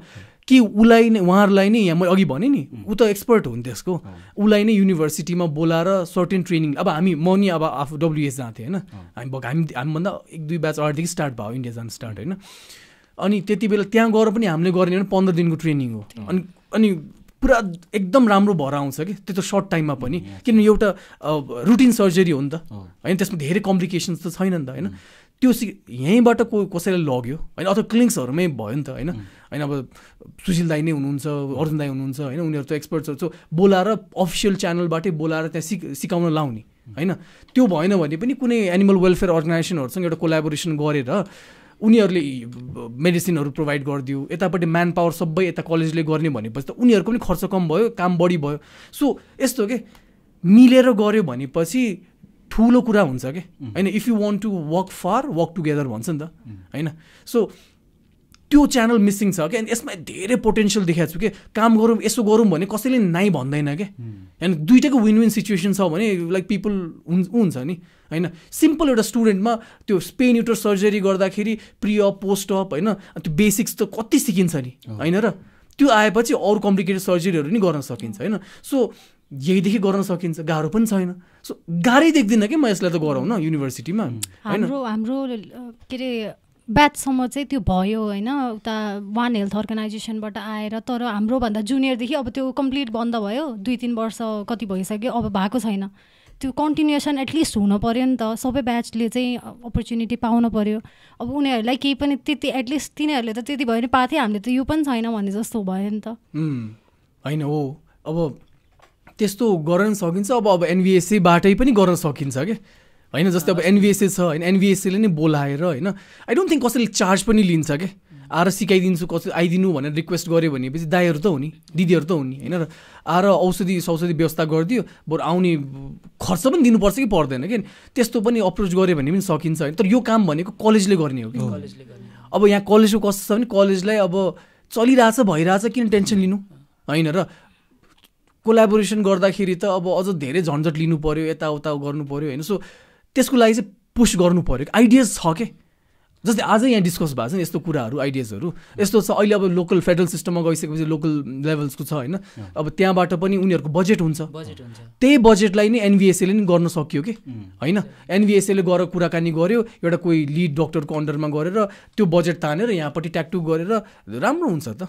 S1: कि उसलाई नै उहाँहरूलाई नै यहाँ मैले अघि भनेँ नि ऊ त एक्सपर्ट हो नि त्यसको। उसलाई नै युनिभर्सिटीमा बोलाएर सर्टेन ट्रेनिङ अब हामी म नि अब आफू डब्लुएस जान्थेँ होइन? हामी हामी हामीभन्दा एक दुई ब्याच अगाडिदेखि स्टार्ट भयो इन्डिया जानु स्टार्ट होइन? अनि त्यति बेला त्यहाँ गएर पनि हामीले गर्ने भने पन्ध्र दिनको ट्रेनिङ हो। अनि अनि पुरा एकदम राम्रो भएर आउँछ कि? त्यो त सर्ट टाइममा पनि। किनभने एउटा रुटिन सर्जरी हो नि त। होइन त्यसमा धेरै कम्प्लिकेसन्स त छैन नि त होइन? त्यो सि यहीँबाट को कसैलाई लग्यो? होइन अथवा क्लिनिक्सहरूमै भयो नि त होइन? होइन अब सुशील दाई नै हुनुहुन्छ अर्जुन दाई हुनुहुन्छ होइन? उनीहरू त एक्सपर्ट्सहरू छ बोलाएर अफिसियल च्यानलबाटै बोलाएर त्यहाँ सिक सिकाउन लाउने होइन? त्यो भएन भने पनि कुनै एनिमल वेलफेयर अर्गनाइजेसनहरूसँग एउटा कोलाबोरेसन गरेर उनीहरूले मेडिसिनहरू प्रोभाइड गरिदियो यतापट्टि म्यान पावर सबै यता कलेजले गर्ने भनेपछि त उनीहरूको पनि खर्च कम भयो काम बढी भयो। सो यस्तो के? मिलेर गऱ्यो भनेपछि ठुलो कुरा हुन्छ कि? होइन if you want to work for work together भन्छ नि त। होइन? सो त्यो च्यानल मिसिङ छ क्या अनि यसमा धेरै पोटेन्सियल देखाएको छु कि? काम गरौँ यसो गरौँ भने कसैले नाइ भन्दैन क्या होइन दुइटैको विन विन सिचुएसन छ भने लाइक पिपल हुन् हुन्छ नि। होइन? सिम्पल एउटा स्टुडेन्टमा त्यो स्पेन युटर सर्जरी गर्दाखेरि प्रि अप पोस्ट अप होइन? त्यो बेसिक्स त कति सिकिन्छ नि? होइन र? त्यो आएपछि अरू कम्प्लिकेटेड सर्जरीहरू नि गर्न सकिन्छ होइन? सो यहीदेखि गर्न सकिन्छ गाह्रो पनि छैन। सो गाह्रै देख्दिनँ कि म यसलाई त गरौँ न युनिभर्सिटीमा होइन?
S7: हाम्रो हाम्रो के अरे ब्याचसम्म चाहिँ त्यो भयो होइन? उता वान हेल्थ अर्गनाइजेसनबाट आएर तर हाम्रोभन्दा जुनियरदेखि अब त्यो कम्प्लिट बन्द भयो। दुई तिन वर्ष कति भइसक्यो अब भएको छैन। त्यो कन्टिन्युएसन एटलिस्ट हुनु पऱ्यो नि त। सबै ब्याचले चाहिँ अपर्च्युनिटी पाउनु पऱ्यो अब उनीहरूलाई केही पनि त्यति एटलिस्ट तिनीहरूले त त्यति भयो भने पाएको थियो हामीले त यो पनि छैन भने जस्तो भयो नि त।
S1: होइन हो। अब त्यस्तो गर्न सकिन्छ। अब अब एनबिएससीबाटै पनि गर्न सकिन्छ कि? होइन जस्तै अब एनबिएससी छ होइन एनबिएससीले नै बोलाएर होइन? आई डोन्ट थिङ्क कसैले चार्ज पनि लिन्छ क्या आएर सिकाइदिन्छु कसै आइदिनु भनेर रिक्वेस्ट गऱ्यो भनेपछि दाईहरू त हो नि दिदीहरू त हो नि होइन र आएर औषधि सौषधि व्यवस्था गरिदियो बरु आउने खर्च पनि दिनुपर्छ कि पर्दैन कि? त्यस्तो पनि अप्रोच गऱ्यो भने पनि सकिन्छ होइन? तर यो काम भनेको कलेजले गर्ने हो कि?
S5: कलेजले
S1: अब यहाँ कलेजको कस्तो छ भने कलेजलाई अब चलिरहेछ भइरहेछ किन टेन्सन लिनु? होइन र कोलाबोरेसन गर्दाखेरि त अब अझ धेरै झन्झट लिनु पऱ्यो यताउता गर्नु पऱ्यो होइन? सो त्यसको लागि चाहिँ पुस गर्नु पऱ्यो आइडियाज छ के? जस्तै आजै यहाँ डिस्कस भएको छ नि यस्तो कुराहरू आइडियाजहरू यस्तो छ अहिले अब लोकल फेडरल सिस्टममा गइसकेपछि लोकल लेभल्सको छ होइन। अब त्यहाँबाट पनि उनीहरूको बजेट हुन्छ।
S5: बजेट हुन्छ।
S1: त्यही बजेटलाई नै एनबिएसएले नि गर्न सक्यो कि? होइन? एनबिएसएले गएर कुराकानी गर्यो एउटा कोही लिड डक्टरको अन्डरमा गरेर त्यो बजेट तानेर यहाँपट्टि ट्याक्टु गरेर राम्रो हुन्छ त।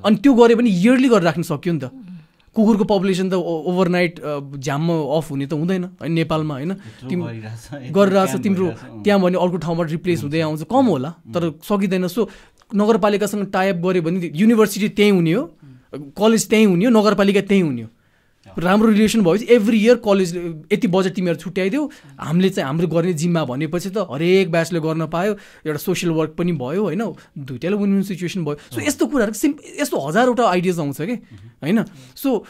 S1: अनि त्यो गऱ्यो भने इयरली गरेर राख्न सक्यो नि त। कुकुरको पपुलेसन त ओभरनाइट झ्याममा अफ हुने त हुँदैन। होइन नेपालमा होइन?
S4: गरिरहेछ,
S1: तिम्रो। त्यहाँ भने अर्को ठाउँबाट रिप्लेस हुँदै आउँछ। कम होला तर सकिँदैन। सो नगरपालिकासँग टाइप गऱ्यो भने युनिभर्सिटी त्यहीँ हुने हो। कलेज त्यहीँ हुने हो नगरपालिका त्यहीँ हुने हो। राम्रो रिलेसन भएपछि एभ्री इयर कलेज यति बजेट तिमीहरू छुट्याइदियो हामीले चाहिँ हाम्रो गर्ने जिम्मा भनेपछि त हरेक ब्याचले गर्न पायो। एउटा सोसियल वर्क पनि भयो होइन? दुइटैलाई विन विन सिचुएसन भयो। सो यस्तो कुराहरू सिम् यस्तो हजारवटा आइडियाज आउँछ कि? होइन? सो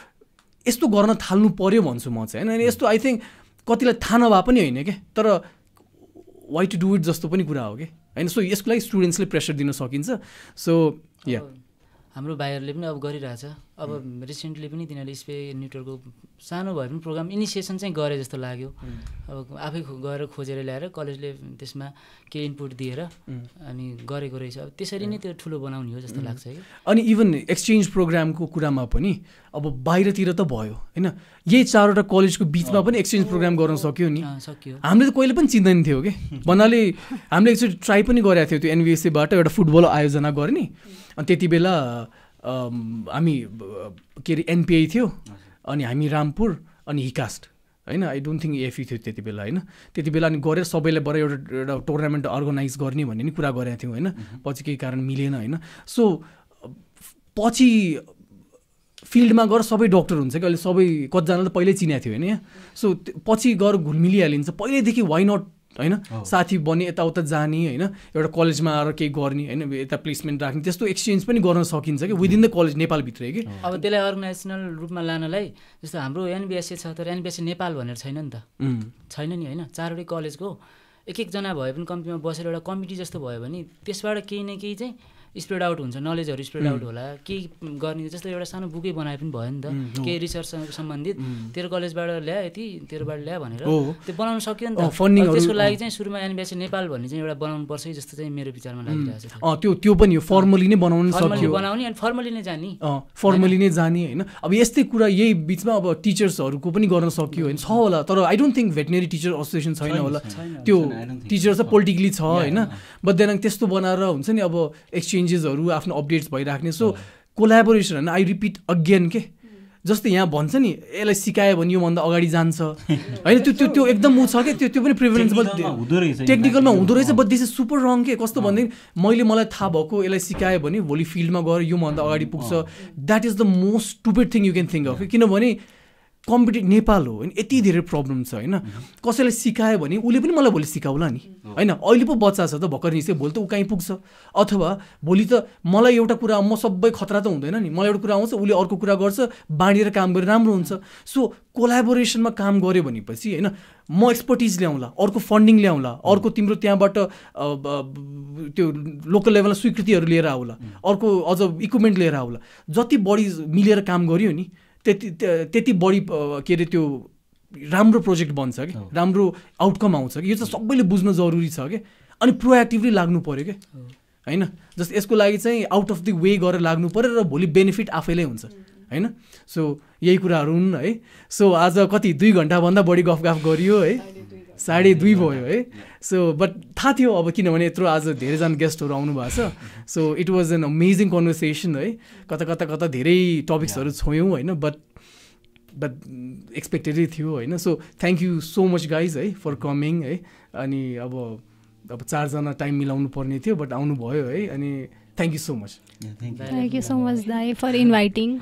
S1: यस्तो गर्न थाल्नु पर्यो भन्छु म चाहिँ होइन? यस्तो आई थिङ्क कतिलाई थाहा नभए पनि होइन क्या तर वाइ टु डु इट जस्तो पनि कुरा हो कि? होइन? सो यसको लागि स्टुडेन्ट्सले प्रेसर दिन सकिन्छ। सो या
S5: हाम्रो भाइहरूले पनि अब गरिरहेछ। अब रिसेन्टली पनि तिनीहरूले स्पे न्युटरको सानो भए पनि प्रोग्राम इनिसिएसन चाहिँ गरे जस्तो लाग्यो। अब आफै गएर खोजेर ल्याएर कलेजले त्यसमा केही इनपुट दिएर अनि गरेको रहेछ। अब त्यसरी नै त्यो ठुलो बनाउने हो जस्तो लाग्छ कि
S1: अनि इभन एक्सचेन्ज प्रोग्रामको कुरामा पनि अब बाहिरतिर त भयो होइन? यही चारवटा कलेजको बिचमा पनि एक्सचेन्ज प्रोग्राम गर्न सक्यो नि।
S5: सकियो।
S1: हामीले त कहिले पनि चिन्दैन थियो कि? भन्नाले हामीले एकचोटि ट्राई पनि गरेको थियो त्यो एनबिएससीबाट एउटा फुटबल आयोजना गर्ने। अनि त्यति बेला हामी के अरे एनपिआई थियो अनि हामी रामपुर अनि हिकास्ट होइन? आई डोन्ट थिङ्क एफी थियो त्यति बेला होइन? त्यति बेला अनि गरेर सबैलाई बर एउटा एउटा टुर्नामेन्ट अर्गनाइज गर्ने भन्ने नि कुरा गरेको थियौँ होइन? पछि केही कारण मिलेन होइन? सो पछि फिल्डमा गएर सबै डक्टर हुन्छ कि? अहिले सबै कतिजनाले त पहिल्यै चिनेको थियो होइन? यहाँ सो पछि गएर घुलमिलिहालिन्छ पहिल्यैदेखि वाइ नट होइन? साथी बने यताउता जाने होइन? एउटा कलेजमा आएर केही गर्ने होइन? यता प्लेसमेन्ट राख्ने त्यस्तो एक्सचेन्ज पनि गर्न सकिन्छ कि? विदिन द कलेज नेपालभित्रै कि?
S5: अब त्यसलाई अर्गनाइजेसनल रूपमा लानलाई जस्तो हाम्रो एनबिएससी छ तर एनबिएससी नेपाल भनेर छैन नि त। छैन नि होइन? चारवटै कलेजको एक एकजना भए पनि कम्तीमा बसेर एउटा कमिटी जस्तो भयो भने त्यसबाट केही न केही चाहिँ स्प्रेड आउट हुन्छ नलेजहरू स्प्रेड आउट होला। केही गर्ने जस्तो एउटा सानो बुकै बनाए पनि भयो नि त। केही रिसर्चसँग सम्बन्धित तेरो कलेजबाट ल्या यति तेरोबाट ल्या भनेर। त्यो बनाउन सक्यो नि त। त्यसको लागि चाहिँ सुरुमा एनबिएससी नेपाल भन्ने चाहिँ एउटा बनाउनु पर्छ है जस्तो चाहिँ मेरो विचारमा लागिरहेको छ।
S1: त्यो त्यो पनि हो। फर्मली नै बनाउन सक्यो।
S5: बनाउने अनि फर्मली नै जाने।
S1: फर्मली नै जाने होइन? अब यस्तै कुरा यही बिचमा अब टिचर्सहरूको पनि गर्न सक्यो होइन? छ होला तर I don't think veterinary teacher association छैन होला। त्यो टिचर. चाहिँ पोलिटिकली छ होइन. बट त्यस्तो बनाएर हुन्छ नि अब एक्सचेन्जेसहरू आफ्नो अपडेट्स भइराख्ने। सो कोलाबोरेसन होइन आई रिपिट अगेन के? जस्तै यहाँ भन्छ नि यसलाई सिकायो भने योभन्दा अगाडि जान्छ। होइन त्यो त्यो त्यो एकदम ऊ छ क्या त्यो त्यो पनि
S4: रहेछ
S1: टेक्निकलमा हुँदो रहेछ। But this is super wrong के? कस्तो भनेदेखि मैले मलाई थाहा भएको यसलाई सिकायो भने भोलि फिल्डमा गएर योभन्दा अगाडि पुग्छ। That is the most stupid thing you can think of किनभने कम्पिटे नेपाल हो होइन यति धेरै प्रब्लम छ होइन? कसैलाई सिकायो भने उसले पनि मलाई भोलि सिकाउला नि। होइन? अहिले पो बच्चा छ त भर्खर निस्क्यो भोलि त ऊ कहीँ पुग्छ। अथवा भोलि त मलाई एउटा कुरा म सबै खतरा त हुँदैन नि। मलाई एउटा कुरा आउँछ उसले अर्को कुरा गर्छ बाँडेर काम गरेर राम्रो हुन्छ। सो कोलाबोरेसनमा काम गऱ्यो भनेपछि होइन म एक्सपर्टिज ल्याउँला अर्को फन्डिङ ल्याउँला अर्को तिम्रो त्यहाँबाट त्यो लोकल लेभलमा स्वीकृतिहरू लिएर आउला अर्को अझ इक्विपमेन्ट लिएर आउला। जति बढी मिलेर काम गरियो नि त्यति त्य- त्यति बढी के अरे त्यो राम्रो प्रोजेक्ट बन्छ कि? राम्रो आउटकम आउँछ कि? यो चाहिँ सबैले बुझ्नु जरुरी छ कि? अनि प्रोएक्टिभली लाग्नु पऱ्यो क्या होइन? जस्तो यसको लागि चाहिँ आउट अफ द वे गरेर लाग्नु पऱ्यो र भोलि बेनिफिट आफैलाई हुन्छ। होइन? सो यही कुराहरू हुन् है। सो आज कति? दुई घन्टाभन्दा बढी गफ गफ गरियो है। साढे दुई भयो है? सो बट थाहा थियो अब किनभने यत्रो आज धेरैजना गेस्टहरू आउनु भएको छ। So it was an amazing conversation है? कता कता कता धेरै टपिक्सहरू छोयौँ होइन? बट बट एक्सपेक्टेडै थियो होइन? So thank you so much guys है फर कमिङ है? अनि अब अब चारजना टाइम मिलाउनु पर्ने थियो बट आउनुभयो है? अनि thank you so much.
S7: Thank you so much दाई फर इन्भाइटिङ